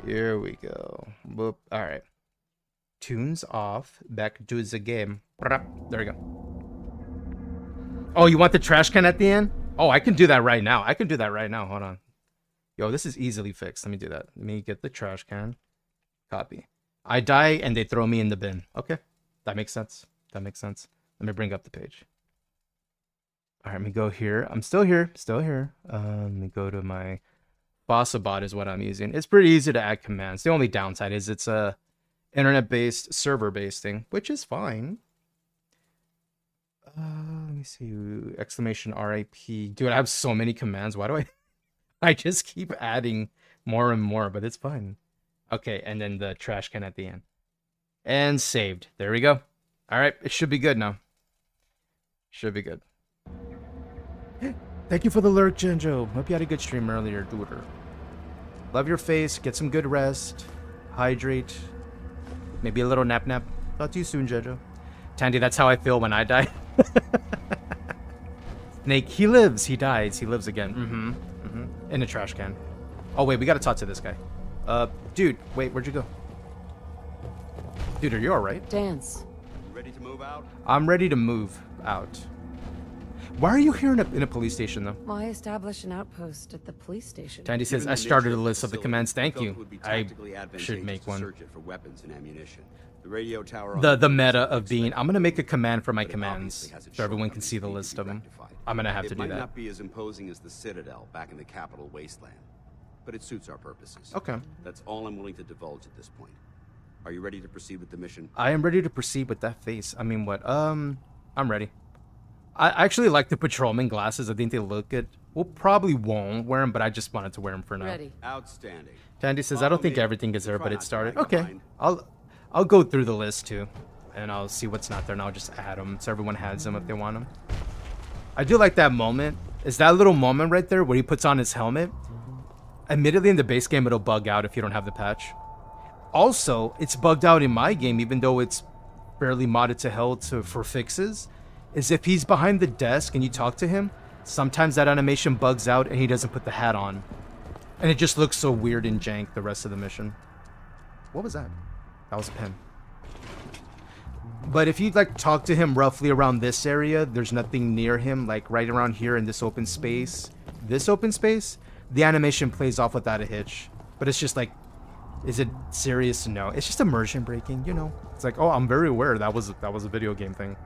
Here we go. Boop. Alright. Tunes off. Back to the game. There we go. Oh, you want the trash can at the end? Oh, I can do that right now. I can do that right now. Hold on. Yo, this is easily fixed. Let me do that. Let me get the trash can. Copy. I die and they throw me in the bin. Okay. That makes sense. That makes sense. Let me bring up the page. All right, let me go here. I'm still here. Still here. Uh, let me go to my Bossabot is what I'm using. It's pretty easy to add commands. The only downside is it's a internet-based, server-based thing, which is fine. Uh, let me see. Exclamation RIP. Dude, I have so many commands. Why do I... I just keep adding more and more, but it's fine. Okay, and then the trash can at the end. And saved. There we go. All right, it should be good now. Should be good. Thank you for the lurk, Genjo. Hope you had a good stream earlier, Dooter. Love your face. Get some good rest. Hydrate. Maybe a little nap nap. Talk to you soon, Jojo. Tandy, that's how I feel when I die. Snake, he lives. He dies. He lives again. Mm-hmm. Mm-hmm. In a trash can. Oh, wait. We gotta talk to this guy. Uh, dude. Wait, where'd you go? Dude, are you alright? Danse. Ready to move out? I'm ready to move out. Why are you here in a, in a police station, though? Well, I established an outpost at the police station? Tandy says, I started a list of the commands. Thank you. I should make one. For weapons and ammunition. The radio tower. The the meta of being, I'm gonna make a command for my commands, so everyone can see the list of them. I'm gonna have to do that. It might that. not be as imposing as the Citadel back in the capital wasteland, but it suits our purposes. Okay. That's all I'm willing to divulge at this point. Are you ready to proceed with the mission? I am ready to proceed with that face. I mean, what? Um, I'm ready. I actually like the patrolman glasses. I think they look good. We'll probably won't wear them, but I just wanted to wear them for now. Ready. Outstanding. Tandy says, I don't think everything is there, but it started. Okay. I'll I'll go through the list too, and I'll see what's not there, and I'll just add them so everyone has them if they want them. I do like that moment. Is that little moment right there where he puts on his helmet? Admittedly, in the base game, it'll bug out if you don't have the patch. Also, it's bugged out in my game, even though it's barely modded to hell to for fixes. Is if he's behind the desk and you talk to him, sometimes that animation bugs out and he doesn't put the hat on. And it just looks so weird and jank the rest of the mission. What was that? That was a pen. But if you like talk to him roughly around this area, there's nothing near him, like right around here in this open space, this open space, the animation plays off without a hitch. But it's just like, is it serious? No, it's just immersion breaking, you know. It's like, oh, I'm very aware that was that was a video game thing.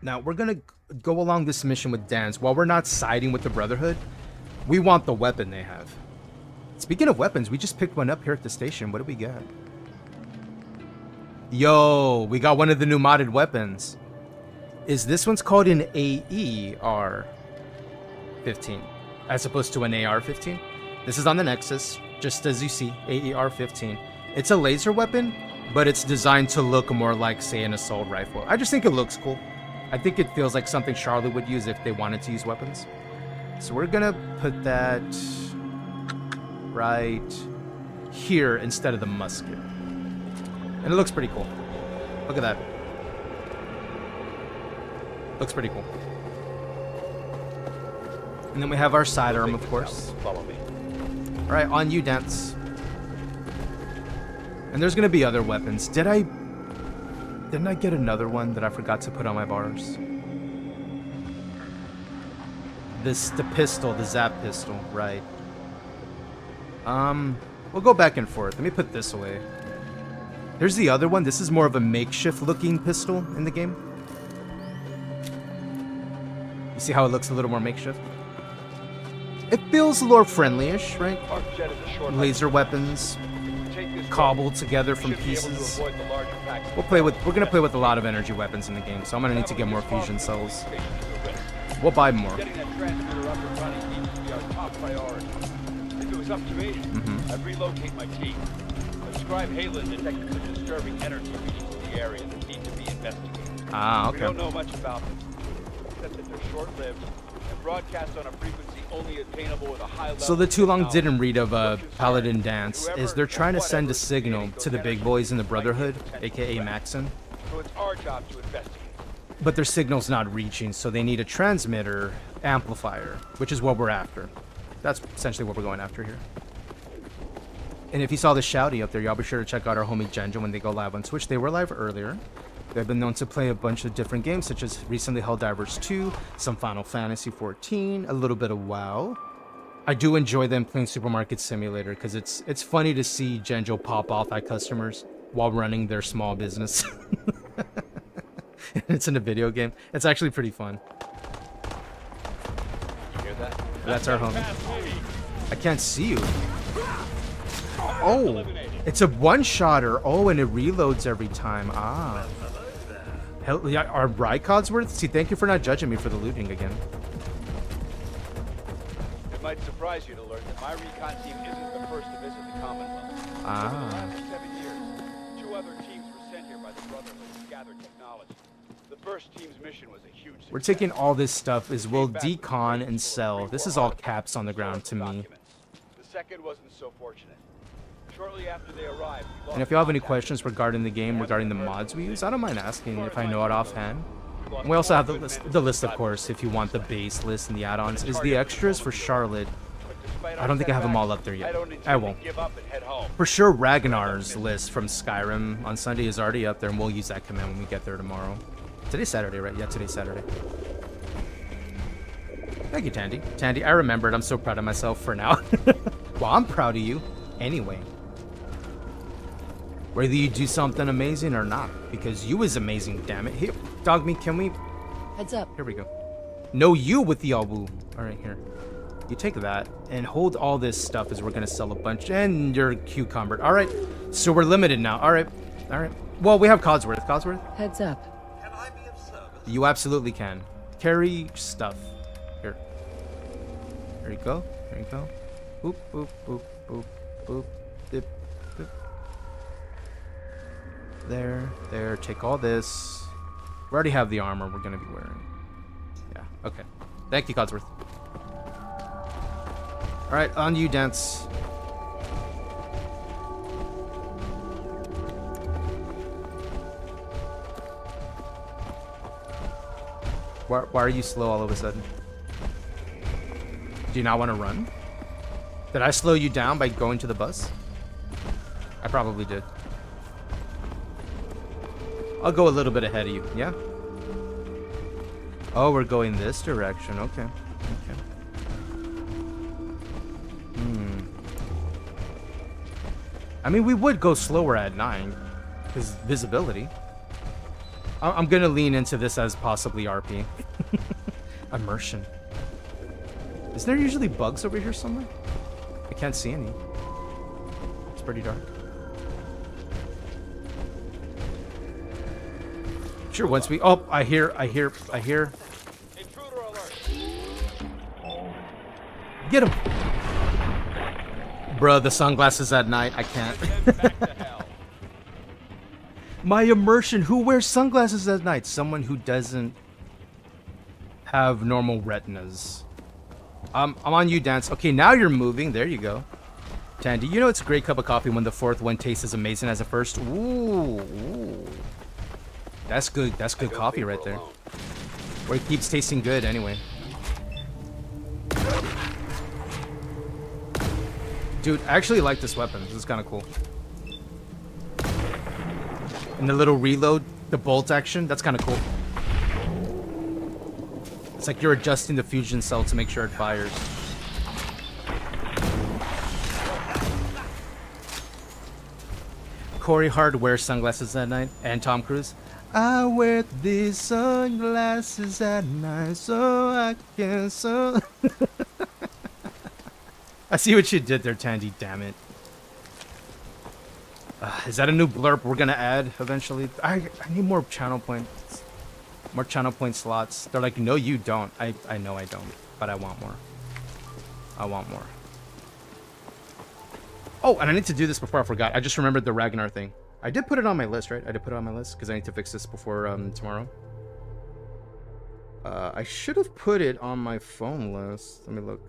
Now we're gonna go along this mission with Danse. While we're not siding with the Brotherhood, we want the weapon they have. Speaking of weapons, we just picked one up here at the station. What do we get? Yo, we got one of the new modded weapons. Is this one's called an AER 15 as opposed to an AR 15? This is on the Nexus, just as you see, AER 15. It's a laser weapon, but it's designed to look more like, say, an assault rifle. I just think it looks cool. I think it feels like something Charlie would use if they wanted to use weapons. So we're gonna put that right here instead of the musket. And it looks pretty cool. Look at that. Looks pretty cool. And then we have our sidearm, of course. Follow me. All right, on you, Danse. And there's gonna be other weapons. Did I... Didn't I get another one that I forgot to put on my bars? This, the pistol, the zap pistol, right. Um, we'll go back and forth. Let me put this away. There's the other one. This is more of a makeshift looking pistol in the game. You see how it looks a little more makeshift? It feels a little friendly-ish, right? Laser weapons, cobbled together from pieces. We'll play with. We're gonna play with a lot of energy weapons in the game, so I'm gonna need to get more fusion cells. We'll buy more. Getting that transmitter up and running needs to be our top priority. If it was up to me, Mhm. I'd relocate my team. But Scribe Haylen detected some disturbing energy readings in the area that need to be investigated. Ah, We okay. don't know much about them, except that they're short-lived and broadcast on a frequency only attainable with a high level So the of too long didn't read of uh, a Paladin Danse is they're trying to send a signal to the big boys in the Brotherhood, aka Maxson, So it's our job to investigate. but their signal's not reaching, so they need a transmitter amplifier, which is what we're after. That's essentially what we're going after here. And if you saw the shouty up there, y'all be sure to check out our homie Genja when they go live on Twitch. They were live earlier. They've been known to play a bunch of different games, such as recently Helldivers 2, some Final Fantasy 14, a little bit of WoW. I do enjoy them playing Supermarket Simulator because it's it's funny to see Genjo pop off at customers while running their small business. it's in a video game. It's actually pretty fun. You hear that? That's our homie. I can't see you. Oh, it's a one-shotter. Oh, and it reloads every time. Ah. Hell, yeah, are Rycodsworth? See, thank you for not judging me for the looting again. It might surprise you to learn that my recon team isn't the first to visit the Commonwealth. Ah. Over the last seven years, two other teams were sent here by the Brotherhood to gather technology. The first team's mission was a huge We're taking all this stuff as we'll decon and sell. This is all caps on the ground to me. The second wasn't so fortunate. And if you have any questions regarding the game, regarding the mods we use, I don't mind asking if I know it offhand. We also have the list, the list, of course, if you want the base list and the add-ons. Is the extras for Charlotte? I don't think I have them all up there yet. I won't. For sure, Ragnar's list from Skyrim on Sunday is already up there, and we'll use that command when we get there tomorrow. Today's Saturday, right? Yeah, today's Saturday. Thank you, Tandy. Tandy, I remembered. I'm so proud of myself for now. well, I'm proud of you anyway. Whether you do something amazing or not, because you is amazing, damn it. Here, Dogmeat, can we? Heads up. Here we go. No, you with the Albu. All right, here. You take that and hold all this stuff as we're gonna sell a bunch. And your cucumber. All right. So we're limited now. All right. All right. Well, we have Codsworth. Codsworth. Heads up. Can I be of service? You absolutely can. Carry stuff. Here. There you go. There you go. Boop, boop, boop, boop, boop, dip, dip. There, there. Take all this. We already have the armor we're gonna be wearing. Yeah, okay. Thank you, Codsworth. Alright, on you, Danse. Why, why are you slow all of a sudden? Do you not want to run? Did I slow you down by going to the bus? I probably did. I'll go a little bit ahead of you, yeah? Oh, we're going this direction. Okay. Okay. Hmm. I mean, we would go slower at 9. Because visibility. I- I'm gonna lean into this as possibly RP. Immersion. Is there usually bugs over here somewhere? I can't see any. It's pretty dark. Once we... Oh, I hear, I hear, I hear. Get him! Bruh, the sunglasses at night, I can't. My immersion. Who wears sunglasses at night? Someone who doesn't have normal retinas. Um, I'm on you, Danse. Okay, now you're moving. There you go. Tandy, you know it's a great cup of coffee when the fourth one tastes as amazing as the first. Ooh, ooh. That's good. That's good coffee right there. Or it keeps tasting good anyway. Dude, I actually like this weapon. This is kind of cool. And the little reload, the bolt action, that's kind of cool. It's like you're adjusting the fusion cell to make sure it fires. Corey Hart wears sunglasses that night, and Tom Cruise. I wear these sunglasses at night so I can so. I see what you did there, Tandy. Damn it. Uh, is that a new blurb we're gonna add eventually? I I need more channel points, more channel point slots. They're like, no, you don't. I I know I don't, but I want more. I want more. Oh, and I need to do this before I forgot. I just remembered the Ragnar thing. I did put it on my list, right? I did put it on my list because I need to fix this before um, tomorrow. Uh, I should have put it on my phone list. Let me look.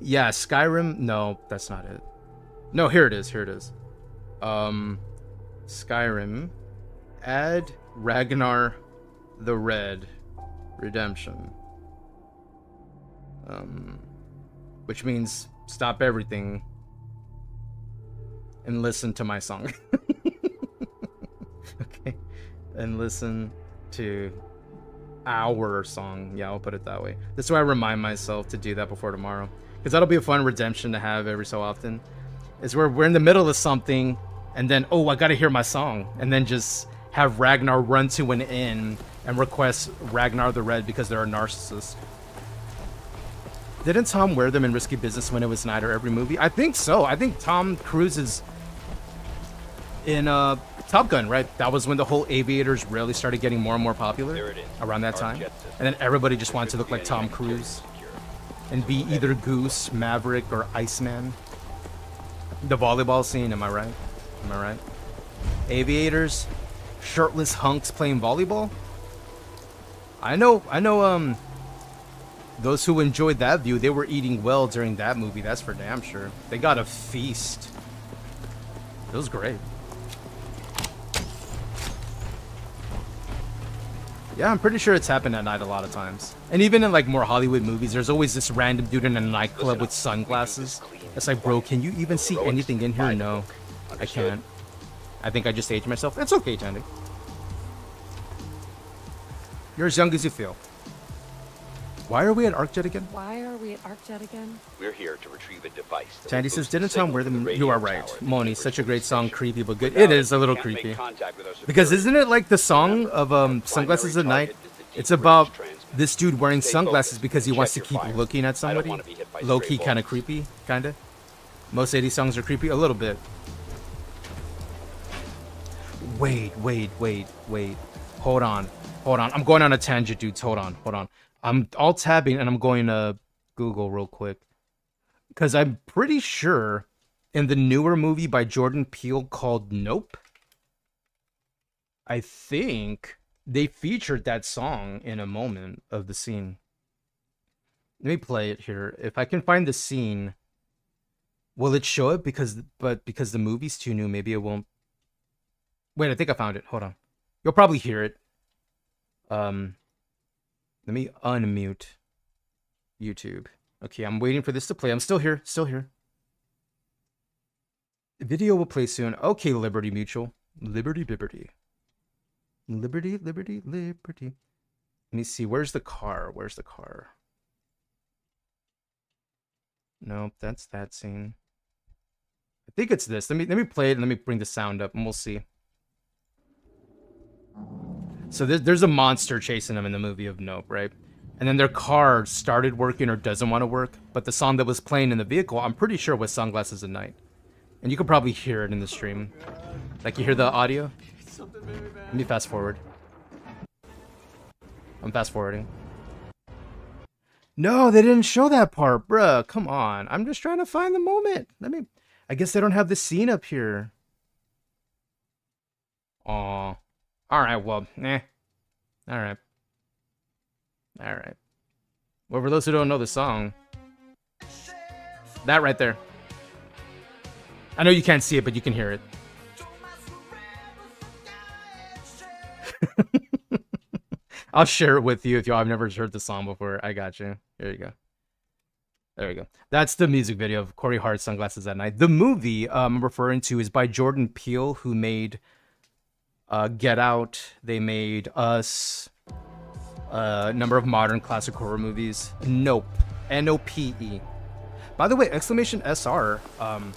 Yeah, Skyrim. No, that's not it. No, here it is. Here it is. Um, Skyrim. Add Ragnar the Red Redemption. Um, which means stop everything and listen to my song. okay. And listen to our song. Yeah, I'll put it that way. This is why I remind myself to do that before tomorrow. Because that'll be a fun redemption to have every so often. Is where we're in the middle of something and then, oh, I gotta hear my song. And then just have Ragnar run to an inn and request Ragnar the Red because they're a narcissist. Didn't Tom wear them in Risky Business when it was night or every movie? I think so. I think Tom Cruise is in uh, Top Gun, right? That was when the whole aviators really started getting more and more popular around that time. And then everybody just wanted to look like Tom Cruise and be either Goose, Maverick, or Iceman. The volleyball scene, am I right? Am I right? Aviators, shirtless hunks playing volleyball. I know, I know. Um, those who enjoyed that view, they were eating well during that movie. That's for damn sure. They got a feast. It was great. Yeah, I'm pretty sure it's happened at night a lot of times. And even in like more Hollywood movies, there's always this random dude in a nightclub with sunglasses. It's like, bro, can you even see anything in here? No, I can't. I think I just aged myself. It's okay, Tandy. You're as young as you feel. Why are we at ArcJet again? Why are we at ArcJet again? We're here to retrieve a device. that Tandy says, didn't tell signal wear from them? the You are right. tower Moni, such a great song, creepy but good. It is a little we can't make creepy. contact with our Because isn't it like the song of um, Sunglasses at Night? It's about this dude wearing sunglasses because he wants to keep looking at somebody. Low key, kind of creepy, kind of. Most 80s songs are creepy, a little bit. Wait, wait, wait, wait. Hold on, hold on. I'm going on a tangent, dudes. Hold on, hold on. I'm all tabbing and I'm going to Google real quick. Because I'm pretty sure in the newer movie by Jordan Peele called Nope, I think they featured that song in a moment of the scene. Let me play it here. If I can find the scene, will it show it? Because but because the movie's too new, maybe it won't. Wait, I think I found it. Hold on. You'll probably hear it. Um, let me unmute YouTube. Okay, I'm waiting for this to play. I'm still here. Still here. The video will play soon. Okay, Liberty Mutual. Liberty, Liberty. Liberty, Liberty, Liberty. Let me see. Where's the car? Where's the car? Nope, that's that scene. I think it's this. Let me let me play it and let me bring the sound up and we'll see. So there's there's a monster chasing them in the movie of Nope, right? And then their car started working or doesn't want to work, but the song that was playing in the vehicle, I'm pretty sure was Sunglasses at Night. And you could probably hear it in the stream. Like you hear the audio? Let me fast forward. I'm fast forwarding. No, they didn't show that part, bruh. Come on. I'm just trying to find the moment. Let me. I guess they don't have the scene up here. Aw. Alright, well, eh. Alright. Alright. Well, for those who don't know the song, that right there. I know you can't see it, but you can hear it. I'll share it with you if y'all have never heard the song before. I got you. There you go. There we go. That's the music video of Corey Hart Sunglasses at Night. The movie um, I'm referring to is by Jordan Peele, who made uh, Get Out. They made Us. uh, A number of modern classic horror movies. Nope. N O P E. By the way, exclamation SR. Um,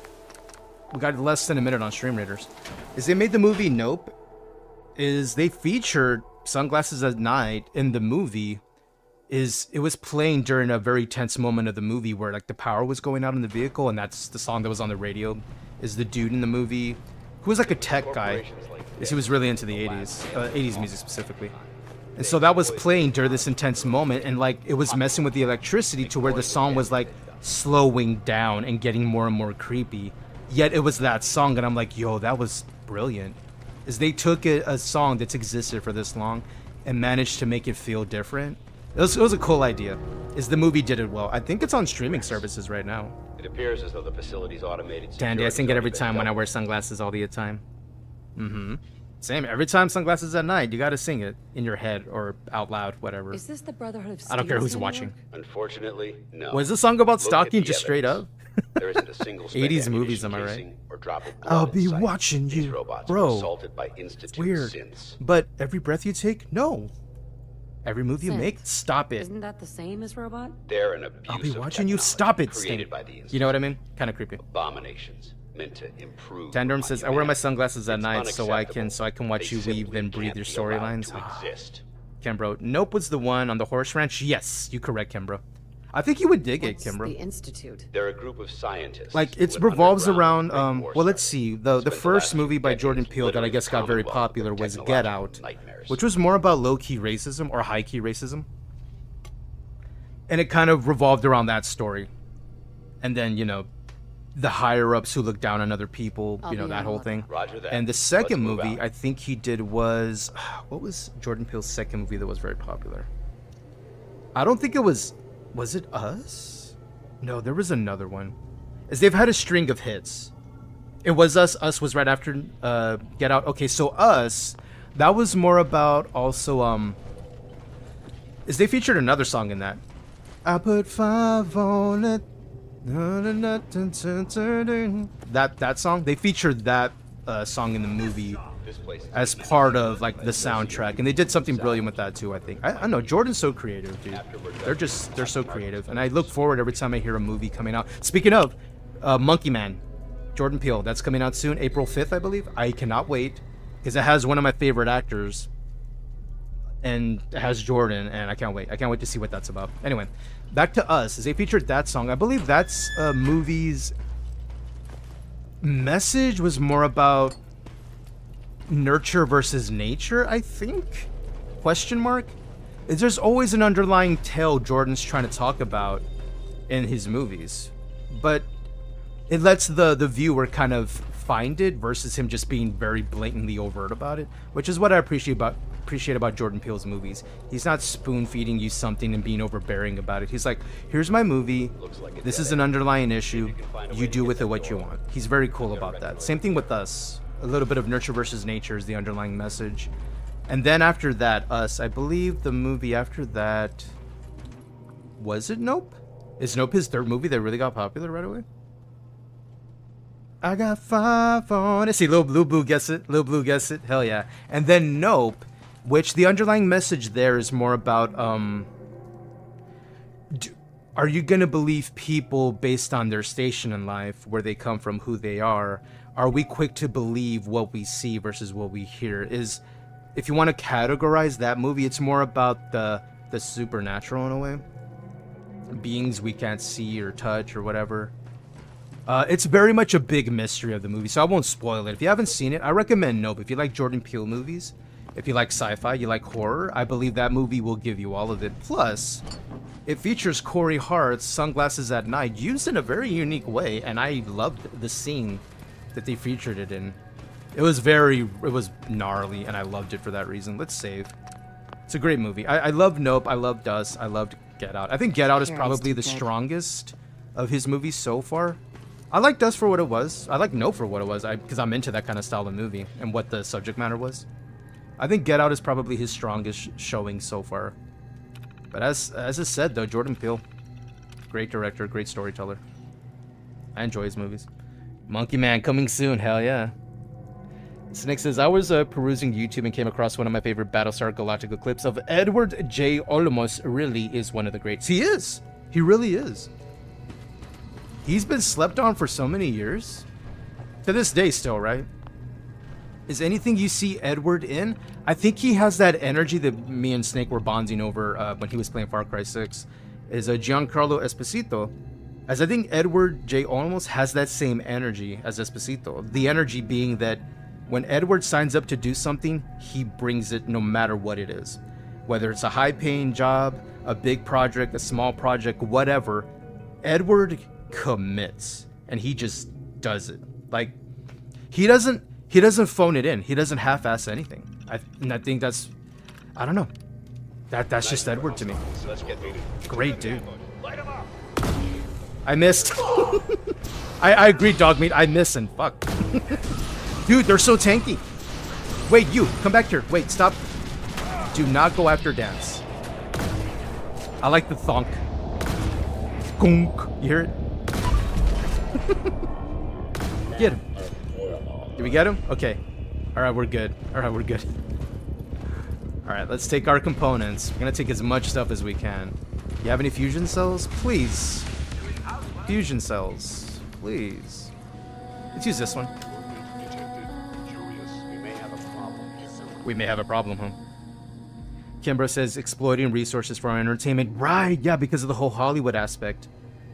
we got less than a minute on Stream Raiders. Is they made the movie Nope. Is they featured Sunglasses at Night in the movie is it was playing during a very tense moment of the movie where like the power was going out in the vehicle and that's the song that was on the radio is the dude in the movie who was like a tech guy is he was really into the 80s uh, 80s music specifically and so that was playing during this intense moment and like it was messing with the electricity to where the song was like slowing down and getting more and more creepy yet it was that song and i'm like yo that was brilliant is they took a, a song that's existed for this long and managed to make it feel different it was, it was a cool idea. Is the movie did it well? I think it's on streaming services right now. It appears as though the facility's automated. Dandy, I sing it every time when I wear sunglasses all the time. Mm-hmm. Same. Every time sunglasses at night, you gotta sing it in your head or out loud, whatever. Is this the Brotherhood of I don't care who's watching. Unfortunately, no. Was this song about Look stalking the just straight up? There isn't a single 80s movies, am I right? casing or drop of blood I'll be sight. watching you, robots bro. assaulted by It's weird. synths. But every breath you take, no. Every move you Synth. make, stop it. Isn't that the same as robot? They're an abuse I'll be watching you. Stop it, created Sting. by the You know what I mean? Kind of creepy. abominations meant to improve. Tandem says, "I wear my sunglasses at It's night so I can so I can watch They you weave and breathe your storylines." to exist. Kimbro, Nope was the one on the horse ranch. Yes, you correct, Kimbro. I think you would dig What's it, Kimbro. the institute? They're a group of scientists. Like it revolves around. Um, well, let's see. The the first last movie by Jordan Peele that I guess got very popular was Get Out, nightmares. which was more about low key racism or high key racism, and it kind of revolved around that story, and then you know, the higher ups who look down on other people, I'll you know that whole the thing. Roger that. And the 2nd movie out. I think he did was what was Jordan Peele's second movie that was very popular? I don't think it was was it Us? No, there was another one. As they've had a string of hits. It was Us. Us was right after uh, Get Out. Okay, so Us, that was more about also um. Is they featured another song in that? I put five on it. That that song they featured that uh, song in the movie as part of like the soundtrack, and they did something brilliant with that too. I think I, I know Jordan's so creative, dude. They're just they're so creative, and I look forward every time I hear a movie coming out. Speaking of, uh, Monkey Man, Jordan Peele, that's coming out soon, April fifth, I believe. I cannot wait because it has one of my favorite actors, and it has Jordan, and I can't wait. I can't wait to see what that's about. Anyway, back to us. As they featured that song, I believe that's a movie's message was more about nurture versus nature, I think? Question mark? Is there's always an underlying tale Jordan's trying to talk about in his movies. But it lets the the viewer kind of find it versus him just being very blatantly overt about it, which is what I appreciate about appreciate about Jordan Peele's movies. He's not spoon feeding you something and being overbearing about it. He's like, "Here's my movie. This is an underlying issue. You do with it what you want." He's very cool about that. Same thing with us. A little bit of nurture versus nature is the underlying message. And then after that, us. I believe the movie after that was it Nope? Is Nope his third movie that really got popular right away? I got five on it. See, Lil Blue Blue gets it. Lil Blue gets it. Hell yeah. And then Nope, which the underlying message there is more about um. d- Are you gonna believe people based on their station in life, where they come from, who they are? Are we quick to believe what we see versus what we hear? Is if you want to categorize that movie, it's more about the the supernatural in a way, beings we can't see or touch or whatever. Uh, it's very much a big mystery of the movie, so I won't spoil it. If you haven't seen it, I recommend Nope. If you like Jordan Peele movies, if you like sci-fi, you like horror, I believe that movie will give you all of it. Plus, it features Corey Hart's Sunglasses at Night used in a very unique way, and I loved the scene that they featured it in. It was very, it was gnarly, and I loved it for that reason. Let's save. It's a great movie. I, I love Nope. I loved Us. I loved Get Out. I think Get Out is probably the strongest of his movies so far. I liked Us for what it was. I like Nope for what it was, because I'm into that kind of style of movie and what the subject matter was. I think Get Out is probably his strongest showing so far. But as as I said though, Jordan Peele, great director, great storyteller. I enjoy his movies. Monkey Man coming soon, hell yeah. Snake says, I was uh, perusing YouTube and came across one of my favorite Battlestar Galactica clips of Edward J. Olmos really is one of the greats. He is. He really is. He's been slept on for so many years. To this day still, right? Is anything you see Edward in? I think he has that energy that me and Snake were bonding over uh, when he was playing Far Cry 6. Is Giancarlo Esposito. As I think Edward J. Olmos has that same energy as Esposito. The energy being that when Edward signs up to do something, he brings it no matter what it is. Whether it's a high paying job, a big project, a small project, whatever, Edward commits and he just does it. Like he doesn't he doesn't phone it in. He doesn't half-ass anything. I and I think that's I don't know. That that's just Edward to me. Great dude. I missed. I I agree, Dogmeat. I miss and fuck. Dude, they're so tanky. Wait, you come back here. Wait, stop. Do not go after Danse. I like the thonk. Gunk. You hear it? get him. Did we get him? Okay. Alright, we're good. Alright, we're good. Alright, let's take our components. We're gonna take as much stuff as we can. You have any fusion cells? Please. Fusion cells. Please. Let's use this one. We may have a problem, huh? Kimbro says exploiting resources for our entertainment. Right, yeah, because of the whole Hollywood aspect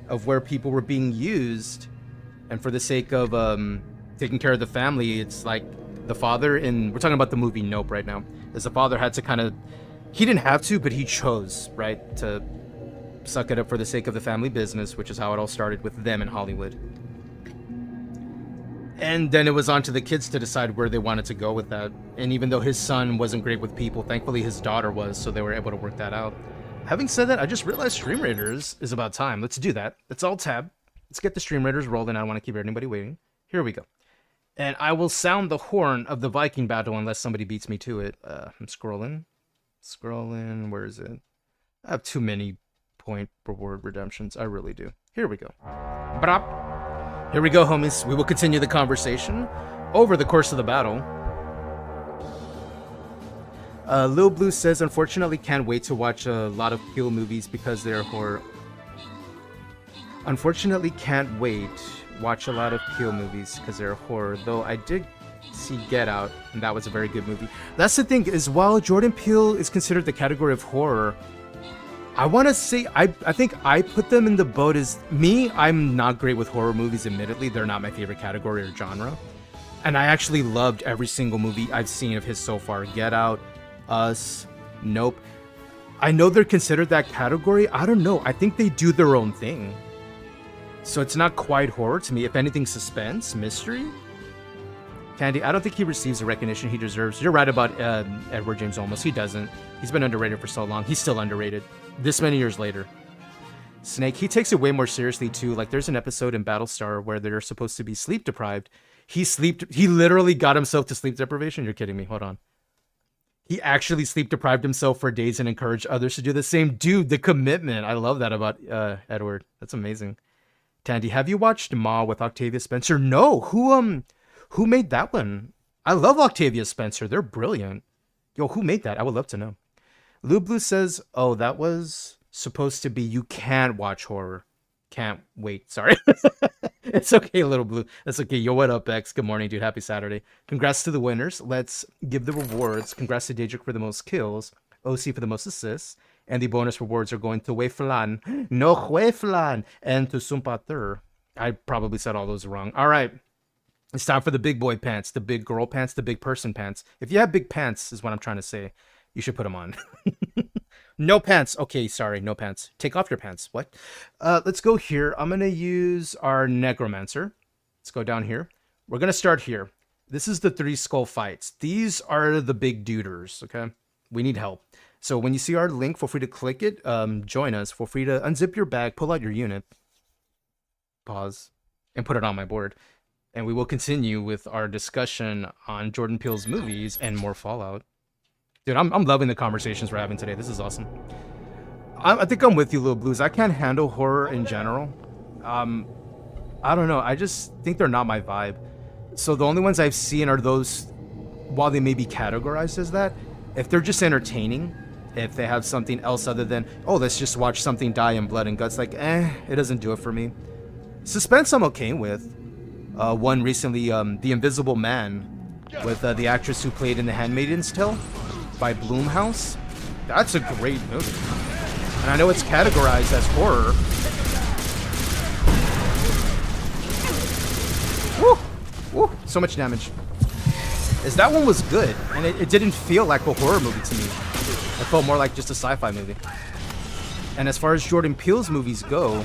of where people were being used. And for the sake of um, taking care of the family, it's like the father in. We're talking about the movie Nope right now. As the father had to kind of. He didn't have to, but he chose, right, to suck it up for the sake of the family business, which is how it all started with them in Hollywood. And then it was on to the kids to decide where they wanted to go with that. And even though his son wasn't great with people, thankfully his daughter was, so they were able to work that out. Having said that, I just realized Stream Raiders is about time. Let's do that. Let's all tab. Let's get the Stream Raiders rolling. I don't want to keep anybody waiting. Here we go. And I will sound the horn of the Viking battle unless somebody beats me to it. Uh, I'm scrolling. Scrolling. Where is it? I have too many point reward redemptions. I really do. Here we go. Brap. Here we go, homies. We will continue the conversation over the course of the battle. Uh, Lil Blue says, unfortunately, can't wait to watch a lot of Peele movies because they're horror. Unfortunately, can't wait watch a lot of Peele movies because they're horror. Though I did see Get Out, and that was a very good movie. That's the thing is, while Jordan Peele is considered the category of horror, I want to say I I think I put them in the boat as me. I'm not great with horror movies. Admittedly, they're not my favorite category or genre, and I actually loved every single movie I've seen of his so far. Get Out, Us, Nope. I know they're considered that category. I don't know. I think they do their own thing. So it's not quite horror to me. If anything, suspense, mystery. Candy, I don't think he receives the recognition he deserves. You're right about uh, Edward James Olmos. He doesn't. He's been underrated for so long. He's still underrated this many years later. Snake, he takes it way more seriously too. Like there's an episode in Battlestar where they're supposed to be sleep deprived. He sleep he literally got himself to sleep deprivation. You're kidding me. Hold on. He actually sleep deprived himself for days and encouraged others to do the same. Dude, the commitment. I love that about uh, Edward. That's amazing. Tandy, have you watched Ma with Octavia Spencer? No. Who um who made that one? I love Octavia Spencer. They're brilliant. Yo, who made that? I would love to know. Lou Blue says, "Oh, that was supposed to be you can't watch horror. Can't wait. Sorry. it's okay, little blue. That's okay. Yo, what up, X? Good morning, dude. Happy Saturday. Congrats to the winners. Let's give the rewards. Congrats to Daedric for the most kills, OC for the most assists, and the bonus rewards are going to Wayflan, no Wayflan, and to Sumpater. I probably said all those wrong. All right. It's time for the big boy pants, the big girl pants, the big person pants. If you have big pants, is what I'm trying to say you should put them on. no pants. Okay, sorry, no pants. Take off your pants. What? Uh, let's go here. I'm going to use our Necromancer. Let's go down here. We're going to start here. This is the three skull fights. These are the big duders, okay? We need help. So when you see our link, feel free to click it. Um, join us. Feel free to unzip your bag, pull out your unit, pause, and put it on my board. And we will continue with our discussion on Jordan Peele's movies and more Fallout. Dude, I'm, I'm loving the conversations we're having today. This is awesome. I, I think I'm with you, Little Blues. I can't handle horror in general. Um, I don't know. I just think they're not my vibe. So the only ones I've seen are those, while they may be categorized as that, if they're just entertaining, if they have something else other than, oh, let's just watch something die in blood and guts, like, eh, it doesn't do it for me. Suspense I'm okay with. Uh, one recently, um, The Invisible Man, with uh, the actress who played in The Handmaid's Tale by Blumhouse. That's a great movie. And I know it's categorized as horror. Woo! Woo! So much damage. Is that one was good, and it, it didn't feel like a horror movie to me. Felt more like just a sci-fi movie. And as far as Jordan Peele's movies go,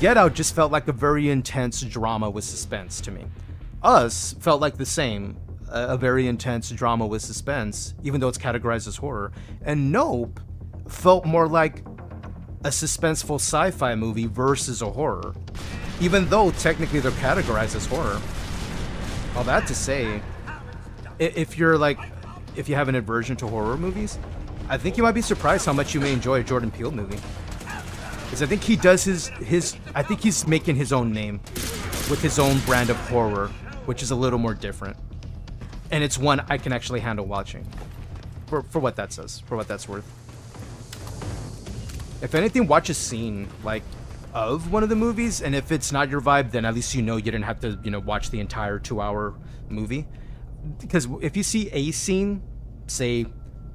Get Out just felt like a very intense drama with suspense to me. Us felt like the same, a very intense drama with suspense, even though it's categorized as horror. And Nope felt more like a suspenseful sci-fi movie versus a horror, even though technically they're categorized as horror. All that to say, if you're like, if you have an aversion to horror movies, I think you might be surprised how much you may enjoy a Jordan Peele movie. Because I think he does his his, I think he's making his own name with his own brand of horror, which is a little more different, and it's one I can actually handle watching. For for what that says, for what that's worth. If anything, watch a scene like of one of the movies, and if it's not your vibe, then at least you know you didn't have to, you know, watch the entire two-hour movie. Because if you see a scene, say,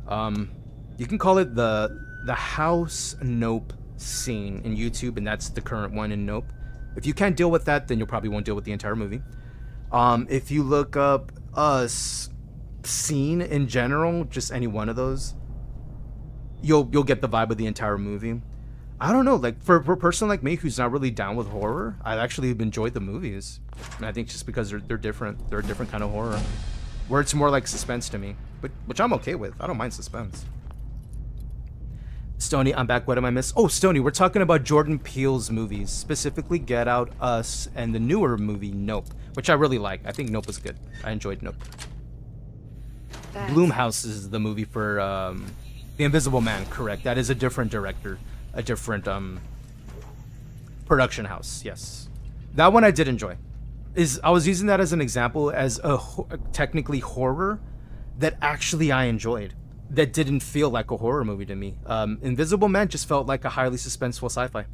um, you can call it the the house nope scene in YouTube, and that's the current one in Nope. If you can't deal with that, then you probably won't deal with the entire movie. Um, if you look up us scene in general, just any one of those, you'll you'll get the vibe of the entire movie. I don't know, like for, for a person like me who's not really down with horror, I've actually enjoyed the movies. And I think just because they're they're different, they're a different kind of horror, where it's more like suspense to me, but which I'm okay with. I don't mind suspense. Stony, I'm back. What am I miss? Oh, Stony, we're talking about Jordan Peele's movies, specifically Get Out, Us, and the newer movie Nope, which I really like. I think Nope was good. I enjoyed Nope. That's... Blumhouse is the movie for um, The Invisible Man. Correct. That is a different director, a different um, production house. Yes, that one I did enjoy. Is I was using that as an example as a ho- technically horror that actually I enjoyed that didn't feel like a horror movie to me. Um, Invisible Man just felt like a highly suspenseful sci-fi.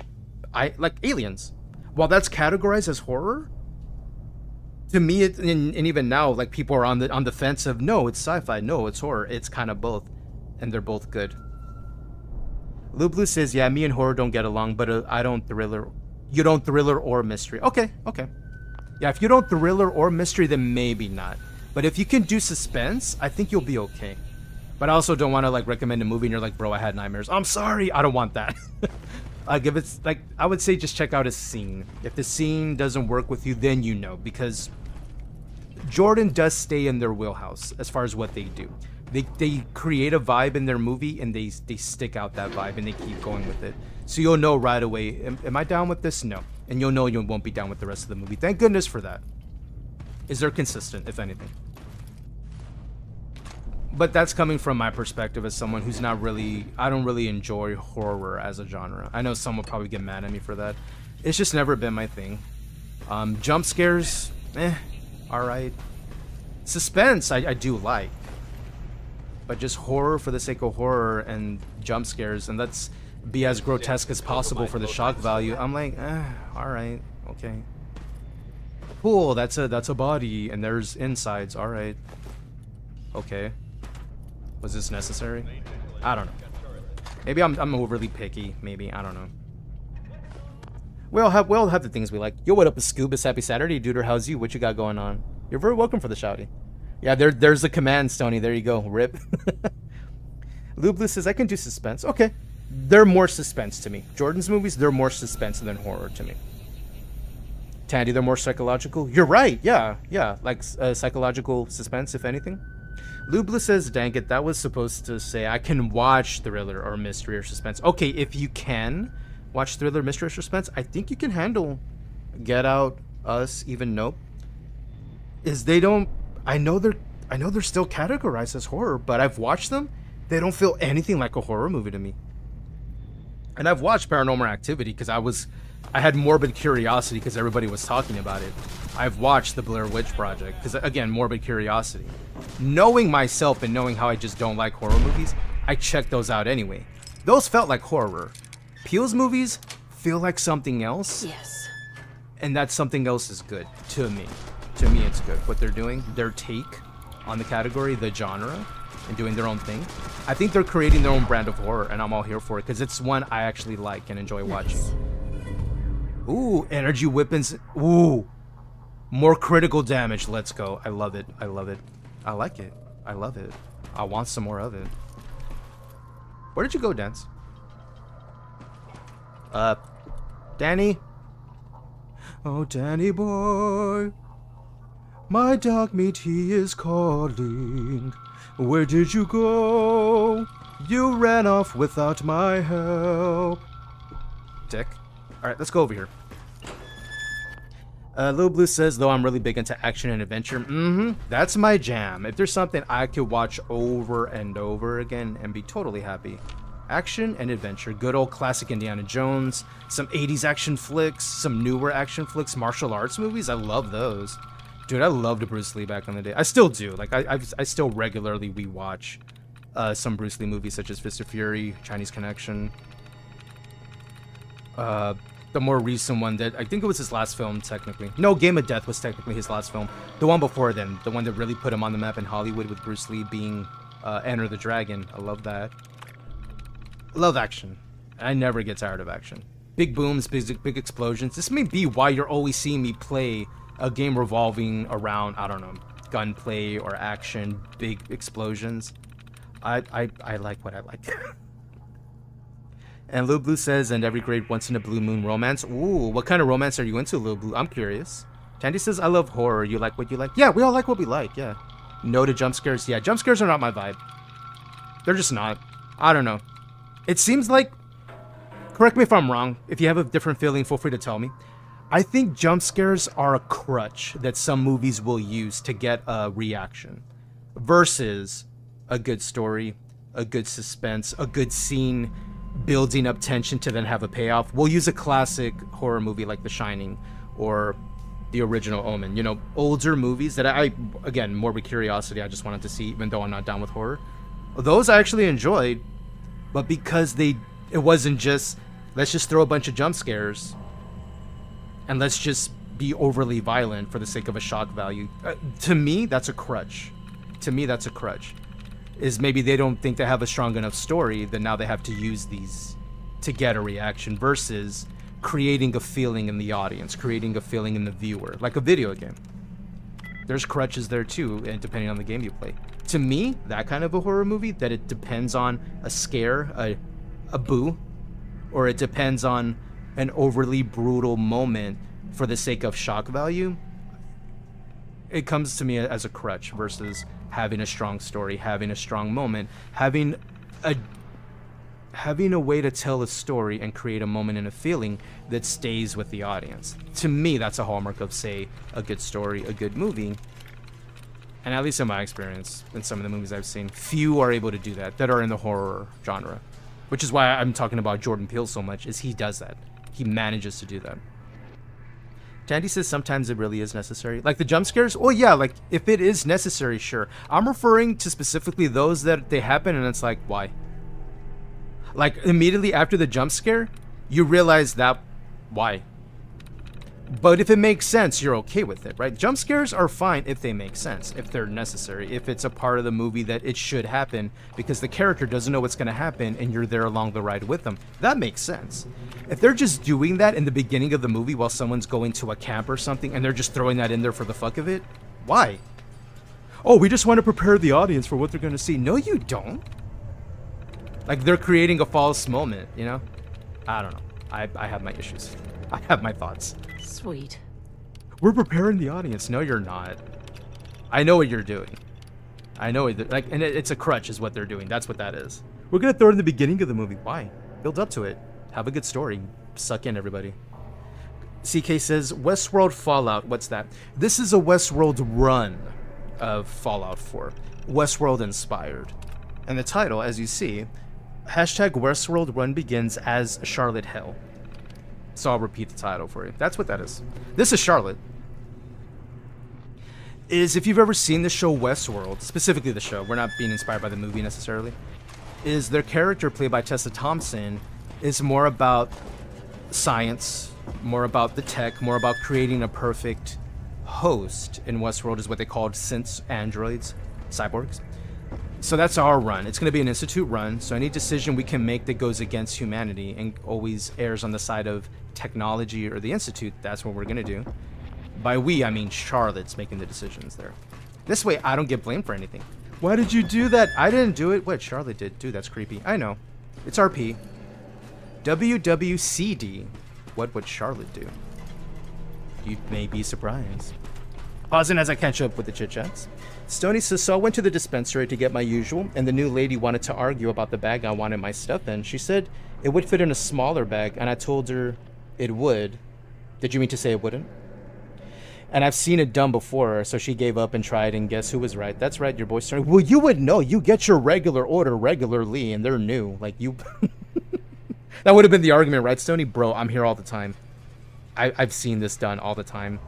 I like Aliens. While that's categorized as horror, to me, it, and, and even now, like people are on the on the fence of no, it's sci-fi, no, it's horror. It's kind of both, and they're both good. Lou Blue says, "Yeah, me and horror don't get along, but uh, I don't thriller. You don't thriller or mystery. Okay, okay. Yeah, if you don't thriller or mystery, then maybe not. But if you can do suspense, I think you'll be okay." But I also don't want to like recommend a movie and you're like, bro, I had nightmares. I'm sorry, I don't want that. like if it's like, I would say just check out a scene. If the scene doesn't work with you, then you know because Jordan does stay in their wheelhouse as far as what they do. They they create a vibe in their movie and they they stick out that vibe and they keep going with it. So you'll know right away. Am, am I down with this? No, and you'll know you won't be down with the rest of the movie. Thank goodness for that. Is there consistent, if anything? But that's coming from my perspective as someone who's not really I don't really enjoy horror as a genre. I know some will probably get mad at me for that. It's just never been my thing. Um, jump scares, eh, alright. Suspense I, I do like. But just horror for the sake of horror and jump scares and let's be as grotesque as possible for the shock value. I'm like, eh, alright, okay. Cool, that's a that's a body and there's insides, alright. Okay. Was this necessary? I don't know. Maybe I'm, I'm overly picky. Maybe. I don't know. We all have we all have the things we like. Yo, what up, Scubas? Happy Saturday, dude. Or how's you? What you got going on? You're very welcome for the shouty. Yeah, there there's the command, Stony. There you go. Rip. Lublu says I can do suspense. Okay, they're more suspense to me. Jordan's movies, they're more suspense than horror to me. Tandy, they're more psychological. You're right. Yeah, yeah, like uh, psychological suspense, if anything. Lubla says, dang it, that was supposed to say I can watch thriller or mystery or suspense. Okay, if you can watch thriller, mystery, or suspense, I think you can handle Get Out, Us, even Nope. Is they don't I know they're I know they're still categorized as horror, but I've watched them They don't feel anything like a horror movie to me. And I've watched Paranormal Activity because I was, I had morbid curiosity because everybody was talking about it. I've watched the Blair Witch Project because again, morbid curiosity. Knowing myself and knowing how I just don't like horror movies, I checked those out anyway. Those felt like horror. Peele's movies feel like something else. Yes. And that something else is good to me. To me, it's good. What they're doing, their take on the category, the genre, and doing their own thing. I think they're creating their own brand of horror, and I'm all here for it because it's one I actually like and enjoy watching. Ooh, energy weapons. Ooh, more critical damage. Let's go. I love it. I love it. I like it. I love it. I want some more of it. Where did you go, Danse? Uh, Danny? Oh, Danny boy. My Dogmeat, he is calling. Where did you go? You ran off without my help. Dick. Alright, let's go over here. Uh, Lil Blue says, though I'm really big into action and adventure. Mm-hmm. That's my jam. If there's something I could watch over and over again and be totally happy. Action and adventure. Good old classic Indiana Jones. Some 80s action flicks. Some newer action flicks. Martial arts movies. I love those. Dude, I loved Bruce Lee back in the day. I still do. Like, I, I, I still regularly rewatch uh, some Bruce Lee movies such as Fist of Fury, Chinese Connection. Uh, the more recent one that I think it was his last film, technically. No, Game of Death was technically his last film. The one before then, the one that really put him on the map in Hollywood with Bruce Lee being uh, Enter the Dragon. I love that. Love action. I never get tired of action. Big booms, big, big explosions. This may be why you're always seeing me play a game revolving around, I don't know, gunplay or action, big explosions. I, I, I like what I like. and Lil Blue says, and every great once in a blue moon romance. Ooh, what kind of romance are you into, Lil Blue? I'm curious. Tandy says, I love horror. You like what you like? Yeah, we all like what we like, yeah. No to jump scares. Yeah, jump scares are not my vibe. They're just not. I don't know. It seems like, correct me if I'm wrong. If you have a different feeling, feel free to tell me. I think jump scares are a crutch that some movies will use to get a reaction versus a good story, a good suspense, a good scene building up tension to then have a payoff. We'll use a classic horror movie like The Shining or the original Omen. You know, older movies that I, again, morbid curiosity, I just wanted to see, even though I'm not down with horror. Those I actually enjoyed, but because they, it wasn't just, let's just throw a bunch of jump scares and let's just be overly violent for the sake of a shock value. Uh, to me, that's a crutch. To me, that's a crutch. Is maybe they don't think they have a strong enough story that now they have to use these to get a reaction versus creating a feeling in the audience, creating a feeling in the viewer, like a video game. There's crutches there too, and depending on the game you play. To me, that kind of a horror movie, that it depends on a scare, a, a boo, or it depends on an overly brutal moment for the sake of shock value, it comes to me as a crutch versus having a strong story, having a strong moment, having a having a way to tell a story and create a moment and a feeling that stays with the audience. To me, that's a hallmark of say a good story, a good movie. And at least in my experience, in some of the movies I've seen, few are able to do that that are in the horror genre. Which is why I'm talking about Jordan Peele so much, is he does that. He manages to do that. Tandy says sometimes it really is necessary. Like the jump scares? Oh yeah, like if it is necessary, sure. I'm referring to specifically those that they happen and it's like, why? Like immediately after the jump scare, you realize that why? But if it makes sense, you're okay with it, right? Jump scares are fine if they make sense, if they're necessary, if it's a part of the movie that it should happen because the character doesn't know what's going to happen and you're there along the ride with them. That makes sense. If they're just doing that in the beginning of the movie while someone's going to a camp or something and they're just throwing that in there for the fuck of it, why? Oh, we just want to prepare the audience for what they're going to see. No, you don't. Like they're creating a false moment, you know? I don't know. I, I have my issues. I have my thoughts. Sweet. We're preparing the audience. No, you're not. I know what you're doing. I know it. Like, and it, it's a crutch, is what they're doing. That's what that is. We're gonna throw it in the beginning of the movie. Why? Build up to it. Have a good story. Suck in everybody. CK says Westworld Fallout. What's that? This is a Westworld run of Fallout 4. Westworld inspired. And the title, as you see, hashtag Westworld Run begins as Charlotte Hale. So I'll repeat the title for you. That's what that is. This is Charlotte. Is if you've ever seen the show Westworld, specifically the show, we're not being inspired by the movie necessarily, is their character played by Tessa Thompson is more about science, more about the tech, more about creating a perfect host in Westworld is what they called synths, androids, cyborgs. So that's our run. It's going to be an institute run. So any decision we can make that goes against humanity and always errs on the side of technology or the institute, that's what we're going to do. By we, I mean Charlotte's making the decisions there. This way, I don't get blamed for anything. Why did you do that? I didn't do it. What? Charlotte did. Dude, that's creepy. I know. It's RP. WWCD. What would Charlotte do? You may be surprised. Pausing as I catch up with the chit chats. Stony says, so I went to the dispensary to get my usual, and the new lady wanted to argue about the bag I wanted my stuff in. She said it would fit in a smaller bag, and I told her it would. Did you mean to say it wouldn't? And I've seen it done before, so she gave up and tried, and guess who was right? That's right, your boy Stony. Well, you would know. You get your regular order regularly, and they're new. Like, you... that would have been the argument, right, Stony? Bro, I'm here all the time. I, I've seen this done all the time.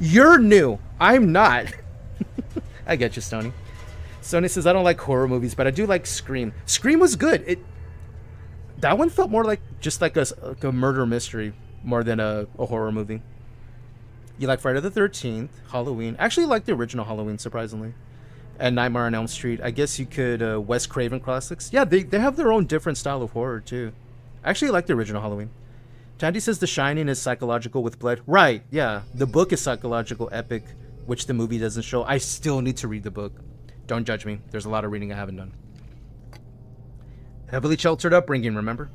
You're new. I'm not. I get you, Stony. Stony says, I don't like horror movies, but I do like Scream. Scream was good. It That one felt more like just like a, like a murder mystery more than a, a horror movie. You like Friday the 13th, Halloween. Actually, like the original Halloween, surprisingly. And Nightmare on Elm Street. I guess you could, uh, Craven classics. Yeah, they, they have their own different style of horror, too. Actually like the original Halloween. Tandy says The Shining is psychological with blood. Right, yeah. The book is psychological epic, which the movie doesn't show. I still need to read the book. Don't judge me. There's a lot of reading I haven't done. Heavily sheltered upbringing, remember?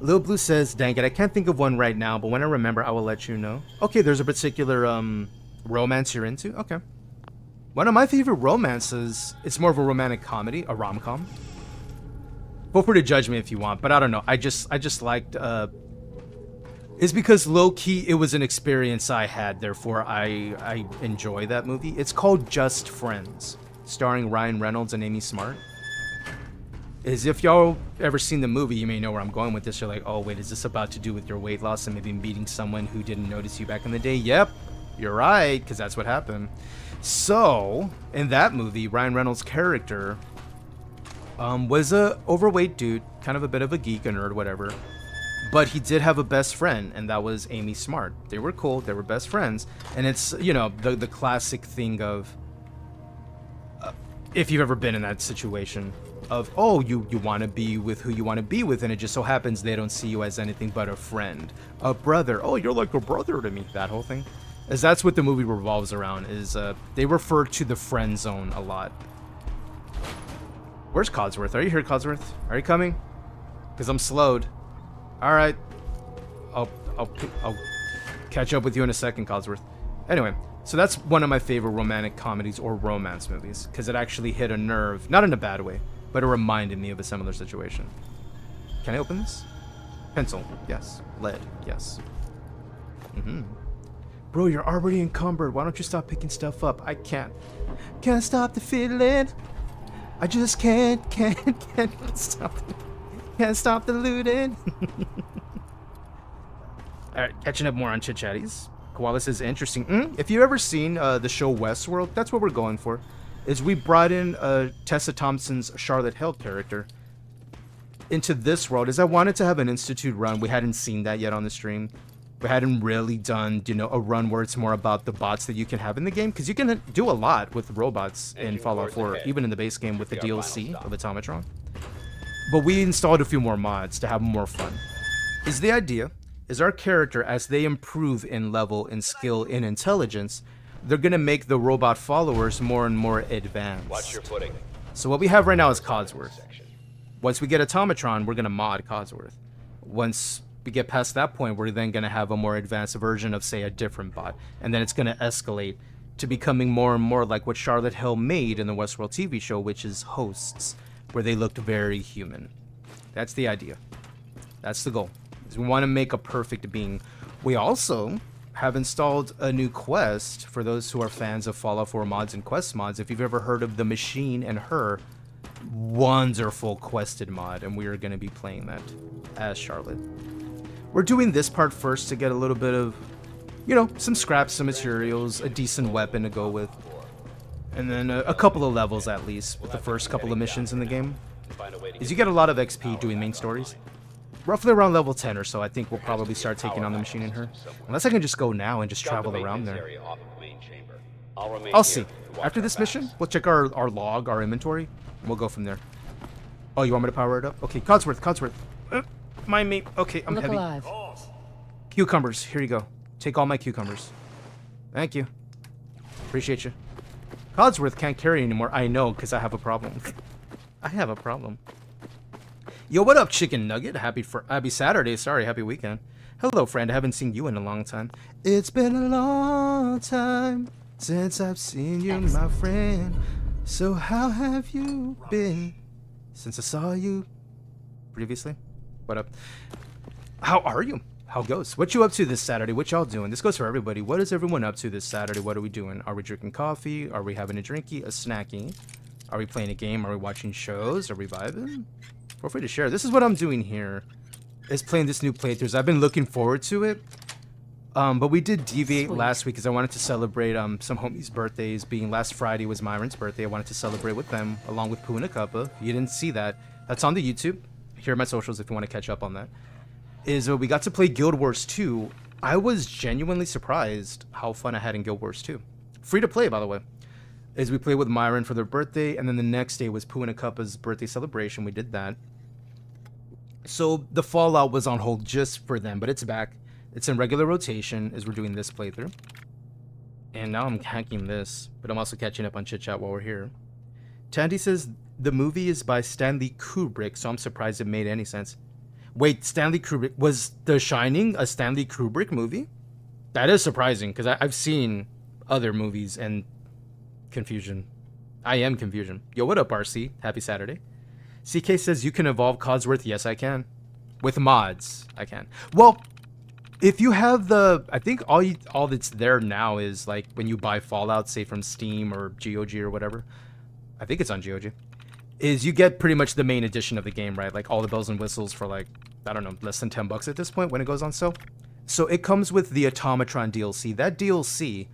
Lil Blue says, dang it, I can't think of one right now, but when I remember, I will let you know. Okay, there's a particular um, romance you're into? Okay. One of my favorite romances, it's more of a romantic comedy, a rom-com. Feel free to judge me if you want, but I don't know. I just I just liked uh, it's because low key it was an experience I had, therefore I I enjoy that movie. It's called Just Friends, starring Ryan Reynolds and Amy Smart. Is if y'all ever seen the movie, you may know where I'm going with this. You're like, oh wait, is this about to do with your weight loss and maybe meeting someone who didn't notice you back in the day? Yep, you're right, because that's what happened. So, in that movie, Ryan Reynolds' character um, was a overweight dude, kind of a bit of a geek, a nerd, whatever. But he did have a best friend, and that was Amy Smart. They were cool, they were best friends, and it's you know the the classic thing of uh, if you've ever been in that situation of oh you you want to be with who you want to be with, and it just so happens they don't see you as anything but a friend, a brother. Oh, you're like a brother to me. That whole thing, as that's what the movie revolves around. Is uh, they refer to the friend zone a lot. Where's Codsworth? Are you here, Codsworth? Are you coming? Because I'm slowed. Alright. I'll, I'll, I'll catch up with you in a second, Codsworth. Anyway, so that's one of my favorite romantic comedies or romance movies, because it actually hit a nerve, not in a bad way, but it reminded me of a similar situation. Can I open this? Pencil, yes. Lead, yes. Mm-hmm. Bro, you're already encumbered. Why don't you stop picking stuff up? I can't. Can't stop the feeling. I just can't, can't, can't stop. The, Can't stop the looting. Alright, catching up more on Chit Chatties. Koalas is interesting. Mm, if you've ever seen uh, the show Westworld, that's what we're going for. Is we brought in uh, Tessa Thompson's Charlotte Hale character into this world. Is I wanted to have an Institute run. We hadn't seen that yet on the stream. We hadn't really done, you know, a run where it's more about the bots that you can have in the game. Because you can do a lot with robots in Fallout 4, even in the base game with the DLC of Automatron. But we installed a few more mods to have more fun. Is the idea is our character, as they improve in level, in skill, in intelligence, they're gonna make the robot followers more and more advanced. Watch your footing. So what we have right now is Codsworth. Once we get Automatron, we're gonna mod Codsworth. Once we get past that point, we're then gonna have a more advanced version of, say, a different bot, and then it's gonna escalate to becoming more and more like what Charlotte Hale made in the Westworld TV show, which is hosts, where they looked very human. That's the idea. That's the goal. Is we want to make a perfect being. We also have installed a new quest for those who are fans of Fallout 4 mods and quest mods. If you've ever heard of the Machine and Her, wonderful quested mod, and we are going to be playing that as Charlotte. We're doing this part first to get a little bit of, you know, some scraps, some materials, a decent weapon to go with, and then a, a couple of levels at least with the first couple of missions in the game. Is you get a lot of XP doing main stories. Roughly around level 10 or so, I think we'll probably start taking on the machine in her. Unless I can just go now and just travel around there. I'll see. After this mission, we'll check our, our log, our inventory, and we'll go from there. Oh, you want me to power it up? Okay, Codsworth, Codsworth. Uh, mind me. Okay, I'm Look heavy. alive. Cucumbers. Here you go. Take all my cucumbers. Thank you. Appreciate you. Codsworth can't carry anymore. I know, because I have a problem. I have a problem. Yo, what up, Chicken Nugget? Happy fr happy Saturday. Sorry, happy weekend. Hello, friend. I haven't seen you in a long time. It's been a long time since I've seen you, my friend. So how have you been since I saw you previously? What up? How are you? How goes? What you up to this Saturday? What y'all doing? This goes for everybody. What is everyone up to this Saturday? What are we doing? Are we drinking coffee? Are we having a drinky? A snacky? Are we playing a game? Are we watching shows? Are we vibing? Feel free to share. This is what I'm doing here. Is playing this new playthroughs. I've been looking forward to it. Um, but we did deviate Sweet. last week because I wanted to celebrate um, some homies' birthdays. Being last Friday was Myron's birthday. I wanted to celebrate with them along with Puna Kappa. You didn't see that. That's on the YouTube. Here are my socials if you want to catch up on that. Is uh, we got to play Guild Wars 2. I was genuinely surprised how fun I had in Guild Wars 2. Free to play, by the way. Is we played with Myron for their birthday, and then the next day was Puna Kappa's birthday celebration. We did that. So the Fallout was on hold just for them, but it's back. It's in regular rotation as we're doing this playthrough. And now I'm hacking this, but I'm also catching up on chit chat while we're here. Tandy says the movie is by Stanley Kubrick, so I'm surprised it made any sense. Wait, Stanley Kubrick was The Shining a Stanley Kubrick movie? That is surprising because I've seen other movies and confusion. I am confusion. Yo, what up, RC? Happy Saturday. CK says you can evolve Codsworth. Yes, I can. With mods, I can. Well, if you have the, I think all you, all that's there now is like when you buy Fallout, say from Steam or GOG or whatever. I think it's on GOG. Is you get pretty much the main edition of the game, right? Like all the bells and whistles for like I don't know, less than ten bucks at this point when it goes on sale. So it comes with the Automatron DLC. That DLC,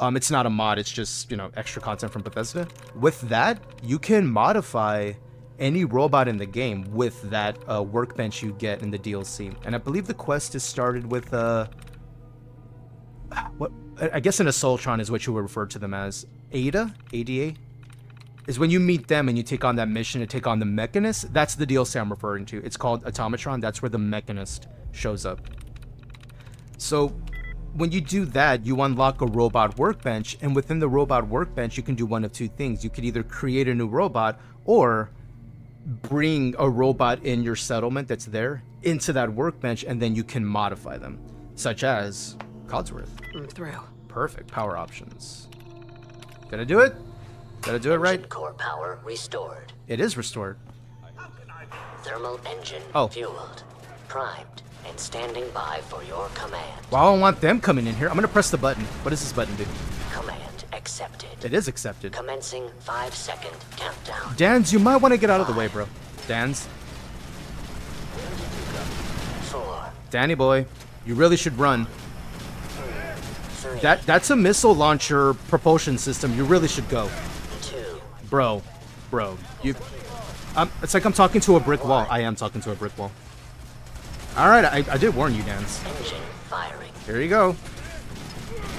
um, it's not a mod. It's just you know extra content from Bethesda. With that, you can modify any robot in the game with that uh, workbench you get in the DLC. And I believe the quest is started with uh, what I guess an Assaultron is what you would refer to them as. Ada, ADA, is when you meet them and you take on that mission to take on the Mechanist. That's the DLC I'm referring to. It's called Automatron. That's where the Mechanist shows up. So when you do that, you unlock a robot workbench, and within the robot workbench, you can do one of two things. You could either create a new robot or bring a robot in your settlement that's there into that workbench, and then you can modify them, such as Codsworth. Mm, I'm through. Perfect power options. Gonna do it? Gotta do it right? Core power restored. It is restored. Thermal engine Oh. fueled. Primed and standing by for your command. Well, I don't want them coming in here. I'm gonna press the button. What does this button do? Command accepted. It is accepted. Commencing five second countdown. Danse, you might want to get out of the way, bro. Danse. Four. Danny boy, you really should run. Three. That that's a missile launcher propulsion system. You really should go. Two. Bro, bro, you. Um, it's like I'm talking to a brick wall. I am talking to a brick wall. All right, I, I did warn you, Danse. Engine firing. Here you go.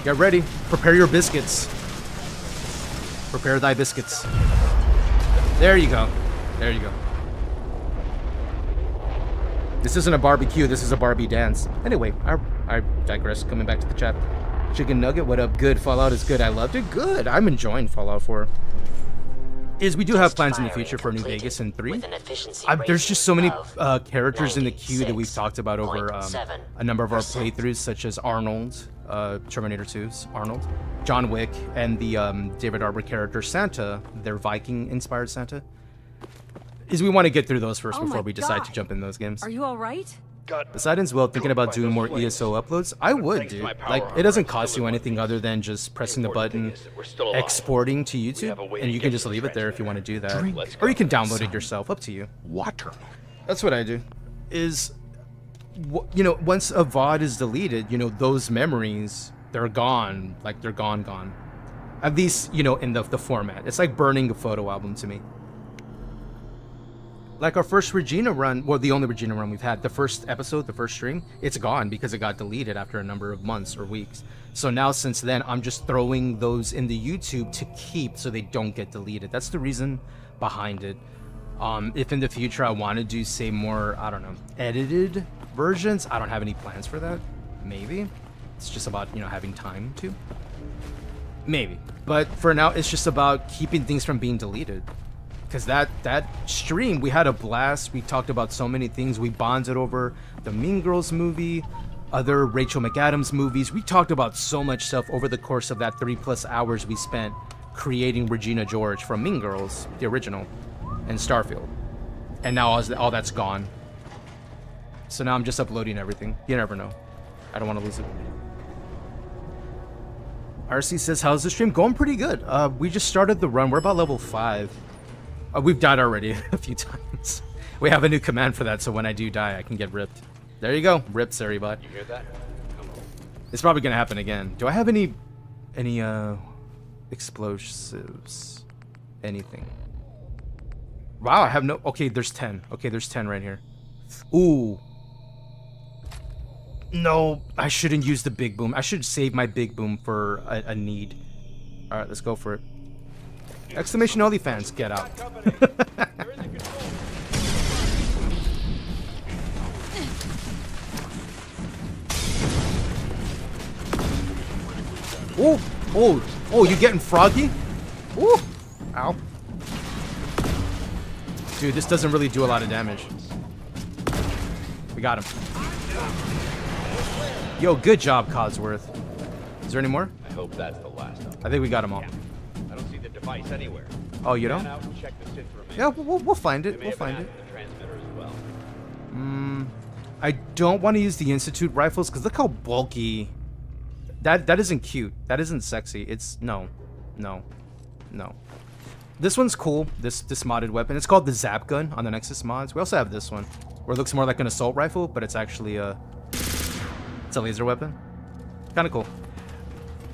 Get ready. Prepare your biscuits. Prepare thy biscuits. There you go. There you go. This isn't a barbecue. This is a Barbie dance. Anyway, I, I digress. Coming back to the chat. Chicken Nugget, what up? Good. Fallout is good. I loved it. Good. I'm enjoying Fallout 4. Is we do have plans in the future for New Vegas and 3. With an efficiency I, there's just so many uh, characters in the queue that we've talked about over um, a number of our playthroughs, such as Arnold, uh, Terminator 2's Arnold, John Wick, and the um, David Harbour character Santa, their Viking-inspired Santa. Is we want to get through those first Oh before we decide to jump in those games. Are you all right? Poseidon's Will thinking about doing more ESO uploads. I would, dude. Like, it doesn't cost you anything other than just pressing the button, exporting to YouTube, and you can just leave it there if you want to do that. Or you can download it yourself, up to you. Water. That's what I do. Is, you know, once a VOD is deleted, you know, those memories, they're gone. Like, they're gone, gone. At least, you know, in the, the format. It's like burning a photo album to me like our first Regina run, well, the only Regina run we've had, the first episode, the first stream, it's gone because it got deleted after a number of months or weeks. So now, since then, I'm just throwing those in the YouTube to keep so they don't get deleted. That's the reason behind it. Um, if in the future I want to do, say, more, I don't know, edited versions, I don't have any plans for that. Maybe. It's just about, you know, having time to. Maybe. But for now, it's just about keeping things from being deleted because that that stream we had a blast. We talked about so many things. We bonded over the mean girls movie other rachel mcadams movies. We talked about so much stuff over the course of that three plus hours we spent creating regina george from mean girls the original and starfield. And now all, that's gone. So now i'm just uploading everything. You never know. I don't want to lose it. Rc says how's the stream? Going pretty good. Uh we just started the run. We're about level five uh, we've died already a few times. We have a new command for that, so when I do die, I can get ripped. There you go. Ripped, Seribot. You hear that? It's probably gonna happen again. Do I have any... Any, uh... Explosives? Anything? Wow, I have no... Okay, there's 10. Okay, there's 10 right here. Ooh. No, I shouldn't use the big boom. I should save my big boom for a, a need. Alright, let's go for it. Exclamation OnlyFans, get out. oh, oh, oh, you getting froggy? Ooh, ow. Dude, this doesn't really do a lot of damage. We got him. Yo, good job, Codsworth. Is there any more? I hope that's the last I think we got them all device anywhere. Oh, you don't? Yeah, we'll, we'll find it. We'll find it. Well. Mm, I don't want to use the Institute rifles because look how bulky. That that isn't cute. That isn't sexy. It's no, no, no. This one's cool. This this modded weapon. It's called the Zap Gun on the Nexus mods. We also have this one, where it looks more like an assault rifle, but it's actually a it's a laser weapon. Kind of cool.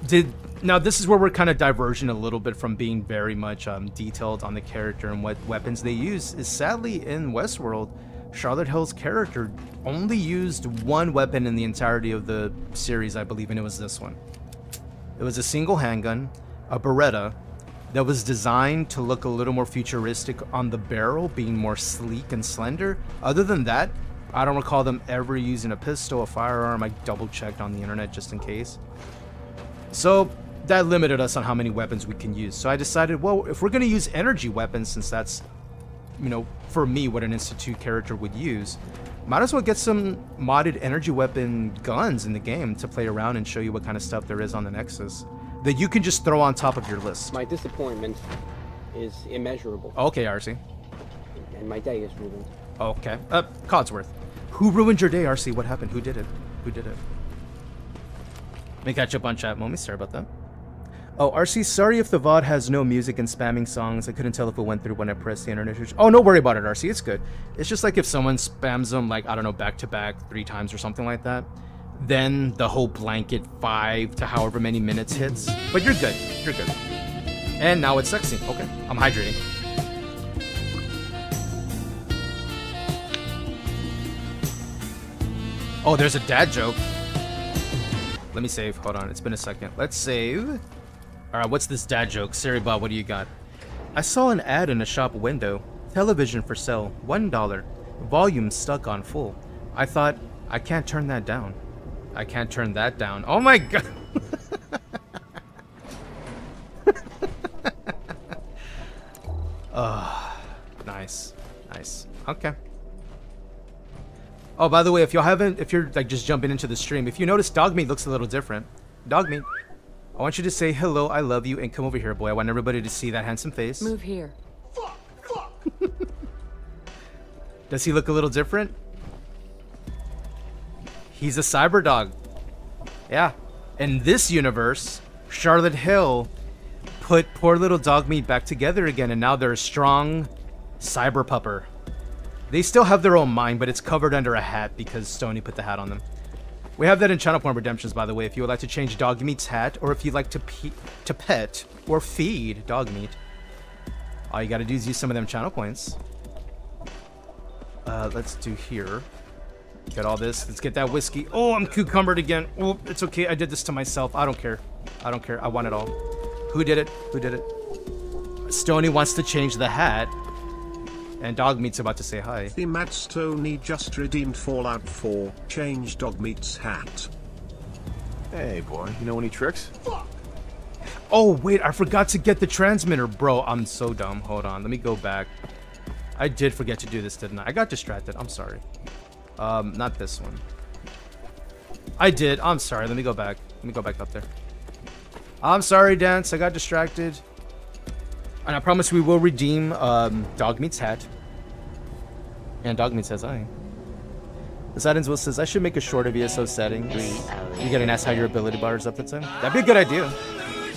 Did now this is where we're kind of diverging a little bit from being very much um, detailed on the character and what weapons they use. Is sadly in Westworld, Charlotte Hale's character only used one weapon in the entirety of the series, I believe, and it was this one. It was a single handgun, a Beretta, that was designed to look a little more futuristic on the barrel, being more sleek and slender. Other than that, I don't recall them ever using a pistol, a firearm. I double checked on the internet just in case. So that limited us on how many weapons we can use. So I decided, well, if we're going to use energy weapons, since that's, you know, for me, what an Institute character would use, might as well get some modded energy weapon guns in the game to play around and show you what kind of stuff there is on the Nexus that you can just throw on top of your list. My disappointment is immeasurable. Okay, RC. And my day is ruined. Okay. Uh, Codsworth. Who ruined your day, RC? What happened? Who did it? Who did it? Let me catch up on chat moments. Sorry about that. Oh, RC, sorry if the VOD has no music and spamming songs. I couldn't tell if it went through when I pressed the internet. Oh, no worry about it, RC. It's good. It's just like if someone spams them, like, I don't know, back to back three times or something like that. Then the whole blanket five to however many minutes hits. But you're good. You're good. And now it's sexy. Okay. I'm hydrating. Oh, there's a dad joke. Let me save. Hold on. It's been a second. Let's save. Alright, what's this dad joke? Siri Bob, what do you got? I saw an ad in a shop window. Television for sale. One dollar. Volume stuck on full. I thought, I can't turn that down. I can't turn that down. Oh my god! oh, nice. Nice. Okay. Oh, by the way, if y'all haven't, if you're like just jumping into the stream, if you notice Dogmeat looks a little different. Dogmeat. I want you to say hello, I love you, and come over here, boy. I want everybody to see that handsome face. Move here. Fuck, fuck. Does he look a little different? He's a cyber dog. Yeah. In this universe, Charlotte Hale put poor little dog meat back together again, and now they're a strong cyber pupper. They still have their own mind, but it's covered under a hat because Stony put the hat on them. We have that in Channel Point Redemptions, by the way. If you would like to change Dog Meat's hat, or if you'd like to to pet or feed Dog Meat, all you gotta do is use some of them channel points. Uh, let's do here. Get all this. Let's get that whiskey. Oh, I'm cucumbered again. Oh, it's okay. I did this to myself. I don't care. I don't care. I want it all. Who did it? Who did it? Stony wants to change the hat. And Dog Meat's about to say hi. The Matt Stoney just redeemed Fallout 4. Change Dogmeat's hat. Hey, boy, you know any tricks? Oh, wait, I forgot to get the transmitter. Bro, I'm so dumb. Hold on, let me go back. I did forget to do this, didn't I? I got distracted. I'm sorry. Um, not this one. I did. I'm sorry. Let me go back. Let me go back up there. I'm sorry, Danse. I got distracted. And I promise we will redeem um, Dog Meat's hat. And Dog Meat says hi. Poseidon's Will says, I should make a short of ESO settings. You getting asked how your ability bar is up that time? That'd be a good idea.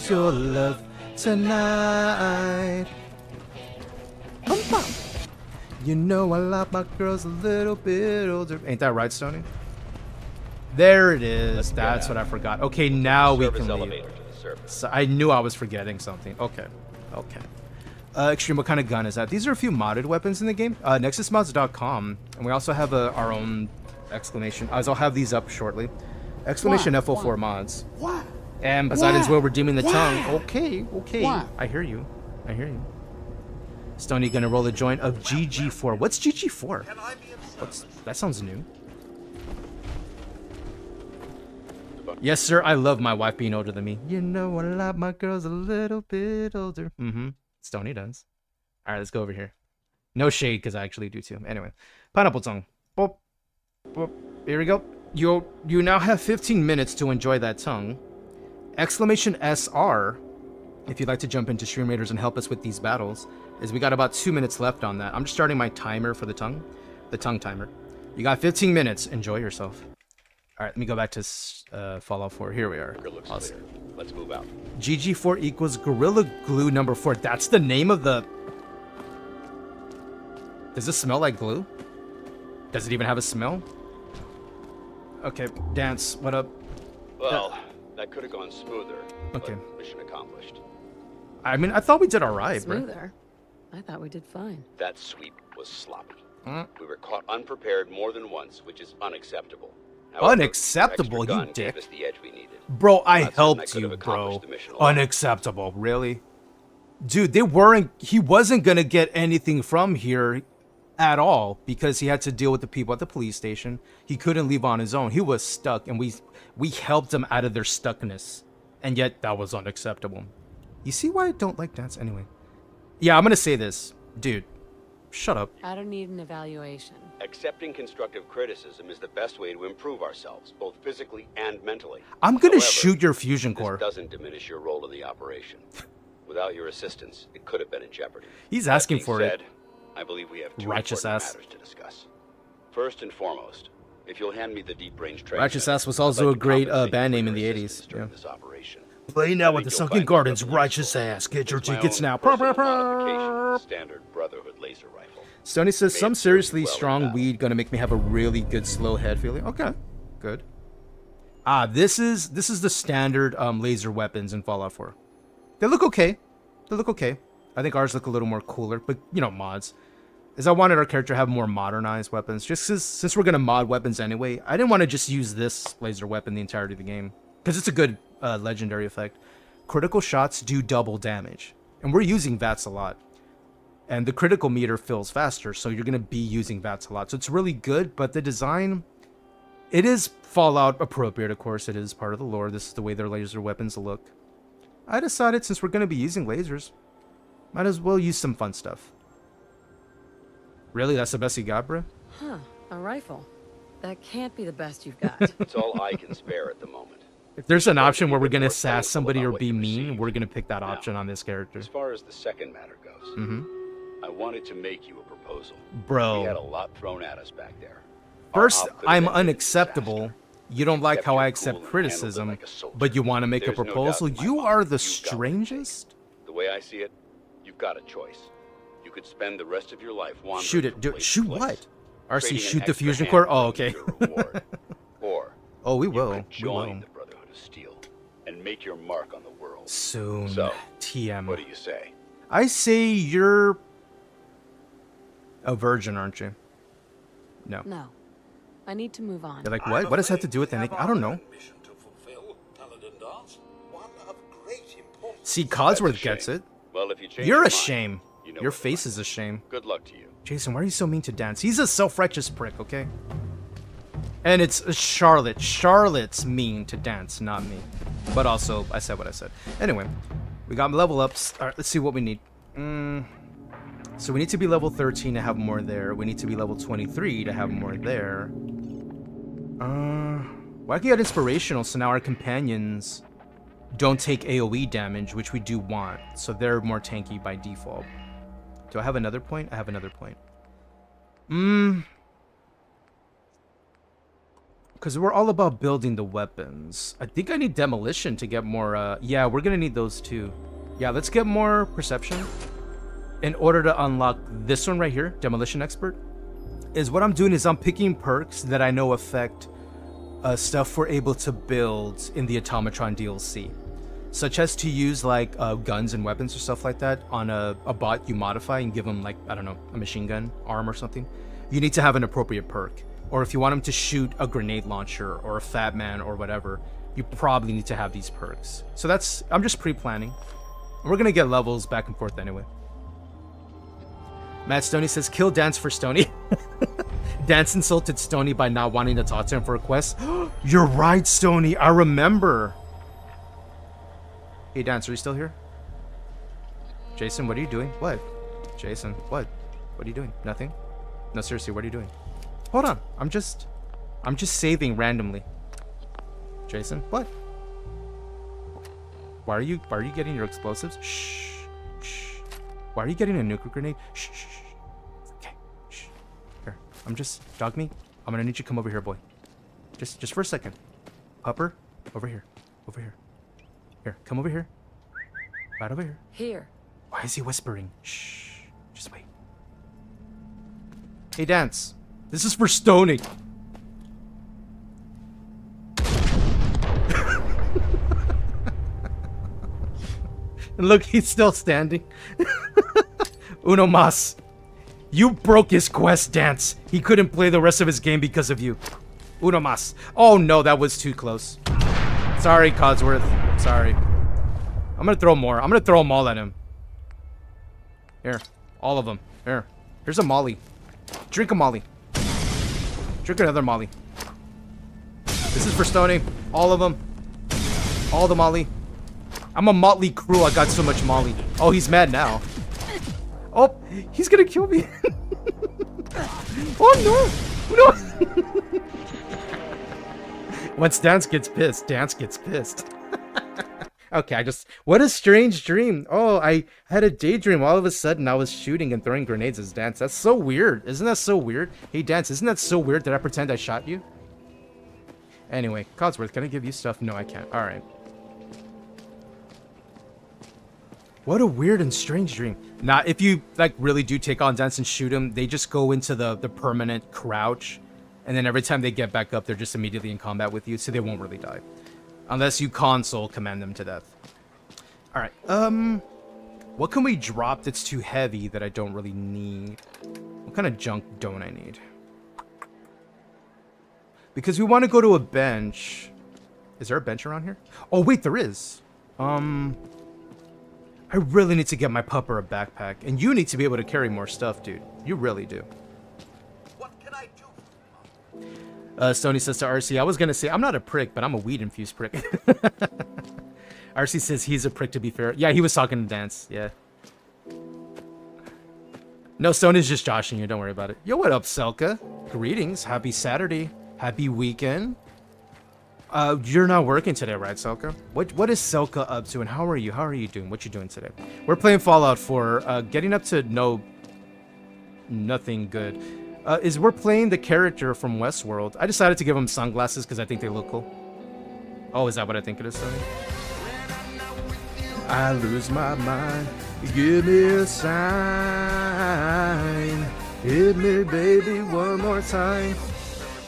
Your love tonight. Bum, bum. You know I like my girls a little bit older. Ain't that right, Stony? There it is. That's what I forgot. Okay, now we Service can leave. elevator to the surface. So I knew I was forgetting something. Okay. Okay. Uh, Extreme, what kind of gun is that? These are a few modded weapons in the game. Uh, NexusMods.com. And we also have a, our own exclamation. As I'll have these up shortly. Exclamation What? FO4 What? mods. What? And Poseidon's? Will redeeming the tongue. Okay, okay. I hear you. I hear you. Stony gonna roll a joint of GG4. What's GG4? What's that sounds new. Yes, sir. I love my wife being older than me. You know I like my girls a little bit older. Mm-hmm. Stony does. All right, let's go over here. No shade, because I actually do too. Anyway, pineapple tongue. Boop, boop. Here we go. You you now have 15 minutes to enjoy that tongue. Exclamation SR, if you'd like to jump into Stream Raiders and help us with these battles, is we got about two minutes left on that. I'm just starting my timer for the tongue, the tongue timer. You got 15 minutes. Enjoy yourself. All right, let me go back to uh, Fallout 4. Here we are. Awesome. Let's move out. GG4 equals Gorilla Glue number 4. That's the name of the... Does this smell like glue? Does it even have a smell? Okay, Danse, what up? Well, that could have gone smoother. Okay. Mission accomplished. I mean, I thought we did alright, bro. Smoother. I thought we did fine. That sweep was sloppy. Mm. We were caught unprepared more than once, which is unacceptable. Unacceptable, you dick. the edge we. Bro, I Not helped could you, bro. accomplished the mission alone. Unacceptable. Really? Dude, they weren't... He wasn't gonna get anything from here at all because he had to deal with the people at the police station. He couldn't leave on his own. He was stuck, and we we helped him out of their stuckness. And yet, that was unacceptable. You see why I don't like Danse anyway? Yeah, I'm gonna say this. Dude, shut up. I don't need an evaluation. Accepting constructive criticism is the best way to improve ourselves, both physically and mentally. I'm gonna shoot your fusion This core. doesn't diminish your role in the operation. Without your assistance, it could have been in jeopardy. He's asking being for it. I believe we have two Righteous important ass. matters to discuss. First and foremost, if you'll hand me the deep range tracer, Righteous Ass was also like a great uh, band name in the 80s. assistance during Yeah. this operation. Play now with the you'll Sunken Gardens, righteous ass. Get your It's my tickets now. standard Brotherhood laser Stoney says some it serve you seriously well strong battle. weed gonna make me have a really good slow head feeling. Okay, good. Ah, this is this is the standard um, laser weapons in Fallout 4. They look okay. They look okay. I think ours look a little more cooler, but you know mods. Is I wanted our character to have more modernized weapons. Just 'cause- since we're gonna mod weapons anyway, I didn't want to just use this laser weapon the entirety of the game because it's a good uh, legendary effect. Critical shots do double damage, and we're using VATS a lot and the critical meter fills faster, so you're gonna be using VATS a lot. So it's really good, but the design, it is Fallout appropriate, of course. It is part of the lore. This is the way their laser weapons look. I decided since we're gonna be using lasers, might as well use some fun stuff. Really, that's the best you got, bro? Huh, a rifle. That can't be the best you've got. It's all I can spare at the moment. If there's an option where we're gonna sass somebody or be you mean, we're gonna pick that Now, option on this character. As far as the second matter goes, hmm I wanted to make you a proposal. Bro. We had a lot thrown at us back there. First, Our op could have I'm unacceptable. You don't like how I accept criticism, like but you want to make a There's no doubt proposal? my you mind are the you've got what it takes. strangest. The way I see it, you've got a choice. You could spend the rest of your life wandering Shoot it. Do shoot what? RC, shoot the fusion core. Oh, okay. or oh, we will. We join will. the Brotherhood of Steel and make your mark on the world. Soon. So, TM. what do you say? I say you're a virgin, aren't you? No. No. I need to move on. You're like, what? What does that have to do with anything? I don't know. Paladin Danse, one of great. See, Codsworth gets it. Well, if you change You're your a mind, shame. you know Your what to face is a shame. Good luck to you. Jason, why are you so mean to Danse? He's a self-righteous prick, okay? And it's Charlotte. Charlotte's mean to Danse, not me. But also, I said what I said. Anyway, we got level ups. All right, let's see what we need. Mm, so we need to be level 13 to have more there. We need to be level 23 to have more there. Uh, well, I can get inspirational, so now our companions don't take AoE damage, which we do want. So they're more tanky by default. Do I have another point? I have another point. Mmm. Because we're all about building the weapons. I think I need demolition to get more, uh... Yeah, we're gonna need those too. Yeah, let's get more perception. In order to unlock this one right here, Demolition Expert, is what I'm doing is I'm picking perks that I know affect uh, stuff we're able to build in the Automatron DLC. Such as to use like uh, guns and weapons or stuff like that on a, a bot you modify and give them like, I don't know, a machine gun arm or something. You need to have an appropriate perk. Or if you want them to shoot a grenade launcher or a fat man or whatever, you probably need to have these perks. So that's, I'm just pre-planning. We're gonna get levels back and forth anyway. Matt Stoney says, kill Danse for Stony. Danse insulted Stony by not wanting to talk to him for a quest. You're right, Stony. I remember. Hey, Danse, are you still here? Jason, what are you doing? What? Jason, what? What are you doing? Nothing? No, seriously, what are you doing? Hold on. I'm just... I'm just saving randomly. Jason, what? Why are you... Why are you getting your explosives? Shh. Why are you getting a nuclear grenade? Shh. shh, shh. Okay. Shh. Here. I'm just... Dog me. I'm gonna need you to come over here, boy. Just... Just for a second. Pupper. Over here. Over here. Here. Come over here. Right over here. Here. Why is he whispering? Shh. Just wait. Hey, Danse. This is for Stony. and look, he's still standing. Uno Mas. You broke his quest, Danse. He couldn't play the rest of his game because of you. Uno Mas. Oh no, that was too close. Sorry, Codsworth. Sorry. I'm gonna throw more. I'm gonna throw them all at him. Here. All of them. Here. Here's a Molly. Drink a Molly. Drink another Molly. This is for Stony. All of them. All the Molly. I'm a motley crew. I got so much Molly. Oh, he's mad now. Oh, he's gonna kill me. oh no. No. Once Danse gets pissed, Danse gets pissed. okay, I just... What a strange dream. Oh, I had a daydream. All of a sudden, I was shooting and throwing grenades as Danse. That's so weird. Isn't that so weird? Hey, Danse, isn't that so weird that I pretend I shot you? Anyway, Codsworth, can I give you stuff? No, I can't. Alright. What a weird and strange dream. Now, if you, like, really do take on Danse and shoot him, they just go into the, the permanent crouch. And then every time they get back up, they're just immediately in combat with you, so they won't really die. Unless you console command them to death. Alright, um... What can we drop that's too heavy that I don't really need? What kind of junk don't I need? Because we want to go to a bench. Is there a bench around here? Oh, wait, there is. Um... I really need to get my pupper a backpack. And you need to be able to carry more stuff, dude. You really do. What can I do? Uh, Stony says to RC, I was gonna say, I'm not a prick, but I'm a weed-infused prick. RC says he's a prick, to be fair. Yeah, he was talking to Danse, yeah. No, Stony's just joshing you, don't worry about it. Yo, what up, Selka? Greetings, happy Saturday, happy weekend. Uh, you're not working today, right, Selka? What What is Selka up to, and how are you? How are you doing? What you doing today? We're playing Fallout 4, uh, getting up to no... Nothing good. uh, is we're playing the character from Westworld. I decided to give him sunglasses because I think they look cool. Oh, is that what I think it is, Tony? I lose my mind. Give me a sign. Hit me, baby, one more time.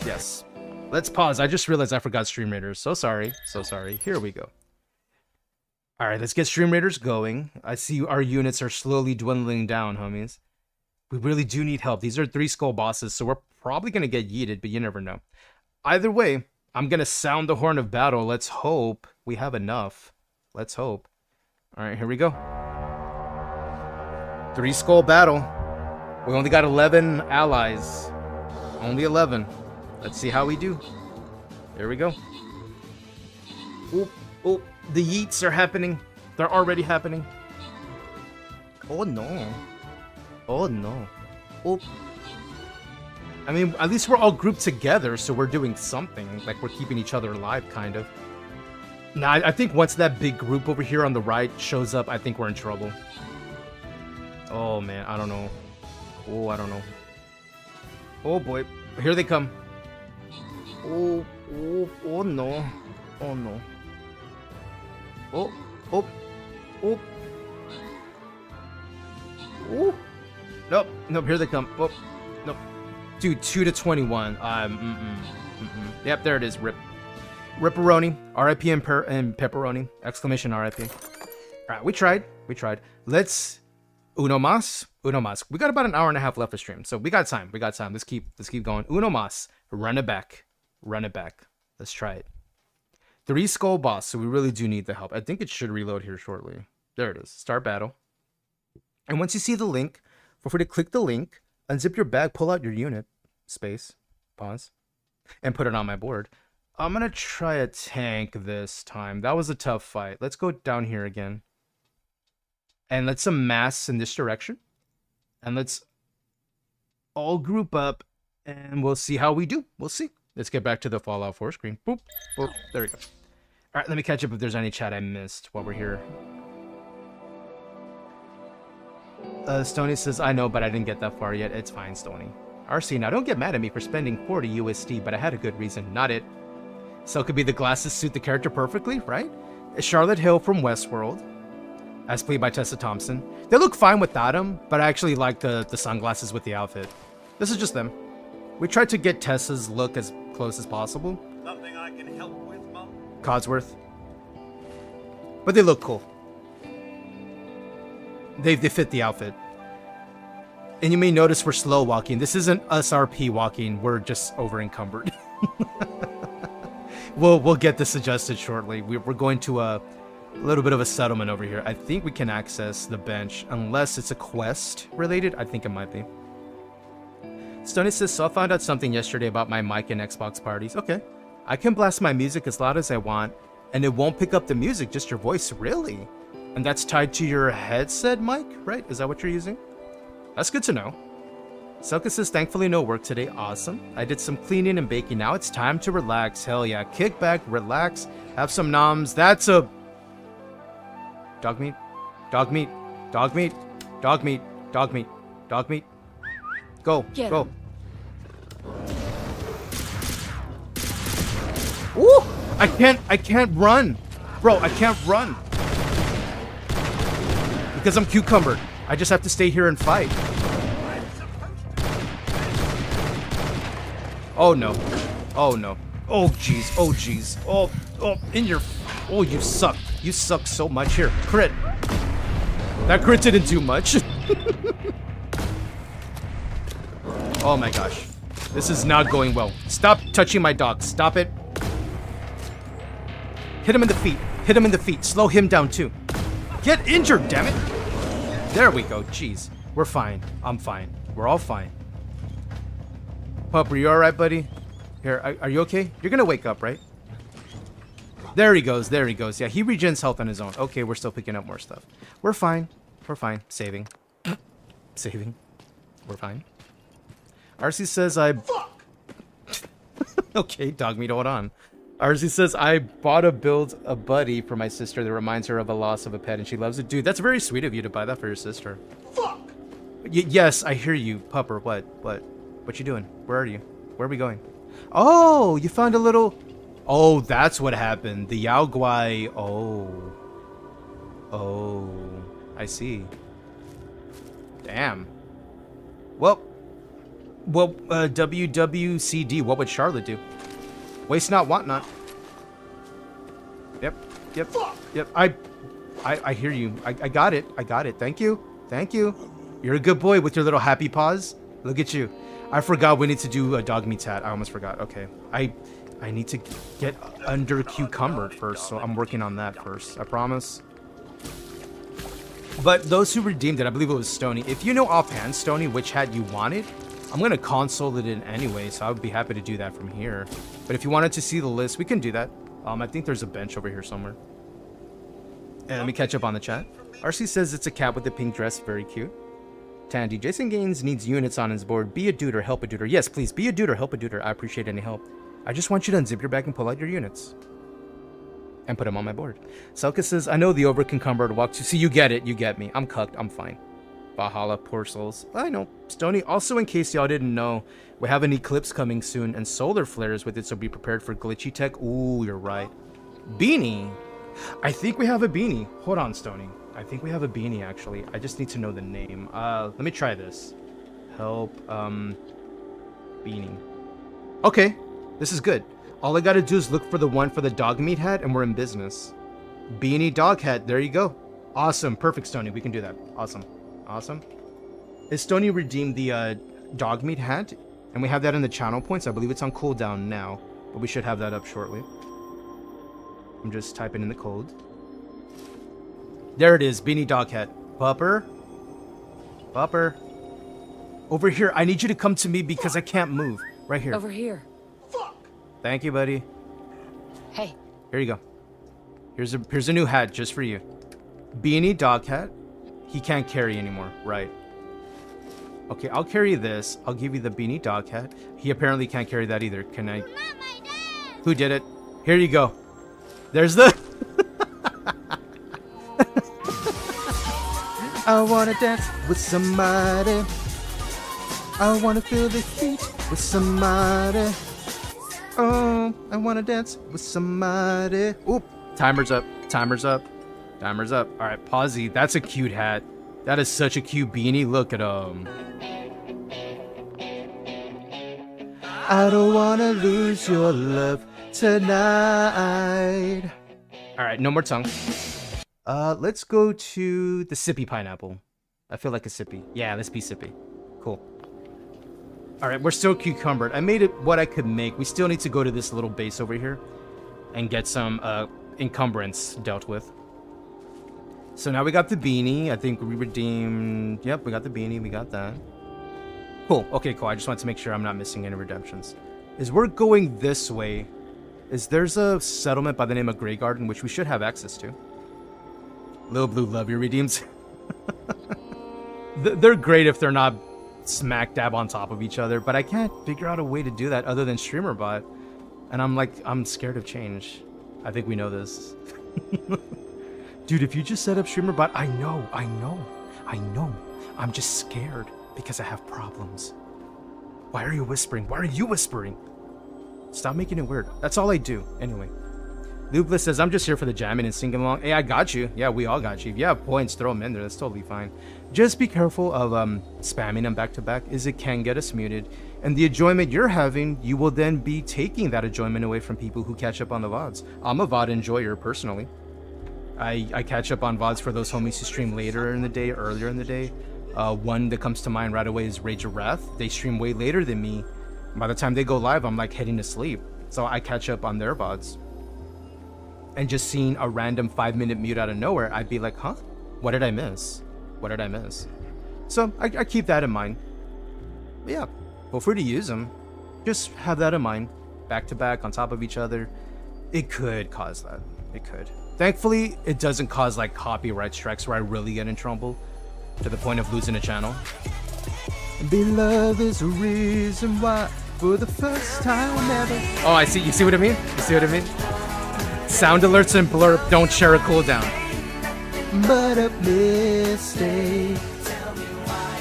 Yes. Let's pause. I just realized I forgot Stream Raiders. So sorry. So sorry. Here we go. All right, let's get Stream Raiders going. I see our units are slowly dwindling down, homies. We really do need help. These are three skull bosses, so we're probably going to get yeeted, but you never know. Either way, I'm going to sound the horn of battle. Let's hope we have enough. Let's hope. All right, here we go. Three skull battle. We only got 11 allies. Only 11. Let's see how we do. There we go. Oh, oop. The yeets are happening. They're already happening. Oh no. Oh no. Oh. I mean, at least we're all grouped together, so we're doing something. Like, we're keeping each other alive, kind of. Now, I think once that big group over here on the right shows up, I think we're in trouble. Oh, man, I don't know. Oh, I don't know. Oh, boy. Here they come. Oh, oh, oh, no. Oh, no. Oh, oh, oh. Oh. Nope, nope, here they come. Oh, nope. Dude, 2 to 21. Um, mm -mm, mm Yep, there it is. Rip. Ripperoni. RIP and, per and pepperoni. Exclamation RIP. Alright, we tried. We tried. Let's uno mas. Uno mas. We got about an hour and a half left of stream, so we got time. We got time. Let's keep let's keep going. Uno mas. Run it back. Run it back. Let's try it. Three skull boss, so we really do need the help. I think it should reload here shortly. There it is. Start battle. And once you see the link, feel free to click the link, unzip your bag, pull out your unit, space, pause, and put it on my board. I'm gonna try a tank this time. That was a tough fight. Let's go down here again. And let's amass in this direction. And let's all group up and we'll see how we do. We'll see. Let's get back to the Fallout 4 screen. Boop, boop. There we go. All right, let me catch up if there's any chat I missed while we're here. Uh, Stony says, I know, but I didn't get that far yet. It's fine, Stony. RC, now don't get mad at me for spending 40 USD, but I had a good reason. Not it. So it could be the glasses suit the character perfectly, right? Charlotte Hale from Westworld, as played by Tessa Thompson. They look fine without them, but I actually like the, the sunglasses with the outfit. This is just them. We tried to get Tessa's look as close as possible. Nothing I can help with, Mom? Codsworth. But they look cool. They, they fit the outfit. And you may notice we're slow walking. This isn't us RP walking. We're just over encumbered. we'll we'll get this adjusted shortly. We, we're going to a, a little bit of a settlement over here. I think we can access the bench unless it's a quest related. I think it might be. Stony says, so I found out something yesterday about my mic and Xbox parties. Okay. I can blast my music as loud as I want, and it won't pick up the music, just your voice. Really? And that's tied to your headset mic, right? Is that what you're using? That's good to know. Selka says, thankfully no work today. Awesome. I did some cleaning and baking. Now it's time to relax. Hell yeah. Kick back, relax, have some noms. That's a... Dog meat? Dog meat? Dog meat? Dog meat? Dog meat? Dog meat? Go, Get go. Ooh! I can't, I can't run. Bro, I can't run. Because I'm cucumbered. I just have to stay here and fight. Oh no. Oh no. Oh jeez. Oh jeez. Oh, oh, in your... Oh, you suck. You suck so much. Here, crit. That crit didn't do much. oh my gosh. This is not going well. Stop touching my dog. Stop it. Hit him in the feet. Hit him in the feet. Slow him down too. Get injured, damn it. There we go. Jeez. We're fine. I'm fine. We're all fine. Pup, are you alright, buddy? Here, are, you okay? You're gonna wake up, right? There he goes. There he goes. Yeah, he regens health on his own. Okay, we're still picking up more stuff. We're fine. We're fine. Saving. Saving. We're fine. RC says I... Fuck! okay, dog meat, hold on. RC says, I bought a build a buddy for my sister that reminds her of a loss of a pet and she loves it. Dude, that's very sweet of you to buy that for your sister. Fuck! Y yes, I hear you, pupper. What? What? What you doing? Where are you? Where are we going? Oh, you found a little... Oh, that's what happened. The Yao Guai... Oh. Oh. I see. Damn. Well... Well, uh, WWCD, what would Charlotte do? Waste not, want not. Yep, yep, yep. I, I, I hear you. I, I got it. I got it. Thank you. Thank you. You're a good boy with your little happy paws. Look at you. I forgot we need to do a dog meat hat. I almost forgot. Okay. I, I need to get under cucumbered first, so I'm working on that first. I promise. But those who redeemed it, I believe it was Stony. If you know offhand, Stony, which hat you wanted, I'm to console it in anyway, so I would be happy to do that from here. But if you wanted to see the list, we can do that. Um, I think there's a bench over here somewhere. And let me catch up on the chat. RC says it's a cat with a pink dress. Very cute. Tandy, Jason Gains needs units on his board. Be a dude or help a dude. Yes, please, be a dude or help a dude. I appreciate any help. I just want you to unzip your bag and pull out your units. And put them on my board. Selka says, I know the over encumbered walk to see you get it. You get me. I'm cucked. I'm fine. Valhalla, poor souls. I know. Stony, also in case y'all didn't know, we have an eclipse coming soon and solar flares with it, so be prepared for glitchy tech. Ooh, you're right. Beanie. I think we have a beanie. Hold on, Stony. I think we have a beanie, actually. I just need to know the name. Uh, let me try this. Help, um, beanie. Okay, this is good. All I gotta do is look for the one for the dog meat hat, and we're in business. Beanie dog hat, there you go. Awesome, perfect, Stony. We can do that. Awesome. Awesome. Is Stony redeemed the uh, dog meat hat? And we have that in the channel points. I believe it's on cooldown now, but we should have that up shortly. I'm just typing in the code. There it is, Beanie Dog Hat. Pupper? Pupper? Over here, I need you to come to me because I can't move. Right here. Over here. Fuck! Thank you, buddy. Hey. Here you go. Here's a here's a new hat just for you. Beanie Dog Hat. He can't carry anymore, right? Okay, I'll carry this. I'll give you the Beanie Dog Hat. He apparently can't carry that either. Can I? Who did it? Here you go. There's the. I wanna dance with somebody. I wanna feel the heat with somebody. Oh, I wanna dance with somebody. Oop, timer's up. Timer's up. Timer's up. All right, Pawsy. That's a cute hat. That is such a cute beanie. Look at him. I don't wanna lose your love tonight. All right, no more tongue. Uh, let's go to the sippy pineapple. I feel like a sippy. Yeah, let's be sippy. Cool. All right, we're still cucumbered. I made it what I could make. We still need to go to this little base over here and get some uh, encumbrance dealt with. So now we got the beanie. I think we redeemed... Yep, we got the beanie. We got that. Cool. Okay, cool. I just want to make sure I'm not missing any redemptions. Is we're going this way. Is there's a settlement by the name of Graygarden, which we should have access to. Little Blue love your redeems. they're great if they're not smack dab on top of each other, but I can't figure out a way to do that other than StreamerBot. And I'm like, I'm scared of change. I think we know this. Dude, if you just set up streamer StreamerBot, I know, I know, I know. I'm just scared because I have problems. Why are you whispering? Why are you whispering? Stop making it weird. That's all I do. Anyway. Loopless says, I'm just here for the jamming and singing along. Hey, I got you. Yeah, we all got you. If you have points, throw them in there. That's totally fine. Just be careful of um, spamming them back to back, as it can get us muted. And the enjoyment you're having, you will then be taking that enjoyment away from people who catch up on the VODs. I'm a VOD enjoyer, personally. I, I catch up on VODs for those homies who stream later in the day, earlier in the day. Uh, one that comes to mind right away is Rage of Wrath. They stream way later than me. By the time they go live, I'm like heading to sleep. So I catch up on their VODs and just seeing a random five minute mute out of nowhere, I'd be like, huh? What did I miss? What did I miss? So I, I keep that in mind. But yeah, feel free to use them. Just have that in mind. Back to back on top of each other. It could cause that. It could. Thankfully, it doesn't cause like copyright strikes where I really get in trouble to the point of losing a channel. Beloved is a reason why for the first time ever. Oh, I see. You see what I mean? You see what I mean? Sound alerts and Blerp don't share a cooldown. But a mistake.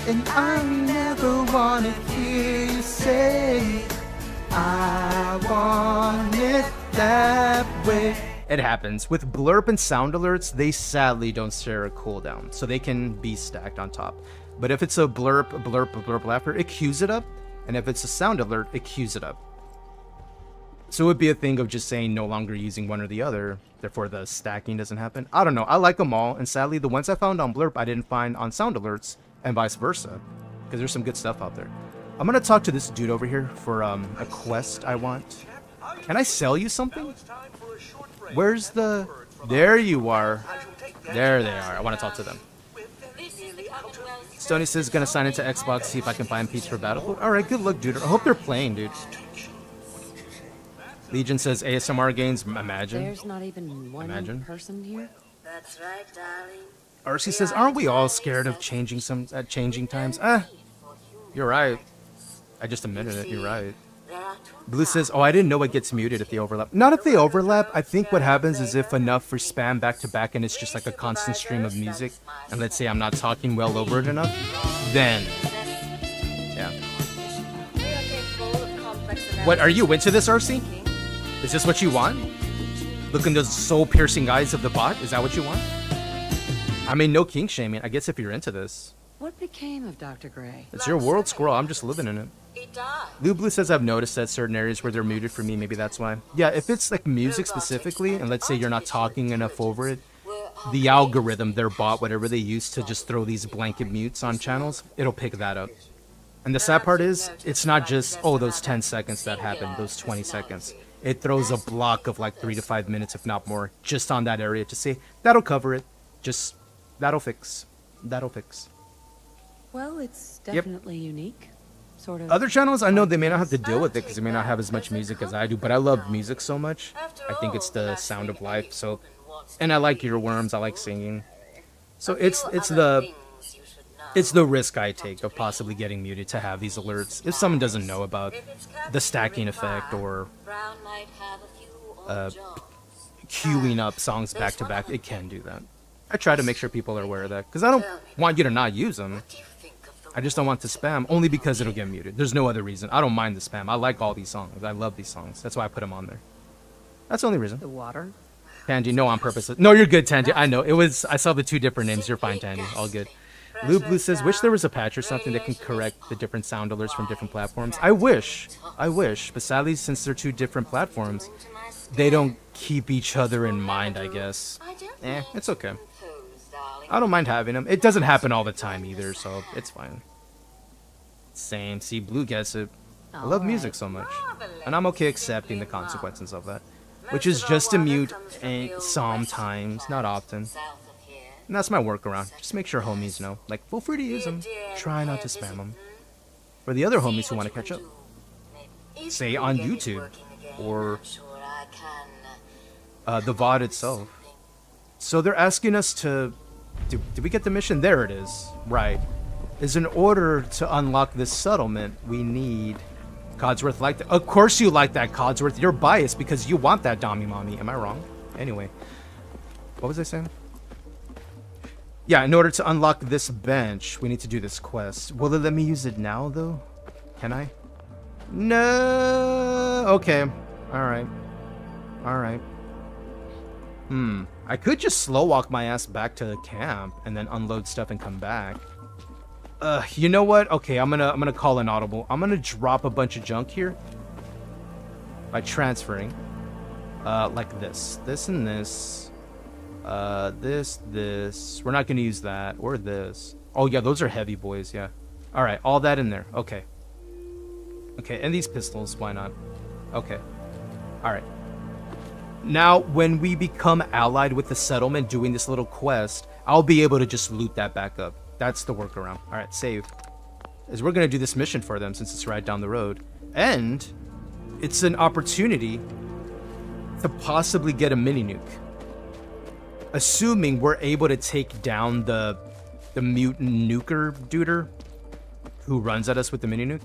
And I never wanna hear you say I want it that way. It happens. With Blerp and sound alerts, they sadly don't share a cooldown, so they can be stacked on top. But if it's a blurp, blurp, blurp laughter, it queues it up, and if it's a sound alert, it queues it up. So it would be a thing of just saying no longer using one or the other, therefore the stacking doesn't happen. I don't know. I like them all, and sadly, the ones I found on blurp, I didn't find on sound alerts, and vice versa, because there's some good stuff out there. I'm gonna talk to this dude over here for um, a quest I want. Can I sell you something? Where's the... There you are. There they are. I want to talk to them. Stony says gonna sign into Xbox, see if I can find Peach for Battlefield. Alright, good luck, dude. I hope they're playing, dude. Legion says ASMR games, imagine. There's not even one Imagine. person here. That's right, darling. Arcee says, aren't we all scared of changing some at changing times? Ah, you're right. I just admitted it. You're right. Blue says, oh, I didn't know it gets muted if they overlap. Not if they overlap. I think what happens is if enough for spam back to back and it's just like a constant stream of music, and let's say I'm not talking well over it enough, then, yeah. What, are you into this, Arcee? Is this what you want? Look in those soul-piercing eyes of the bot? Is that what you want? I mean, no king shaming. I guess if you're into this. What became of Dr. Gray? It's your world, Squirrel. I'm just living in it. Lou Blue says I've noticed that certain areas where they're muted for me, maybe that's why. Yeah, if it's like music specifically, and let's say you're not talking enough over it, the algorithm, their bot, whatever they use to just throw these blanket mutes on channels, it'll pick that up. And the sad part is, it's not just, oh, those 10 seconds that happened, those 20 seconds. It throws a block of like 3 to 5 minutes, if not more, just on that area to say, that'll cover it. Just, that'll fix. That'll fix. Well, it's Yep. definitely unique. Sort of. Other channels, I know they may not have to deal with it because they may not have as much music as I do, but I love music so much. I think it's the sound of life. So, and I like earworms. I like singing. So it's it's the it's the risk I take of possibly getting muted to have these alerts if someone doesn't know about the stacking effect or uh, queuing up songs back to back. It can do that. I try to make sure people are aware of that because I don't want you to not use them. I just don't want to spam only because it'll get muted. There's no other reason. I don't mind the spam. I like all these songs. I love these songs. That's why I put them on there. That's the only reason. The water. Tandy, no on purpose. No, you're good, Tandy. I know. It was I saw the two different names. You're fine, Tandy. All good. Lou Blue says, wish there was a patch or something that can correct the different sound alerts from different platforms. I wish. I wish. But sadly, since they're two different platforms, they don't keep each other in mind, I guess. Eh, it's okay. I don't mind having them. It doesn't happen all the time either, so it's fine. Same. See, Blue gets it. I love music so much. And I'm okay accepting the consequences of that. Which is just to mute and sometimes, not often. And that's my workaround. Just make sure homies know. Like, feel free to use them. Try not to spam them. For the other homies who want to catch up. Say on YouTube. Or uh, the VOD itself. So they're asking us to... Did, did we get the mission? There it is. Right. Is in order to unlock this settlement, we need... Codsworth like that. Of course you like that, Codsworth. You're biased because you want that Dami Mommy. Am I wrong? Anyway. What was I saying? Yeah, in order to unlock this bench, we need to do this quest. Will it let me use it now, though? Can I? No. Okay. All right. All right. Hmm. I could just slow walk my ass back to the camp and then unload stuff and come back. Uh, you know what? Okay, I'm gonna I'm gonna call an audible. I'm gonna drop a bunch of junk here by transferring. Uh, like this, this and this. Uh, this, this. We're not gonna use that or this. Oh yeah, those are heavy boys. Yeah. All right, all that in there. Okay. Okay, and these pistols. Why not? Okay. All right. Now, when we become allied with the settlement doing this little quest, I'll be able to just loot that back up. That's the workaround. All right, save. As we're to do this mission for them since it's right down the road. And it's an opportunity to possibly get a mini nuke. Assuming we're able to take down the the mutant nuker duder who runs at us with the mini nuke.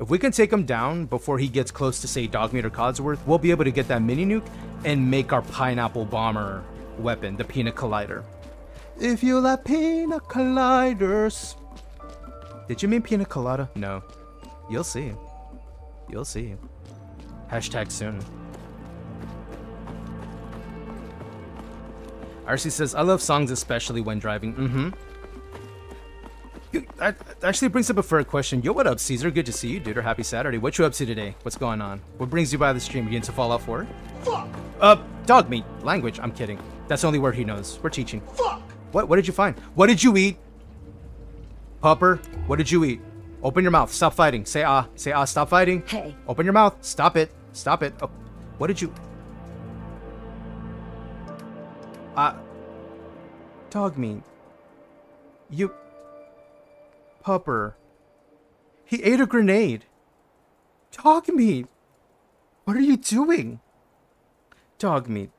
If we can take him down before he gets close to, say, Dogmeat or Codsworth, we'll be able to get that mini nuke and make our pineapple bomber weapon, the Pina Collider. If you like pina colliders. Did you mean pina colada? No. You'll see. You'll see. Hashtag soon. RC says, I love songs especially when driving. Mm-hmm. That actually brings up a fair question. Yo, what up, Caesar? Good to see you, dude. Or happy Saturday. What you up to today? What's going on? What brings you by the stream? You into Fallout 4? Fuck! Uh, dog meat. Language. I'm kidding. That's the only word he knows. We're teaching. Fuck! What? What did you find? What did you eat? Pupper, what did you eat? Open your mouth. Stop fighting. Say ah. Say ah. Stop fighting. Hey. Open your mouth. Stop it. Stop it. Oh, what did you... Uh... Dog meat. You... Pupper. He ate a grenade. Dog meat. What are you doing? Dog meat.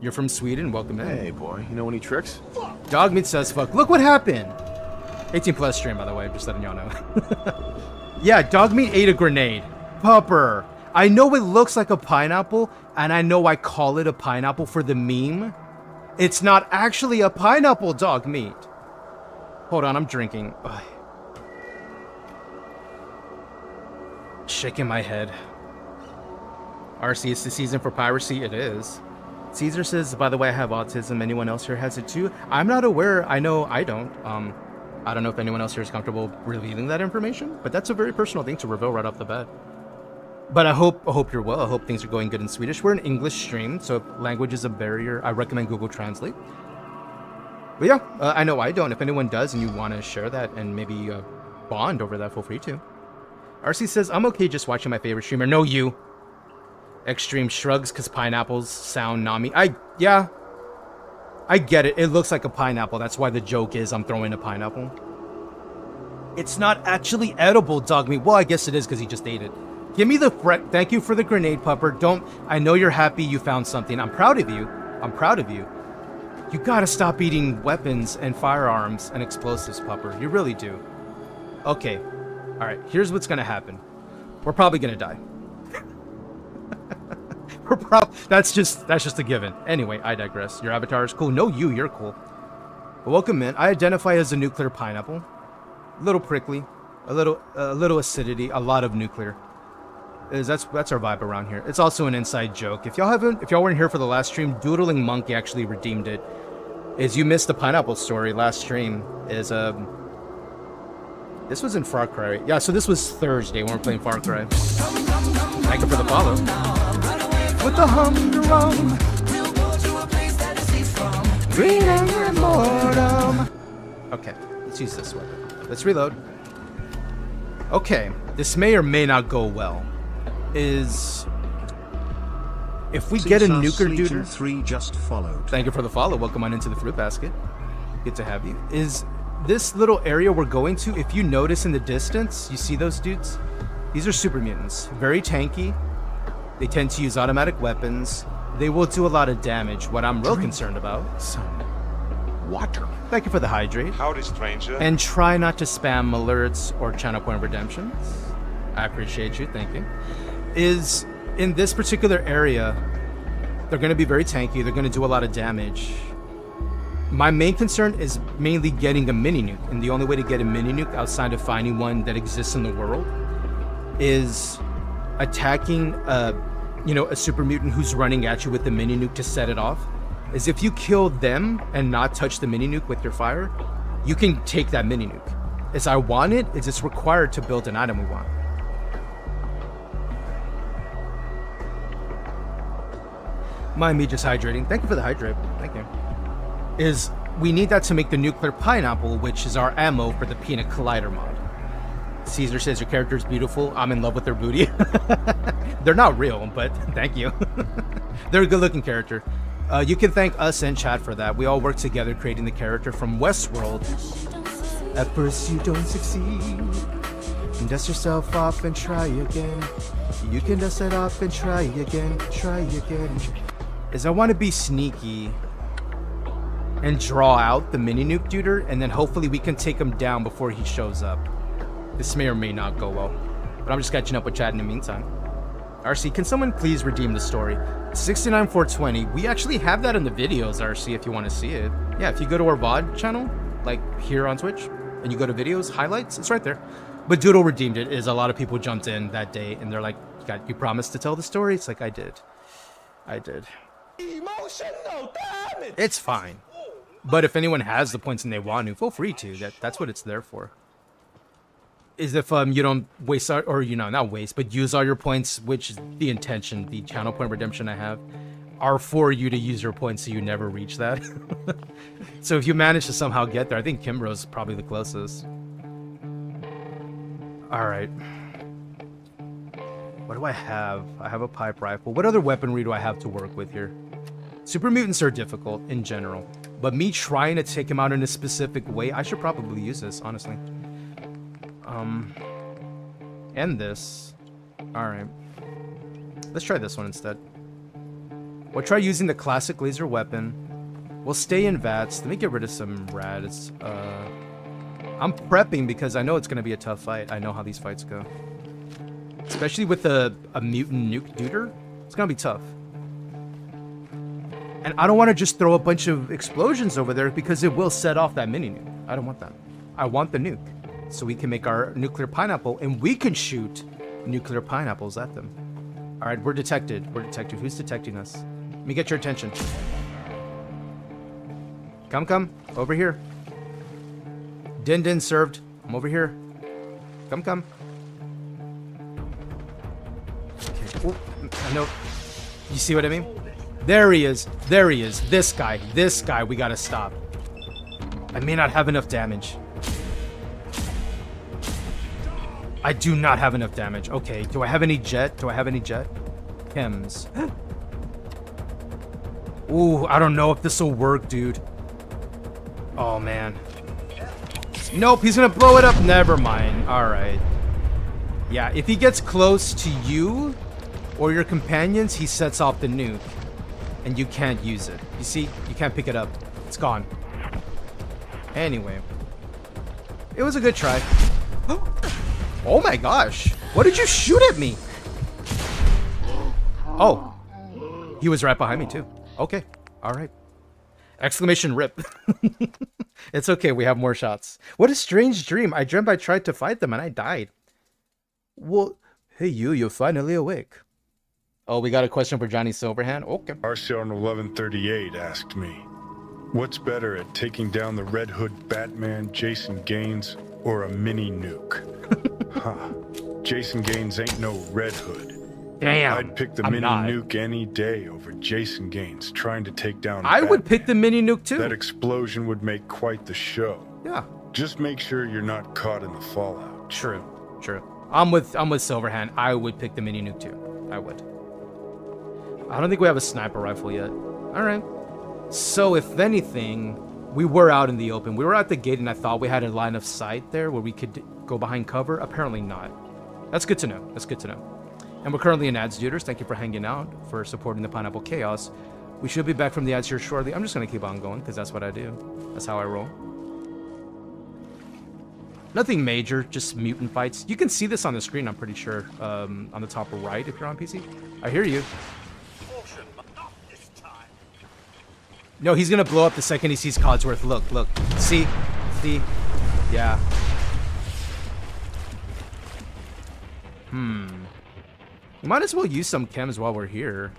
You're from Sweden. Welcome in. Hey, boy. You know any tricks? Dog meat says fuck. Look what happened. 18 plus stream, by the way. Just letting y'all know. yeah, dog meat ate a grenade. Pupper. I know it looks like a pineapple, and I know I call it a pineapple for the meme. It's not actually a pineapple dog meat. Hold on, I'm drinking. Ugh. Shaking my head. RC, it's the season for piracy. It is. Caesar says, by the way, I have autism. Anyone else here has it too? I'm not aware. I know I don't. Um, I don't know if anyone else here is comfortable revealing that information, but that's a very personal thing to reveal right off the bat. But I hope I hope you're well. I hope things are going good in Swedish. We're an English stream, so language is a barrier, I recommend Google Translate. But yeah, uh, I know I don't. If anyone does and you want to share that and maybe uh, bond over that, feel free to. RC says, I'm okay just watching my favorite streamer. No, you. Extreme shrugs because pineapples sound nami. I, yeah. I get it. It looks like a pineapple. That's why the joke is I'm throwing a pineapple. It's not actually edible, dog meat. Well, I guess it is because he just ate it. Give me the threat. Thank you for the grenade, pupper. Don't. I know you're happy you found something. I'm proud of you. I'm proud of you. You gotta stop eating weapons and firearms and explosives, pupper. You really do. Okay. Alright, here's what's gonna happen. We're probably gonna die. We're prob that's just that's just a given. Anyway, I digress. Your avatar is cool. No, you, you're cool. Welcome in. I identify as a nuclear pineapple. A little prickly, a little a little acidity, a lot of nuclear. Is that's that's our vibe around here. It's also an inside joke. If y'all haven't if y'all weren't here for the last stream, Doodling Monkey actually redeemed it. Is you missed the pineapple story last stream. Is um this was in Far Cry. Yeah, so this was Thursday when we we're playing Far Cry. Thank you for the follow. With the humdrum. Green and mortem. Okay, let's use this weapon. Let's reload. Okay, this may or may not go well. Is if we get a nuker dude. Three just followed. Thank you for the follow. Welcome on into the fruit basket. Good to have you. Is this little area we're going to? If you notice in the distance, you see those dudes. These are super mutants. Very tanky. They tend to use automatic weapons. They will do a lot of damage. What I'm real concerned about. Some water. Thank you for the hydrate. Howdy, stranger. And try not to spam alerts or channel point redemptions. I appreciate you. Thank you. Is in this particular area, they're going to be very tanky. They're going to do a lot of damage. My main concern is mainly getting a mini nuke, and the only way to get a mini nuke outside of finding one that exists in the world is attacking a, you know, a super mutant who's running at you with the mini nuke to set it off. Is if you kill them and not touch the mini nuke with your fire, you can take that mini nuke. As I want it, is it's required to build an item we want. Mind me just hydrating. Thank you for the hydrate. Thank you. Is we need that to make the nuclear pineapple, which is our ammo for the peanut collider mod. Caesar says your character is beautiful. I'm in love with their booty. They're not real, but thank you. They're a good looking character. Uh, you can thank us and Chad for that. We all work together creating the character from Westworld. At first you don't succeed. Dust yourself off and try again. You can dust it off and try again. Try again. Is I want to be sneaky and draw out the mini nuke duder, and then hopefully we can take him down before he shows up. This may or may not go well, but I'm just catching up with Chad in the meantime. RC, can someone please redeem the story? 69420, we actually have that in the videos, RC, if you want to see it. Yeah, if you go to our VOD channel, like here on Twitch, and you go to videos, highlights, it's right there. But Doodle redeemed it. Is a lot of people jumped in that day and they're like, "You got you promised to tell the story." It's like I did, I did. Emotional damage! It's fine. But if anyone has the points and they want to, feel free to. That that's what it's there for. Is if um you don't waste our, or you know not waste, but use all your points, which is the intention, the channel point redemption I have, are for you to use your points so you never reach that. so if you manage to somehow get there, I think Kimbro's probably the closest. All right. What do I have? I have a pipe rifle. What other weaponry do I have to work with here? Super mutants are difficult in general, but me trying to take him out in a specific way, I should probably use this, honestly. Um, and this. All right. Let's try this one instead. We'll try using the classic laser weapon. We'll stay in VATS. Let me get rid of some rads. Uh, I'm prepping because I know it's going to be a tough fight. I know how these fights go. Especially with a, a mutant nuke duder. It's going to be tough. And I don't want to just throw a bunch of explosions over there because it will set off that mini nuke. I don't want that. I want the nuke. So we can make our nuclear pineapple and we can shoot nuclear pineapples at them. All right, we're detected. We're detected. Who's detecting us? Let me get your attention. Come, come. Over here. Din Din served. I'm over here. Come, come. Okay. Ooh, I know. You see what I mean? There he is. There he is. This guy. This guy we gotta stop. I may not have enough damage. I do not have enough damage. Okay, do I have any jet? Do I have any jet? Chems. Ooh, I don't know if this will work, dude. Oh, man. Nope, he's gonna blow it up. Never mind. Alright. Yeah, if he gets close to you or your companions, he sets off the nuke. And you can't use it. You see? You can't pick it up. It's gone. Anyway. It was a good try. Oh my gosh. What did you shoot at me? Oh. He was right behind me too. Okay. All right. Exclamation rip. it's okay. We have more shots. What a strange dream. I dreamt I tried to fight them and I died. Well, hey you, you're finally awake. Oh, we got a question for Johnny Silverhand. Okay. Arsion 1138 asked me, What's better at taking down the Red Hood Batman, Jason Gains, or a mini nuke? huh. Jason Gains ain't no Red Hood. Damn. I'd pick the I'm mini not. nuke any day over Jason Gains trying to take down. I would pick the mini nuke too. That explosion would make quite the show. Yeah. Just make sure you're not caught in the fallout. True. True. I'm with I'm with Silverhand. I would pick the mini nuke too. I would. I don't think we have a sniper rifle yet. All right. So if anything, we were out in the open. We were at the gate, and I thought we had a line of sight there where we could go behind cover. Apparently not. That's good to know. That's good to know. And we're currently in ads, Duders. Thank you for hanging out, for supporting the Pineapple Chaos. We should be back from the ads here shortly. I'm just gonna keep on going because that's what I do. That's how I roll. Nothing major, just mutant fights. You can see this on the screen, I'm pretty sure, um, on the top right if you're on PC. I hear you. No, he's gonna blow up the second he sees Codsworth. Look, look. See? See? Yeah. Hmm. We might as well use some chems while we're here.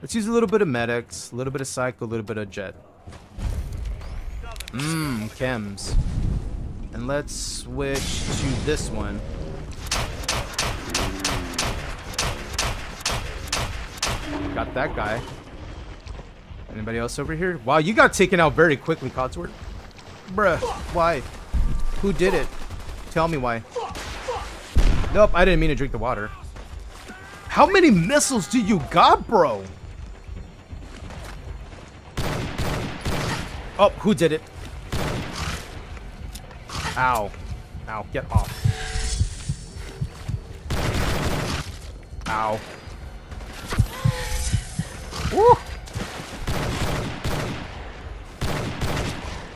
Let's use a little bit of Med-X, a little bit of psycho, a little bit of jet. Mmm, chems. And let's switch to this one. Got that guy. Anybody else over here? Wow, you got taken out very quickly, Codsworth. Bruh, why? Who did it? Tell me why. Nope, I didn't mean to drink the water. How many missiles do you got, bro? Oh, who did it? Ow. Ow, get off. Ow. Woo!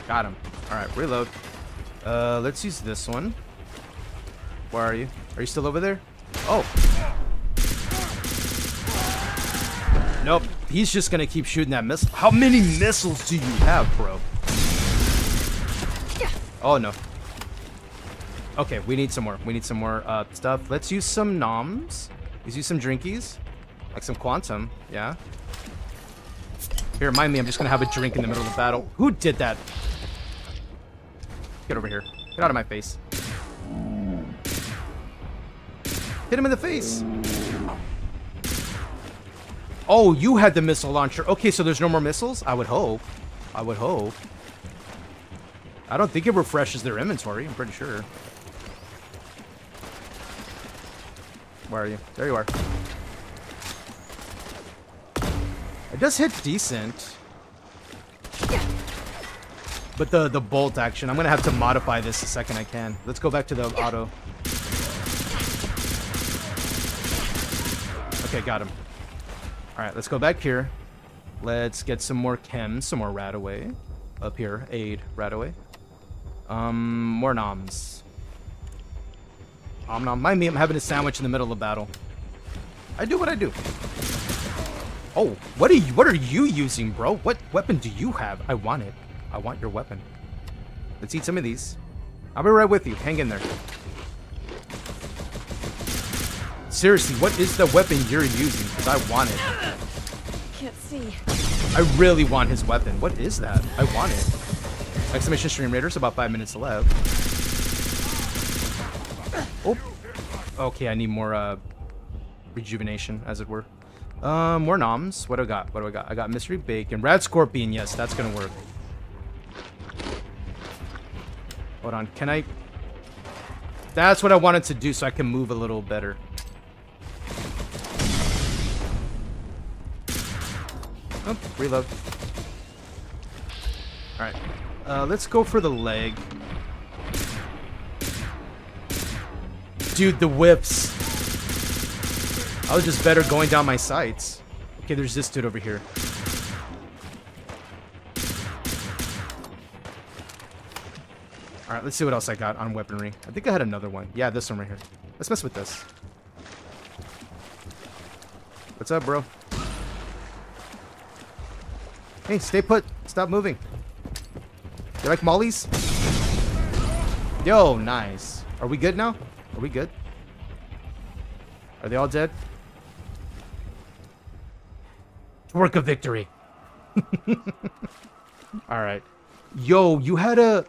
Got him. Alright, reload. Uh, let's use this one. Where are you? Are you still over there? Oh. Nope. He's just gonna keep shooting that missile. How many missiles do you have, bro? Oh, no. Okay, we need some more. We need some more uh, stuff. Let's use some noms. Let's use some drinkies. Like some quantum, yeah. Here, remind me, I'm just gonna have a drink in the middle of the battle. Who did that? Get over here. Get out of my face. Hit him in the face. Oh, you had the missile launcher. Okay, so there's no more missiles? I would hope. I would hope. I don't think it refreshes their inventory. I'm pretty sure. Where are you? There you are. It does hit decent. But the, the bolt action, I'm going to have to modify this the second I can. Let's go back to the auto. Okay, got him. Alright, let's go back here. Let's get some more chems, some more Radaway. Up here, aid, Radaway. Um, more noms. Om nom. Mind me, I'm having a sandwich in the middle of battle. I do what I do. Oh, what are you, what are you using, bro? What weapon do you have? I want it. I want your weapon. Let's eat some of these. I'll be right with you. Hang in there. Seriously, what is the weapon you're using? Because I want it. Can't see. I really want his weapon. What is that? I want it. Exclamation Stream Raiders, about five minutes left. Oh. Okay, I need more uh, rejuvenation, as it were. Uh, more noms. What do I got? What do I got? I got Mystery Bacon. Rad Scorpion, yes, that's gonna work. Hold on, can I... That's what I wanted to do so I can move a little better. Oh, reload. Alright. Uh, let's go for the leg. Dude, the whips. I was just better going down my sights. Okay, there's this dude over here. Alright, let's see what else I got on weaponry. I think I had another one. Yeah, this one right here. Let's mess with this. What's up, bro? Hey, stay put. Stop moving. You like mollies? Yo, nice. Are we good now? Are we good? Are they all dead? Work of victory. Alright. Yo, you had a...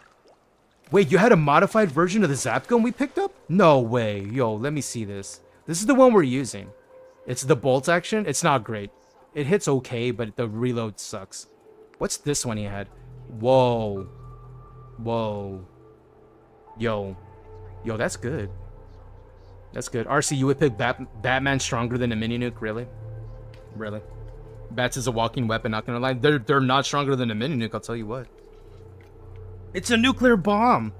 Wait, you had a modified version of the zap gun we picked up? No way. Yo, let me see this. This is the one we're using. It's the bolt action. It's not great. It hits okay, but the reload sucks. What's this one he had? Whoa. Whoa. Yo. Yo, that's good. That's good. RC, you would pick Bat Batman stronger than a mini nuke? Really? Really? Bats is a walking weapon, not gonna lie. They're, they're not stronger than a mini nuke, I'll tell you what. It's a nuclear bomb!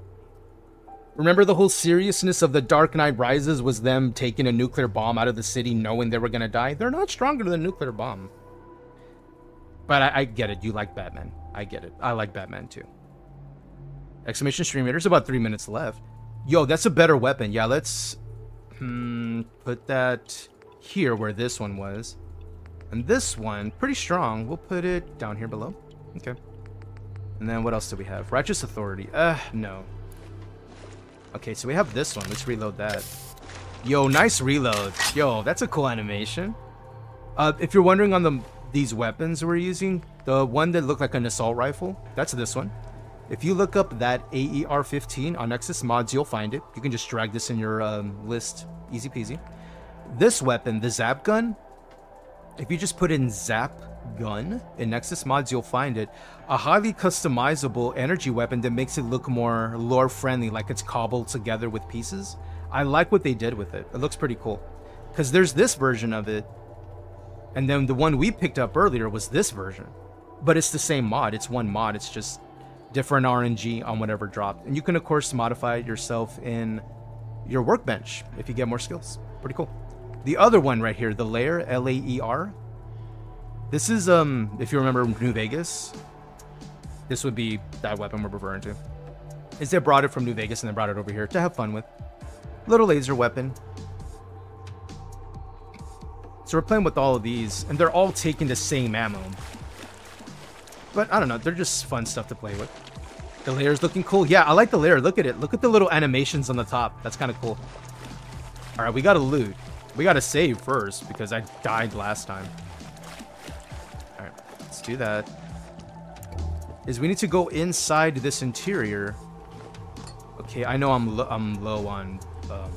Remember the whole seriousness of The Dark Knight Rises was them taking a nuclear bomb out of the city knowing they were gonna die? They're not stronger than a nuclear bomb. But I, I get it. You like Batman. I get it. I like Batman too. Exclamation stream There's about three minutes left. Yo, that's a better weapon. Yeah, let's hmm, put that here where this one was. And this one, pretty strong. We'll put it down here below. Okay. And then what else do we have? Righteous Authority. Uh, no. Okay, so we have this one. Let's reload that. Yo, nice reload. Yo, that's a cool animation. Uh, if you're wondering on the these weapons we're using, the one that looked like an assault rifle, that's this one. If you look up that AER-15 on Nexus Mods, you'll find it. You can just drag this in your um, list, easy peasy. This weapon, the Zap Gun, if you just put in Zap Gun in Nexus Mods, you'll find it. A highly customizable energy weapon that makes it look more lore-friendly, like it's cobbled together with pieces. I like what they did with it. It looks pretty cool. Because there's this version of it, and then the one we picked up earlier was this version. But it's the same mod. It's one mod. It's just different RNG on whatever dropped. And you can, of course, modify it yourself in your workbench if you get more skills. Pretty cool. The other one right here, the LAER, L-A-E-R. This is, um, if you remember New Vegas, this would be that weapon we're referring to. Is they brought it from New Vegas and they brought it over here to have fun with. Little laser weapon. So we're playing with all of these, and they're all taking the same ammo. But I don't know, they're just fun stuff to play with. The LAER's looking cool. Yeah, I like the layer. Look at it. Look at the little animations on the top. That's kind of cool. All right, we got to loot. We got to save first because I died last time. All right, let's do that. Is we need to go inside this interior. Okay, I know I'm, lo I'm low on... Um,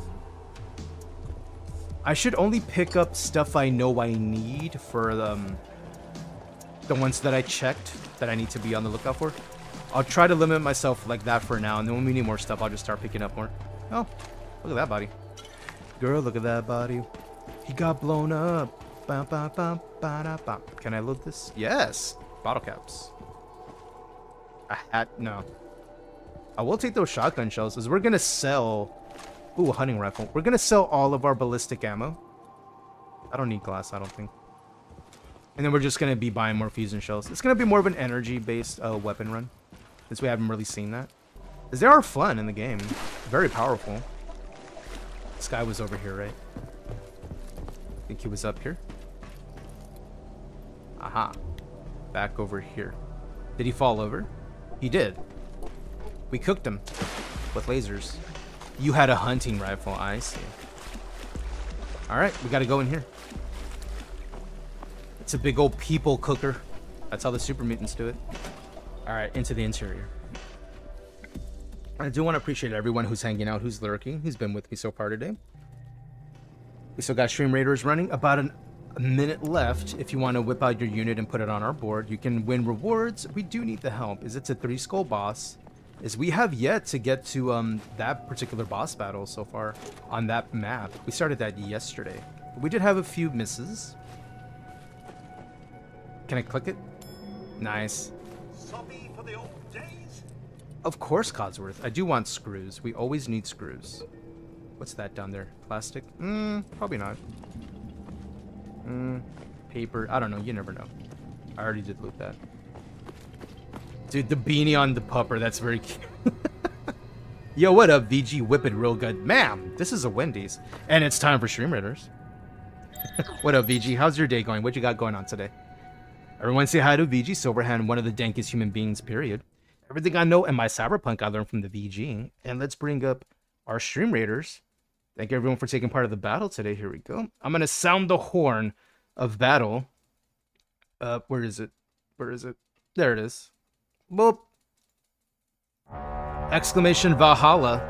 I should only pick up stuff I know I need for um, the ones that I checked that I need to be on the lookout for. I'll try to limit myself like that for now, and then when we need more stuff, I'll just start picking up more. Oh, look at that body. Girl, look at that body. He got blown up. Ba, ba, ba. Can I load this? Yes. Bottle caps. No. I will take those shotgun shells, because we're to sell... Ooh, hunting rifle. We're to sell all of our ballistic ammo. I don't need glass, I don't think. And then we're just to be buying more fusion cells. It's to be more of an energy-based uh, weapon run. Since we haven't really seen that. Because they are fun in the game. Very powerful. This guy was over here, right? I think he was up here. Aha. Back over here. Did he fall over? He did. We cooked him. With lasers. You had a hunting rifle, I see. Alright, we gotta go in here. It's a big old people cooker. That's how the super mutants do it. Alright, into the interior. I do want to appreciate everyone who's hanging out, who's lurking, who's been with me so far today. We still got Stream Raiders running. About an, a minute left. If you want to whip out your unit and put it on our board, you can win rewards. We do need the help. Is it's a three skull boss. Is we have yet to get to um that particular boss battle so far on that map. We started that yesterday. We did have a few misses. Can I click it? Nice. Of course, Codsworth. I do want screws. We always need screws. What's that down there? Plastic? Mmm, probably not. Mmm, paper. I don't know. You never know. I already did loot that. Dude, the beanie on the pupper. That's very cute. Yo, what up, VG? Whip it real good. Ma'am, this is a Wendy's. And it's time for Stream Raiders. what up, VG? How's your day going? What you got going on today? Everyone say hi to VG Silverhand, one of the dankest human beings, period. Everything I know in my cyberpunk I learned from the VG. And let's bring up our stream raiders. Thank you everyone for taking part of the battle today. Here we go. I'm gonna sound the horn of battle. Uh, where is it? Where is it? There it is. Boop. Exclamation Valhalla.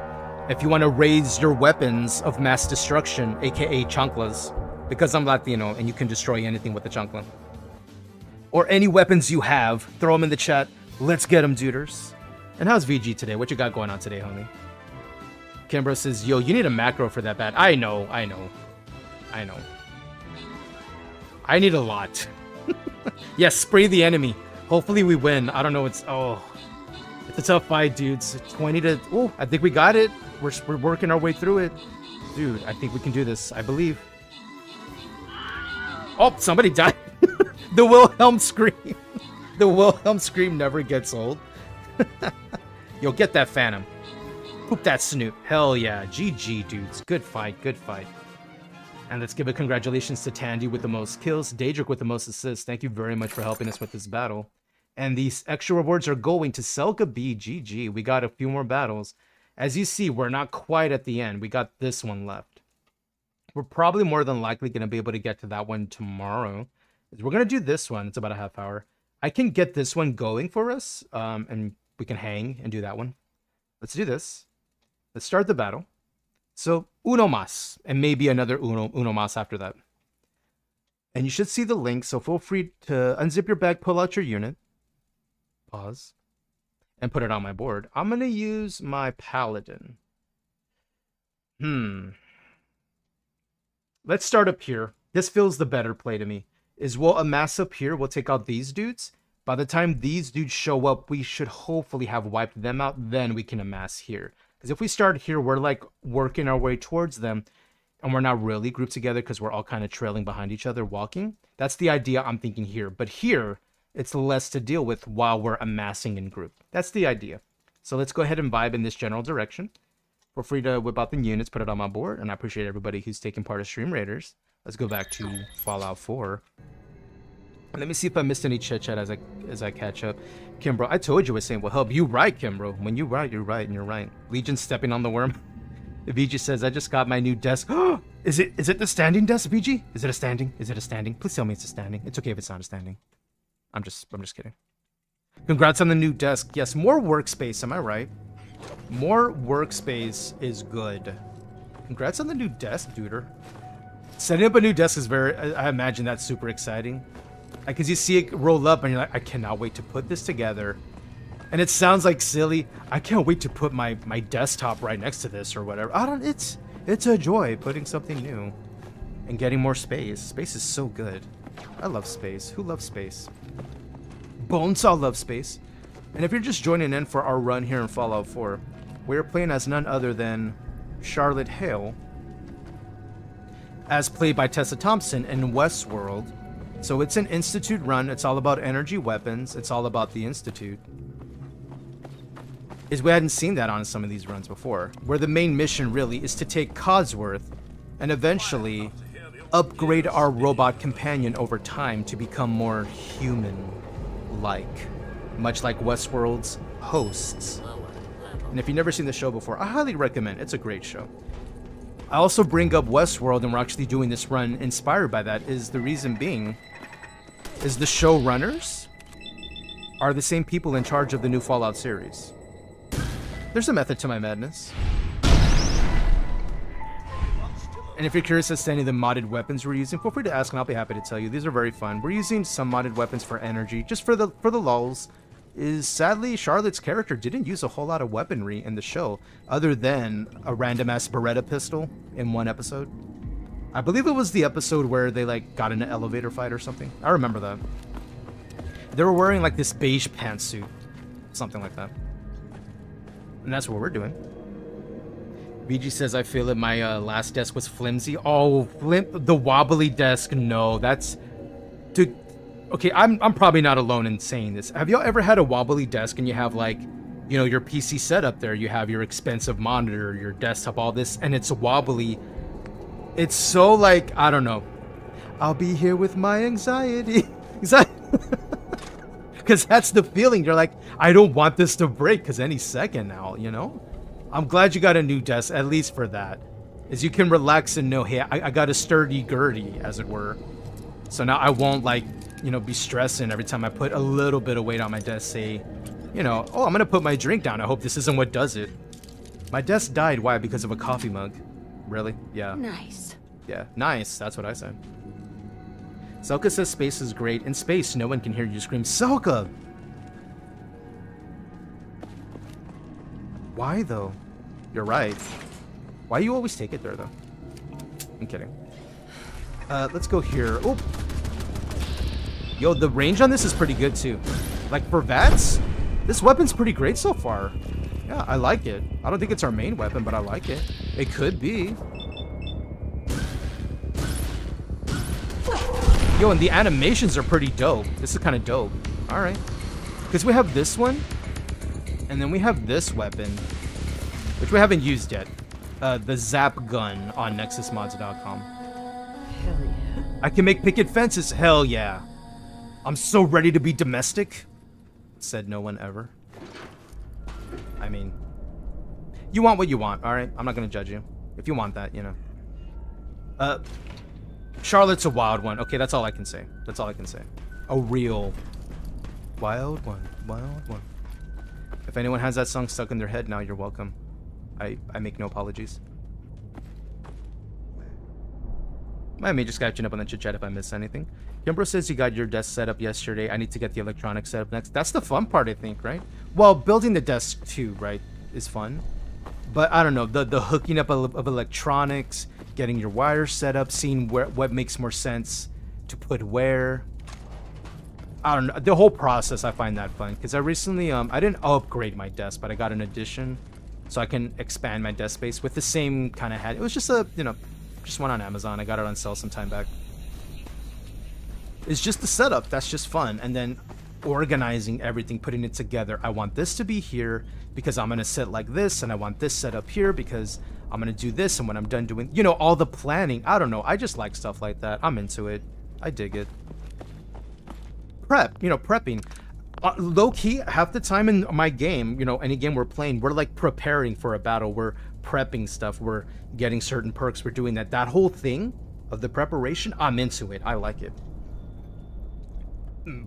If you want to raise your weapons of mass destruction, aka chanclas, because I'm Latino and you can destroy anything with a chancla. Or any weapons you have, throw them in the chat. Let's get them, duders. And how's VG today? What you got going on today, homie? Kimbro says, yo, you need a macro for that bat. I know, I know. I know. I need a lot. yes, spray the enemy. Hopefully we win. I don't know, it's... Oh. It's a tough fight, dudes. 20 to... Oh, I think we got it. We're, we're working our way through it. Dude, I think we can do this. I believe. Oh, somebody died. the Wilhelm scream. the Wilhelm scream never gets old. Yo, get that Phantom. Poop that snoot. Hell yeah. GG, dudes. Good fight. Good fight. And let's give a congratulations to Tandy with the most kills, Daedric with the most assists. Thank you very much for helping us with this battle. And these extra rewards are going to Selka B. GG. We got a few more battles. As you see, we're not quite at the end. We got this one left. We're probably more than likely going to be able to get to that one tomorrow. We're going to do this one. It's about a half hour. I can get this one going for us, um, and we can hang and do that one. Let's do this. Let's start the battle. So, uno mas, and maybe another uno, uno mas after that. And you should see the link, so feel free to unzip your bag, pull out your unit, pause, and put it on my board. I'm going to use my paladin. Hmm. Let's start up here. This feels the better play to me. Is we'll amass up here, we'll take out these dudes. By the time these dudes show up, we should hopefully have wiped them out, then we can amass here. Because if we start here, we're like working our way towards them, and we're not really grouped together because we're all kind of trailing behind each other walking. That's the idea I'm thinking here. But here, it's less to deal with while we're amassing in group. That's the idea. So let's go ahead and vibe in this general direction. Feel free to whip out the units, put it on my board, and I appreciate everybody who's taking part of Stream Raiders. Let's go back to Fallout 4. Let me see if I missed any chit chat as I as I catch up. Kimbro, I told you it saying will help. You right, Kimbro. When you right, you're right, and you're right. Legion stepping on the worm. VG says, I just got my new desk. is it is it the standing desk, VG? Is it a standing? Is it a standing? Please tell me it's a standing. It's okay if it's not a standing. I'm just I'm just kidding. Congrats on the new desk. Yes, more workspace, am I right? More workspace is good. Congrats on the new desk, duder. Setting up a new desk is very I, I imagine that's super exciting. Because you see it roll up and you're like, I cannot wait to put this together. And it sounds like silly. I can't wait to put my, my desktop right next to this or whatever. I don't it's it's a joy putting something new and getting more space. Space is so good. I love space. Who loves space? Bonesaw loves space. And if you're just joining in for our run here in Fallout 4, we're playing as none other than Charlotte Hale, as played by Tessa Thompson in Westworld. So it's an Institute run. It's all about energy weapons. It's all about the Institute. Is we hadn't seen that on some of these runs before, where the main mission really is to take Codsworth and eventually upgrade our robot companion over time to become more human-like, much like Westworld's hosts. And if you've never seen the show before, I highly recommend. It's a great show. I also bring up Westworld, and we're actually doing this run inspired by that, is the reason being is the showrunners are the same people in charge of the new Fallout series. There's a method to my madness. And if you're curious as to any of the modded weapons we're using, feel free to ask and I'll be happy to tell you. These are very fun. We're using some modded weapons for energy, just for the for the lulls. Is sadly Charlotte's character didn't use a whole lot of weaponry in the show, other than a random ass Beretta pistol in one episode. I believe it was the episode where they like got in an elevator fight or something. I remember that. They were wearing like this beige pantsuit, something like that. And that's what we're doing. VG says, I feel it. My uh, last desk was flimsy. Oh, flim the wobbly desk. No, that's... Dude, okay, I'm, I'm probably not alone in saying this. Have y'all ever had a wobbly desk and you have, like, you know, your PC set up there? You have your expensive monitor, your desktop, all this, and it's wobbly. It's so, like, I don't know. I'll be here with my anxiety. Because that's the feeling. You're like, I don't want this to break because any second now, you know? I'm glad you got a new desk, at least for that. Is you can relax and know, hey, I, I got a sturdy gurdy, as it were. So now I won't, like, you know, be stressing every time I put a little bit of weight on my desk, say, you know, oh, I'm going to put my drink down. I hope this isn't what does it. My desk died. Why? Because of a coffee mug. Really? Yeah. Nice. Yeah, nice. That's what I said. Selka says space is great. In space, no one can hear you scream, Selka! Why, though? You're right. Why you always take it there, though? I'm kidding. Uh, let's go here. Oh! Yo, the range on this is pretty good, too. Like, for VATS, this weapon's pretty great so far. Yeah, I like it. I don't think it's our main weapon, but I like it. It could be. Yo, and the animations are pretty dope. This is kind of dope. Alright. Because we have this one, and then we have this weapon, which we haven't used yet. Uh, the Zap Gun on NexusMods.com. Hell yeah. I can make picket fences. Hell yeah. I'm so ready to be domestic. Said no one ever. I mean, you want what you want, alright? I'm not gonna judge you. If you want that, you know. Uh, Charlotte's a wild one. Okay, that's all I can say. That's all I can say. A real wild one. Wild one. If anyone has that song stuck in their head now, you're welcome. I, I make no apologies. I may just catching up on the chit chat if I miss anything. Kimbro says you got your desk set up yesterday. I need to get the electronics set up next. That's the fun part, I think, right? Well, building the desk too, right, is fun. But I don't know, the the hooking up of, of electronics, getting your wires set up, seeing where what makes more sense to put where. I don't know, the whole process I find that fun because I recently um I didn't upgrade my desk, but I got an addition, so I can expand my desk space with the same kind of head. It was just a you know, just one on Amazon. I got it on sale some time back. It's just the setup. That's just fun, and then organizing everything, putting it together. I want this to be here because I'm gonna sit like this, and I want this set up here because I'm gonna do this, and when I'm done doing, you know, all the planning. I don't know. I just like stuff like that. I'm into it. I dig it. prep, you know, prepping. Uh, low key, half the time in my game, you know, any game we're playing, we're like preparing for a battle. We're prepping stuff. We're getting certain perks. We're doing that. That whole thing of the preparation, I'm into it. I like it.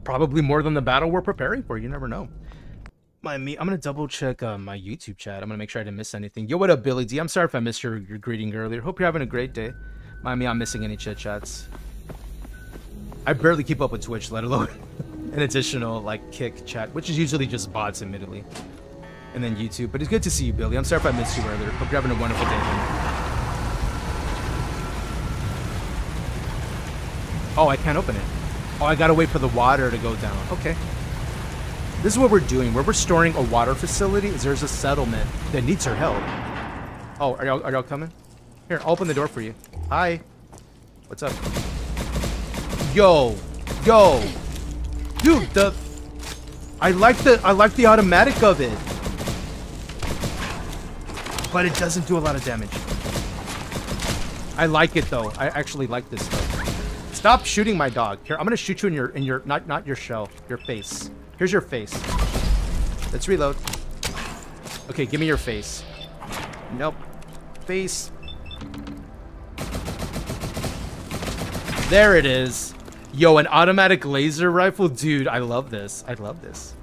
Probably more than the battle we're preparing for. You never know. My me, I'm gonna double check uh, my YouTube chat. I'm gonna make sure I didn't miss anything. Yo, what up, Billy D? I'm sorry if I missed your, your greeting earlier. Hope you're having a great day. Mind me, I'm missing any chit chats. I barely keep up with Twitch, let alone an additional like kick chat, which is usually just bots, admittedly. And then YouTube. But it's good to see you, Billy. I'm sorry if I missed you earlier. Hope you're having a wonderful day. man. Oh, I can't open it. Oh, I gotta wait for the water to go down. Okay. This is what we're doing. We're restoring a water facility. Is There's a settlement that needs our help. Oh, are y'all are y'all coming? Here, I'll open the door for you. Hi. What's up? Yo, yo, dude. The I like the I like the automatic of it, but it doesn't do a lot of damage. I like it though. I actually like this stuff. Stop shooting my dog. Here, I'm gonna shoot you in your in your not not your shell, your face. Here's your face. Let's reload. Okay, give me your face. Nope. Face. There it is. Yo, an automatic laser rifle? Dude, I love this. I love this.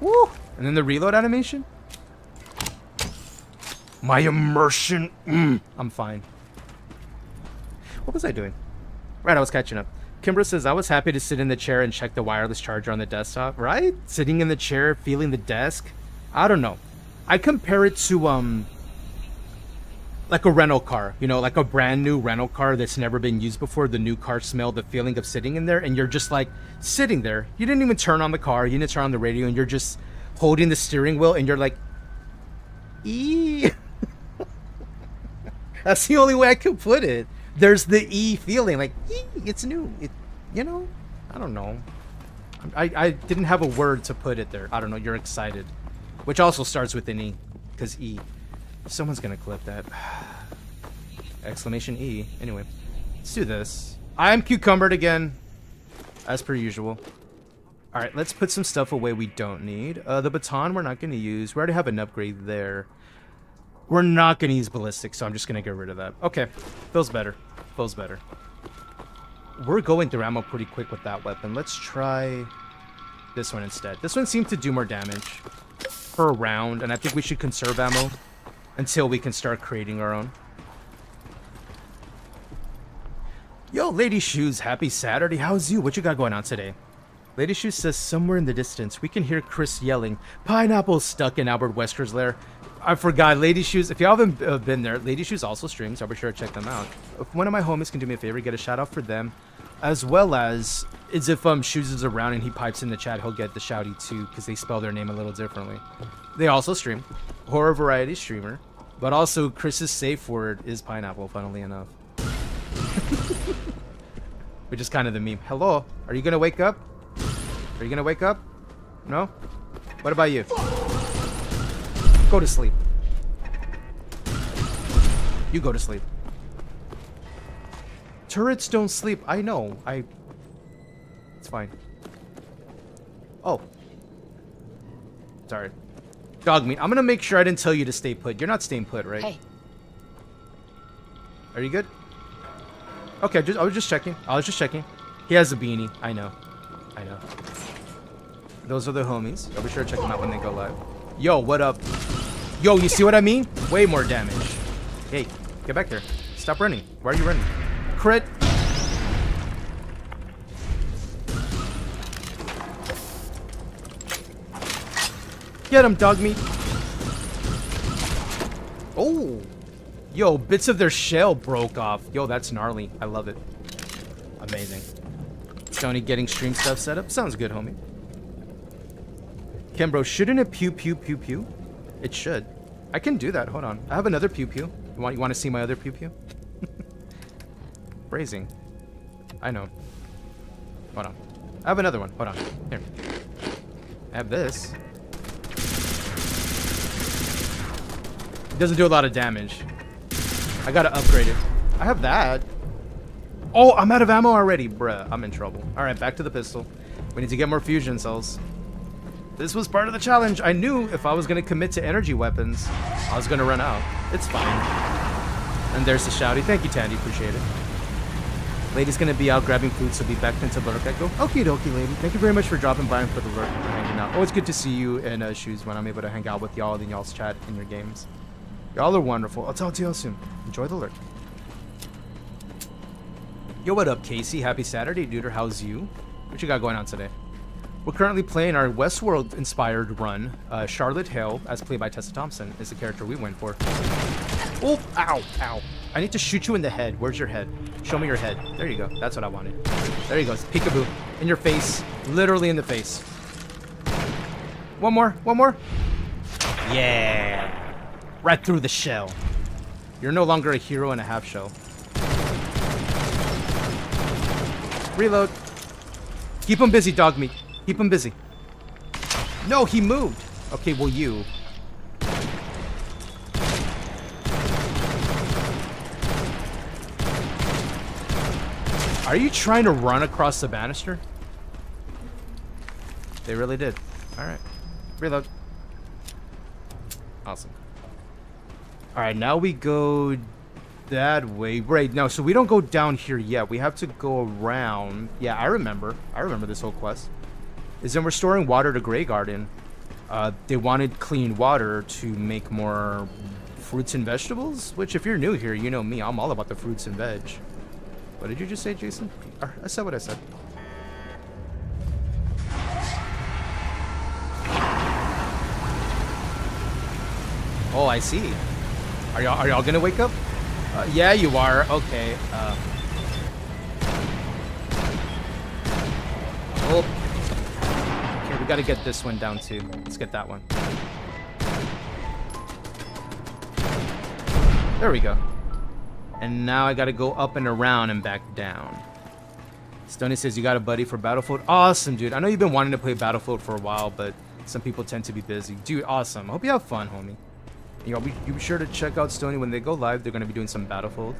Woo! And then the reload animation? My immersion. Mm, I'm fine. What was I doing? Right, I was catching up. Kimbro says, I was happy to sit in the chair and check the wireless charger on the desktop. Right? Sitting in the chair, feeling the desk. I don't know. I compare it to, um, like a rental car, you know, like a brand new rental car that's never been used before. The new car smell, the feeling of sitting in there, and you're just like sitting there. You didn't even turn on the car, you didn't turn on the radio, and you're just holding the steering wheel, and you're like, eee. That's the only way I could put it. There's the e feeling, like it's new. It, you know, I don't know. I I didn't have a word to put it there. I don't know. You're excited, which also starts with an e, because e. Someone's gonna clip that. Exclamation E. Anyway, let's do this. I'm cucumbered again, as per usual. All right, let's put some stuff away we don't need. Uh, the baton we're not gonna use. We already have an upgrade there. We're not gonna use ballistic, so I'm just gonna get rid of that. Okay, feels better. Feels better. We're going through ammo pretty quick with that weapon. Let's try this one instead. This one seemed to do more damage per round, and I think we should conserve ammo until we can start creating our own. Yo, Lady Shoes, happy Saturday. How's you? What you got going on today? Lady Shoes says somewhere in the distance we can hear Chris yelling, Pineapple stuck in Albert Wesker's lair. I forgot, Lady Shoes. If you haven't uh, been there, Lady Shoes also streams. I'll be sure to check them out. If one of my homies can do me a favor, get a shout out for them, as well as is if um Shoes is around and he pipes in the chat, he'll get the shouty too because they spell their name a little differently. They also stream, horror variety streamer, but also Chris's safe word is pineapple. Funnily enough, which is kind of the meme. Hello, are you gonna wake up? Are you gonna wake up? No. What about you? Go to sleep. You go to sleep. Turrets don't sleep. I know. I. It's fine. Oh. Sorry. Dogmeat. I'm gonna make sure I didn't tell you to stay put. You're not staying put, right? Hey. Are you good? Okay, just I was just checking. I was just checking. He has a beanie. I know. I know. Those are the homies. I'll be sure to check them out when they go live. Yo, what up? Yo, you see what I mean? Way more damage. Hey, get back here. Stop running. Why are you running? Crit. Get him, Dogmeat. Oh. Yo, bits of their shell broke off. Yo, that's gnarly. I love it. Amazing. Tony getting stream stuff set up. Sounds good, homie. Kimbro, shouldn't it pew pew pew pew? It should. I can do that. Hold on. I have another pew pew. You want you want to see my other pew pew? Phrasing. I know. Hold on. I have another one. Hold on. Here. I have this. It doesn't do a lot of damage. I gotta upgrade it. I have that. Oh, I'm out of ammo already. Bruh, I'm in trouble. Alright, back to the pistol. We need to get more fusion cells. This was part of the challenge. I knew if I was going to commit to energy weapons, I was going to run out. It's fine. And there's the shouty. Thank you, Tandy. Appreciate it. Lady's going to be out grabbing food, so be back into. I okie dokie, lady. Thank you very much for dropping by and for the lurk and for hanging out. Always good to see you in uh, shoes when I'm able to hang out with y'all and y'all's chat in your games. Y'all are wonderful. I'll talk to y'all soon. Enjoy the lurk. Yo, what up, Casey? Happy Saturday, dude. Or how's you? What you got going on today? We're currently playing our Westworld-inspired run. Uh, Charlotte Hale, as played by Tessa Thompson, is the character we went for. Oh, ow, ow. I need to shoot you in the head. Where's your head? Show me your head. There you go. That's what I wanted. There you go. Peekaboo. In your face. Literally in the face. One more. One more. Yeah. Right through the shell. You're no longer a hero and a half shell. Reload. Keep him busy, Dogmeat. Keep him busy. No, he moved. Okay, well, you. Are you trying to run across the banister? They really did. Alright. Reload. Awesome. Alright, now we go that way. Right, no, so we don't go down here yet. We have to go around. Yeah, I remember. I remember this whole quest. Is then we're storing water to Graygarden. Uh, they wanted clean water to make more fruits and vegetables, which if you're new here, you know me. I'm all about the fruits and veg. What did you just say, Jason? I said what I said. Oh, I see. Are y'all are y'all gonna wake up? Uh, yeah, you are. Okay. Uh, oh. We gotta get this one down too. Let's get that one. There we go. And now I gotta go up and around and back down. Stony says you got a buddy for Battlefield. Awesome, dude. I know you've been wanting to play Battlefield for a while, but some people tend to be busy. Dude, awesome. I Hope you have fun, homie. You know, be sure to check out Stony when they go live. They're going to be doing some Battlefield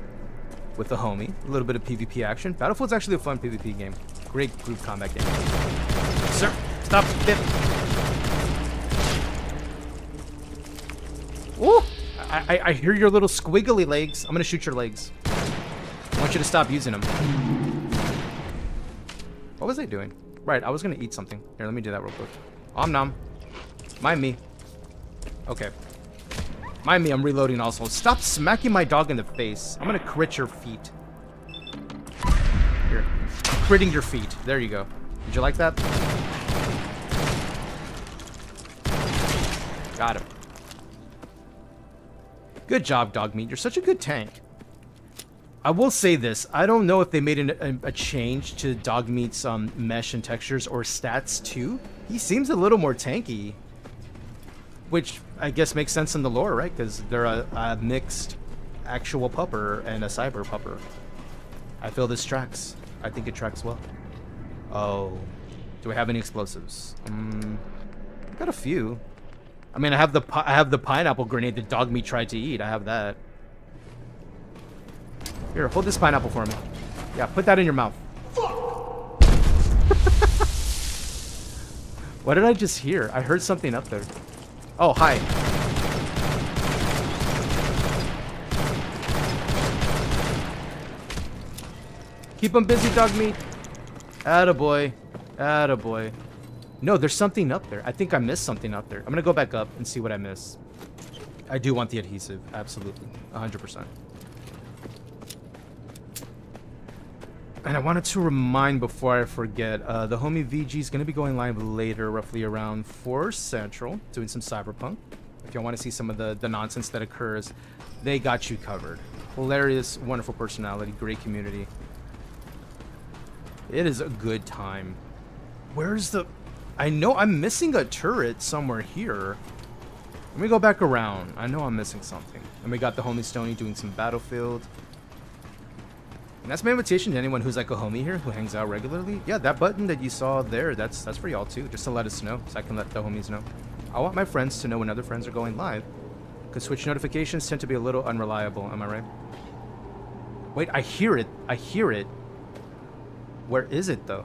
with the homie. A little bit of PvP action. Battlefield's actually a fun PvP game. Great group combat game. Sir, stop. Bip. Ooh! I, I, I hear your little squiggly legs. I'm going to shoot your legs. I want you to stop using them. What was I doing? Right, I was going to eat something. Here, let me do that real quick. Om nom. Mind me. Okay. Mind me, I'm reloading also. Stop smacking my dog in the face. I'm gonna crit your feet. Here. Critting your feet. There you go. Did you like that? Got him. Good job, Dogmeat. You're such a good tank. I will say this. I don't know if they made an, a, a, change to Dogmeat's um, mesh and textures or stats too. He seems a little more tanky. Which I guess makes sense in the lore, right? Because they're a, a, mixed actual pupper and a cyber pupper. I feel this tracks. I think it tracks well. Oh. Do we have any explosives? Um, got a few. I mean, I have the I have the pineapple grenade that Dogmeat tried to eat. I have that. Here, hold this pineapple for me. Yeah, put that in your mouth. what did I just hear? I heard something up there. Oh, hi. Keep him busy, Dogmeat. Attaboy. Attaboy. No, there's something up there. I think I missed something up there. I'm gonna go back up and see what I missed. I do want the adhesive. Absolutely. 100%. And I wanted to remind before I forget, uh, the homie VG is going to be going live later, roughly around 4 Central, doing some Cyberpunk. If y'all want to see some of the, the nonsense that occurs, they got you covered. Hilarious, wonderful personality, great community. It is a good time. Where's the... I know I'm missing a turret somewhere here. Let me go back around. I know I'm missing something. And we got the homie Stony doing some Battlefield. And that's my invitation to anyone who's like a homie here, who hangs out regularly. Yeah, that button that you saw there, that's that's for y'all too, just to let us know, so I can let the homies know. I want my friends to know when other friends are going live, because Twitch notifications tend to be a little unreliable, am I right? Wait, I hear it. I hear it. Where is it though?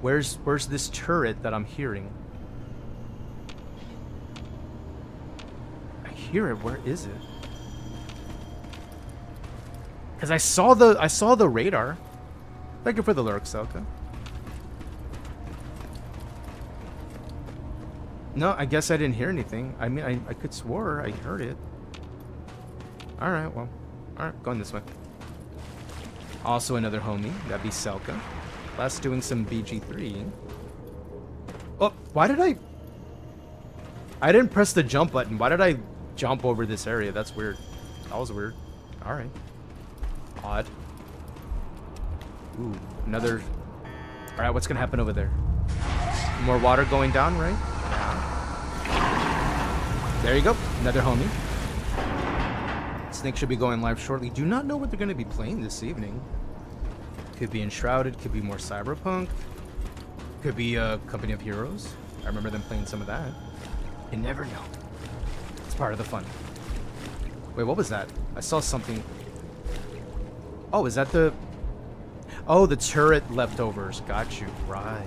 Where's where's this turret that I'm hearing? I hear it. Where is it? Cause I saw the I saw the radar. Thank you for the lurk, Selka. No, I guess I didn't hear anything. I mean, I, I could swore I heard it. Alright, well. Alright, going this way. Also another homie. That'd be Selka. Last doing some BG3. Oh, why did I... I didn't press the jump button. Why did I jump over this area? That's weird. That was weird. Alright. Odd. Ooh, another... Alright, what's gonna happen over there? More water going down, right? There you go. Another homie. Snake should be going live shortly. Do not know what they're going to be playing this evening. Could be Enshrouded. Could be more Cyberpunk. Could be a uh, Company of Heroes. I remember them playing some of that. You never know. It's part of the fun. Wait, what was that? I saw something. Oh, is that the... Oh, the turret leftovers. Got you. Right.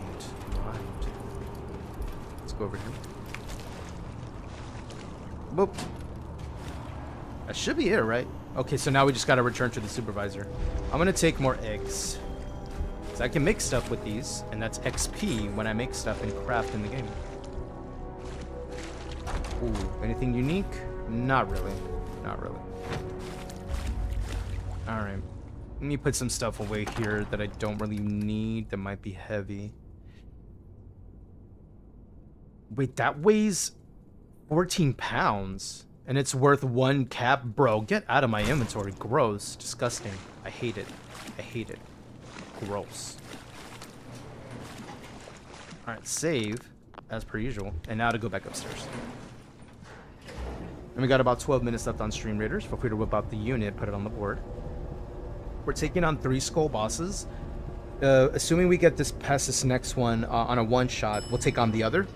Right. Let's go over here. Boop. That should be it, right? Okay, so now we just gotta return to the supervisor. I'm gonna take more eggs. So I can make stuff with these, and that's XP when I make stuff and craft in the game. Ooh, anything unique? Not really. Not really. Alright. Let me put some stuff away here that I don't really need that might be heavy. Wait, that weighs 14 pounds. And it's worth one cap? Bro, get out of my inventory. Gross. Disgusting. I hate it. I hate it. Gross. Alright, save. As per usual. And now to go back upstairs. And we got about 12 minutes left on Stream Raiders. Feel free to whip out the unit, put it on the board. We're taking on three skull bosses. Uh, assuming we get this past this next one uh, on a one-shot, we'll take on the other.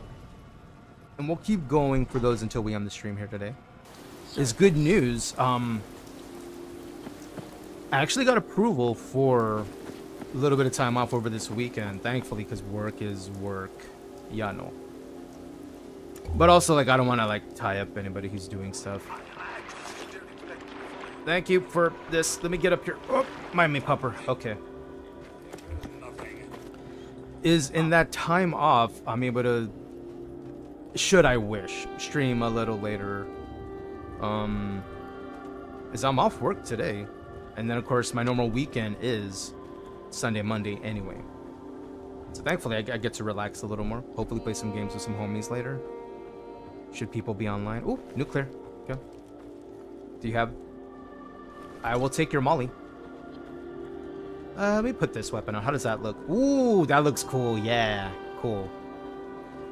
And we'll keep going for those until we end the stream here today. Is good news. Um, I actually got approval for a little bit of time off over this weekend, thankfully, because work is work. Yeah, no. But also, like, I don't want to, like, tie up anybody who's doing stuff. Thank you for this. Let me get up here. Oh, mind me, pupper. Okay. Is in that time off, I'm able to should I wish, stream a little later. Um, is I'm off work today. And then, of course, my normal weekend is Sunday, Monday anyway. So thankfully, I, I get to relax a little more. Hopefully play some games with some homies later. Should people be online? Ooh, nuclear. Okay. Do you have... I will take your molly. Uh, let me put this weapon on. How does that look? Ooh, that looks cool. Yeah, cool.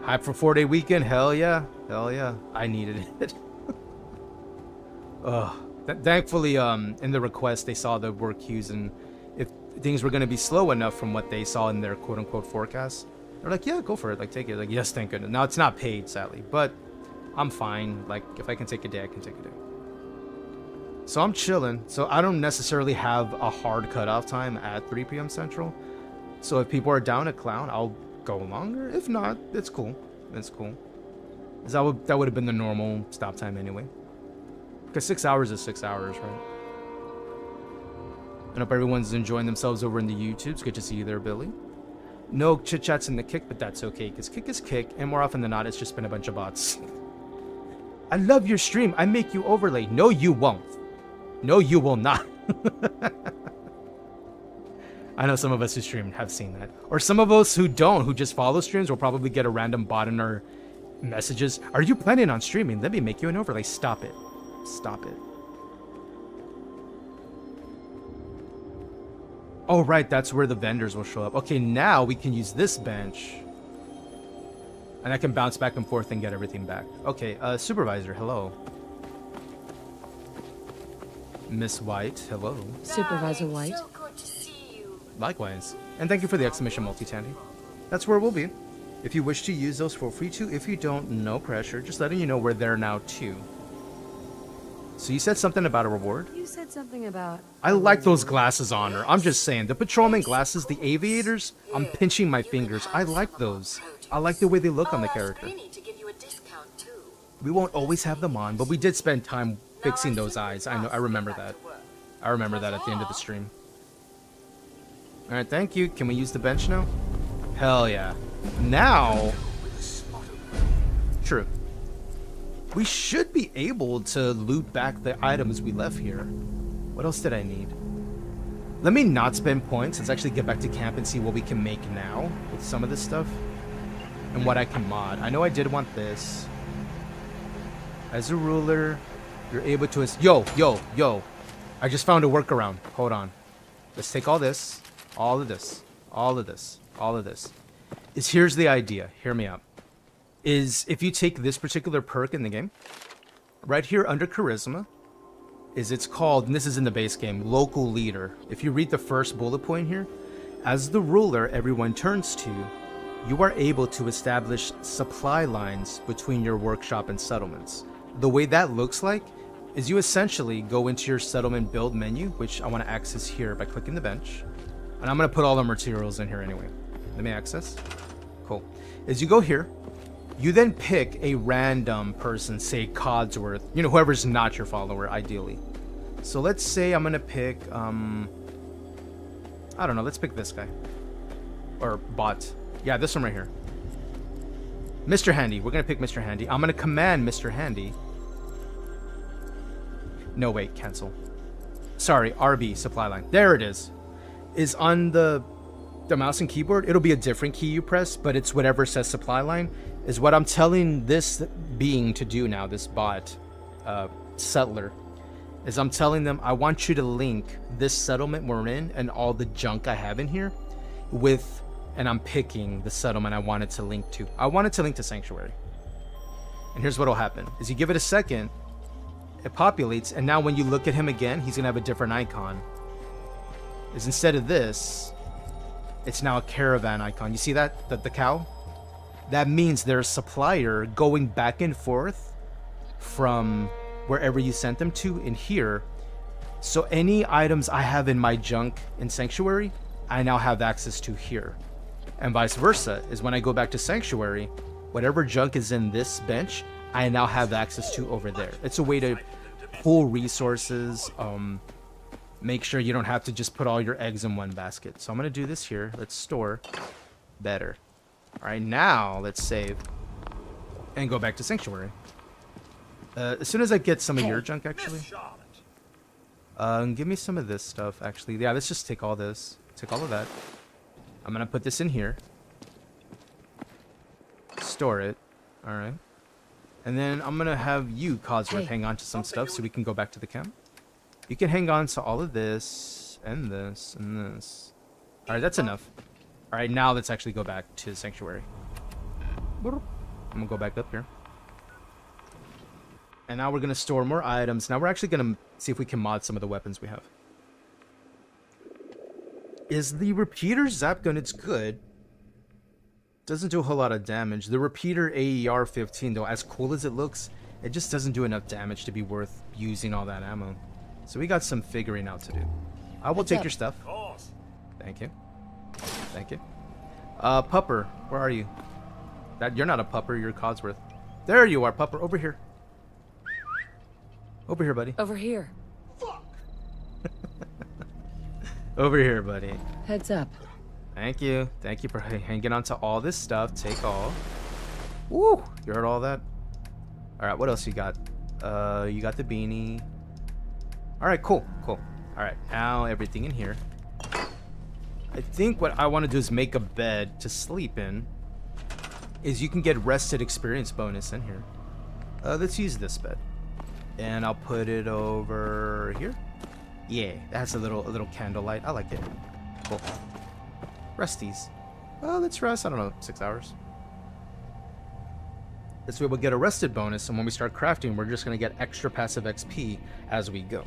Hype for four day weekend? Hell yeah. Hell yeah. I needed it. Ugh. Th thankfully, um, in the request, they saw the work queues and if things were going to be slow enough from what they saw in their quote unquote forecast, they're like, yeah, go for it. Like, take it. Like, yes, thank goodness. Now, it's not paid, sadly, but I'm fine. Like, if I can take a day, I can take a day. So I'm chilling. So I don't necessarily have a hard cutoff time at 3 p.m. Central. So if people are down at Clown, I'll go longer. If not, it's cool. It's cool. That would that would have been the normal stop time anyway. Because six hours is six hours, right? I hope everyone's enjoying themselves over in the YouTube. It's good to see you there, Billy. No chit chats in the kick, but that's okay, because kick is kick, and more often than not, it's just been a bunch of bots. I love your stream. I make you overlay. No, you won't. No, you will not. I know some of us who stream have seen that. Or some of us who don't, who just follow streams, will probably get a random bot in our messages. Are you planning on streaming? Let me make you an overlay. Stop it. Stop it. Oh, right. That's where the vendors will show up. Okay, now we can use this bench. And I can bounce back and forth and get everything back. Okay, uh, supervisor, hello. Miss White, hello. Supervisor White. good to see you Likewise. And thank you for the exclamation multi-tandy. That's where we'll be. If you wish to use those, feel free to. If you don't, no pressure. Just letting you know we're there now, too. So So you said something about a reward? You said something about. I like those glasses on her. I'm just saying, the patrolman glasses, the aviators, I'm pinching my fingers. I like those. I like the way they look on the character. We won't always have them on, but we did spend time fixing those eyes. I know. I remember that. I remember that at the end of the stream. All right, thank you. Can we use the bench now? Hell yeah. Now, true. We should be able to loot back the items we left here. What else did I need? Let me not spend points. Let's actually get back to camp and see what we can make now with some of this stuff. And what I can mod. I know I did want this. As a ruler, you're able to... Yo, yo, yo. I just found a workaround. Hold on. Let's take all this. All of this. All of this. All of this. Is here's the idea. Hear me out. Is if you take this particular perk in the game, right here under charisma, is it's called, and this is in the base game, local leader. If you read the first bullet point here, as the ruler everyone turns to, you are able to establish supply lines between your workshop and settlements. The way that looks like is you essentially go into your settlement build menu, which I want to access here by clicking the bench. And I'm going to put all the materials in here anyway. Let me access. Cool. As you go here, you then pick a random person, say Codsworth, you know, whoever's not your follower, ideally. So let's say I'm going to pick, um, I don't know, let's pick this guy. Or bot. Yeah, this one right here. Mr. Handy. We're going to pick Mr. Handy. I'm going to command Mr. Handy. No, wait, cancel. Sorry, RB, supply line. There it is. Is on the the mouse and keyboard, it'll be a different key you press, but it's whatever says supply line. Is what I'm telling this being to do now, this bot, uh, settler, is I'm telling them I want you to link this settlement we're in and all the junk I have in here with, and I'm picking the settlement I want it to link to. I want it to link to Sanctuary. And here's what'll happen: is you give it a second, it populates, and now when you look at him again, he's gonna have a different icon. Is instead of this, it's now a caravan icon. You see that? The, the cow? That means a supplier going back and forth from wherever you sent them to in here. So any items I have in my junk in Sanctuary, I now have access to here. And vice versa, is when I go back to Sanctuary, whatever junk is in this bench, I now have access to over there. It's a way to pull resources, um, make sure you don't have to just put all your eggs in one basket. So I'm going to do this here. Let's store. Better. All right, now let's save and go back to Sanctuary. Uh, as soon as I get some of your junk, actually. Um, give me some of this stuff, actually. Yeah, let's just take all this. Take all of that. I'm going to put this in here. Store it. All right. And then I'm going to have you, Codsworth, Hey. hang on to some stuff so we can go back to the camp. You can hang on to all of this, and this, and this. Alright, that's enough. Alright, now let's actually go back to the Sanctuary. I'm gonna go back up here. And now we're gonna store more items. Now we're actually gonna see if we can mod some of the weapons we have. Is the repeater zap gun? It's good. Doesn't do a whole lot of damage. The repeater AER 15, though, as cool as it looks, it just doesn't do enough damage to be worth using all that ammo. So we got some figuring out to do. I will What's take up? your stuff. Thank you. Thank you. Uh, Pupper, where are you? That you're not a pupper, you're Codsworth. There you are, Pupper, over here. Over here, buddy. Over here. Fuck! Over here, buddy. Heads up. Thank you. Thank you for hanging on to all this stuff. Take all. Woo! You heard all that? Alright, what else you got? Uh, you got the beanie. Alright, cool, cool. Alright, now everything in here. I think what I want to do is make a bed to sleep in. Is you can get rested experience bonus in here. Uh, let's use this bed. And I'll put it over here. Yeah, that's a little a little candlelight. I like it. Cool. Resties. Well, let's rest. I don't know, six hours. This way we'll get a rested bonus, and when we start crafting, we're just gonna get extra passive XP as we go.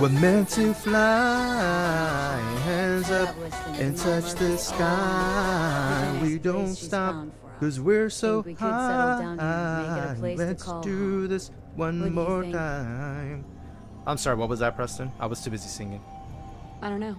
We're meant to fly, hands up and touch the sky. We don't stop Cause we're so we could settle down here and make it a high. Let's do this one What do you more time. I'm sorry, what was that, Preston? I was too busy singing. I don't know.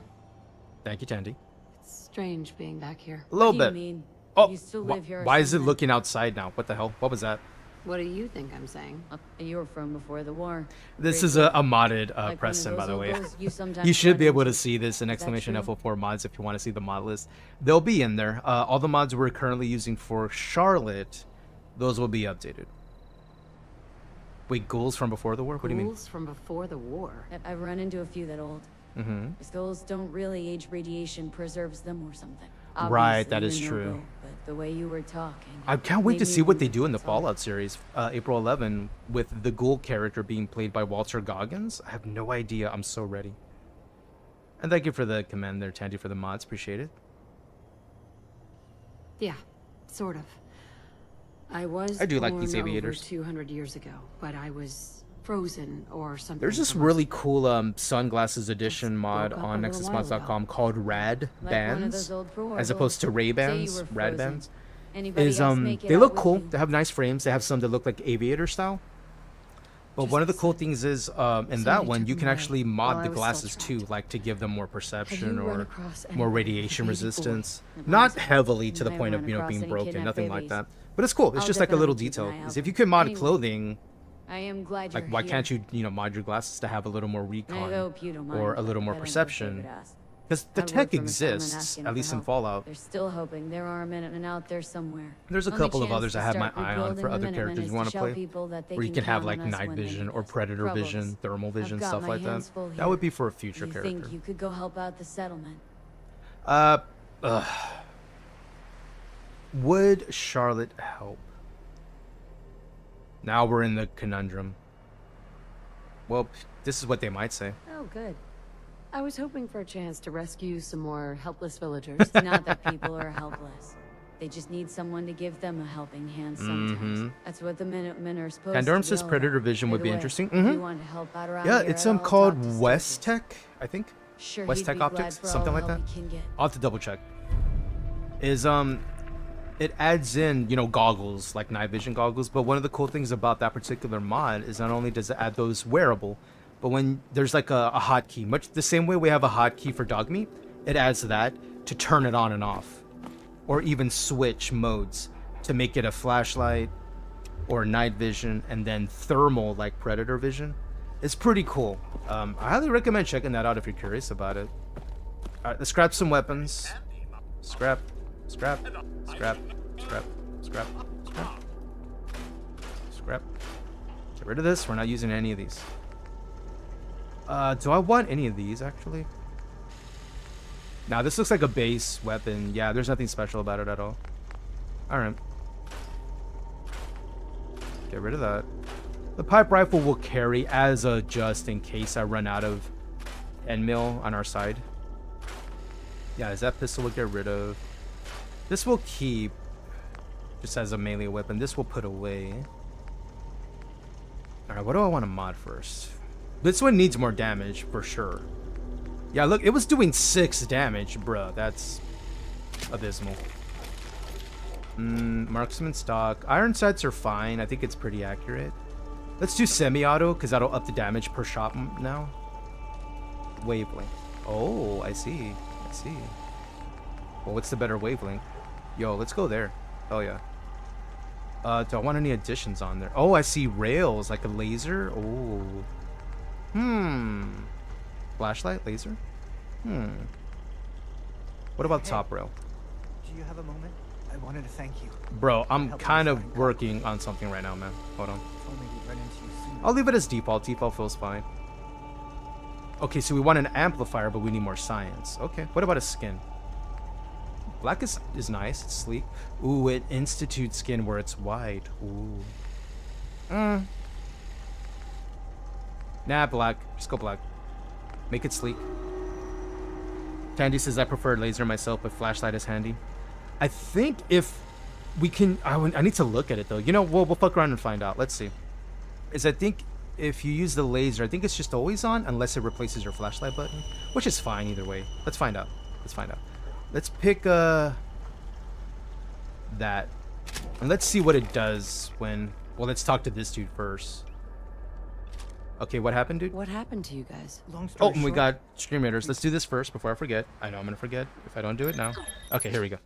Thank you, Tandy. It's strange being back here. A little do you bit. mean? Oh, You still live here why is it looking outside now? What the hell? What was that? What do you think I'm saying? Uh, You were from before the war. This Great is a, a modded uh, Like one of Preston, by the way. you you should be able to see this in exclamation? FO4 mods if you want to see the mod list. They'll be in there. Uh, all the mods we're currently using for Charlotte, those will be updated. Wait, ghouls from before the war? What do you mean? Ghouls from before the war. I've run into a few that old. Mm-hmm. Skulls don't really age. Radiation preserves them or something. Right, that Obviously, is you're true. ghoul, But the way you were talking. I can't wait to see what they do in the what's Fallout series, uh, April 11, with the ghoul character being played by Walton Goggins. I have no idea. I'm so ready. And thank you for the command there, Tandy, for the mods. Appreciate it. Yeah, sort of. I was I do like these aviators. 200 years ago, but I was frozen or something. There's this really cool um, sunglasses edition mod on nexusmods.com called Rad Like Bands, as opposed to Ray Bans. Rad. Bands Anybody is um they look cool. They have nice frames. They have some that look like aviator style. But one of the cool things is um, in that one you can actually mod the glasses too, like to give them more perception or more anyone with a radiation resistance. Not heavily to the point of you know being broken, nothing like that. But it's cool. It's just like a little definitely keep an detail. out. if you could mod clothing, I am glad you're like why here. can't you you know mod your glasses to have a little more recon hope you don't or a little more but I'm no perception? because the I've tech worked from a settlement exists at least in fallout. They're still hoping there are Minutemen out there somewhere. there's a Only couple of others i have my eye on for other characters you want to play people that they where you can have like night vision or predator Trouble vision thermal vision stuff like that. that would be for a future you character. think you could go help out the settlement? uh ugh. would charlotte help now we're in the conundrum well this is what they might say Oh, good. I was hoping for a chance to rescue some more helpless villagers. It's not that people are helpless. They just need someone to give them a helping hand sometimes. Mhm. That's what the Minutemen are supposed Pandorum to be says Predator. Vision would be interesting. If want to help out around yeah it's um called west tech i think Sure, west tech optics something like that he can get. i'll have to double check is um it adds in you know goggles like night vision goggles. But one of the cool things about that particular mod is not only does it add those wearable but when there's like a, a hotkey much the same way we have a hotkey for Dogmeat it adds that to turn it on and off or even switch modes to make it a flashlight or night vision and then thermal like predator vision. It's pretty cool. Um, i highly recommend checking that out if you're curious about it. All right let's scrap some weapons. Scrap scrap. Scrap. Scrap. Scrap. Scrap. Scrap. Get rid of this. We're not using any of these. Uh do i want any of these actually? Now this looks like a base weapon. Yeah there's nothing special about it at all. All right. Get rid of that. The pipe rifle will carry as a just in case I run out of end mill on our side. Yeah, is that pistol we'll get rid of. This will keep just as a melee weapon. This will put away. Alright, what do I want to mod first? This one needs more damage for sure. Yeah, look, it was doing six damage, bruh. That's abysmal. Mm, marksman stock. Iron sights are fine. I think it's pretty accurate. Let's do semi-auto because that'll up the damage per shot now. Wavelength. Oh, I see. I see. Well, what's the better wavelength? Yo, let's go there. Oh yeah. Uh, do I want any additions on there? Oh, I see rails like a laser. Oh. Hmm. Flashlight, laser. Hmm. What about top rail? Do you have a moment? I wanted to thank you. Bro, I'm kind of working on something right now, man. Hold on. If only we'd run into you sooner. I'll leave it as default. Default feels fine. Okay, so we want an amplifier, but we need more science. Okay, what about a skin? Black is, is nice. It's sleek. Ooh, it institute skin where it's white. Ooh. Mm. Nah, black. Just go black. Make it sleek. Tandy says I prefer laser myself, but flashlight is handy. I think if we can, I, I need to look at it though. You know, we'll, we'll fuck around and find out. Let's see. Is I think if you use the laser, I think it's just always on unless it replaces your flashlight button, which is fine either way. Let's find out. Let's find out. Let's pick uh that. And let's see what it does when... Well, let's talk to this dude first. Okay, what happened, dude? What happened to you guys? Long Oh, story and we got Stream Raiders. Let's do this first before I forget. I know I'm gonna forget if I don't do it now. Okay, here we go.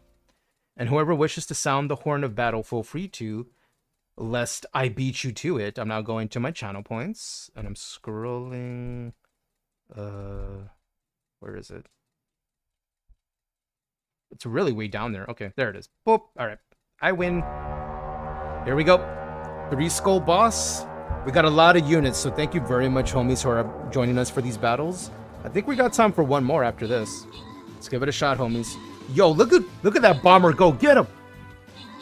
And whoever wishes to sound the horn of battle, feel free to, lest I beat you to it. I'm now going to my channel points, and I'm scrolling. Uh, where is it? It's really way down there. Okay, there it is. Boop. All right, I win. Here we go. Three skull boss. We got a lot of units, so thank you very much, homies, who are joining us for these battles. I think we got time for one more after this. Let's give it a shot, homies. Yo, look at look at that bomber go. Get him.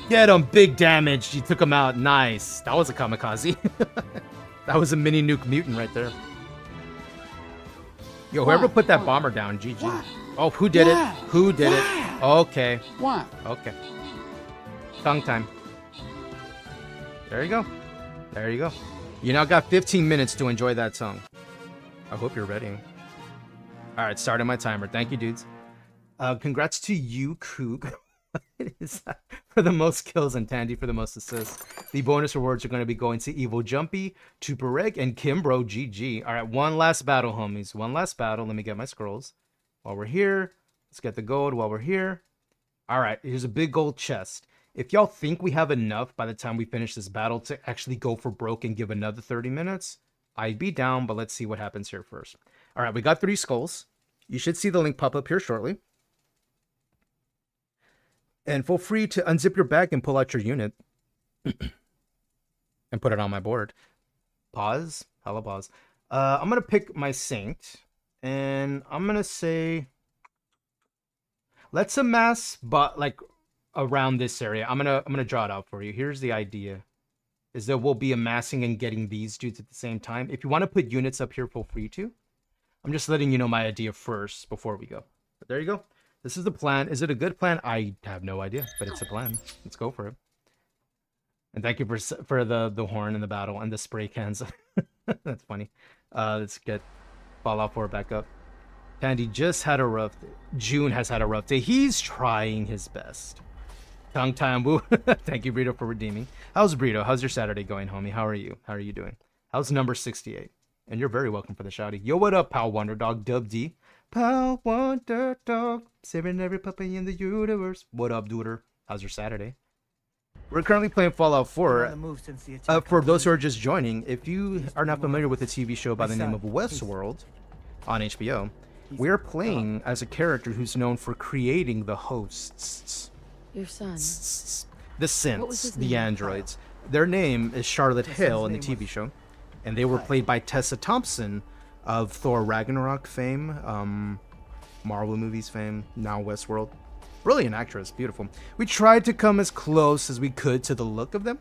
Get him. Big damage. You took him out. Nice. That was a kamikaze. that was a mini nuke mutant right there. Yo, whoever put that bomber down, GG. Oh, who did it? Who did it? Okay. What? Okay. Tongue time. There you go. There you go. You now got 15 minutes to enjoy that song. I hope you're ready. All right, starting my timer. Thank you, dudes. Uh, congrats to you, Kook. it is that for the most kills and Tandy for the most assists. The bonus rewards are going to be going to Evil Jumpy, to and Kimbro GG. All right, one last battle, homies. One last battle. Let me get my scrolls. While we're here, let's get the gold while we're here. All right, here's a big gold chest. If y'all think we have enough by the time we finish this battle to actually go for broke and give another 30 minutes, I'd be down, but let's see what happens here first. All right, we got three skulls. You should see the link pop up here shortly. And feel free to unzip your bag and pull out your unit and put it on my board. Pause. Hello, pause. Uh, I'm going to pick my Saint and I'm going to say let's amass but like around this area. I'm going to I'm going to draw it out for you. Here's the idea is that we'll be amassing and getting these dudes at the same time. If you want to put units up here, feel free to. I'm just letting you know my idea first before we go. But there you go. This is the plan. Is it a good plan? I have no idea, but it's a plan. Let's go for it. And thank you for for the the horn and the battle and the spray cans. That's funny. Uh, let's get Fallout 4 back up. Tandy just had a rough day. June has had a rough day. He's trying his best. Tang time. Thank you, Brito, for redeeming. How's Brito? How's your Saturday going, homie? How are you? How are you doing? How's number 68? And you're very welcome for the shouty. Yo, what up, Pal Wonder Dog? Dub D. Pal Wonder Dog. Saving every puppy in the universe. What up, duder? How's your Saturday? We're currently playing Fallout 4. on the move since the Uh, for those who are just joining, if you are not familiar with the TV show by the name of Westworld on HBO, we're playing as a character who's known for creating the hosts. Your son. The What was his synths, the androids. Their name is Charlotte Hale in the TV show, and they were played by Tessa Thompson of Thor Ragnarok fame, um, Marvel movies fame, now Westworld. Brilliant actress, beautiful. We tried to come as close as we could to the look of them,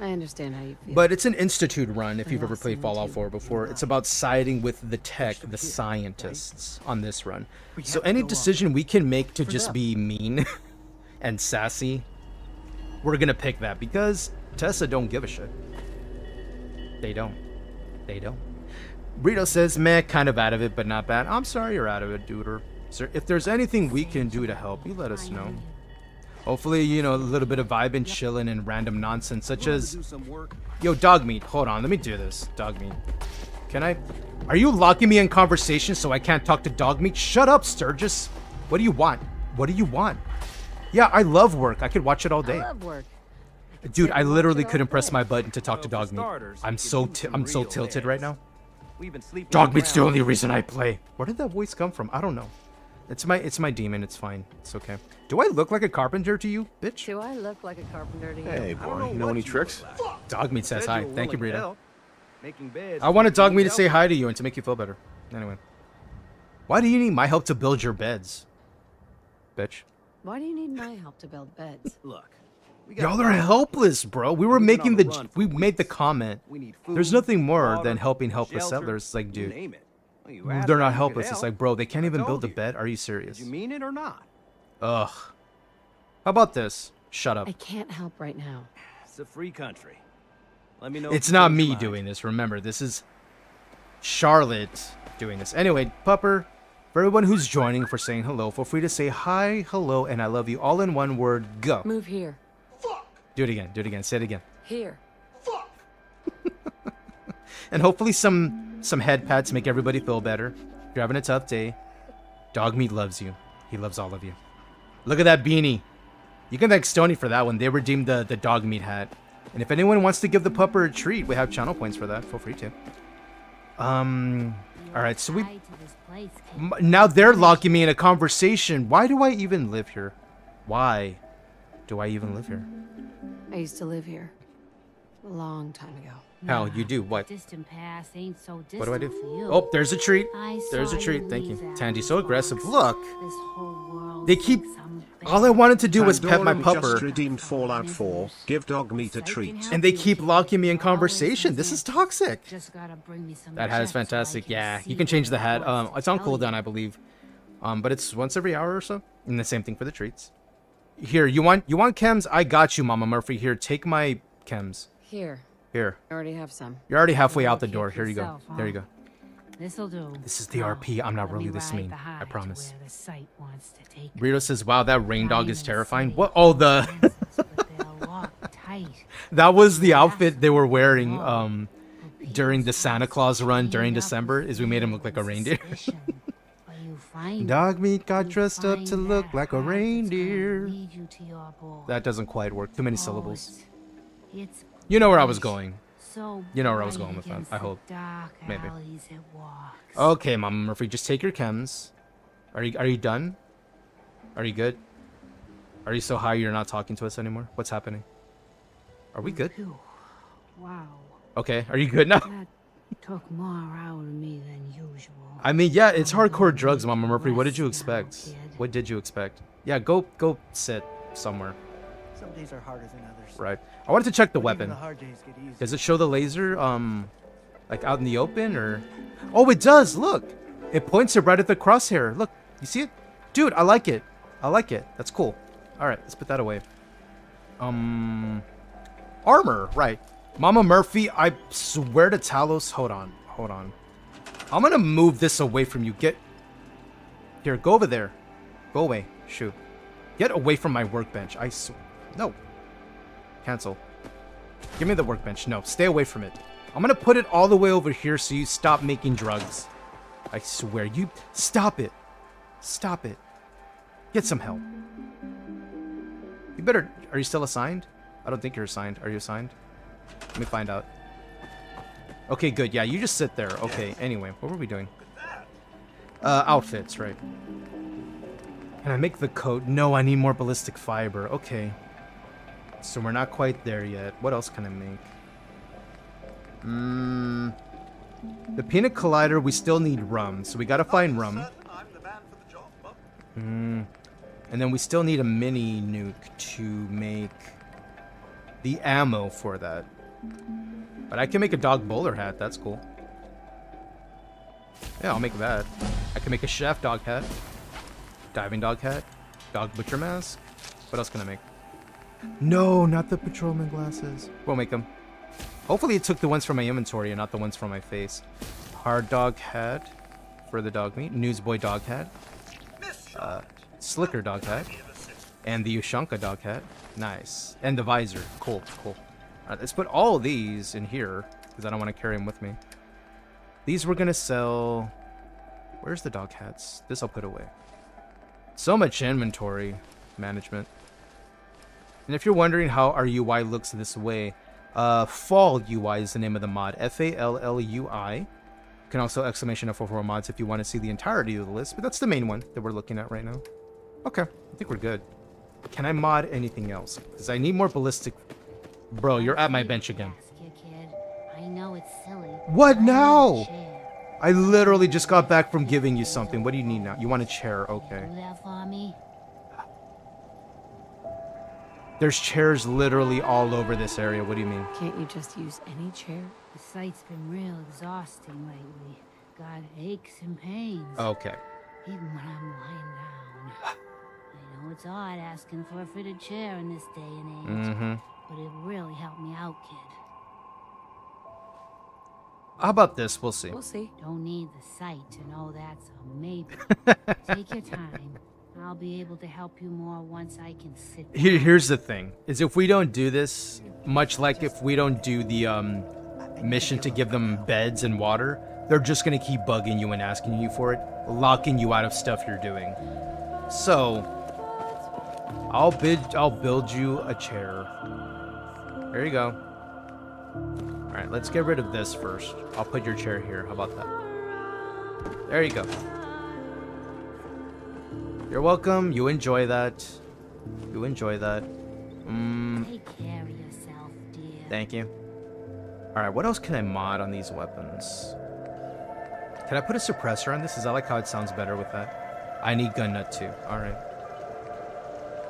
I understand how you feel. but it's an institute run if you've ever played Fallout 4 before. It's about siding with the tech, the scientists on this run. So any decision we can make to just be mean and sassy, we're gonna pick that because Tessa don't give a shit. They don't. They don't. Brito says, meh, kind of out of it, but not bad. I'm sorry you're out of it, duder. Sir, if there's anything we can do to help, you let us know. Hopefully, you know, a little bit of vibe and chilling and random nonsense, such as Yo, Dogmeat. Hold on, let me do this. Dogmeat. Can I? Are you locking me in conversation so I can't talk to Dogmeat? Shut up, Sturgis. What do you want? What do you want? Yeah, I love work. I could watch it all day. I love work. Dude, I literally couldn't press my button to talk to Dogmeat. I'm so I'm so tilted right now. Dogmeat's the only reason I play. Where did that voice come from? I don't know. It's my it's my demon. It's fine. It's okay. Do I look like a carpenter to you, bitch? Do I look like a carpenter to you? Hey, boy, you know any tricks? Dogmeat says hi. Thank you, Brita. Hell, Making beds. I wanted Dogmeat to say hi to you and to make you feel better. Anyway. Why do you need my help to build your beds? Bitch. Why do you need my help to build beds? Look, Y'all are helpless, bro. We were making the we made the comment. There's nothing more than helping helpless shelter, settlers. Like, dude, name it. Well, you they're not helpless. It's like, bro, they can't I even build told a bed. Are you serious? Did you mean it or not? Ugh. How about this? Shut up. I can't help right now. It's a free country. Let me know. It's not me mind. doing this. Remember, this is Charlotte doing this. Anyway, Pupper, for everyone who's joining for saying hello, feel free to say hi, hello, and I love you all in one word. Go. Move here. Fuck. Do it again. Do it again. Say it again. Here. And hopefully some some head pats make everybody feel better. You're having a tough day, Dogmeat loves you. He loves all of you. Look at that beanie. You can thank Stony for that one. They redeemed the, the Dogmeat hat. And if anyone wants to give the pupper a treat, we have channel points for that. Feel free to. Um, all right, so we... Now they're locking me in a conversation. Why do I even live here? Why do I even live here? I used to live here. A long time ago. How you do what? Distant past ain't so distant What do I do? for you. Oh, there's a treat. There's a treat. Thank you. leave Tandy, so aggressive. Look. This whole world They keep. All I wanted to do was pet my Pandorum pupper. just redeemed Fallout 4. Give Dogmeat a treat. And they keep locking me in conversation. This is toxic. Just gotta bring me some That hat is fantastic. Yeah, you can change the hat. Um, it's on cooldown, I believe. Um, but it's once every hour or so. And the same thing for the treats. Here, you want you want chems? I got you, Mama Murphy. Here, take my chems. Here. Here. I already have some. You're already halfway out the door. Here you go. There you go. This'll do. This is the RP. I'm not really this mean. I promise. where the sight wants to take Rito says, "Wow, that rain dog is terrifying." What? Oh, the that was the outfit they were wearing um during the Santa Claus run during December. Is we made him look like a reindeer. Dogmeat got dressed up to look like a reindeer. Lead you to your boy. That doesn't quite work. Too many syllables. It's You know where I was going. so You know where I was going with that. I hope. Maybe. alleys it walks. Okay, Mama Murphy, just take your chems. Are you are you done? Are you good? Are you so high you're not talking to us anymore? What's happening? Are we good? Wow. Okay, are you good now? That took more out of me than usual. I mean, yeah, it's hardcore drugs, Mama Murphy. What did you expect? What did you expect? Yeah, go go sit somewhere. Some days are harder than others. Right. I wanted to check the weapon. the hard days get easier. Does it show the laser um like out in the open or Oh, it does. Look. It points it right at the crosshair. Look. You see it? Dude, I like it. I like it. That's cool. All right, let's put that away. Um armor, right. Mama Murphy, I swear to Talos. Hold on. Hold on. I'm going to move this away from you. Get Here, go over there. Go away. Shoot. Get away from my workbench. I sw- No. Cancel. Give me the workbench. No, stay away from it. I'm gonna put it all the way over here so you stop making drugs. I swear, you stop it. Stop it. Get some help. You better. Are you still assigned? I don't think you're assigned. Are you assigned? Let me find out. Okay, good. Yeah, you just sit there. Okay. Anyway, what were we doing? Uh, outfits, right? Can I make the coat? No, I need more ballistic fiber. Okay. So we're not quite there yet. What else can I make? Mmm. The peanut collider, we still need rum, so we gotta find rum. Hmm. And then we still need a mini nuke to make the ammo for that. But I can make a dog bowler hat, that's cool. Yeah, I'll make that. I can make a chef dog hat. Diving dog hat. Dog butcher mask. What else can I make? No, not the patrolman glasses. We'll make them. Hopefully it took the ones from my inventory and not the ones from my face. Hard dog hat for the Dogmeat. Newsboy dog hat. Uh, slicker dog hat. And the Ushanka dog hat. Nice. And the visor. Cool, cool. Alright, let's put all these in here because I don't want to carry them with me. These we're going to sell... Where's the dog hats? This I'll put away. So much inventory management. And if you're wondering how our UI looks this way, uh, Fall UI is the name of the mod. F-A-L-L-U-I. You can also exclamation FO4 mods if you want to see the entirety of the list, but that's the main one that we're looking at right now. Okay, I think we're good. Can I mod anything else? Because I need more ballistic... Bro, you're at my bench again. What now? I literally just got back from giving you something. What do you need now? You want a chair? Okay. There's chairs literally all over this area. What do you mean? Can't you just use any chair? The sight's been real exhausting lately. Got aches and pains. Okay. Even when I'm lying down. I know it's odd asking for a fitted chair in this day and age, Mm-hmm. but it really helped me out, kid. How about this? We'll see. We'll see. Don't need the sight to know that's a maybe. Take your time. I'll be able to help you more once I can sit Here, here's the thing: is if we don't do this, much like if we don't do the um, mission to give them beds and water, they're just gonna keep bugging you and asking you for it, locking you out of stuff you're doing. So, I'll bid, I'll build you a chair. There you go. All right, let's get rid of this first. I'll put your chair here. How about that? There you go. You're welcome. You enjoy that. You enjoy that. Mm, Take care of yourself, dear. thank you. Alright, what else can I mod on these weapons? Can I put a suppressor on this? Is I like how it sounds better with that? I need gun nut too. Alright.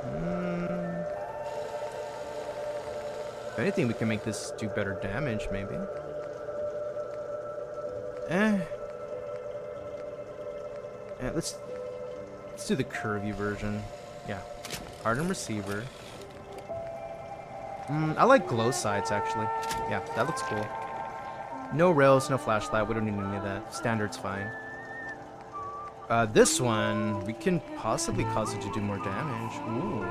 Mm. If anything, we can make this do better damage, maybe. Eh. Yeah, let's let's do the curvy version. Yeah. Hardened receiver. Mm, I like glow sights actually. Yeah, that looks cool. No rails, no flashlight. We don't need any of that. Standard's fine. Uh, this one, we can possibly cause it to do more damage. Ooh.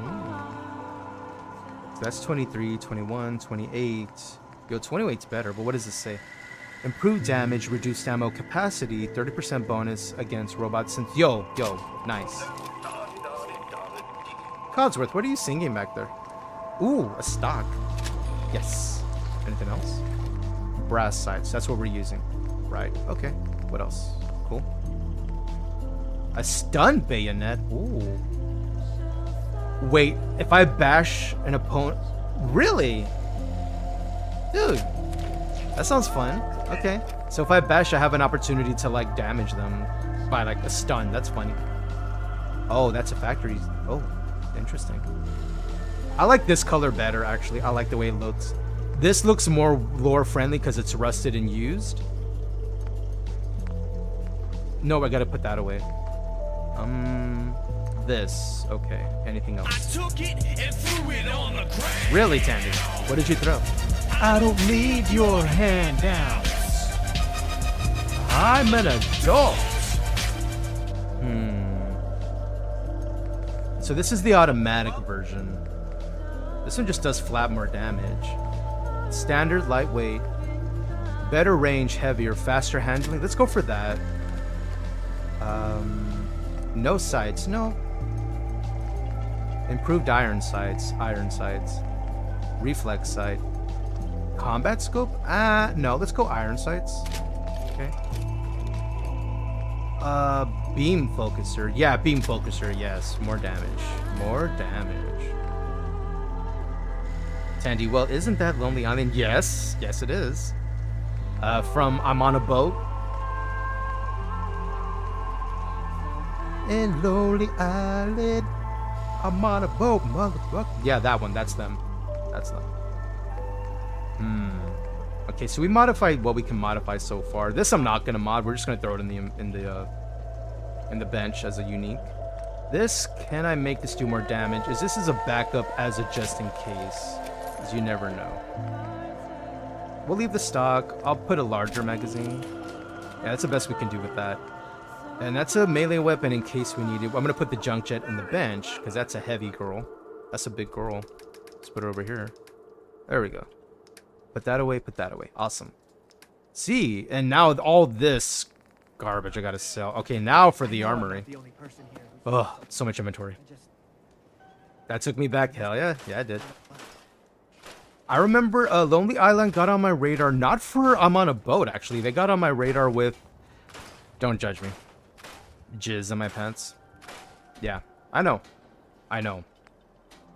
Mm. So that's 23, 21, 28. Yo, 28's better, but what does this say? Improved damage, reduced ammo capacity, 30% bonus against robots synths. Yo, yo, nice. Codsworth, what are you singing back there? Ooh, a stock. Yes. Anything else? Brass sights. That's what we're using. Right. Okay. What else? Cool. A stun bayonet. Ooh. Wait, if I bash an opponent... Really? Dude. That sounds fun. Okay. So if I bash, I have an opportunity to, like, damage them by, like, a stun. That's funny. Oh, that's a factory. Oh, interesting. I like this color better, actually. I like the way it looks. This looks more lore friendly because it's rusted and used. No, I gotta put that away. Um, this. Okay. Anything else? Really, Tandy? What did you throw? I don't need your handouts. I'm an adult. Hmm. So this is the automatic version. This one just does flat more damage. Standard, lightweight. Better range, heavier, faster handling. Let's go for that. Um, no sights, no. Improved iron sights, iron sights. Reflex sight. Combat scope? Ah, no, let's go iron sights. Okay. Uh, beam focuser. Yeah, beam focuser, yes. More damage. More damage. Tandy, well, isn't that Lonely Island? Yes, yes it is. Uh, from I'm on a boat. In Lonely Island, I'm on a boat, motherfucker. Yeah, that one, that's them. That's them. Hmm. Okay, so we modified what we can modify so far. This I'm not gonna mod. We're just gonna throw it in the in the uh, in the bench as a unique. This can I make this do more damage? Is this is a backup as a just in case? Because you never know. We'll leave the stock. I'll put a larger magazine. Yeah, that's the best we can do with that. And that's a melee weapon in case we need it. I'm gonna put the junk jet in the bench because that's a heavy girl. That's a big girl. Let's put it over here. There we go. Put that away, put that away. Awesome. See, and now all this garbage I gotta sell. Okay, now for the armory. Ugh, so much inventory. That took me back. Hell yeah. Yeah, I did. I remember uh, Lonely Island got on my radar, not for I'm on a boat, actually. They got on my radar with... Don't judge me. Jizz in my pants. Yeah, I know. I know.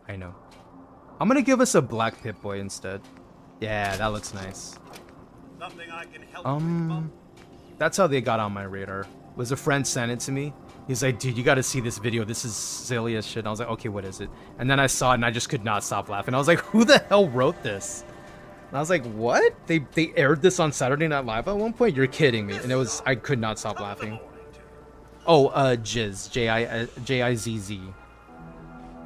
I know. I'm gonna give us a black Pip-Boy instead. Yeah, that looks nice. Um, that's how they got on my radar. Was a friend sent it to me. He's like, dude, you gotta see this video. This is silly as shit. And I was like, okay, what is it? And then I saw it and I just could not stop laughing. I was like, who the hell wrote this? And I was like, what? They they aired this on Saturday Night Live at one point? You're kidding me. And it was, I could not stop laughing. Oh, uh, Jizz. J-I, uh,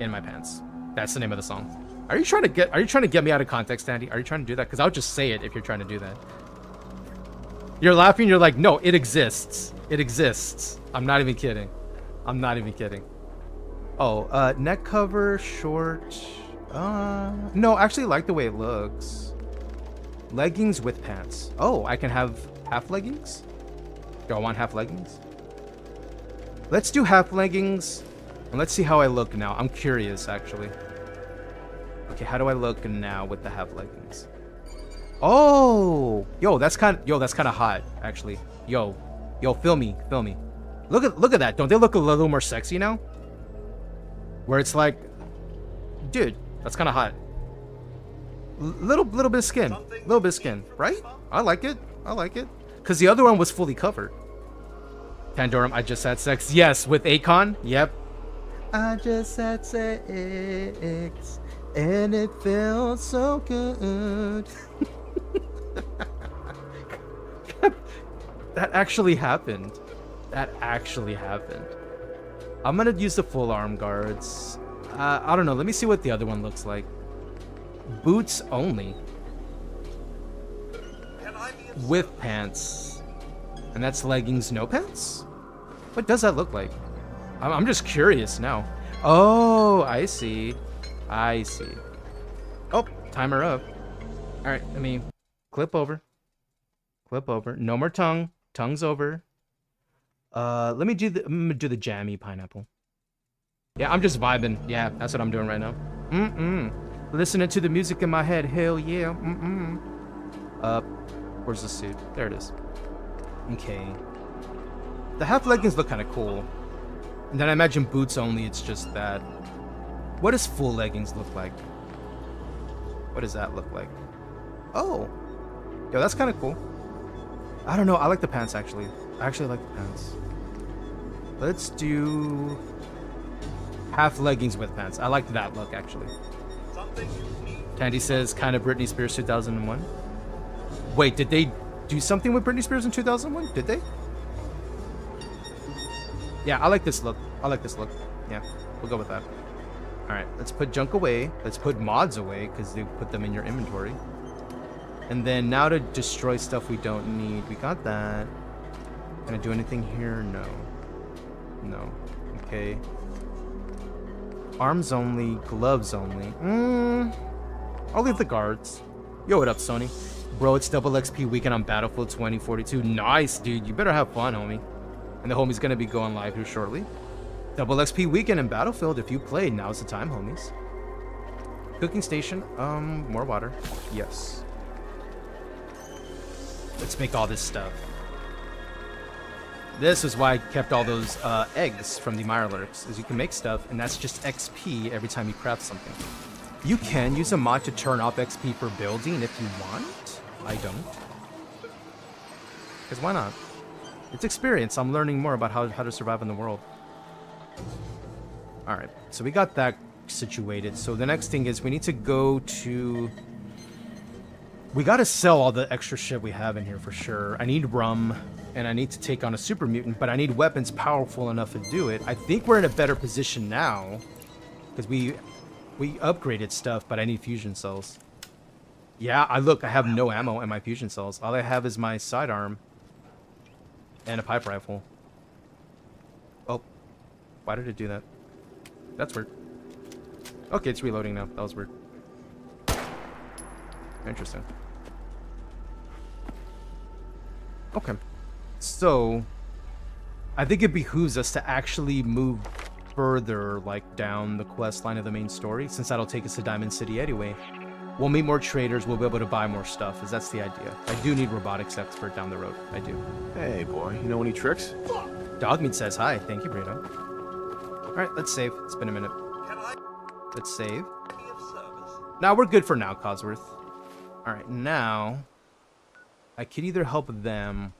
In my pants. That's the name of the song. Are you trying to get, are you trying to get me out of context, Andy? Are you trying to do that? Because I'll just say it if you're trying to do that. You're laughing, you're like, no, it exists. It exists. I'm not even kidding. I'm not even kidding. Oh, uh, neck cover, short. Uh, no, I actually like the way it looks. Leggings with pants. Oh, I can have half leggings? Do I want half leggings? Let's do half leggings. And let's see how I look now. I'm curious, actually. Okay, how do I look now with the half leggings? Oh, yo, that's kind of yo, that's kind of hot, actually. Yo, yo, feel me, feel me. Look at look at that. Don't they look a little more sexy now? Where it's like, dude, that's kind of hot. L little little bit of skin, little bit of skin, right? I like it. I like it. Cause the other one was fully covered. Pandorum, I just had sex. Yes, with Akon. Yep. I just had sex, and it felt so good. that actually happened. That actually happened. I'm gonna use the full arm guards. Uh, I don't know. Let me see what the other one looks like. Boots only. With pants. And that's leggings, no pants? What does that look like? I'm, I'm just curious now. Oh, I see. I see. Oh, timer up. All right, let me clip over. Clip over. No more tongue. Tongue's over. Uh, let me do the gonna do the jammy pineapple. Yeah, I'm just vibing. Yeah, that's what I'm doing right now. Mm-mm. Listening to the music in my head. Hell yeah. Mm-mm. Uh, where's the suit? There it is. Okay. The half leggings look kind of cool. And then I imagine boots only, it's just that. What does full leggings look like? What does that look like? Oh. Yo, that's kind of cool. I don't know. I like the pants, actually. I actually like the pants. Let's do half leggings with pants. I like that look, actually. Candy says, kind of Britney Spears 2001. Wait, did they do something with Britney Spears in 2001? Did they? Yeah, I like this look. I like this look. Yeah, we'll go with that. All right, let's put junk away. Let's put mods away because they put them in your inventory. And then now to destroy stuff we don't need. We got that. Can I do anything here? No. No. Okay. Arms only, gloves only. Mm, I'll leave the guards. Yo, what up, Sony? Bro, it's double XP weekend on Battlefield 2042. Nice, dude. You better have fun, homie. And the homie's gonna be going live here shortly. Double XP weekend in Battlefield. If you played, now's the time, homies. Cooking station. Um, more water. Yes. Let's make all this stuff. This is why I kept all those uh, eggs from the Mirelurks, is you can make stuff, and that's just XP every time you craft something. You can use a mod to turn off XP for building if you want. I don't. Because why not? It's experience. I'm learning more about how, how to survive in the world. Alright, so we got that situated. So the next thing is we need to go to... We gotta sell all the extra shit we have in here for sure. I need rum, and I need to take on a super mutant, but I need weapons powerful enough to do it. I think we're in a better position now, because we we upgraded stuff, but I need fusion cells. Yeah, I look, I have no ammo in my fusion cells. All I have is my sidearm and a pipe rifle. Why did it do that? That's weird. Okay, it's reloading now. That was weird. Interesting. Okay. So, I think it behooves us to actually move further, like, down the quest line of the main story, since that'll take us to Diamond City anyway. We'll meet more traders, we'll be able to buy more stuff, because that's the idea. I do need robotics expert down the road. I do. Hey, boy, you know any tricks? Dogmeat says hi. Thank you, Brito. Alright, let's save. It's been a minute. Let's save. Now, we're good for now, Codsworth. Alright, now... I could either help them...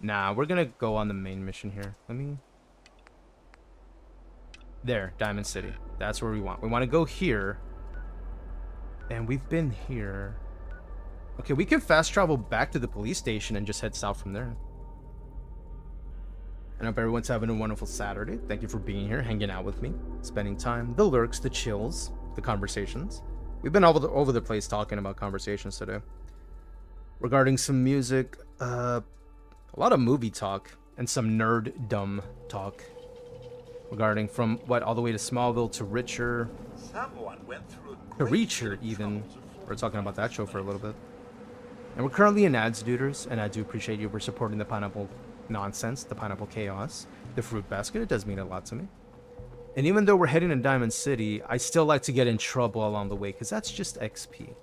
Nah, we're gonna go on the main mission here. Let me... There, Diamond City. That's where we want. We want to go here. And we've been here. Okay, we can fast travel back to the police station and just head south from there. I hope everyone's having a wonderful Saturday. Thank you for being here, hanging out with me, spending time. The lurks, the chills, the conversations. We've been all over the, over the place talking about conversations today. Regarding some music, uh, a lot of movie talk, and some nerd dumb talk. regarding from what all the way to Smallville to Richer Someone went through to Reacher even. We're talking about that show for a little bit. And we're currently in ads, duders, and I do appreciate you for supporting the pineapple nonsense, the pineapple chaos, the fruit basket. It does mean a lot to me. And even though we're heading to Diamond City, I still like to get in trouble along the way because that's just XP.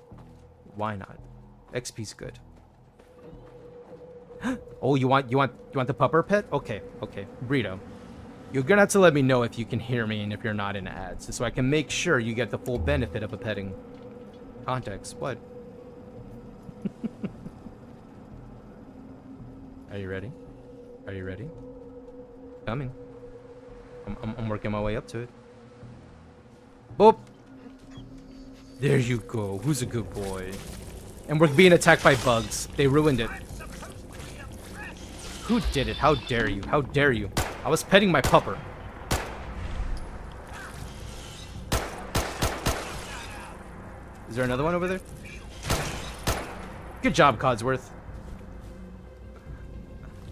Why not? XP's good. oh, you want you want you want the pupper pet? Okay, okay, Burrito. You're gonna have to let me know if you can hear me and if you're not in ads, so I can make sure you get the full benefit of a petting. Context. What? Are you ready? Are you ready? Coming. I'm, I'm, I'm working my way up to it. Boop. There you go. Who's a good boy? And we're being attacked by bugs. They ruined it. Who did it? How dare you? How dare you? I was petting my pupper. Is there another one over there? Good job, Codsworth.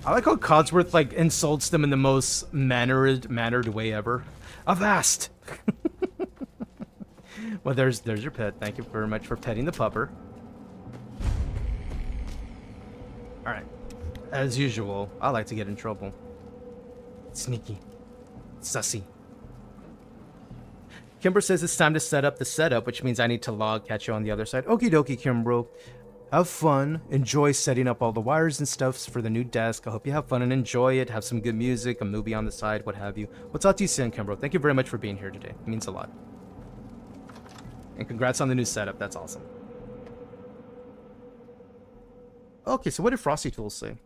I like how Codsworth like insults them in the most mannered mannered way ever. Avast! well, there's there's your pet. Thank you very much for petting the pupper. All right. As usual, I like to get in trouble. Sneaky. Sussy. Kimbro says it's time to set up the setup, which means I need to log, catch you on the other side. Okie dokie, Kimbro. Have fun. Enjoy setting up all the wires and stuff for the new desk. I hope you have fun and enjoy it. Have some good music, a movie on the side, what have you. We'll talk to you soon, Kimbro. Thank you very much for being here today. It means a lot. And congrats on the new setup. That's awesome. Okay, so what did Frosty Tools say?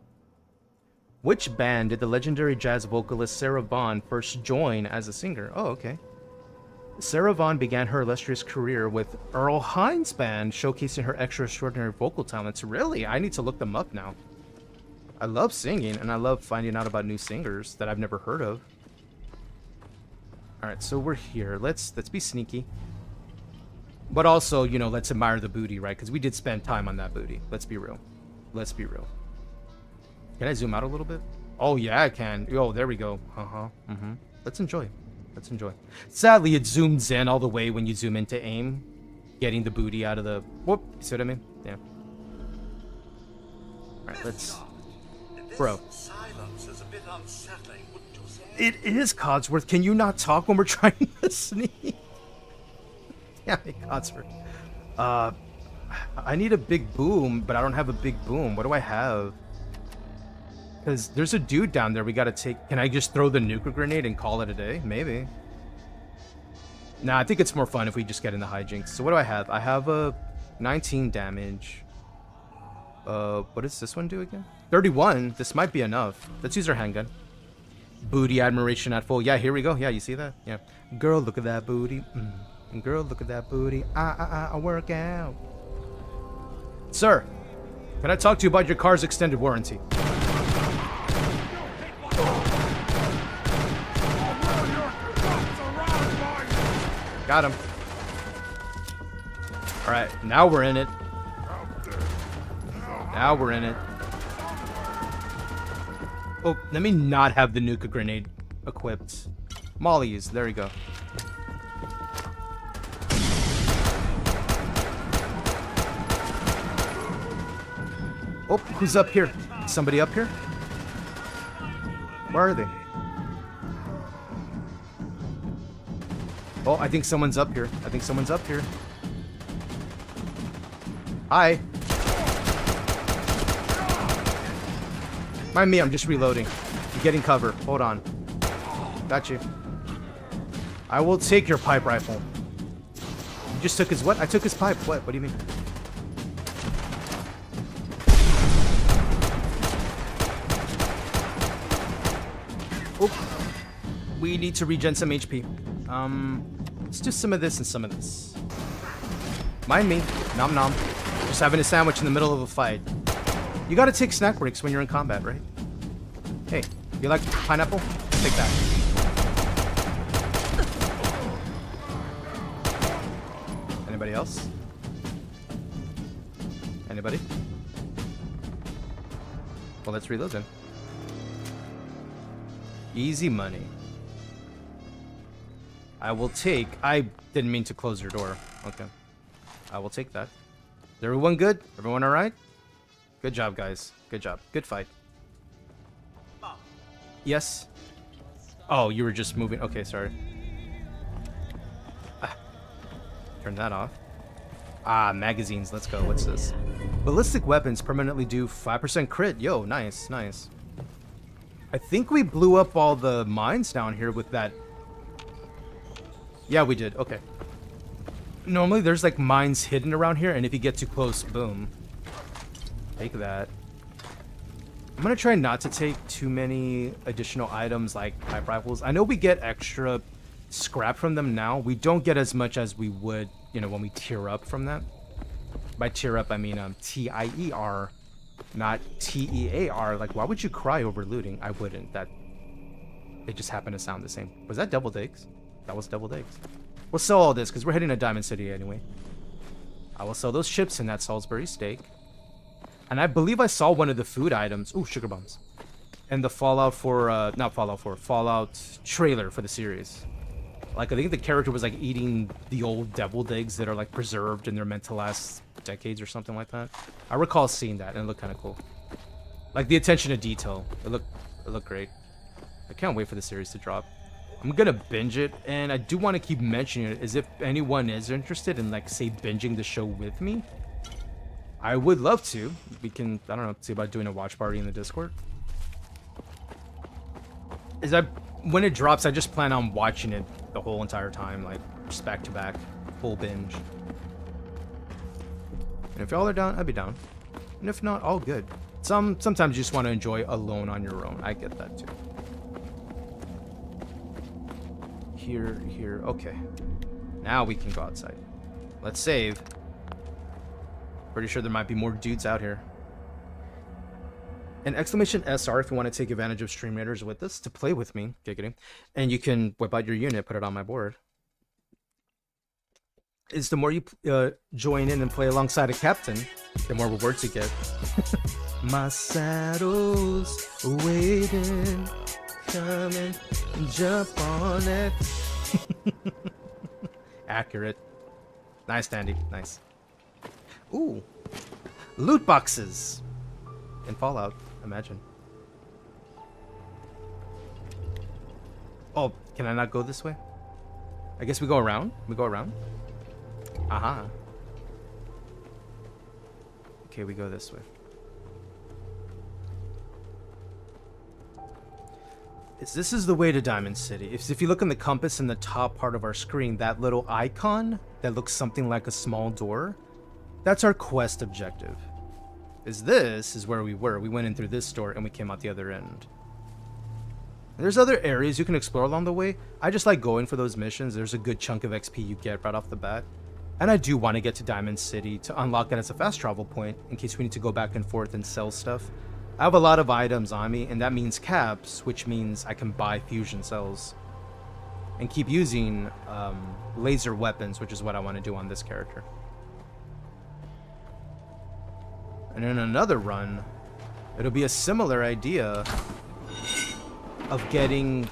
Which band did the legendary jazz vocalist Sarah Vaughan first join as a singer? Oh, okay. Sarah Vaughan began her illustrious career with Earl Hines Band, showcasing her extra extraordinary vocal talents. Really? I need to look them up now. I love singing, and I love finding out about new singers that I've never heard of. Alright, so we're here. Let's let's be sneaky. But also, you know, let's admire the booty, right? Because we did spend time on that booty. Let's be real. Let's be real. Can I zoom out a little bit? Oh, yeah, I can. Oh, there we go. Uh-huh. Mm-hmm. Let's enjoy. Let's enjoy. Sadly, it zooms in all the way when you zoom into aim, getting the booty out of the... Whoop. You see what I mean? Yeah. Alright, let's... Bro. It is, Codsworth. Can you not talk when we're trying to sneak? yeah, hey, Codsworth. Uh, I need a big boom, but I don't have a big boom. What do I have? Because there's a dude down there we gotta take... Can I just throw the nuclear grenade and call it a day? Maybe. Nah, I think it's more fun if we just get in the hijinks. So what do I have? I have a 19 damage. Uh, what does this one do again? 31. This might be enough. Let's use our handgun. Booty admiration at full. Yeah, here we go. Yeah, you see that? Yeah. Girl, look at that booty. Mm. Girl, look at that booty. Ah, ah, ah, I work out. Sir, can I talk to you about your car's extended warranty? Got him. Alright, now we're in it. Now we're in it. Oh, let me not have the nuka grenade equipped. Molly's, there you go. Oh, who's up here? Somebody up here? Where are they? Oh, I think someone's up here. I think someone's up here. Hi. Mind me, I'm just reloading. I'm getting cover. Hold on. Got you. I will take your pipe rifle. You just took his what? I took his pipe. What? What do you mean? Oop. We need to regen some HP. Um, let's do some of this and some of this. Mind me. Nom nom. Just having a sandwich in the middle of a fight. You gotta take snack breaks when you're in combat, right? Hey, you like pineapple? Take that. Anybody else? Anybody? Well, let's reload then. Easy money. I will take... I didn't mean to close your door. Okay. I will take that. Is everyone good? Everyone alright? Good job, guys. Good job. Good fight. Yes? Oh, you were just moving. Okay, sorry. Ah. Turn that off. Ah, magazines. Let's go. What's this? Ballistic weapons permanently do 5% crit. Yo, nice, nice. I think we blew up all the mines down here with that. Yeah, we did. Okay. Normally, there's like mines hidden around here, and if you get too close, boom. Take that. I'm gonna try not to take too many additional items like pipe rifles. I know we get extra scrap from them now. We don't get as much as we would, you know, when we tear up from that. By tear up, I mean um, T-I-E-R, not T-E-A-R. Like, why would you cry over looting? I wouldn't. That It just happened to sound the same. Was that double digs? That was double digs. We'll sell all this because we're heading to Diamond City anyway. I will sell those chips and that Salisbury steak. And I believe I saw one of the food items. Ooh, sugar bombs. And the Fallout for, uh, not Fallout 4, Fallout trailer for the series. Like, I think the character was, like, eating the old deviled eggs that are, like, preserved and they're meant to last decades or something like that. I recall seeing that and it looked kind of cool. Like, the attention to detail. It looked, it looked great. I can't wait for the series to drop. I'm gonna binge it, and I do want to keep mentioning it as if anyone is interested in, like, say, binging the show with me. I would love to. We can, I don't know, see about doing a watch party in the Discord. Is that when it drops, I just plan on watching it the whole entire time, like just back to back, full binge. And if y'all are down, I'd be down. And if not, all good. Some sometimes you just want to enjoy alone on your own. I get that too. Here, here, okay. Now we can go outside. Let's save. Pretty sure there might be more dudes out here. An exclamation SR if you want to take advantage of stream raiders with us to play with me, giggity. And you can whip out your unit, put it on my board. Is the more you uh, join in and play alongside a captain, the more rewards you get. my saddle's waiting, coming, jump on it. Accurate. Nice, Dandy. Nice. Ooh. Loot boxes. In Fallout, imagine. Oh, can I not go this way? I guess we go around? We go around? Aha. Okay, we go this way. Is this is the way to Diamond City. If, if you look in the compass in the top part of our screen, that little icon that looks something like a small door, that's our quest objective. Is this is where we were. We went in through this door and we came out the other end. There's other areas you can explore along the way. I just like going for those missions. There's a good chunk of XP you get right off the bat. And I do want to get to Diamond City to unlock it as a fast travel point in case we need to go back and forth and sell stuff. I have a lot of items on me, and that means caps, which means I can buy fusion cells. And keep using um, laser weapons, which is what I want to do on this character. And in another run, it'll be a similar idea of getting...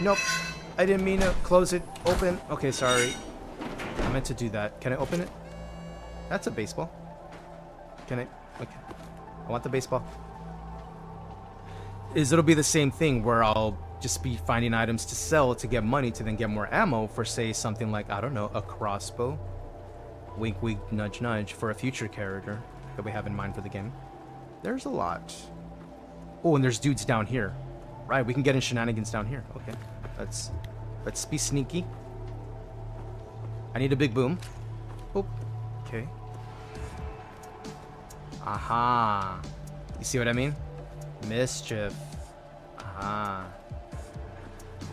Nope, I didn't mean to close it. Open. Okay, sorry. I meant to do that. Can I open it? That's a baseball. Can I? Okay. I want the baseball. Is it'll be the same thing where I'll just be finding items to sell to get money to then get more ammo for say something like, I don't know, a crossbow. Wink wink nudge nudge for a future character that we have in mind for the game. There's a lot. Oh, and there's dudes down here. Right, we can get in shenanigans down here. Okay. Let's let's be sneaky. I need a big boom. Oh, okay. Aha. You see what I mean? Mischief. Aha.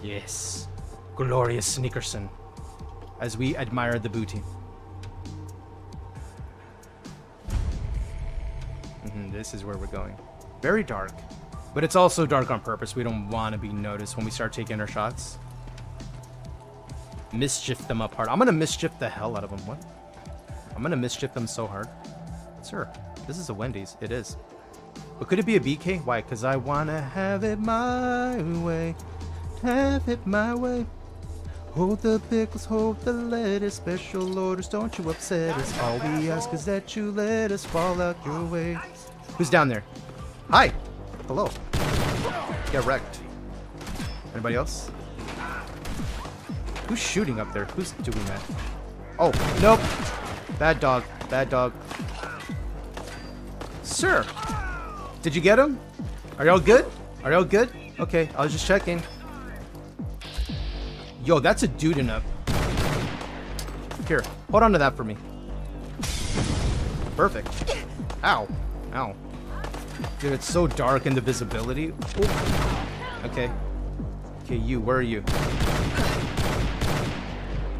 Yes. Glorious Sneakerson. As we admire the booty. Mm -hmm, this is where we're going. Very dark. But it's also dark on purpose. We don't want to be noticed when we start taking our shots. Mischief them up hard. I'm to mischief the hell out of them. What? I'm to mischief them so hard. Sir, this is a Wendy's. It is. But could it be a BK? Why? Because I want to have it my way. Have it my way. Hold the pickles, hold the lettuce, special orders, don't you upset us. All we ask is that you let us fall out your way. Who's down there? Hi. Hello. Get wrecked. Anybody else? Who's shooting up there? Who's doing that? Oh, nope. Bad dog. Bad dog. Sir, did you get him? Are y'all good? Are y'all good? Okay, I was just checking. Yo, that's a dude in a... Here, hold on to that for me. Perfect. Ow. Ow. Dude, it's so dark in the visibility. Ooh. Okay. Okay, you, where are you?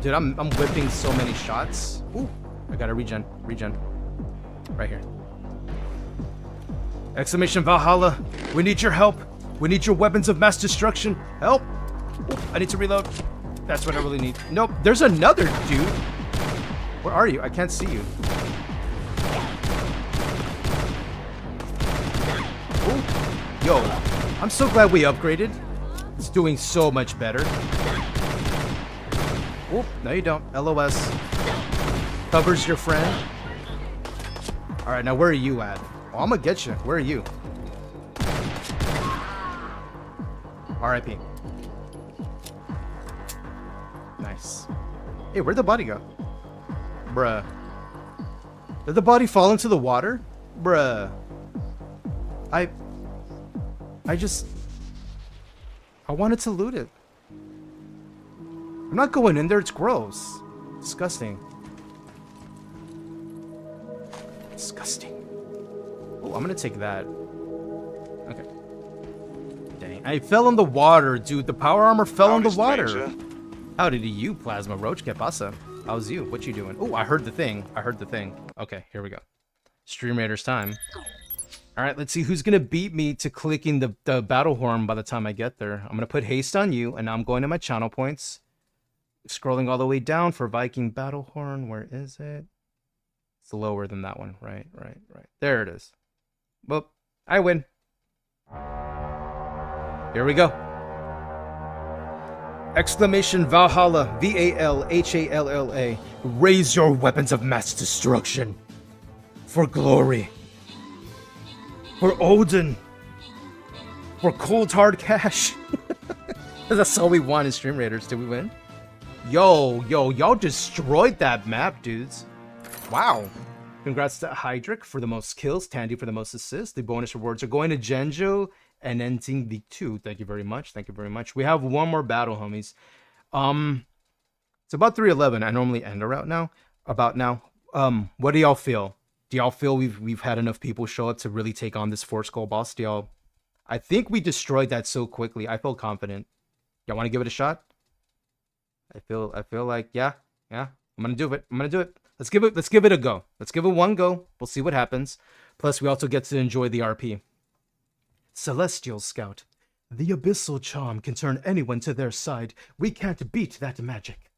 Dude, I'm, I'm whipping so many shots. Ooh. I gotta regen. Regen. Right here. Exclamation Valhalla. We need your help. We need your weapons of mass destruction. Help. I need to reload. That's what I really need. Nope, there's another dude. Where are you? I can't see you. Ooh. Yo, I'm so glad we upgraded. It's doing so much better. Oh, no you don't. LOS. Covers your friend. Alright, now where are you at? Oh, I'm gonna get you. Where are you? RIP. Nice. Hey, where'd the body go? Bruh. Did the body fall into the water? Bruh. I... I just... I wanted to loot it. I'm not going in there, it's gross. Disgusting. Disgusting. Oh, I'm gonna take that. Okay. Dang. I fell in the water, dude. The power armor fell in the water. How did you, Plasma Roach? Que pasa? How's you? What you doing? Oh, I heard the thing. I heard the thing. Okay, here we go. Stream Raiders time. All right, let's see who's going to beat me to clicking the, the battle horn by the time I get there. I'm going to put haste on you, and now I'm going to my channel points. Scrolling all the way down for Viking battle horn. Where is it? It's lower than that one. Right, right, right. There it is. Well, I win. Here we go. Exclamation Valhalla, V-A-L-H-A-L-L-A. Raise your weapons of mass destruction. For glory. For Odin. For cold hard cash. That's all we want in Stream Raiders. Did we win? Yo, yo, y'all destroyed that map, dudes. Wow. Congrats to Hydric for the most kills, Tandy for the most assists. The bonus rewards are going to Genjo and ending the two. Thank you very much. Thank you very much. We have one more battle, homies. Um, it's about 311. I normally end around now. About now. Um, what do y'all feel? Do y'all feel we've we've had enough people show up to really take on this four skull boss? Do y'all? I think we destroyed that so quickly. I feel confident. Y'all want to give it a shot? I feel I feel like yeah yeah. I'm gonna do it. I'm gonna do it. Let's give it let's give it a go. Let's give it one go. We'll see what happens. Plus, we also get to enjoy the RP. Celestial Scout. The abyssal charm can turn anyone to their side. We can't beat that magic.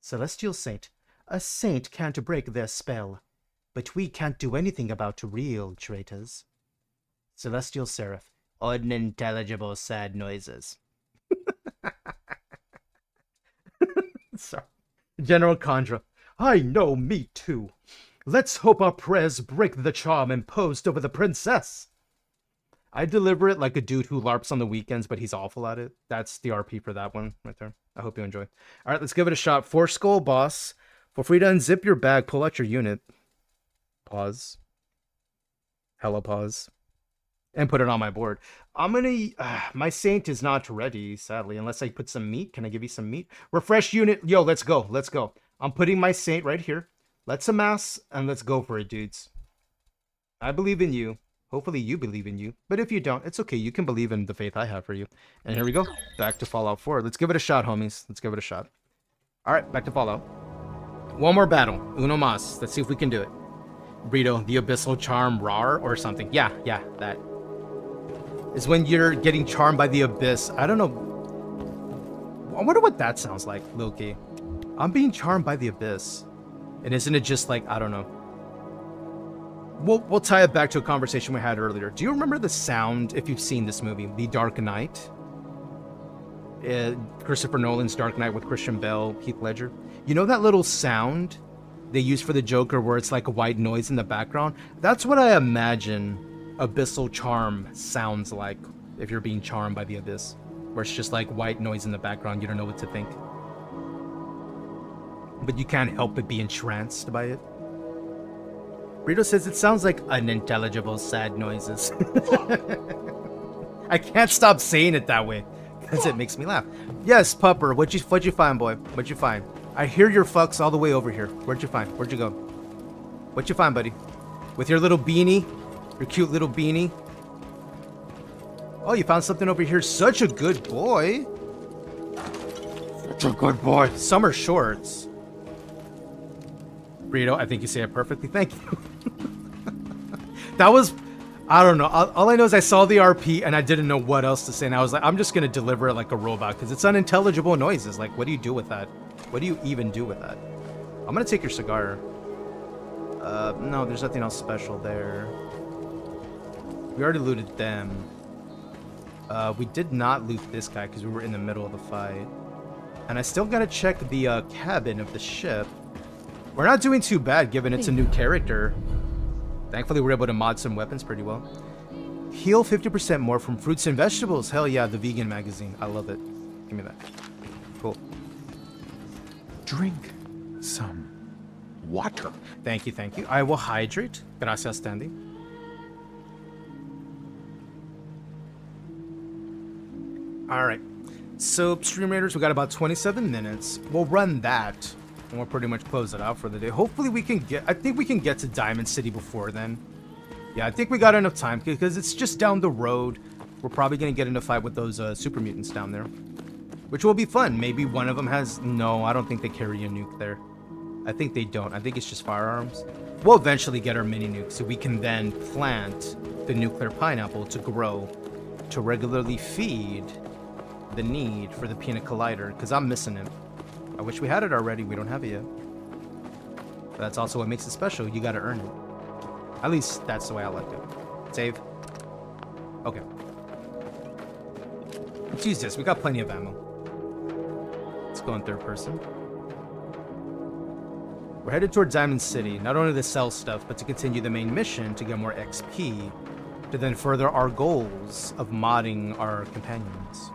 Celestial Saint. A saint can't break their spell. But we can't do anything about real traitors. Celestial Seraph. Unintelligible sad noises. Sorry. General Condra. I know, me too. Let's hope our prayers break the charm imposed over the princess. I deliver it like a dude who LARPs on the weekends, but he's awful at it. That's the RP for that one right there. I hope you enjoy. All right, let's give it a shot. Four skull boss. Feel free to unzip your bag, pull out your unit. Pause. Hello, pause. And put it on my board. I'm gonna. Uh, my saint is not ready, sadly, unless I put some meat. Can I give you some meat? Refresh unit. Yo, let's go. Let's go. I'm putting my saint right here. Let's amass and let's go for it, dudes. I believe in you. Hopefully you believe in you. But if you don't, it's okay. You can believe in the faith I have for you. And here we go. Back to Fallout 4. Let's give it a shot, homies. Let's give it a shot. All right, back to Fallout. One more battle. Uno mas. Let's see if we can do it. Brito, the Abyssal Charm Rar or something. Yeah, yeah, that. Is when you're getting charmed by the Abyss. I don't know. I wonder what that sounds like, Loki. I'm being charmed by the Abyss. And isn't it just like, I don't know. We'll, we'll tie it back to a conversation we had earlier. Do you remember the sound, if you've seen this movie, The Dark Knight? uh, Christopher Nolan's Dark Knight with Christian Bale, Heath Ledger. You know that little sound they use for the Joker where it's like a white noise in the background? That's what I imagine Abyssal Charm sounds like if you're being charmed by the Abyss. Where it's just like white noise in the background, you don't know what to think. But you can't help but be entranced by it. Burrito says it sounds like unintelligible sad noises. I can't stop saying it that way because it makes me laugh. Yes, Pupper, what'd you what'd you find, boy? What'd you find? I hear your fucks all the way over here. Where'd you find? Where'd you go? What'd you find, buddy? With your little beanie, your cute little beanie. Oh, you found something over here. Such a good boy. Such a good boy. Summer shorts. Burrito, I think you say it perfectly. Thank you. that was I don't know. All, all, I know is I saw the RP and I didn't know what else to say. And I was like, I'm just going to deliver it like a robot because it's unintelligible noises. Like, what do you do with that? What do you even do with that? I'm going to take your cigar. Uh, no, there's nothing else special there. We already looted them. Uh, we did not loot this guy because we were in the middle of the fight. And I still got to check the uh, cabin of the ship. We're not doing too bad given it's a new character. Thankfully, we're able to mod some weapons pretty well. Heal 50% more from fruits and vegetables. Hell yeah, the vegan magazine. I love it. Give me that. Cool. Drink some water. Thank you, thank you. I will hydrate. Gracias, Tandy. Alright. So, Stream Raiders, we got about 27 minutes. We'll run that and we'll pretty much close it out for the day. Hopefully we can get, I think we can get to Diamond City before then. Yeah, I think we got enough time because it's just down the road. We're probably going to get in a fight with those uh, super mutants down there. Which will be fun. Maybe one of them has, no, I don't think they carry a nuke there. I think they don't. I think it's just firearms. We'll eventually get our mini nuke so we can then plant the nuclear pineapple to grow to regularly feed the need for the peanut collider because I'm missing it. I wish we had it already. We don't have it yet. But that's also what makes it special. You gotta earn it. At least that's the way I like it. Save. Okay. Let's use this. We got plenty of ammo. Let's go in third person. We're headed toward Diamond City, not only to sell stuff, but to continue the main mission to get more XP, to then further our goals of modding our companions.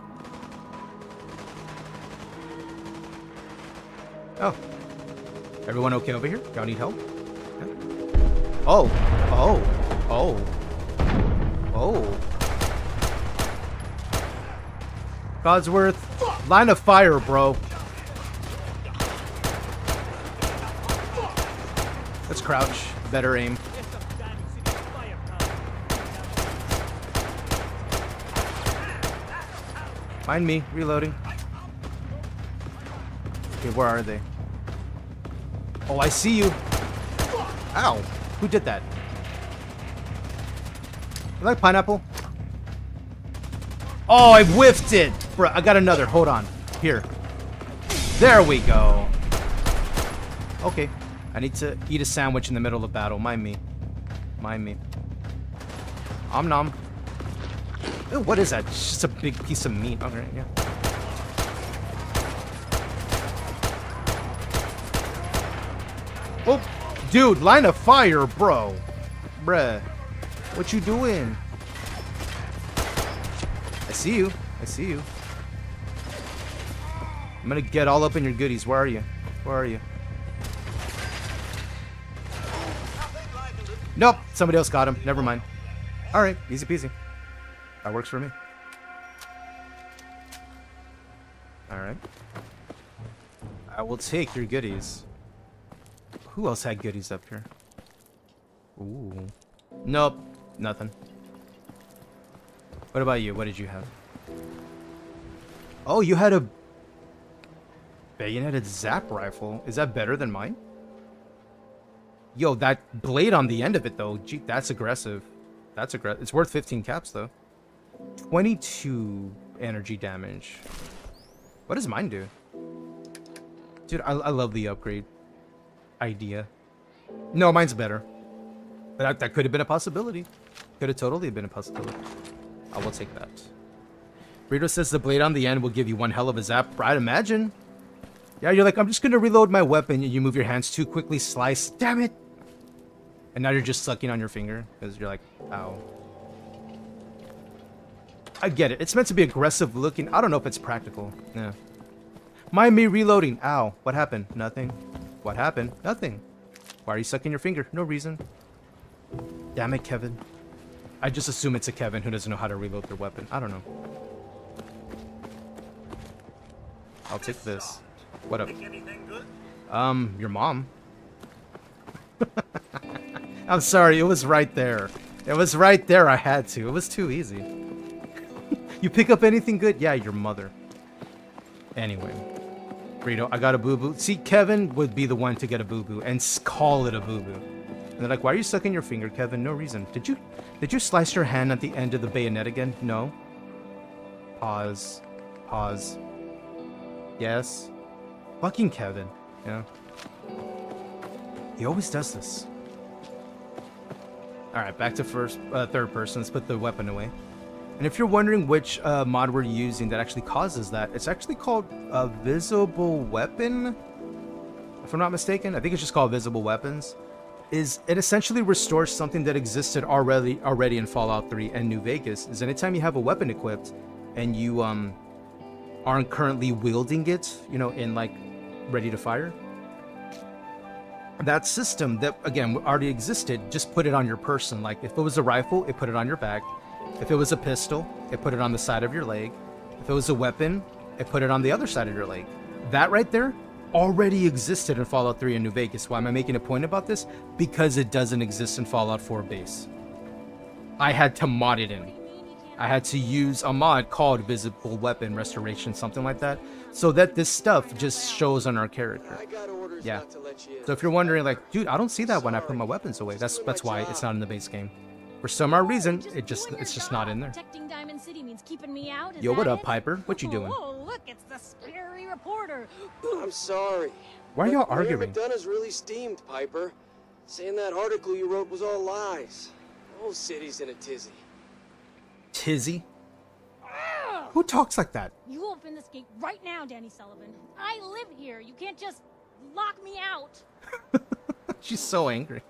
Oh. Everyone okay over here? Y'all need help? Oh. Oh. Oh. Oh. Codsworth. Line of fire, bro. Let's crouch. Better aim. Find me. Reloading. Okay, where are they? Oh, I see you. Ow. Who did that? You like pineapple? Oh, I whiffed it. Bro, I got another. Hold on. Here. There we go. Okay. I need to eat a sandwich in the middle of battle. Mind me. Mind me. Om nom. Ew, what is that? It's just a big piece of meat. Okay, yeah. Oh, dude, line of fire, bro. Bruh. What you doing? I see you. I see you. I'm gonna get all up in your goodies. Where are you? Where are you? Nope, somebody else got him. Never mind. Alright, easy peasy. That works for me. Alright. I will take your goodies. Who else had goodies up here? Ooh. Nope. Nothing. What about you? What did you have? Oh, you had a bayoneted zap rifle. Is that better than mine? Yo, that blade on the end of it, though. Gee, that's aggressive. That's aggressive. It's worth 15 caps, though. 22 energy damage. What does mine do? Dude, I, I love the upgrade idea. No, mine's better. But that, that could have been a possibility. Could have totally been a possibility. I will take that. Burrito says the blade on the end will give you one hell of a zap. I'd imagine. Yeah, you're like, I'm just gonna reload my weapon, and you move your hands too quickly, slice. Damn it! And now you're just sucking on your finger because you're like, ow. I get it. It's meant to be aggressive looking. I don't know if it's practical. Yeah. Mind me reloading. Ow. What happened? Nothing. What happened? Nothing. Why are you sucking your finger? No reason. Damn it, Kevin. I just assume it's a Kevin who doesn't know how to reload their weapon. I don't know. I'll take this. What up? Um, your mom. I'm sorry, it was right there. It was right there, I had to. It was too easy. you pick up anything good? Yeah, your mother. Anyway. Burrito, I got a boo-boo. See, Kevin would be the one to get a boo-boo and call it a boo-boo. And they're like, why are you sucking your finger, Kevin? No reason. Did you did you slice your hand at the end of the bayonet again? No. Pause. Pause. Yes. Fucking Kevin. Yeah. He always does this. Alright, back to first, uh, third person. Let's put the weapon away. And if you're wondering which uh, mod we're using that actually causes that, it's actually called a visible weapon. If I'm not mistaken, I think it's just called visible weapons. Is it essentially restores something that existed already already in Fallout 3 and New Vegas? Is anytime you have a weapon equipped and you um aren't currently wielding it, you know, in like ready to fire, that system that again already existed just put it on your person like if it was a rifle it put it on your back if it was a pistol it put it on the side of your leg. If it was a weapon it put it on the other side of your leg. That right there already existed in fallout 3 and new vegas. Why am i making a point about this? Because it doesn't exist in fallout 4 base. I had to mod it in. I had to use a mod called visible weapon restoration something like that so that this stuff just shows on our character. Yeah. so if you're wondering, like, dude, I don't see that when I put my weapons away. That's that's why it's not in the base game. For some odd reason, it just it's just not in there. Diamond City means keeping me out. Yo, what up. Piper? What you doing? Oh, look, it's the scary reporter. I'm sorry. Why are y'all but Mayor arguing? McDonough's really steamed, Piper. Saying that article you wrote was all lies. The whole city's in a tizzy. Tizzy? Ah! Who talks like that? You open this gate right now, Danny Sullivan. I live here. You can't just lock me out. She's so angry.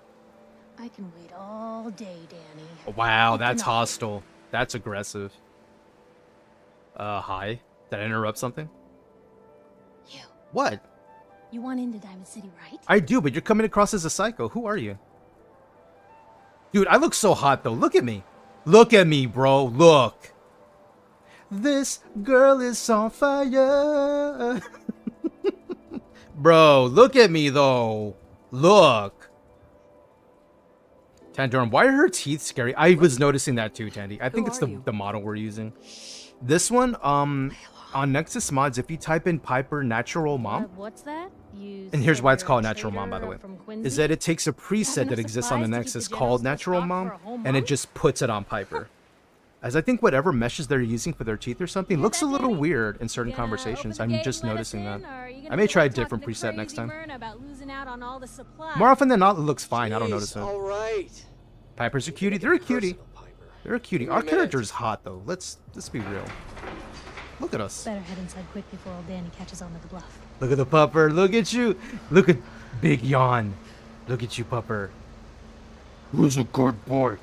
I can wait all day, Danny. Wow, that's hostile. That's aggressive. Uh, hi. Did I interrupt something? You. What? You want into Diamond City, right? I do, but you're coming across as a psycho. Who are you? Dude, I look so hot though. Look at me. Look at me, bro. Look. This girl is on fire. bro, look at me though. Look. Tandoran, why are her teeth scary? I was noticing that too, Tandy. I think it's the, the model we're using. This one, um, on Nexus Mods, if you type in Piper Natural Mom, Uh, what's that? You and here's why it's called Natural Mom, by the way, is that it takes a preset that exists on the supplies to keep Nexus called Natural Mom, for a whole and it just puts it on Piper. As I think whatever meshes they're using for their teeth or something looks a little weird in certain conversations. I'm just noticing that. I may try a different preset next time. About losing out on all the supplies. More often than not, it looks fine. I don't Jeez, notice it. All right. Piper's a cutie. They're a cutie. They're a cutie. Our character is hot though. Let's let's be real. Look at us. Better head inside quick before old Danny catches on to the bluff. Look at the pupper. Look at you. Look at big yawn. Look at you, pupper. Who's a good boy?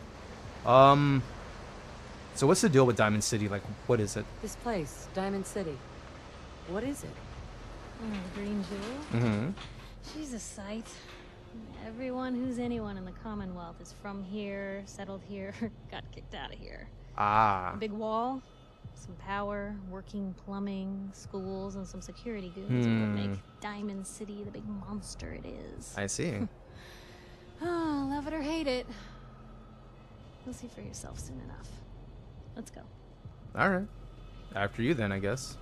Um. So what's the deal with Diamond City? Like, what is it? This place, Diamond City. What is it? The Green Jewel? Mm-hmm. She's a sight. Everyone who's anyone in the Commonwealth is from here, settled here, got kicked out of here. Ah. A big wall, some power, working plumbing, schools, and some security goons Hmm. make Diamond City the big monster it is. I see. Oh, love it or hate it. You'll see for yourself soon enough. Let's go. All right. After you, then I guess.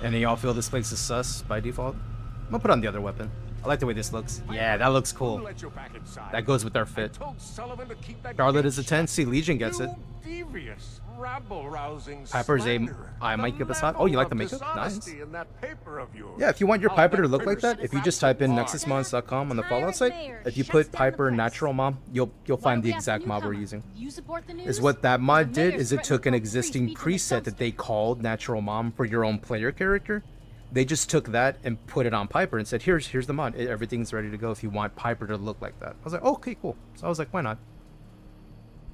Any y'all feel this place is sus by default? I'm gonna put on the other weapon. I like the way this looks. Yeah, that looks cool. Let you back inside. That goes with our fit. Told Sullivan to keep that Charlotte is a 10. See, Legion gets it. devious. rabble-rousing Piper's a. slander. I might The give a shot. Oh, you like the level makeup? Nice. dishonesty in that paper of yours. Yeah, if you want your Piper to look like that, if you just type in Saxon nexusmods.com on the Fallout site, if you put Piper Natural Mom, you'll you'll find the exact mod we're using. You support the news? Is what that mod did is it took an existing preset that they called Natural Mom for your own player character. They just took that and put it on Piper and said, "Here's here's the mod. Everything's ready to go if you want Piper to look like that." I was like, "Okay, cool." So I was like, "Why not?"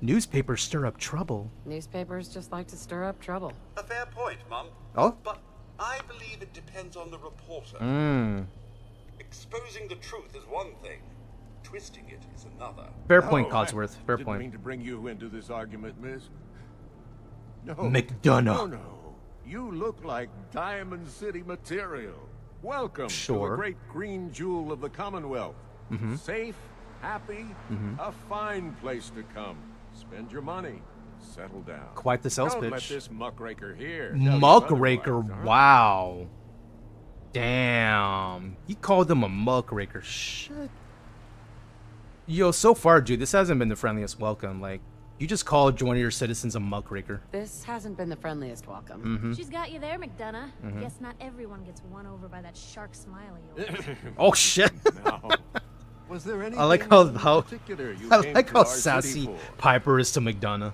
Newspapers stir up trouble. Newspapers just like to stir up trouble. A fair point, Mum. Oh? But I believe it depends on the reporter. Mmm. Exposing the truth is one thing, twisting it is another. Fair oh, point, No, I Codsworth. Fair didn't point. mean to bring you into this argument, miss. No. McDonough. No, no. You look like Diamond City material. Welcome to Sure. the great green jewel of the Commonwealth. Mhm. Safe, happy, Mhm. a fine place to come. Spend your money. Settle down. Quite the sales Don't let pitch. this muckraker here. Muckraker, otherwise, all right? wow. Damn. He called him a muckraker. Shit. Yo, so far, dude, this hasn't been the friendliest welcome. Like, you just called one of your citizens a muckraker. This hasn't been the friendliest welcome. Mhm. She's got you there, McDonough. Mhm. Guess not everyone gets won over by that shark smile of yours. Oh, shit. Now, was there I like how, how particular you I came like to how sassy? Piper is to McDonough.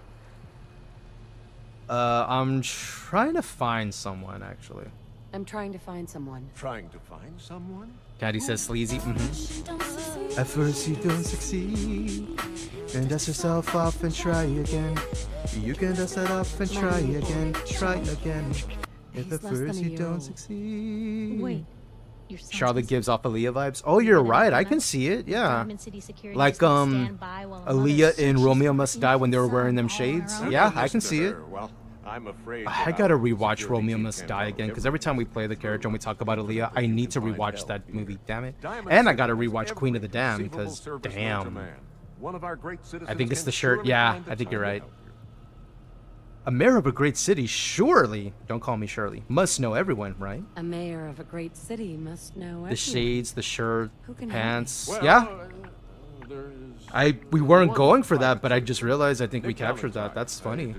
Uh, I'm trying to find someone actually. I'm trying to find someone. Trying to find someone? Caddy says sleazy. Mm-hmm. At first you don't succeed, and dust yourself off and try again. You can dust it off and try again, try again. If at first you don't old. succeed. Wait, your son's Charlotte gives off Aaliyah vibes. Oh, you're right. I can see it. Yeah. Diamond City security Like um, stand by while a Aaliyah mother in Romeo Must Die when they were wearing them shades. Yeah, I can see it. Well, I'm afraid I gotta rewatch Romeo Must Die again because every every time we play the character and we talk about Aaliyah, I need to rewatch that movie. Damn it! Diamond And I gotta rewatch Queen of the every Dam because service known to damn. One of our great I think it's the shirt. Yeah, the I think you're right. A mayor of a great city, surely, don't call me Shirley, must know everyone, right? A mayor of a great city must know everyone. The shades, the shirt, the can help me? pants. Well, yeah. uh, I we weren't going for that, but I just realized I think we captured Valentine, that. That's a funny.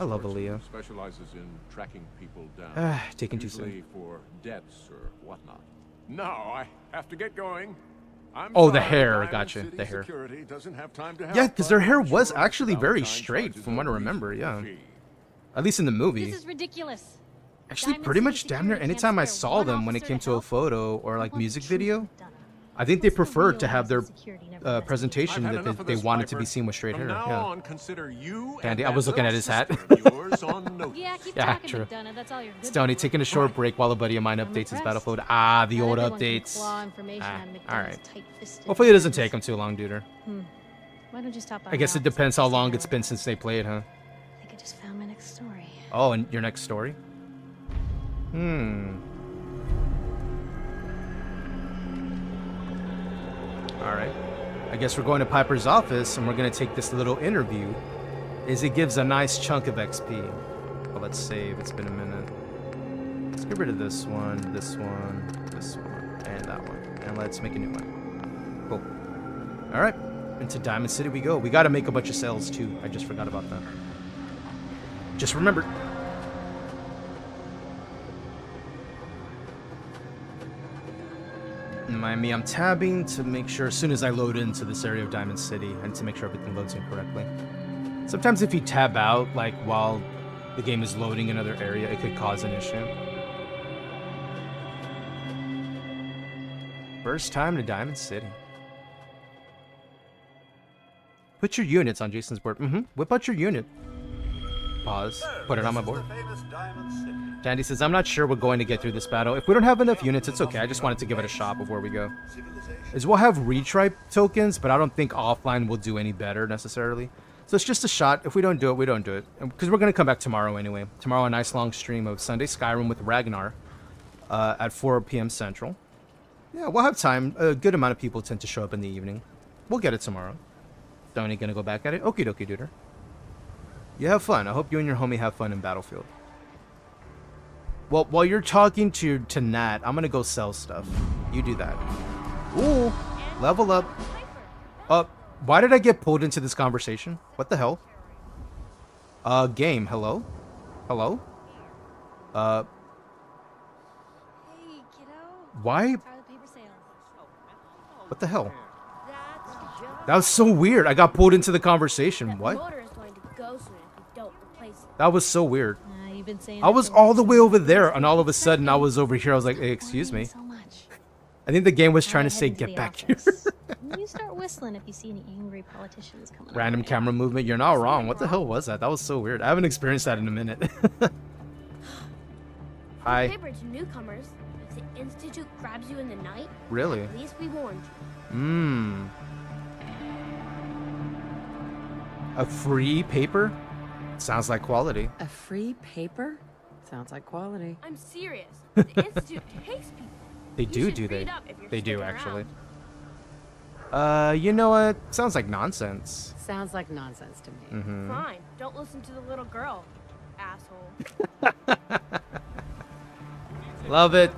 Detective I love sorts, Aaliyah. Specializes in tracking people down. Ah, taking too soon. for debts or whatnot. No, I have to get going. I'm Oh, the sorry, hair, Diamond gotcha, the hair. Doesn't have time to Yeah, because their hair was actually very straight, from what I remember. Yeah, at least in the movie. This is ridiculous. Actually, Diamond pretty City much damn near security can't anytime I saw them when it came to to a photo or like music video, McDonough. I think they preferred to have their reason security never uh, presentation that they, they this, wanted to be seen with straight From hair. now Yeah. on, consider you Candy, and I was looking at his hat. sister of yours on notice. Yeah, keep Yeah, talking, true. McDonough. That's all you're good Stony taking a short break while a buddy of mine I'm updates his. Battlefield. Ah, the Not old updates. Ah, all right. Hopefully it doesn't take him too long, dude. Hmm. Why don't you stop by I guess it depends how long it's been since they played, huh? I think I just found my next story. Oh, and your next story? Hmm. Alright. I guess we're going to Piper's office and we're going to take this little interview. Is it gives a nice chunk of XP. But oh, let's save. It's been a minute. Let's get rid of this one, this one, this one, and that one. And let's make a new one. Cool. Alright. Into Diamond City we go. We got to make a bunch of sales too. I just forgot about that. Just remembered. Mind me, I'm tabbing to make sure as soon as I load into this area of Diamond City and to make sure everything loads in correctly. Sometimes if you tab out, like while the game is loading another area, it could cause an issue. First time to Diamond City. Put your units on Jason's board. Mm-hmm. Whip out your unit. Pause. Put it on my board. Dandy says, I'm not sure we're going to get through this battle. If we don't have enough units, it's okay. I just wanted to give it a shot before we go. Is we'll have retribe tokens, but I don't think offline will do any better necessarily. So it's just a shot. If we don't do it, we don't do it. Because we're going to come back tomorrow anyway. Tomorrow, a nice long stream of Sunday Skyrim with Ragnar uh, at 4 p.m. Central. Yeah, we'll have time. A good amount of people tend to show up in the evening. We'll get it tomorrow. Stony gonna go back at it? Okie dokie, duder. You have fun. I hope you and your homie have fun in Battlefield. Well, while you're talking to to Nat, I'm gonna go sell stuff. You do that. Ooh, level up. Uh, why did I get pulled into this conversation? What the hell? Uh, game. Hello? Hello? Uh. Why? What the hell? That was so weird. I got pulled into the conversation. What? motor is going to go soon if you don't replace it. That was so weird. Nah, you've been saying I was all the way over there, and all of a sudden I was over here. I was like, hey, excuse me. so much. I think the game was trying to say, get back here. office. you start whistling if you see any angry politicians coming. Random camera movement. You're not wrong. What the hell was that? That was so weird. I haven't experienced that in a minute. Hi. Paper to newcomers. If the Institute grabs you in the night, Really? at least we warned you. Mmm. A free paper? Sounds like quality. A free paper? Sounds like quality. I'm serious. The Institute takes people. They You do, do they? read up if you're They do, actually. around. Uh, you know what? Sounds like nonsense. Sounds like nonsense to me. Mm-hmm. Fine. Don't listen to the little girl, asshole. Love it.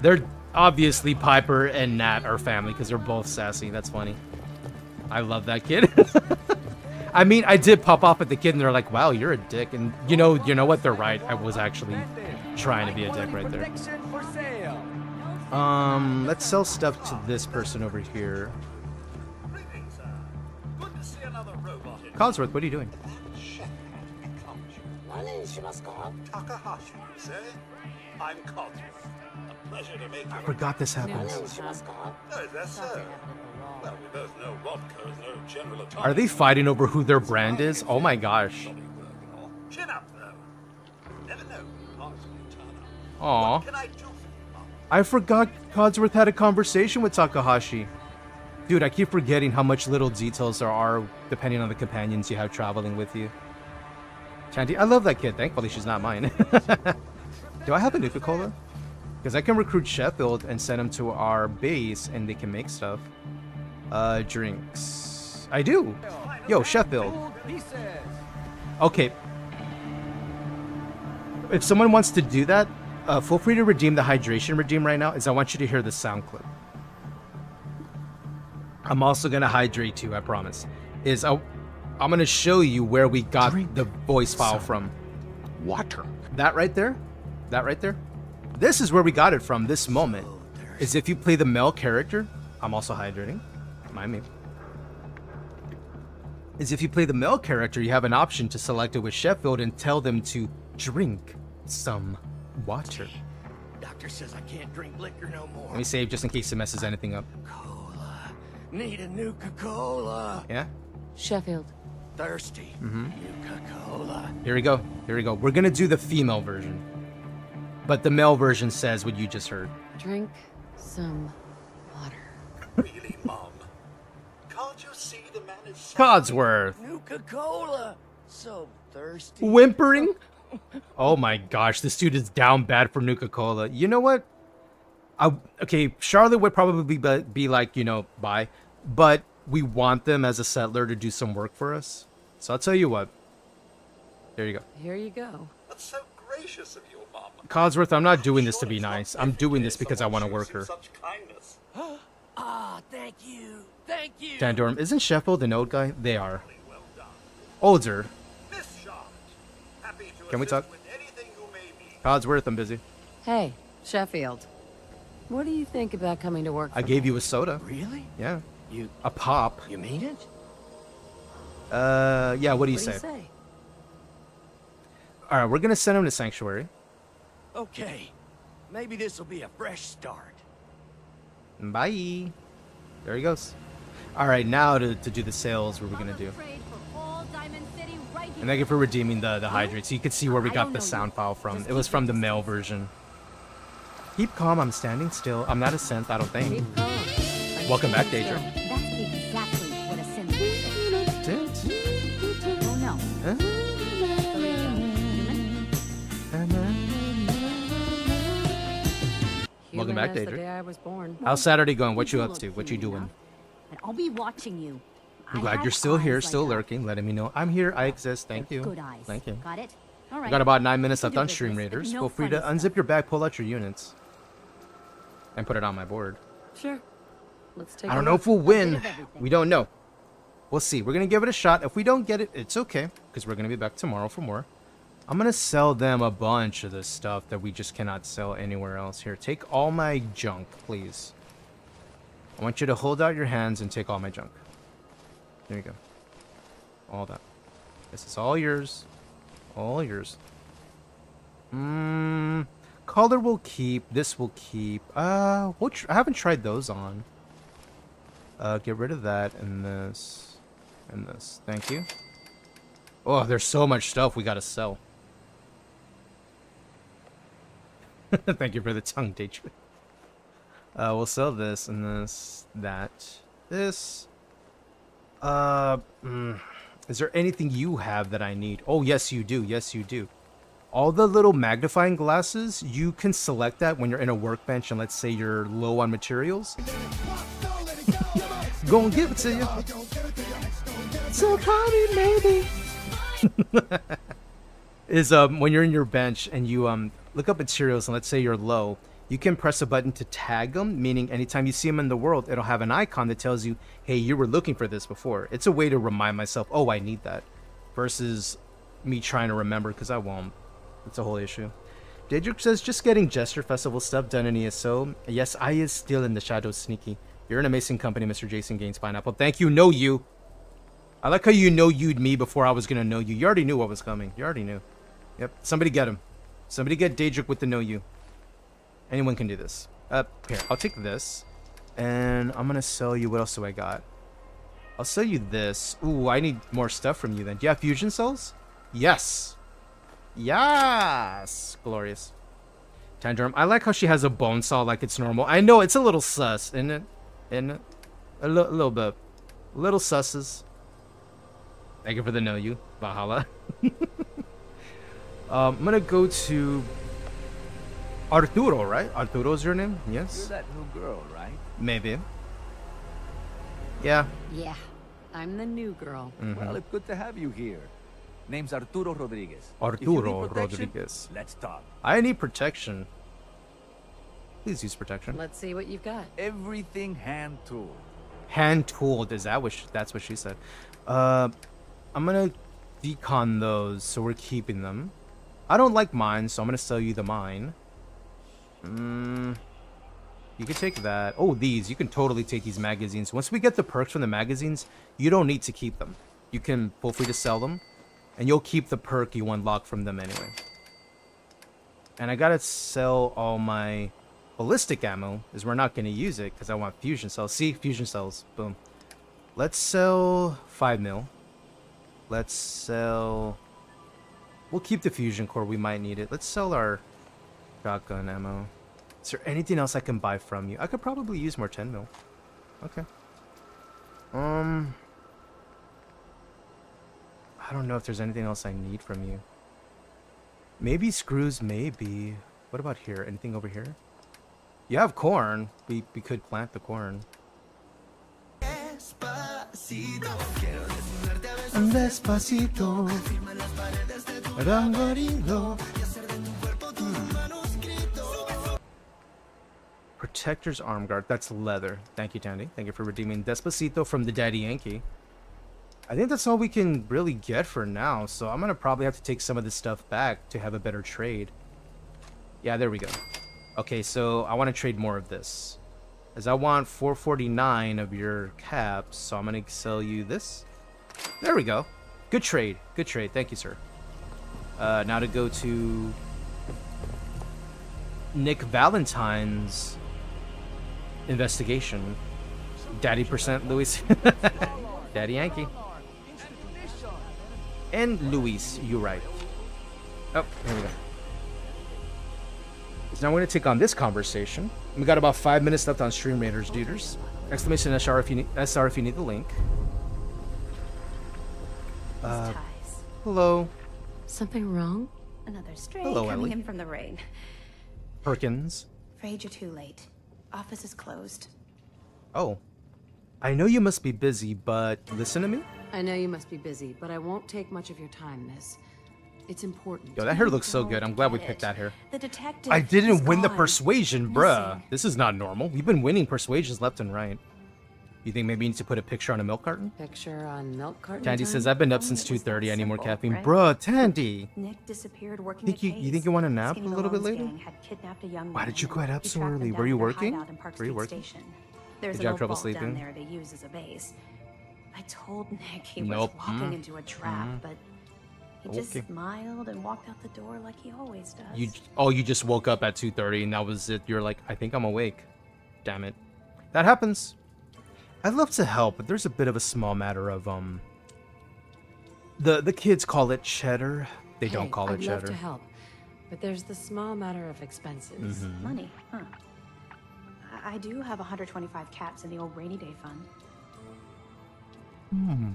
They're obviously Piper and Nat are family because they're both sassy. That's funny. I love that kid. I mean, I did pop off at the kid and they're like, "Wow, you're a dick." And you know, you know what? They're right. I was actually trying to be a dick right there. Protection for sale. Um, let's sell stuff to this person over here. Good to see another robot in Codsworth, what are you doing? Takahashi, you say? I'm Codsworth. I forgot this happens. Oh, is that so? Well, we both know RobCo is no general atomic. Are they fighting over who their brand is? Oh my gosh. Chin up, though. Never know when parts will turn up. Aw. I do for you? I forgot Codsworth had a conversation with Takahashi. Dude, I keep forgetting how much little details there are depending on the companions you have traveling with you. Chanty, I love that kid. Thankfully, she's not mine. Do I have a Nuka-Cola? Because I can recruit Sheffield and send him to our base and they can make stuff. Uh, drinks. I do. Yo, Sheffield. Okay. If someone wants to do that, uh, feel free to redeem the hydration redeem right now, as I want you to hear the sound clip. I'm also gonna hydrate too, I promise. Is I, I'm gonna show you where we got the voice file from. Water. That right there, that right there. This is where we got it from. This moment is if you play the male character. I'm also hydrating. Mind me. Is if you play the male character, you have an option to select it with Sheffield and tell them to drink some water. Doctor says I can't drink liquor no more. Let me save just in case it messes anything up. Cola. Need a Nuka-Cola. Yeah. Sheffield. Thirsty. Mm-hmm. Nuka-Cola. Here we go. Here we go. We're gonna do the female version, but the male version says what you just heard. Drink some water. Really, Mom? Can't you see the man is Codsworth. Nuka-Cola. So thirsty. Whimpering? Oh my gosh, this dude is down bad for Nuka Cola. You know what? I, okay, Charlotte would probably be, be like, you know, bye. But we want them as a settler to do some work for us. So I'll tell you what. There you go. Here you go. That's so gracious of you, Mom. Codsworth, I'm not doing this to be nice. I'm doing this because I want to work her. Such kindness. Ah, thank you. Thank you. Dandorm, isn't Sheffield an old guy? They are. Older. Miss Charlotte, happy to Can we assist talk? with anything you may need. Codsworth, I'm busy. Hey, Sheffield. What do you think about coming to work? I gave me? you a soda. Really? Yeah. You A pop. you mean it? Uh, yeah, what do you What say? do you say? Alright, we're gonna send him to Sanctuary. Okay. Maybe this will be a fresh start. Bye. There he goes. All right, now to, to do the sales, what we're gonna do. And thank you for redeeming the the hydrate, so you could see where we got the sound file from. It was from the male version. Keep calm. I'm standing still. I'm not a synth. I don't think. Welcome back, Daedra. Welcome back, Human the day I was born. How's Saturday going? What you up to? What you doing? And I'll be watching you. I'm glad you're still here, like still that. lurking, letting me know I'm here. I exist. Thank you. Good eyes. Thank you. Got it? All We got about nine minutes left on Stream Raiders. no Feel free to funny unzip your bag, pull out your units, and put it on my board. Sure. Let's take. I don't know if we'll win. We don't know. We'll see. We're gonna give it a shot. If we don't get it, it's okay, because we're gonna be back tomorrow for more. I'm gonna sell them a bunch of this stuff that we just cannot sell anywhere else. Here, take all my junk, please. I want you to hold out your hands and take all my junk. There you go. All that. This is all yours. All yours. Mmm. Color will keep. This will keep. Uh, we'll I haven't tried those on. Uh, get rid of that and this. And this. Thank you. Oh, there's so much stuff we gotta sell. Thank you for the tongue, Daydream. Uh, we'll sell this and this, that, this. Uh, mm, is there anything you have that I need? Oh, yes, you do. Yes, you do. All the little magnifying glasses, you can select that when you're in a workbench and let's say you're low on materials. Gonna give it to you. So me maybe. is um when you're in your bench and you um look up materials and let's say you're low, you can press a button to tag them, meaning anytime you see them in the world, it'll have an icon that tells you, hey, you were looking for this before. It's a way to remind myself, oh, I need that, versus me trying to remember because I won't. It's a whole issue. Daedric says, just getting Jester Festival stuff done in ESO. Yes, I is still in the shadows sneaky. You're an amazing company, Mr. Jason Gains Pineapple. Thank you. Know you. I like how you know you'd me before I was going to know you. You already knew what was coming. You already knew. Yep. Somebody get him. Somebody get Daedric with the know you. Anyone can do this. Uh, here. I'll take this. And I'm to sell you. What else do I got? I'll sell you this. Ooh, I need more stuff from you then. Do you have fusion cells? Yes. Yes. Glorious. Tantrum. I like how she has a bone saw like it's normal. I know it's a little sus, isn't it? Isn't it? A, li little bit. Little susses. Thank you for the know you, Valhalla. um, I'm gonna go to Arturo, right? Arturo's your name? Yes. You're that new girl, right? Maybe. Yeah. Yeah, I'm the new girl. Mhm. Well, it's good to have you here. Name's Arturo Rodriguez. Arturo Rodriguez. Let's talk. I need protection. Please use protection. Let's see what you've got. Everything hand tool. Hand tooled. Is that what? She, that's what she said. Uh, I'm gonna decon those, so we're keeping them. I don't like mine, so I'm gonna sell you the mine. Mm, you can take that. Oh, these. You can totally take these magazines. Once we get the perks from the magazines, you don't need to keep them. You can feel free to sell them, and you'll keep the perk you unlock from them anyway. And I gotta sell all my ballistic ammo, as we're not gonna use it because I want fusion cells. See, fusion cells. Boom. Let's sell five mil. Let's sell. We'll keep the fusion core. We might need it. Let's sell our shotgun ammo. Is there anything else I can buy from you? I could probably use more 10 mil. Okay. Um. I don't know if there's anything else I need from you. Maybe screws, maybe. What about here? Anything over here? You have corn. We, we could plant the corn. Despacito. Rangarilo. Hmm. Protector's arm guard. That's leather. Thank you, Tandy. Thank you for redeeming Despacito from the Daddy Yankee. I think that's all we can really get for now, so I'm gonna probably have to take some of this stuff back to have a better trade. Yeah, there we go. Okay, so I want to trade more of this. As I want 449 of your caps, so I'm gonna sell you this. There we go. Good trade. Good trade. Thank you, sir. Uh, now to go to Nick Valentine's investigation. Daddy percent Luis. Daddy Yankee. And Luis, you're right. Oh, here we go. So now we're going to take on this conversation. We got about five minutes left on Stream Raiders, duders. Exclamation SR if you need, SR if you need the link. Uh, hello. Something wrong? Another stray Hello, coming Ellie. in from the rain. Perkins. Afraid you're too late. Office is closed. Oh. I know you must be busy, but listen to me. I know you must be busy, but I won't take much of your time, miss. It's important. Yo, that hair looks so good. I'm glad we picked that hair. The detective. I didn't is win the persuasion, bruh. This is not normal. We've been winning persuasions left and right. You think maybe you need to put a picture on a milk carton? Picture on milk carton. Tandy time? says, I've been up since 2.30. I need more caffeine. right? Bruh, Tandy! Nick disappeared working Think you, case. you think you want to nap a little bit later? had kidnapped a young Why did you get up so early? Were you working? hideout in Park Were you Street working? Station. There's Did an you have trouble sleeping? down there they use as a base. I told Nick he Nope. was walking Mm. into a trap, Mm. but he just smiled and walked out the door like he always does. You oh, you just woke up at 2:30 and that was it. You're like, I think I'm awake. Damn it. That happens. I'd love to help, but there's a bit of a small matter of um the the kids call it cheddar. They don't Hey, call it I'd cheddar. love to help, but there's the small matter of expenses. Mhm. Money, huh? I, I do have 125 caps in the old rainy day fund. Hmm.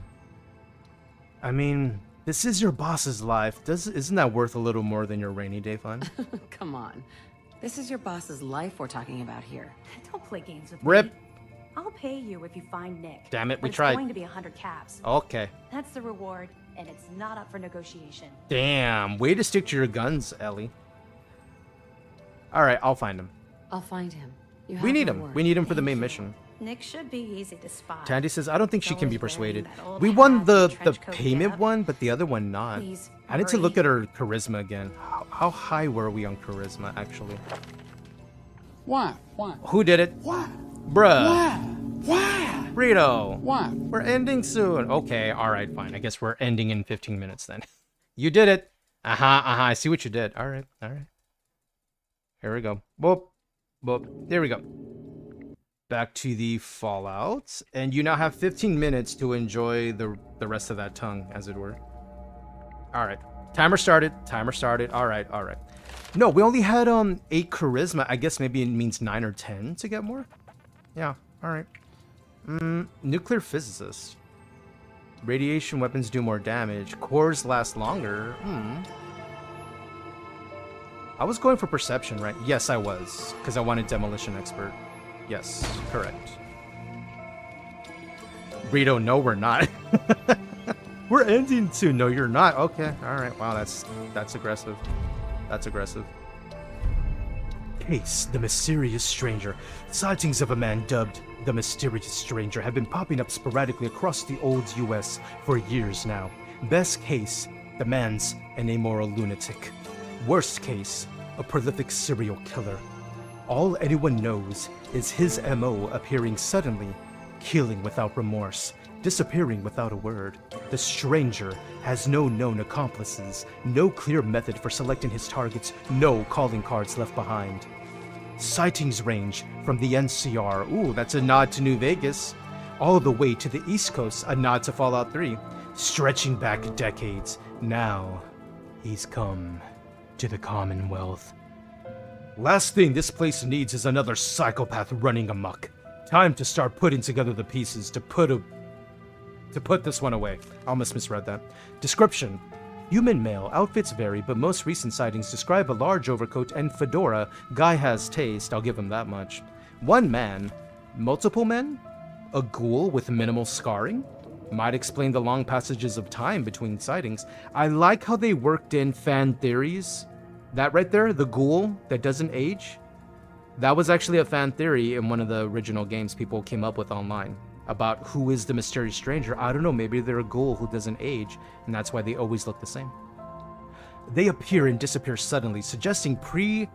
I mean, this is your boss's life. Does isn't that worth a little more than your rainy day fund? Come on. This is your boss's life we're talking about here. Don't play games with Rip. me. I'll pay you if you find Nick. Damn it, but we it's tried. going to be 100 caps. Okay. That's the reward, and it's not up for negotiation. Damn. Way to stick to your guns, Ellie. All right, I'll find him. I'll find him. You We need him. word. We need him for the main mission. Nick should be easy to spot. Tandy says, I don't think she can be persuaded. wearing that old We won the, the payment getup. one, but the other one not. Please, I need to look at her charisma again. How, how high were we on charisma, actually? Why? Why? Who did it? Why? Bruh. Why? Why? Rito. Why? We're ending soon. Okay, alright, fine. I guess we're ending in 15 minutes then. you did it. Huh, uh huh. I see what you did. Alright, alright. Here we go. Boop. Boop. There we go. Back to the Fallout. And you now have 15 minutes to enjoy the, the rest of that tongue, as it were. Alright. Timer started. Timer started. Alright, alright. No, we only had um eight charisma. I guess maybe it means nine or ten to get more. Yeah, alright. Mm, nuclear physicist. Radiation weapons do more damage. Cores last longer. Hmm. I was going for perception, right? Yes, I was. Because I wanted demolition expert. Yes, correct. Rito, no, we're not. we're ending soon. No, you're not. Okay, alright. Wow, that's that's aggressive. That's aggressive. Case, the mysterious stranger. Sightings of a man dubbed the mysterious stranger have been popping up sporadically across the old US for years now. Best case, the man's an amoral lunatic. Worst case, a prolific serial killer. All anyone knows is his MO appearing suddenly, killing without remorse, disappearing without a word. The stranger has no known accomplices, no clear method for selecting his targets, no calling cards left behind. Sightings range from the NCR, ooh, that's a nod to New Vegas, all the way to the East Coast, a nod to Fallout 3, stretching back decades. Now, he's come to the Commonwealth. Last thing this place needs is another psychopath running amok. Time to start putting together the pieces to put a to put this one away. I almost misread that. Description. Human male, outfits vary, but most recent sightings describe a large overcoat and fedora. Guy has taste, I'll give him that much. One man. Multiple men? A ghoul with minimal scarring? Might explain the long passages of time between sightings. I like how they worked in fan theories. That right there, the ghoul that doesn't age, that was actually a fan theory in one of the original games people came up with online about who is the mysterious stranger. I don't know, maybe they're a ghoul who doesn't age, and that's why they always look the same. They appear and disappear suddenly, suggesting pre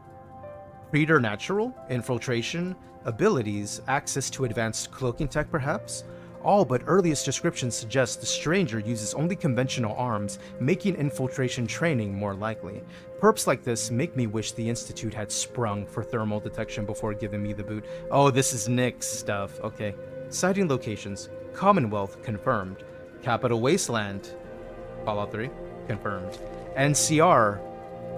preternatural infiltration abilities, access to advanced cloaking tech perhaps. All but earliest descriptions suggest the stranger uses only conventional arms, making infiltration training more likely. Perps like this make me wish the Institute had sprung for thermal detection before giving me the boot. Oh, this is Nick's stuff. Okay. Sighting locations. Commonwealth, confirmed. Capital Wasteland. Fallout 3, confirmed. NCR.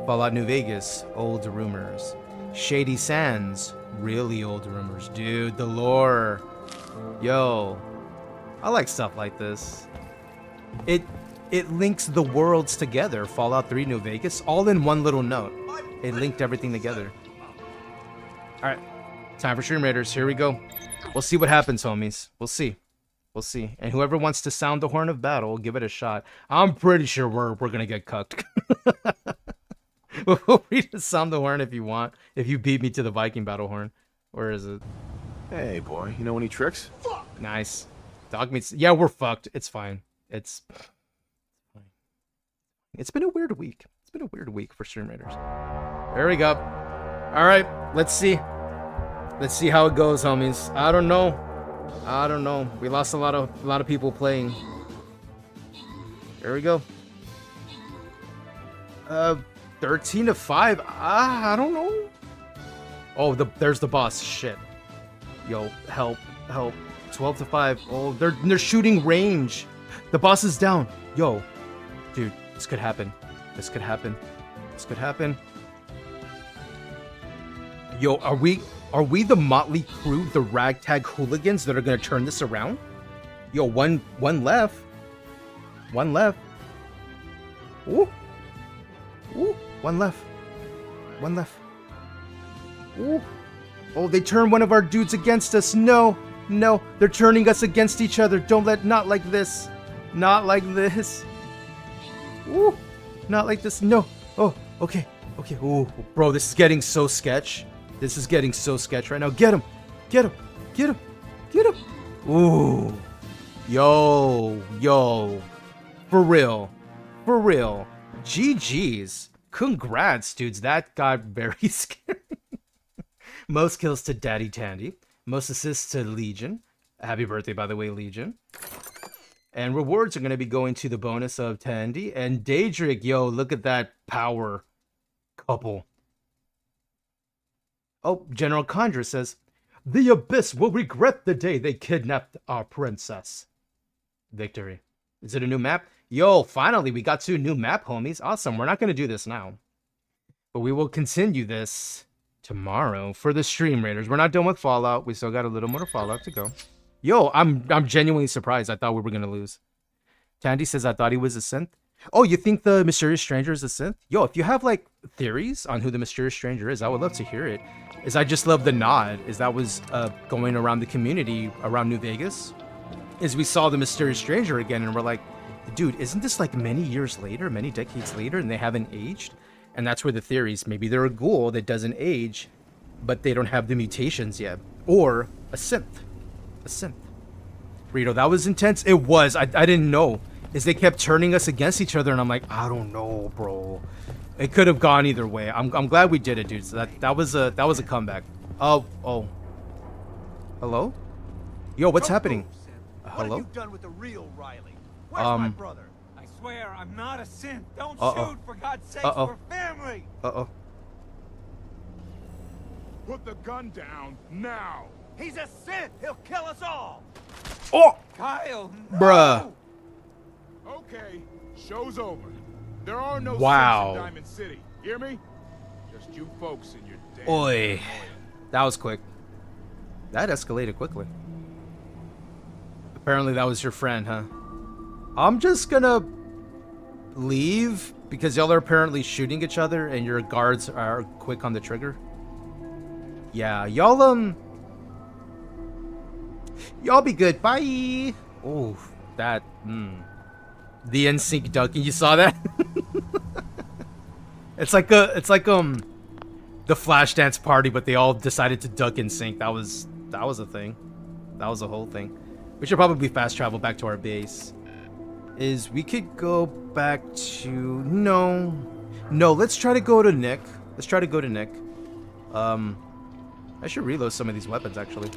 Fallout New Vegas, old rumors. Shady Sands, really old rumors. Dude, the lore. Yo, I like stuff like this. It it links the worlds together. Fallout 3 New Vegas, all in one little note. It linked everything together. Alright. Time for Stream Raiders. Here we go. We'll see what happens, homies. We'll see. We'll see. And whoever wants to sound the horn of battle, give it a shot. I'm pretty sure we're we're gonna get cucked. Feel free to sound the horn if you want. If you beat me to the Viking battle horn. Where is it? Hey, boy, you know any tricks? Nice. Dog meats. Yeah, we're fucked. It's fine. It's. It's been a weird week. It's been a weird week for Stream Raiders. There we go. All right, let's see. Let's see how it goes, homies. I don't know. I don't know. We lost a lot of a lot of people playing. There we go. Uh, 13 to 5. Ah, I don't know. Oh, the there's the boss. Shit. Yo, help, help. 12 to 5. Oh, they're they're shooting range. The boss is down. Yo. Dude, this could happen. This could happen. This could happen. Yo, are we are we the motley crew, the ragtag hooligans that are gonna turn this around? Yo, one one left. One left. Ooh. Ooh, one left. One left. Ooh. Oh, they turned one of our dudes against us. No, no, they're turning us against each other. Don't let, not like this. Not like this. Ooh, not like this. No. Oh, okay, okay. Ooh, bro, this is getting so sketch. This is getting so sketch right now. Get him, get him, get him, get him. Ooh, yo, yo, for real, for real. GG's. Congrats, dudes. That got very scary. Most kills to Daddy Tandy. Most assists to Legion. Happy birthday, by the way, Legion. And rewards are going to be going to the bonus of Tandy. And Daedric, yo, look at that power couple. Oh, General Condra says, The Abyss will regret the day they kidnapped our princess. Victory. Is it a new map? Yo, finally, we got to a new map, homies. Awesome. We're not going to do this now. But we will continue this tomorrow for the Stream Raiders. We're not done with Fallout. We still got a little more Fallout to go. Yo, I'm I'm genuinely surprised. I thought we were going to lose. Tandy says, I thought he was a synth. Oh, you think the mysterious stranger is a synth? Yo, if you have like theories on who the mysterious stranger is, I would love to hear it. Is I just love the nod. Is that was uh, going around the community around New Vegas? Is we saw the mysterious stranger again, and we're like, dude, isn't this like many years later, many decades later, and they haven't aged? And that's where the theories maybe they're a ghoul that doesn't age, but they don't have the mutations yet, or a synth, a synth. Rito, that was intense. It was. I I didn't know. Is they kept turning us against each other, and I'm like, I don't know, bro. It could have gone either way. I'm I'm glad we did it, dude. So that that was a that was a comeback. Oh oh. Hello? Yo, what's happening? Uh, What hello? have you done with the real Riley? Where's my Um. brother? I swear I'm not a synth. Don't Uh-oh. shoot, for God's sake. Uh-oh. We're family. Uh oh. Put the gun down now. He's a synth. He'll kill us all. Oh! Kyle. Bruh. Okay, show's over. There are no Wow. In Diamond City. Hear me? Just you folks and your damn. Oi. That was quick. That escalated quickly. Apparently that was your friend, huh? I'm just gonna leave because y'all are apparently shooting each other and your guards are quick on the trigger. Yeah, y'all um Y'all be good. Bye. Oh, that mm. The NSYNC ducking. You saw that? it's like a it's like um the Flashdance party, but they all decided to duck in sync. That was that was a thing. That was a whole thing. We should probably fast travel back to our base. Is we could go back to no, no. Let's try to go to Nick. Let's try to go to Nick. Um, I should reload some of these weapons actually.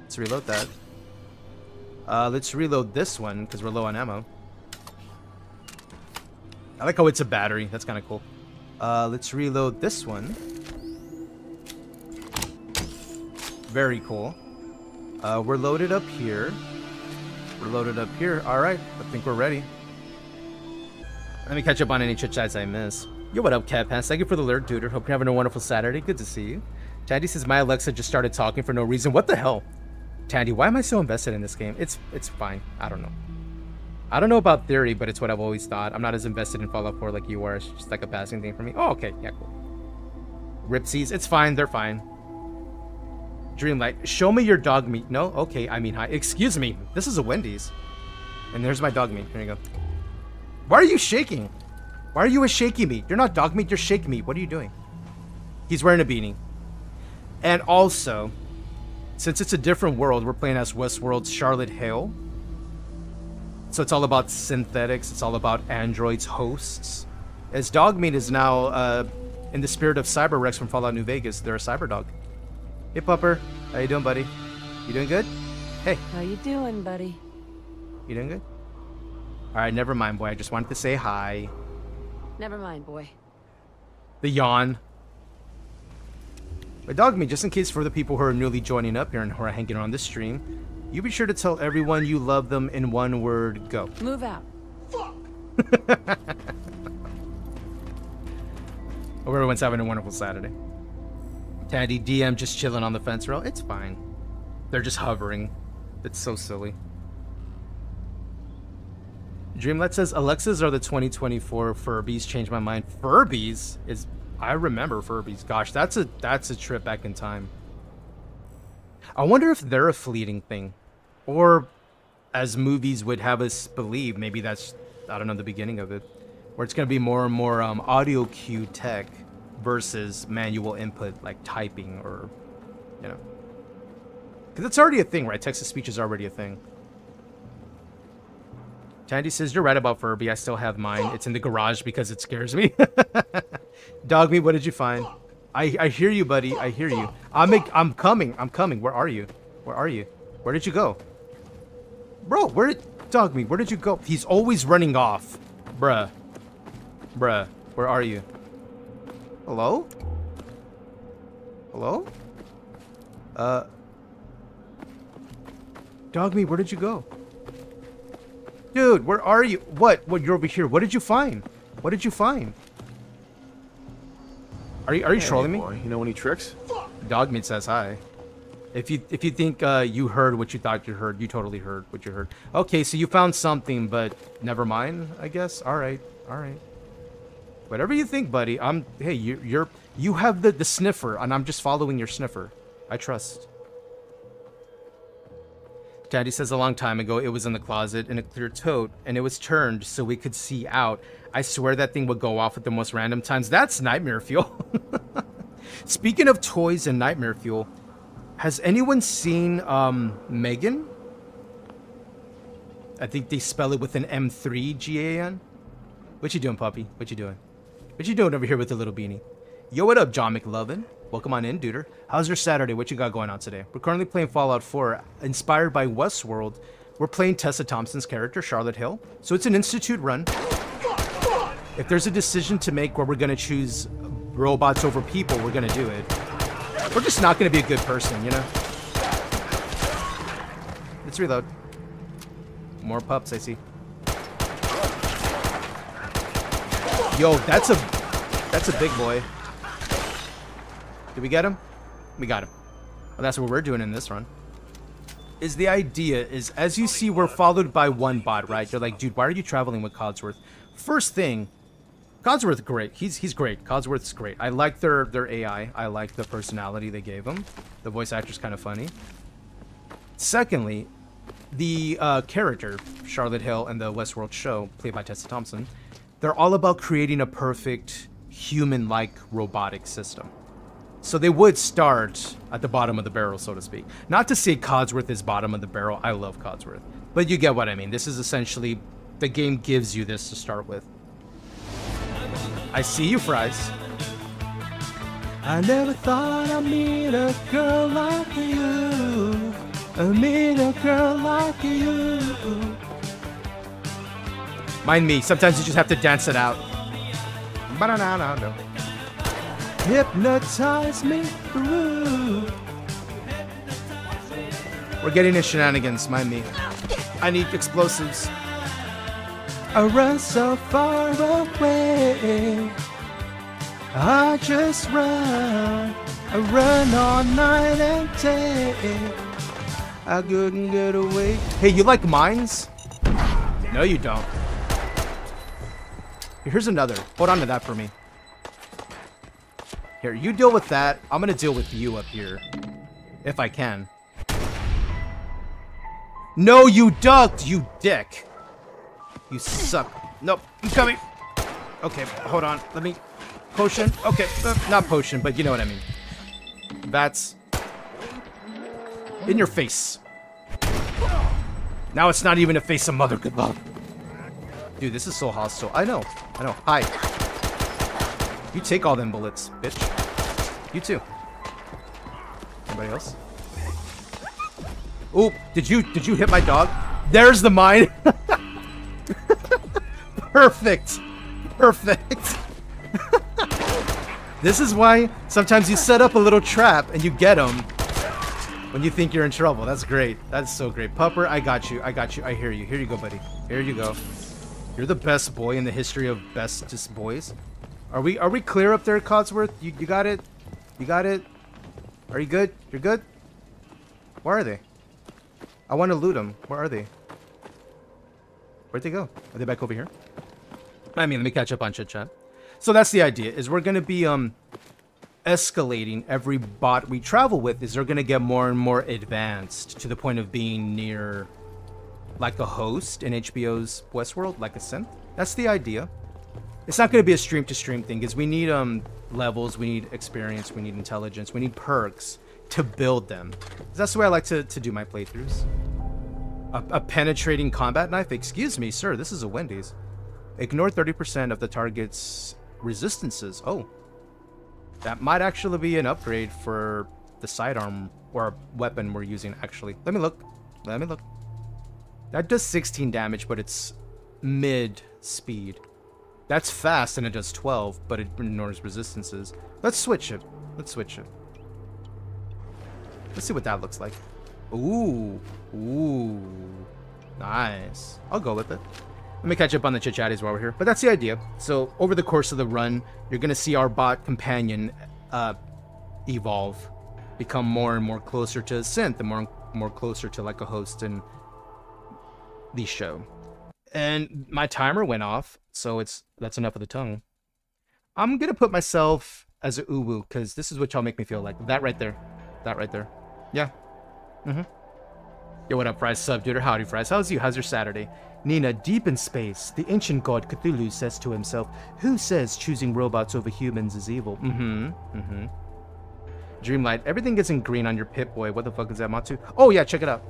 Let's reload that. Uh, let's reload this one because we're low on ammo. I like how it's a battery. That's kind of cool. Uh, let's reload this one. Very cool. Uh, we're loaded up here. We're loaded up here. All right, I think we're ready. Let me catch up on any chit chats I miss. Yo, what up, Cat Pants? Thank you for the alert, dude. Hope you're having a wonderful Saturday. Good to see you. Tandy says my Alexa just started talking for no reason. What the hell? Tandy, why am I so invested in this game? It's it's fine. I don't know. I don't know about theory, but it's what I've always thought. I'm not as invested in Fallout 4 like you are. It's just like a passing thing for me. Oh, okay. Yeah, cool. Ripsies. It's fine. They're fine. Dreamlight. Show me your dog meat. No? Okay. I mean, hi. Excuse me. This is a Wendy's. And there's my dog meat. Here you go. Why are you shaking? Why are you a shaky meat? You're not dog meat. You're shake meat. What are you doing? He's wearing a beanie. And also, since it's a different world, we're playing as Westworld's Charlotte Hale. So it's all about synthetics. It's all about androids, hosts. As Dogmeat is now, uh, in the spirit of Cyber Rex from Fallout New Vegas, they're a cyber dog. Hey, Pupper. How you doing, buddy? You doing good? Hey. How you doing, buddy? You doing good? Alright, never mind, boy. I just wanted to say hi. Never mind, boy. The yawn. But dog me, just in case for the people who are newly joining up here and who are hanging on this stream, you be sure to tell everyone you love them in one word, go. Move out. Fuck! Hope everyone's having a wonderful Saturday. Tandy DM just chilling on the fence rail. It's fine. They're just hovering. It's so silly. Dreamlet says Alexas are the 2024 Furbies. Change my mind. Furbies is I remember Furbies. Gosh, that's a that's a trip back in time. I wonder if they're a fleeting thing, or as movies would have us believe, maybe that's I don't know the beginning of it, where it's gonna be more and more um, audio cue tech versus manual input like typing or you know, because it's already a thing, right? Text to speech is already a thing. Tandy says, you're right about Furby. I still have mine. It's in the garage because it scares me. Dog me, what did you find? I, I hear you, buddy. I hear you. I'm, I'm coming. I'm coming. Where are you? Where are you? Where did you go? Bro, where did... Dog me, where did you go? He's always running off. Bruh. Bruh. Where are you? Hello? Hello? Uh... Dog me, where did you go? Dude, where are you? What? What? You're over here. What did you find? What did you find? Are you Are you hey, trolling me? You know any tricks? Dogmeat says hi. If you if you think uh, you heard what you thought you heard, you totally heard what you heard. Okay, so you found something, but never mind. I guess. All right. All right. Whatever you think, buddy. I'm. Hey, you, you're you have the the sniffer, and I'm just following your sniffer. I trust. Daddy says a long time ago it was in the closet in a clear tote and it was turned so we could see out. I swear that thing would go off at the most random times. That's nightmare fuel. Speaking of toys and nightmare fuel, has anyone seen um, Megan? I think they spell it with an M3 G-A-N. What you doing, puppy? What you doing? What you doing over here with the little beanie? Yo, what up, John McLovin? Welcome on in, duder. How's your Saturday? What you got going on today? We're currently playing Fallout 4, inspired by Westworld. We're playing Tessa Thompson's character, Charlotte Hale. So it's an Institute run. If there's a decision to make where we're to choose robots over people, we're to do it. We're just not to be a good person, you know? Let's reload. More pups, I see. Yo, that's a that's a big boy. Did we get him? We got him. Well, that's what we're doing in this run. Is the idea is as you see we're followed by one bot, right? You're like, dude, why are you traveling with Codsworth? First thing, Codsworth great. He's he's great. Codsworth's great. I like their their AI. I like the personality they gave him. The voice actor's kind of funny. Secondly, the uh, character, Charlotte Hale and the Westworld show, played by Tessa Thompson, they're all about creating a perfect human-like robotic system. So they would start at the bottom of the barrel, so to speak. Not to say Codsworth is bottom of the barrel. I love Codsworth. But you get what I mean. This is essentially, the game gives you this to start with. I see you, Fries. I never thought I'd meet a girl like you. I meet a girl like you. Mind me, sometimes you just have to dance it out. Hypnotize me through. We're getting into shenanigans, mind me. I need explosives. I run so far away. I just run. I run all night and day. I couldn't get away. Hey, you like mines? No, you don't. Here's another. Hold on to that for me. Here, you deal with that. I'm gonna deal with you up here. If I can. No, you ducked, you dick. You suck. Nope, I'm coming. Okay, hold on. Let me... Potion? Okay, uh, not potion, but you know what I mean. That's in your face. Now it's not even a face of mother good love. Dude, this is so hostile. I know. I know. Hi. You take all them bullets, bitch. You too. Anybody else? Oop, did you did you hit my dog? There's the mine. Perfect. Perfect. this is why sometimes you set up a little trap and you get them when you think you're in trouble. That's great. That's so great. Pupper, I got you. I got you. I hear you. Here you go, buddy. Here you go. You're the best boy in the history of bestest boys. Are we are we clear up there, Codsworth? You you got it? You got it? Are you good? You're good? Where are they? I want to loot them. Where are they? Where'd they go? Are they back over here? I mean, let me catch up on chit chat. So that's the idea, is we're to be um escalating every bot we travel with is they're to get more and more advanced to the point of being near like a host in HBO's Westworld, like a synth. That's the idea. It's not going to be a stream to stream thing because we need um levels, we need experience, we need intelligence, we need perks to build them. That's the way I like to, to do my playthroughs. A, a penetrating combat knife? Excuse me, sir, this is a Wendy's. Ignore 30% of the target's resistances. Oh. That might actually be an upgrade for the sidearm or weapon we're using, actually. Let me look. Let me look. That does 16 damage, but it's mid speed. That's fast and it does 12, but it ignores resistances. Let's switch it. Let's switch it. Let's see what that looks like. Ooh. Ooh. Nice. I'll go with it. Let me catch up on the chit chatties while we're here. But that's the idea. So over the course of the run, you're going to see our bot companion uh, evolve, become more and more closer to synth, and more and more closer to like a host in the show. And my timer went off, so it's that's enough of the tongue. I'm gonna put myself as a uwu because this is what y'all make me feel like. That right there, that right there. Yeah. Mm-hmm. Yo, what up, Fries? Sub, dude? Howdy, Fries. How's you? How's your Saturday? Nina, deep in space, the ancient god Cthulhu says to himself, Who says choosing robots over humans is evil? Mm-hmm. Mm-hmm. Dreamlight, everything gets in green on your Pip-Boy. What the fuck is that, Matsu? Oh, yeah, check it out.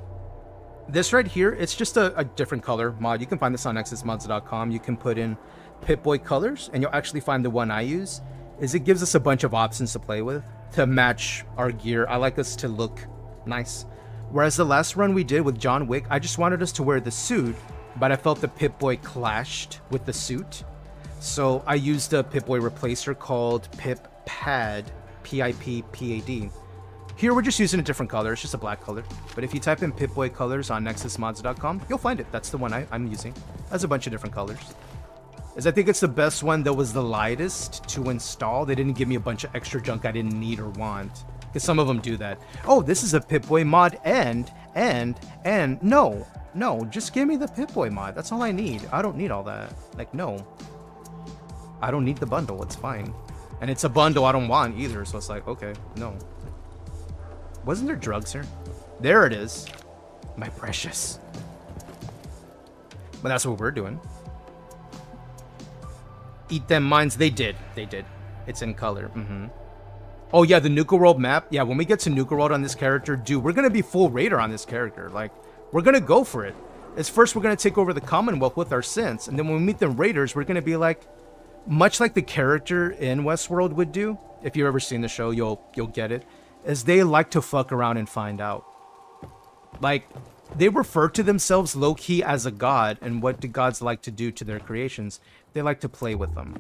This right here, it's just a, a different color mod. You can find this on nexusmods.com. You can put in Pip-Boy colors, and you'll actually find the one I use. Is it gives us a bunch of options to play with to match our gear. I like us to look nice. Whereas the last run we did with John Wick, I just wanted us to wear the suit, but I felt the Pip-Boy clashed with the suit. So I used a Pip-Boy replacer called Pip Pad, P-I-P-P-A-D. Here we're just using a different color, it's just a black color. But if you type in Pip-Boy colors on nexusmods.com, you'll find it. That's the one I, I'm using. Has a bunch of different colors. As I think it's the best one that was the lightest to install. They didn't give me a bunch of extra junk I didn't need or want. Because some of them do that. Oh, this is a Pip-Boy mod and, and, and, no. No, just give me the Pip-Boy mod. That's all I need. I don't need all that. Like, no. I don't need the bundle. It's fine. And it's a bundle I don't want either, so it's like, okay, no. Wasn't there drugs here? There it is. My precious. But that's what we're doing. Eat them mines. They did. They did. It's in color. Mm-hmm. Oh, yeah, the Nuka World map. Yeah, when we get to Nuka World on this character, dude, we're going to be full raider on this character. Like, we're going to go for it. As first, we're going to take over the Commonwealth with our synths. And then when we meet the raiders, we're going to be like, much like the character in Westworld would do. If you've ever seen the show, you'll you'll get it. As they like to fuck around and find out. Like, they refer to themselves low-key as a god. And what do gods like to do to their creations? They like to play with them.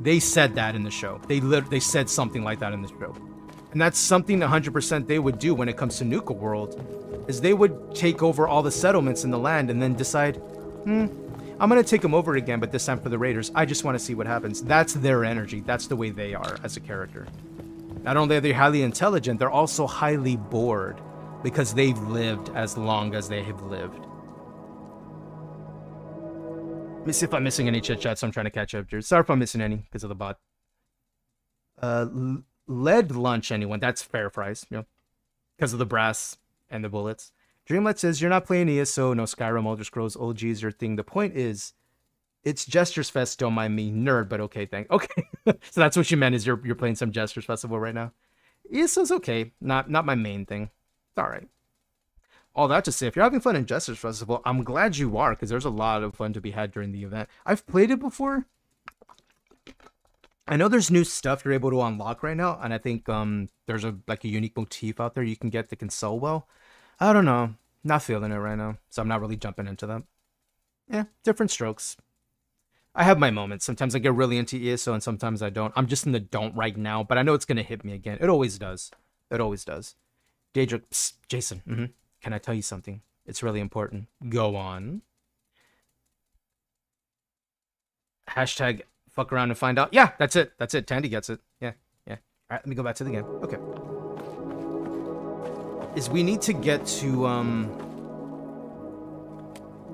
They said that in the show. They they said something like that in the show. And that's something 100% they would do when it comes to Nuka World, is they would take over all the settlements in the land and then decide, hmm, I'm to take them over again, but this time for the Raiders. I just want to see what happens. That's their energy. That's the way they are as a character. Not only are they highly intelligent, they're also highly bored because they've lived as long as they have lived. Let me see if I'm missing any chit chats. I'm trying to catch up. Sorry if I'm missing any because of the bot. Uh, lead lunch, anyone? That's fair price, you know, because of the brass and the bullets. Dreamlet says you're not playing ESO, no Skyrim, Elder Scrolls, OG your thing. The point is, it's Jester's Fest. Don't mind me, nerd, but okay, thank. Okay, so that's what you meant is you're you're playing some Jester's Festival right now. ESO's okay. Not not my main thing. It's all right. All that to say, if you're having fun in Jester's Festival, I'm glad you are, because there's a lot of fun to be had during the event. I've played it before. I know there's new stuff you're able to unlock right now, and I think um there's a like a unique motif out there you can get that can sell well. I don't know. Not feeling it right now, so I'm not really jumping into that. Yeah, different strokes. I have my moments. Sometimes I get really into ESO and sometimes I don't. I'm just in the don't right now, but I know it's going to hit me again. It always does. It always does. Daedric, psst, Jason, mm-hmm. can I tell you something? It's really important. Go on. Hashtag fuck around and find out. Yeah, that's it. That's it. Tandy gets it. Yeah, yeah. All right, let me go back to the game. Okay. Is we need to get to, um...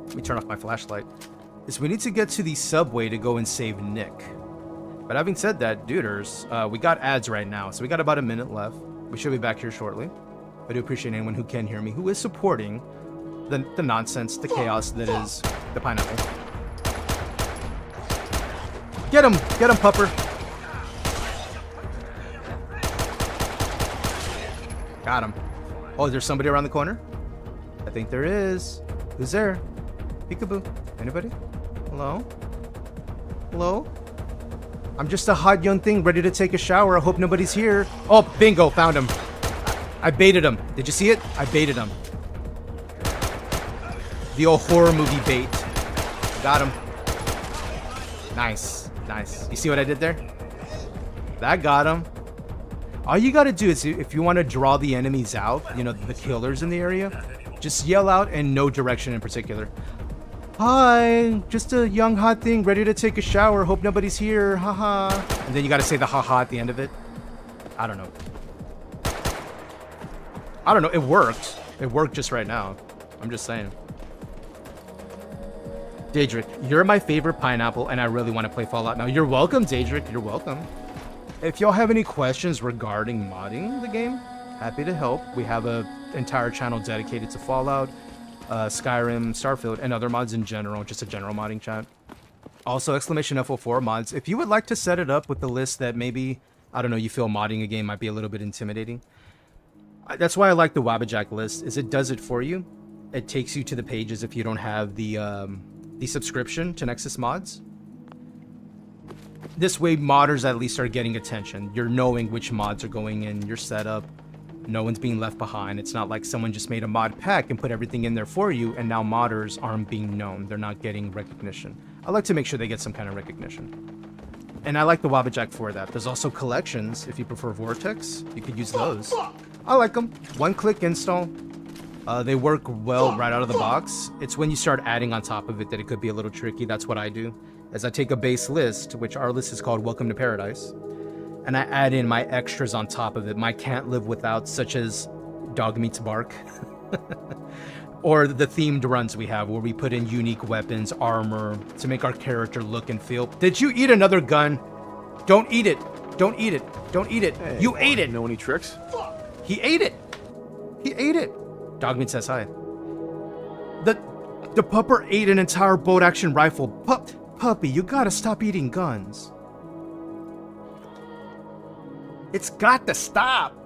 Let me turn off my flashlight is we need to get to the subway to go and save Nick. But having said that, duders, uh, we got ads right now, so we got about a minute left. We should be back here shortly. I do appreciate anyone who can hear me, who is supporting the, the nonsense, the chaos that is the pineapple. Get him! Get him, pupper! Got him. Oh, is there somebody around the corner? I think there is. Who's there? Peekaboo. Anybody? Hello? Hello? I'm just a hot young thing ready to take a shower. I hope nobody's here. Oh, bingo, found him. I baited him. Did you see it? I baited him. The old horror movie bait. Got him. Nice, nice. You see what I did there? That got him. All you gotta do is, if you want to draw the enemies out, you know, the killers in the area, just yell out in no direction in particular. Hi, just a young hot thing ready to take a shower. Hope nobody's here. Haha. And then you gotta say the haha at the end of it. I don't know. I don't know. It worked. It worked just right now. I'm just saying. Daedric, you're my favorite pineapple, and I really want to play Fallout now. You're welcome, Daedric. You're welcome. If y'all have any questions regarding modding the game, happy to help. We have an entire channel dedicated to Fallout uh, Skyrim, Starfield, and other mods in general, just a general modding chat. Also, exclamation FO4 mods. If you would like to set it up with the list that maybe, I don't know, you feel modding a game might be a little bit intimidating. That's why I like the Wabbajack list, is it does it for you. It takes you to the pages if you don't have the, um, the subscription to Nexus Mods. This way, modders at least are getting attention. You're knowing which mods are going in your setup, no one's being left behind. It's not like someone just made a mod pack and put everything in there for you, and now modders aren't being known. They're not getting recognition. I like to make sure they get some kind of recognition. And I like the Wabbajack for that. There's also collections. If you prefer Vortex, you could use those. I like them. One-click install. Uh, they work well right out of the box. It's when you start adding on top of it that it could be a little tricky. That's what I do. As I take a base list, which our list is called Welcome to Paradise and I add in my extras on top of it, my can't live without, such as dog meets bark. or the themed runs we have where we put in unique weapons, armor to make our character look and feel. Did you eat another gun? Don't eat it. Don't eat it. Don't eat it. Hey, you ate it. Know any tricks? He ate it. He ate it. Dogmeat says hi. The the pupper ate an entire bolt action rifle. Pup puppy, you gotta stop eating guns. It's got to stop.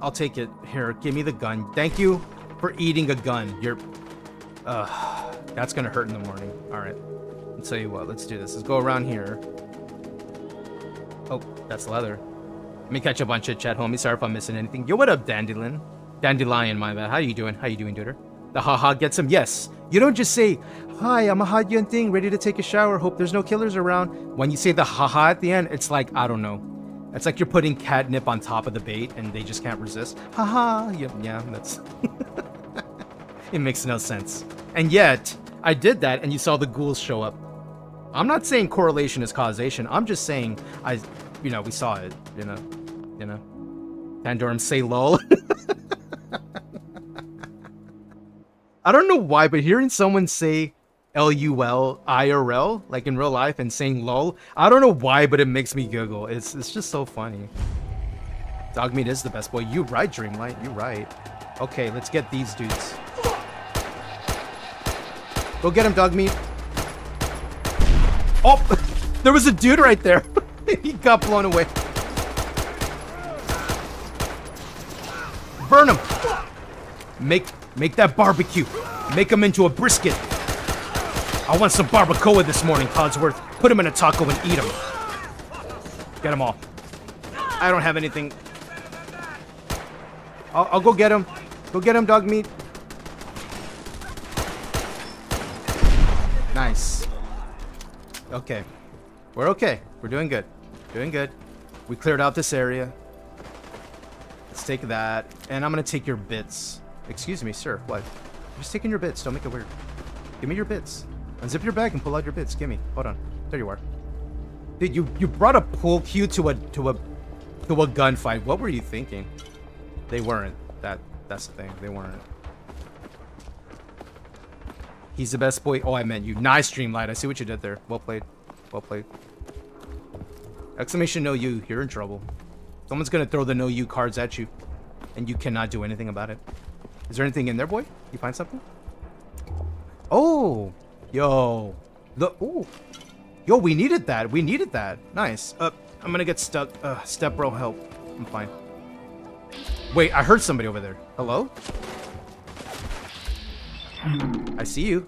I'll take it. Here, give me the gun. Thank you for eating a gun. You're... Uh, that's gonna hurt in the morning. Alright. I'll tell you what, let's do this. Let's go around here. Oh, that's leather. Let me catch up on chit chat, homie. Sorry if I'm missing anything. Yo, what up, Dandelion? Dandelion, my bad. How you doing? How you doing, duder? The haha gets him. Yes. You don't just say, Hi, I'm a young thing, ready to take a shower. Hope there's no killers around. When you say the haha at the end, it's like, I don't know. It's like you're putting catnip on top of the bait and they just can't resist. Haha. Yeah, yeah, that's... it makes no sense. And yet, I did that and you saw the ghouls show up. I'm not saying correlation is causation. I'm just saying, I, you know, we saw it, you know, you know. Pandorum say lol. I don't know why, but hearing someone say L-U-L IRL, like in real life, and saying lol. I don't know why, but it makes me giggle. It's, it's just so funny. Dogmeat is the best boy. You right, Dreamlight. You right. Okay, let's get these dudes. Go get him, Dogmeat. Oh, there was a dude right there. he got blown away. Burn him! Make make that barbecue. Make him into a brisket. I want some barbacoa this morning, Codsworth. Put him in a taco and eat him. Get them all. I don't have anything. I'll, I'll go get him. Go get him, dog meat. Nice. Okay. We're okay. We're doing good. Doing good. We cleared out this area. Let's take that. And I'm going to take your bits. Excuse me, sir. What? I'm just taking your bits. Don't make it weird. Give me your bits. Unzip your bag and pull out your bits. Give me. Hold on. There you are. Dude, you, you brought a pool cue to a to a to a gunfight. What were you thinking? They weren't. That that's the thing. They weren't. He's the best boy. Oh, I meant you. Nice, Dreamlight. I see what you did there. Well played. Well played. Exclamation no you. You're in trouble. Someone's gonna throw the no you cards at you. And you cannot do anything about it. Is there anything in there, boy? You find something? Oh! Yo. The ooh. Yo, we needed that. We needed that. Nice. Uh, I'm gonna get stuck. Uh, step bro, help. I'm fine. Wait, I heard somebody over there. Hello? I see you.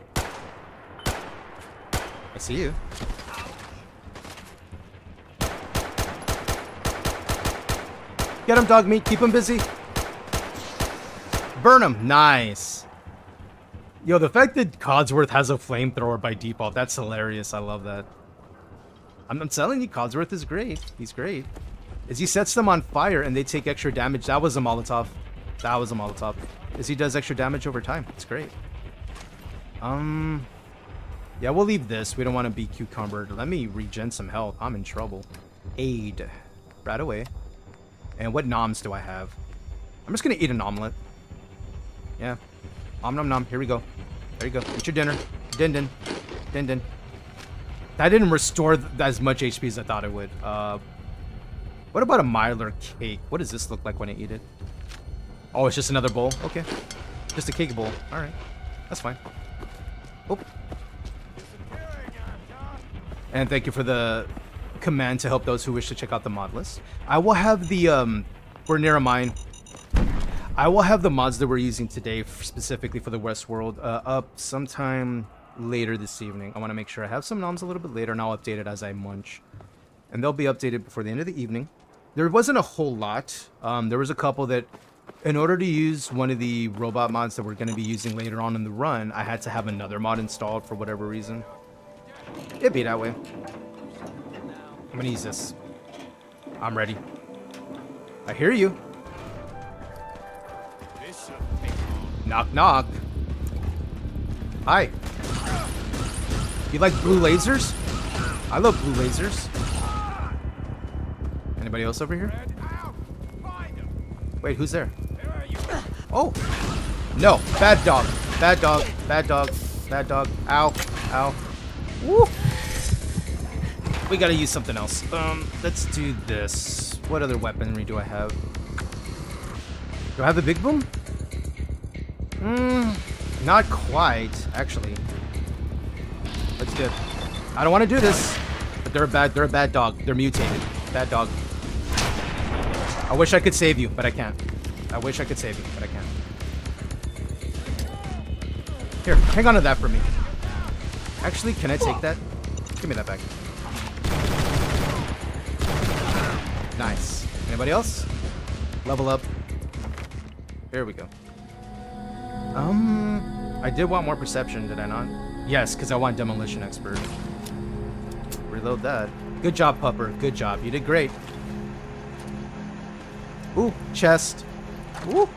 I see you. Get him, dog meat. Keep him busy. Burn him. Nice. Yo, the fact that Codsworth has a flamethrower by default, that's hilarious. I love that. I'm, I'm telling you, Codsworth is great. He's great. Is he sets them on fire and they take extra damage. That was a Molotov. That was a Molotov. Is he does extra damage over time. It's great. Um, yeah, we'll leave this. We don't want to be cucumbered. Let me regen some health. I'm in trouble. Aid. Right away. And what noms do I have? I'm just going to eat an omelet. Yeah. Om nom nom. Here we go. There you go. Eat your dinner. Din din. Din din. That didn't restore as much HP as I thought it would. Uh, what about a Mirelurk cake? What does this look like when I eat it? Oh, it's just another bowl? Okay. Just a cake bowl. Alright. That's fine. Oh. And thank you for the command to help those who wish to check out the mod list. I will have the, um, we're near a mine. I will have the mods that we're using today specifically for the Westworld uh, up sometime later this evening. I want to make sure I have some noms a little bit later and I'll update it as I munch. And they'll be updated before the end of the evening. There wasn't a whole lot. Um, there was a couple that, in order to use one of the robot mods that we're going to be using later on in the run, I had to have another mod installed for whatever reason. It'd be that way. I'm going to use this. I'm ready. I hear you. Knock, knock. Hi. You like blue lasers? I love blue lasers. Anybody else over here? Wait, who's there? Oh! No, bad dog. Bad dog. Bad dog. Bad dog. Ow. Ow. Woo! We gotta use something else. Um, let's do this. What other weaponry do I have? Do I have the big boom? Hmm, not quite, actually. Let's do it. I don't want to do this, but they're a bad, they're a bad dog. They're mutated. Bad dog. I wish I could save you, but I can't. I wish I could save you, but I can't. Here, hang on to that for me. Actually, can I take that? Give me that back. Nice. Anybody else? Level up. Here we go. Um, I did want more perception, did I not? Yes, because I want demolition expert. Reload that. Good job, Pupper. Good job. You did great. Ooh, chest. Ooh.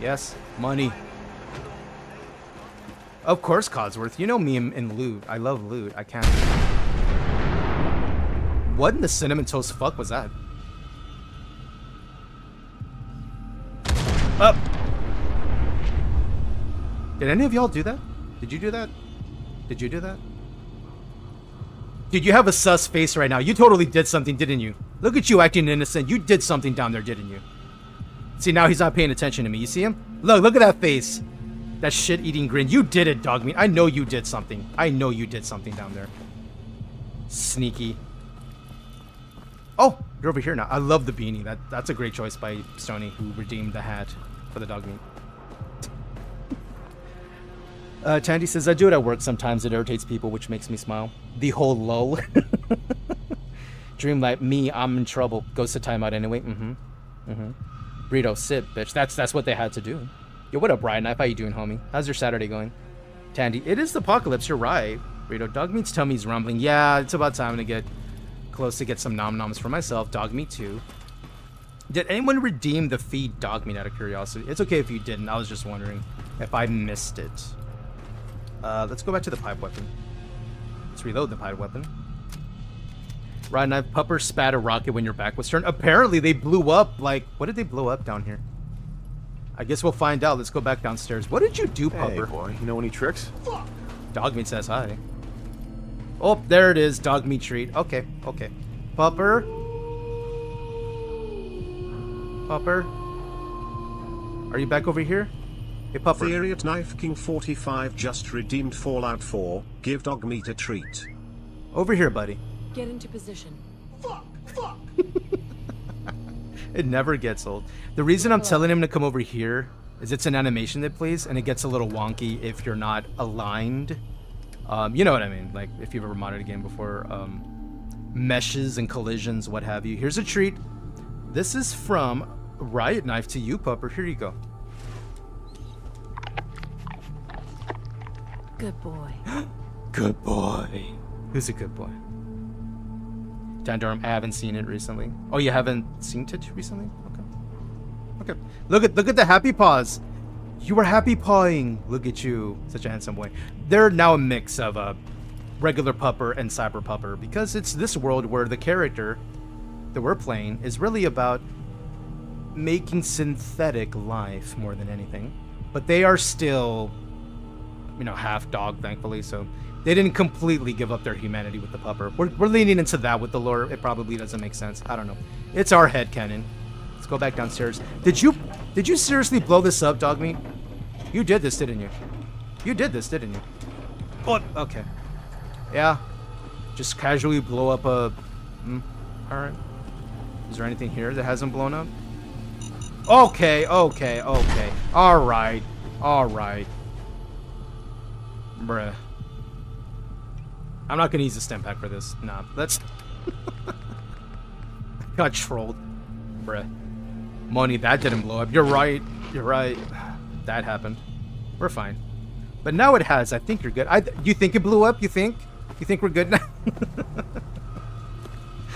Yes, money. Of course, Codsworth. You know me in, loot. I love loot. I can't. What in the cinnamon toast fuck was that? Up. Did any of y'all do that? Did you do that? Did you do that? Dude, you have a sus face right now. You totally did something, didn't you? Look at you acting innocent. You did something down there, didn't you? See, now he's not paying attention to me. You see him? Look, look at that face. That shit-eating grin. You did it, dog meat. I know you did something. I know you did something down there. Sneaky. Oh, you're over here now. I love the beanie. That That's a great choice by Stony, who redeemed the hat. for the dog meat. Uh, Tandy says, I do it at work sometimes. It irritates people, which makes me smile. The whole lull. Dream like me, I'm in trouble. Goes to timeout anyway. Mm-hmm. Mm-hmm. Burrito, sit, bitch. That's that's what they had to do. Yo, what up, Brian Knife? How you doing, homie? How's your Saturday going? Tandy, it is the apocalypse. You're right. Burrito, dog meat's tummy's rumbling. Yeah, it's about time to get close to get some nom noms for myself. Dog meat too. Did anyone redeem the feed dog meat out of curiosity? It's okay if you didn't. I was just wondering if I missed it. Uh, let's go back to the pipe weapon. Let's reload the pipe weapon. Rod knife pupper spat a rocket when your back was turned. Apparently they blew up. Like, what did they blow up down here? I guess we'll find out. Let's go back downstairs. What did you do, Hey, Pupper? boy, you know any tricks? Dog meat says hi. Oh, there it is. Dog meat treat. Okay, okay. Pupper. Pupper. Are you back over here? Hey, Pupper. Theory at Knife King 45 just redeemed Fallout 4. Give dog meat a treat. Over here, buddy. Get into position. Fuck! Fuck! It never gets old. The reason I'm telling him to come over here is it's an animation that plays, and it gets a little wonky if you're not aligned. Um, you know what I mean? Like if you've ever modded a game before, um, meshes and collisions, what have you. Here's a treat. This is from Riot Knife to you, Pupper. Here you go. Good boy. Good boy. Who's a good boy? Dan Durham, I haven't seen it recently. Oh, you haven't seen it recently? Okay. Okay. Look at look at the happy paws. You were happy pawing. Look at you, such a handsome boy. They're now a mix of a regular pupper and cyber pupper because it's this world where the character that we're playing is really about making synthetic life more than anything. But they are still, you know, half dog, thankfully. So they didn't completely give up their humanity with the pupper. We're, we're leaning into that with the lore. It probably doesn't make sense. I don't know. It's our head cannon. Let's go back downstairs. Did you did you seriously blow this up, dog meat? You did this, didn't you? You did this, didn't you? Oh, okay. Yeah. Just casually blow up a. Mm, all right. Is there anything here that hasn't blown up? Okay, okay, okay. All right, all right. Bruh. I'm not gonna use the Stimpak for this. Nah, that's. Got trolled. Bruh. Money, that didn't blow up. You're right. You're right. That happened. We're fine. But now it has. I think you're good. I. You think it blew up? You think? You think we're good now?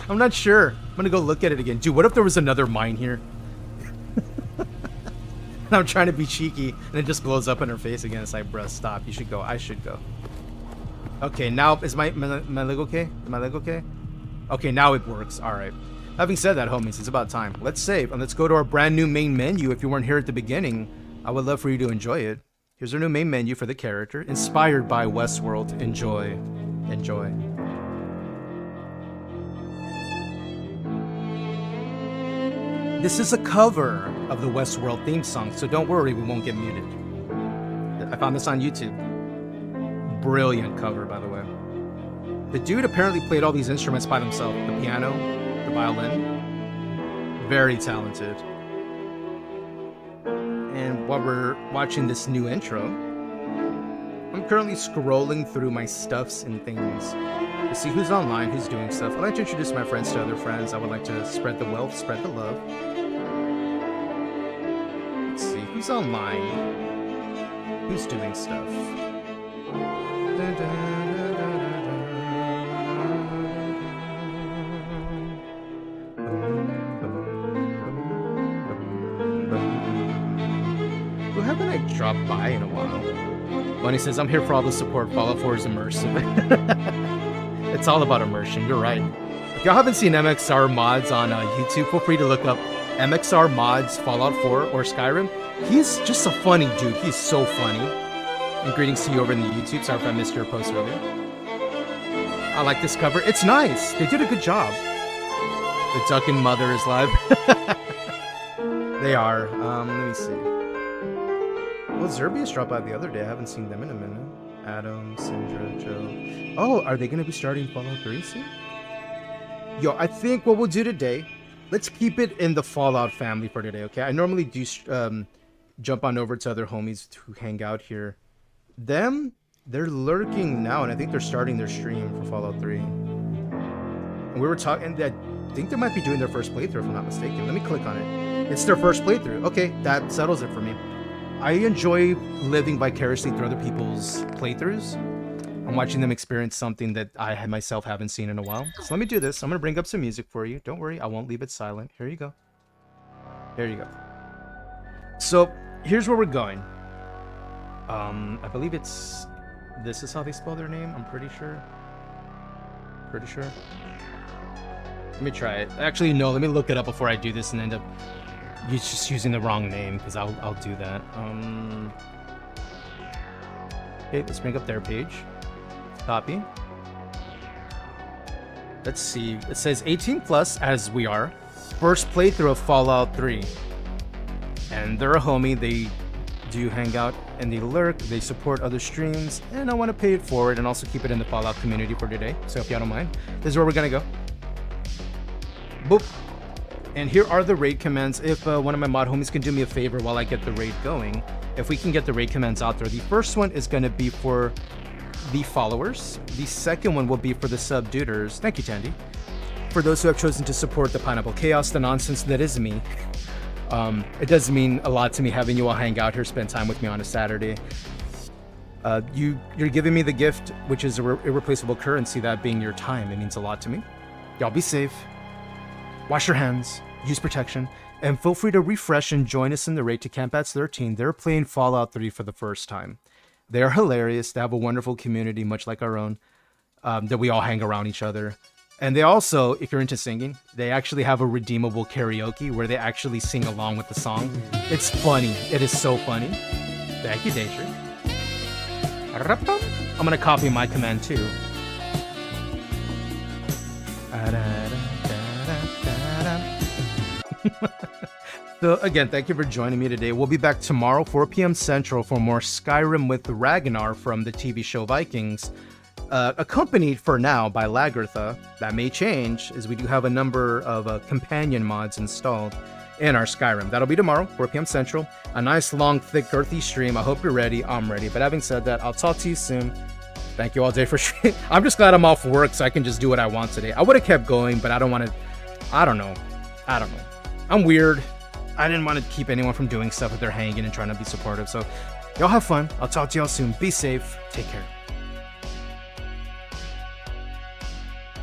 I'm not sure. I'm gonna go look at it again. Dude, what if there was another mine here? And I'm trying to be cheeky, and it just blows up in her face again. It's like, bruh, stop. You should go. I should go. Okay, now is my, my my leg okay? My leg okay? Okay, now it works. All right. Having said that, homies, it's about time. Let's save and let's go to our brand new main menu. If you weren't here at the beginning, I would love for you to enjoy it. Here's our new main menu for the character, inspired by Westworld. Enjoy, enjoy. This is a cover of the Westworld theme song, so don't worry, we won't get muted. I found this on YouTube. Brilliant cover, by the way. The dude apparently played all these instruments by himself the piano, the violin. Very talented. And while we're watching this new intro, I'm currently scrolling through my stuffs and things to see who's online, who's doing stuff. I'd like to introduce my friends to other friends. I would like to spread the wealth, spread the love. Who's online, who's doing stuff. Dun, Who haven't I dropped by in a while? Bunny says, I'm here for all the support. Fallout 4 is immersive. it's all about immersion. You're right. If y'all haven't seen MXR mods on uh, YouTube, feel free to look up MXR mods Fallout 4 or Skyrim. He's just a funny dude. He's so funny. And greetings to you over in the YouTube. Sorry if I missed your post earlier. I like this cover. It's nice. They did a good job. The Duckin' Mother is live. they are. Um, let me see. Well, Zerbius dropped by the other day. I haven't seen them in a minute. Adam, Sindra, Joe. Oh, are they going to be starting Fallout 3 soon? Yo, I think what we'll do today, let's keep it in the Fallout family for today, okay? I normally do um, jump on over to other homies to hang out here. Them, they're lurking now, and I think they're starting their stream for Fallout 3. And we were talking that I think they might be doing their first playthrough, if I'm not mistaken. Let me click on it. It's their first playthrough. Okay, that settles it for me. I enjoy living vicariously through other people's playthroughs. I'm watching them experience something that I myself haven't seen in a while. So let me do this. I'm going to bring up some music for you. Don't worry, I won't leave it silent. Here you go. Here you go. So here's where we're going. Um, I believe it's... This is how they spell their name, I'm pretty sure. Pretty sure. Let me try it. Actually, no, let me look it up before I do this and end up just using the wrong name, because I'll, I'll do that. Um, okay, let's bring up their page. Copy. Let's see. It says 18 plus, as we are. First playthrough of Fallout 3. And they're a homie. They do hang out and they lurk. They support other streams. And I want to pay it forward and also keep it in the Fallout community for today. So if y'all don't mind, this is where we're to go. Boop. And here are the raid commands. If uh, one of my mod homies can do me a favor while I get the raid going, if we can get the raid commands out there. The first one is to be for the followers. The second one will be for the subduders. Thank you, Tandy. For those who have chosen to support the Pineapple Chaos, the nonsense that is me. Um, it does mean a lot to me having you all hang out here, spend time with me on a Saturday. Uh, you, you're giving me the gift, which is irre irreplaceable currency, that being your time. It means a lot to me. Y'all be safe. Wash your hands, use protection, and feel free to refresh and join us in the raid to Campats 13. They're playing Fallout 3 for the first time. They are hilarious. They have a wonderful community, much like our own, um, that we all hang around each other. And they also, if you're into singing, they actually have a redeemable karaoke where they actually sing along with the song. It's funny. It is so funny. Thank you, Daedric. I'm gonna copy my command too. so again, thank you for joining me today. We'll be back tomorrow, 4 p.m. Central, for more Skyrim with Ragnar from the TV show Vikings. Uh, accompanied for now by Lagertha. That may change, as we do have a number of uh, companion mods installed in our Skyrim. That'll be tomorrow, 4 p.m. Central. A nice, long, thick, girthy stream. I hope you're ready. I'm ready. But having said that, I'll talk to you soon. Thank you all day for streaming. I'm just glad I'm off work so I can just do what I want today. I would have kept going, but I don't want to. I don't know. I don't know. I'm weird. I didn't want to keep anyone from doing stuff if they're hanging and trying to be supportive. So, y'all have fun. I'll talk to y'all soon. Be safe. Take care.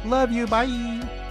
Love you. Bye.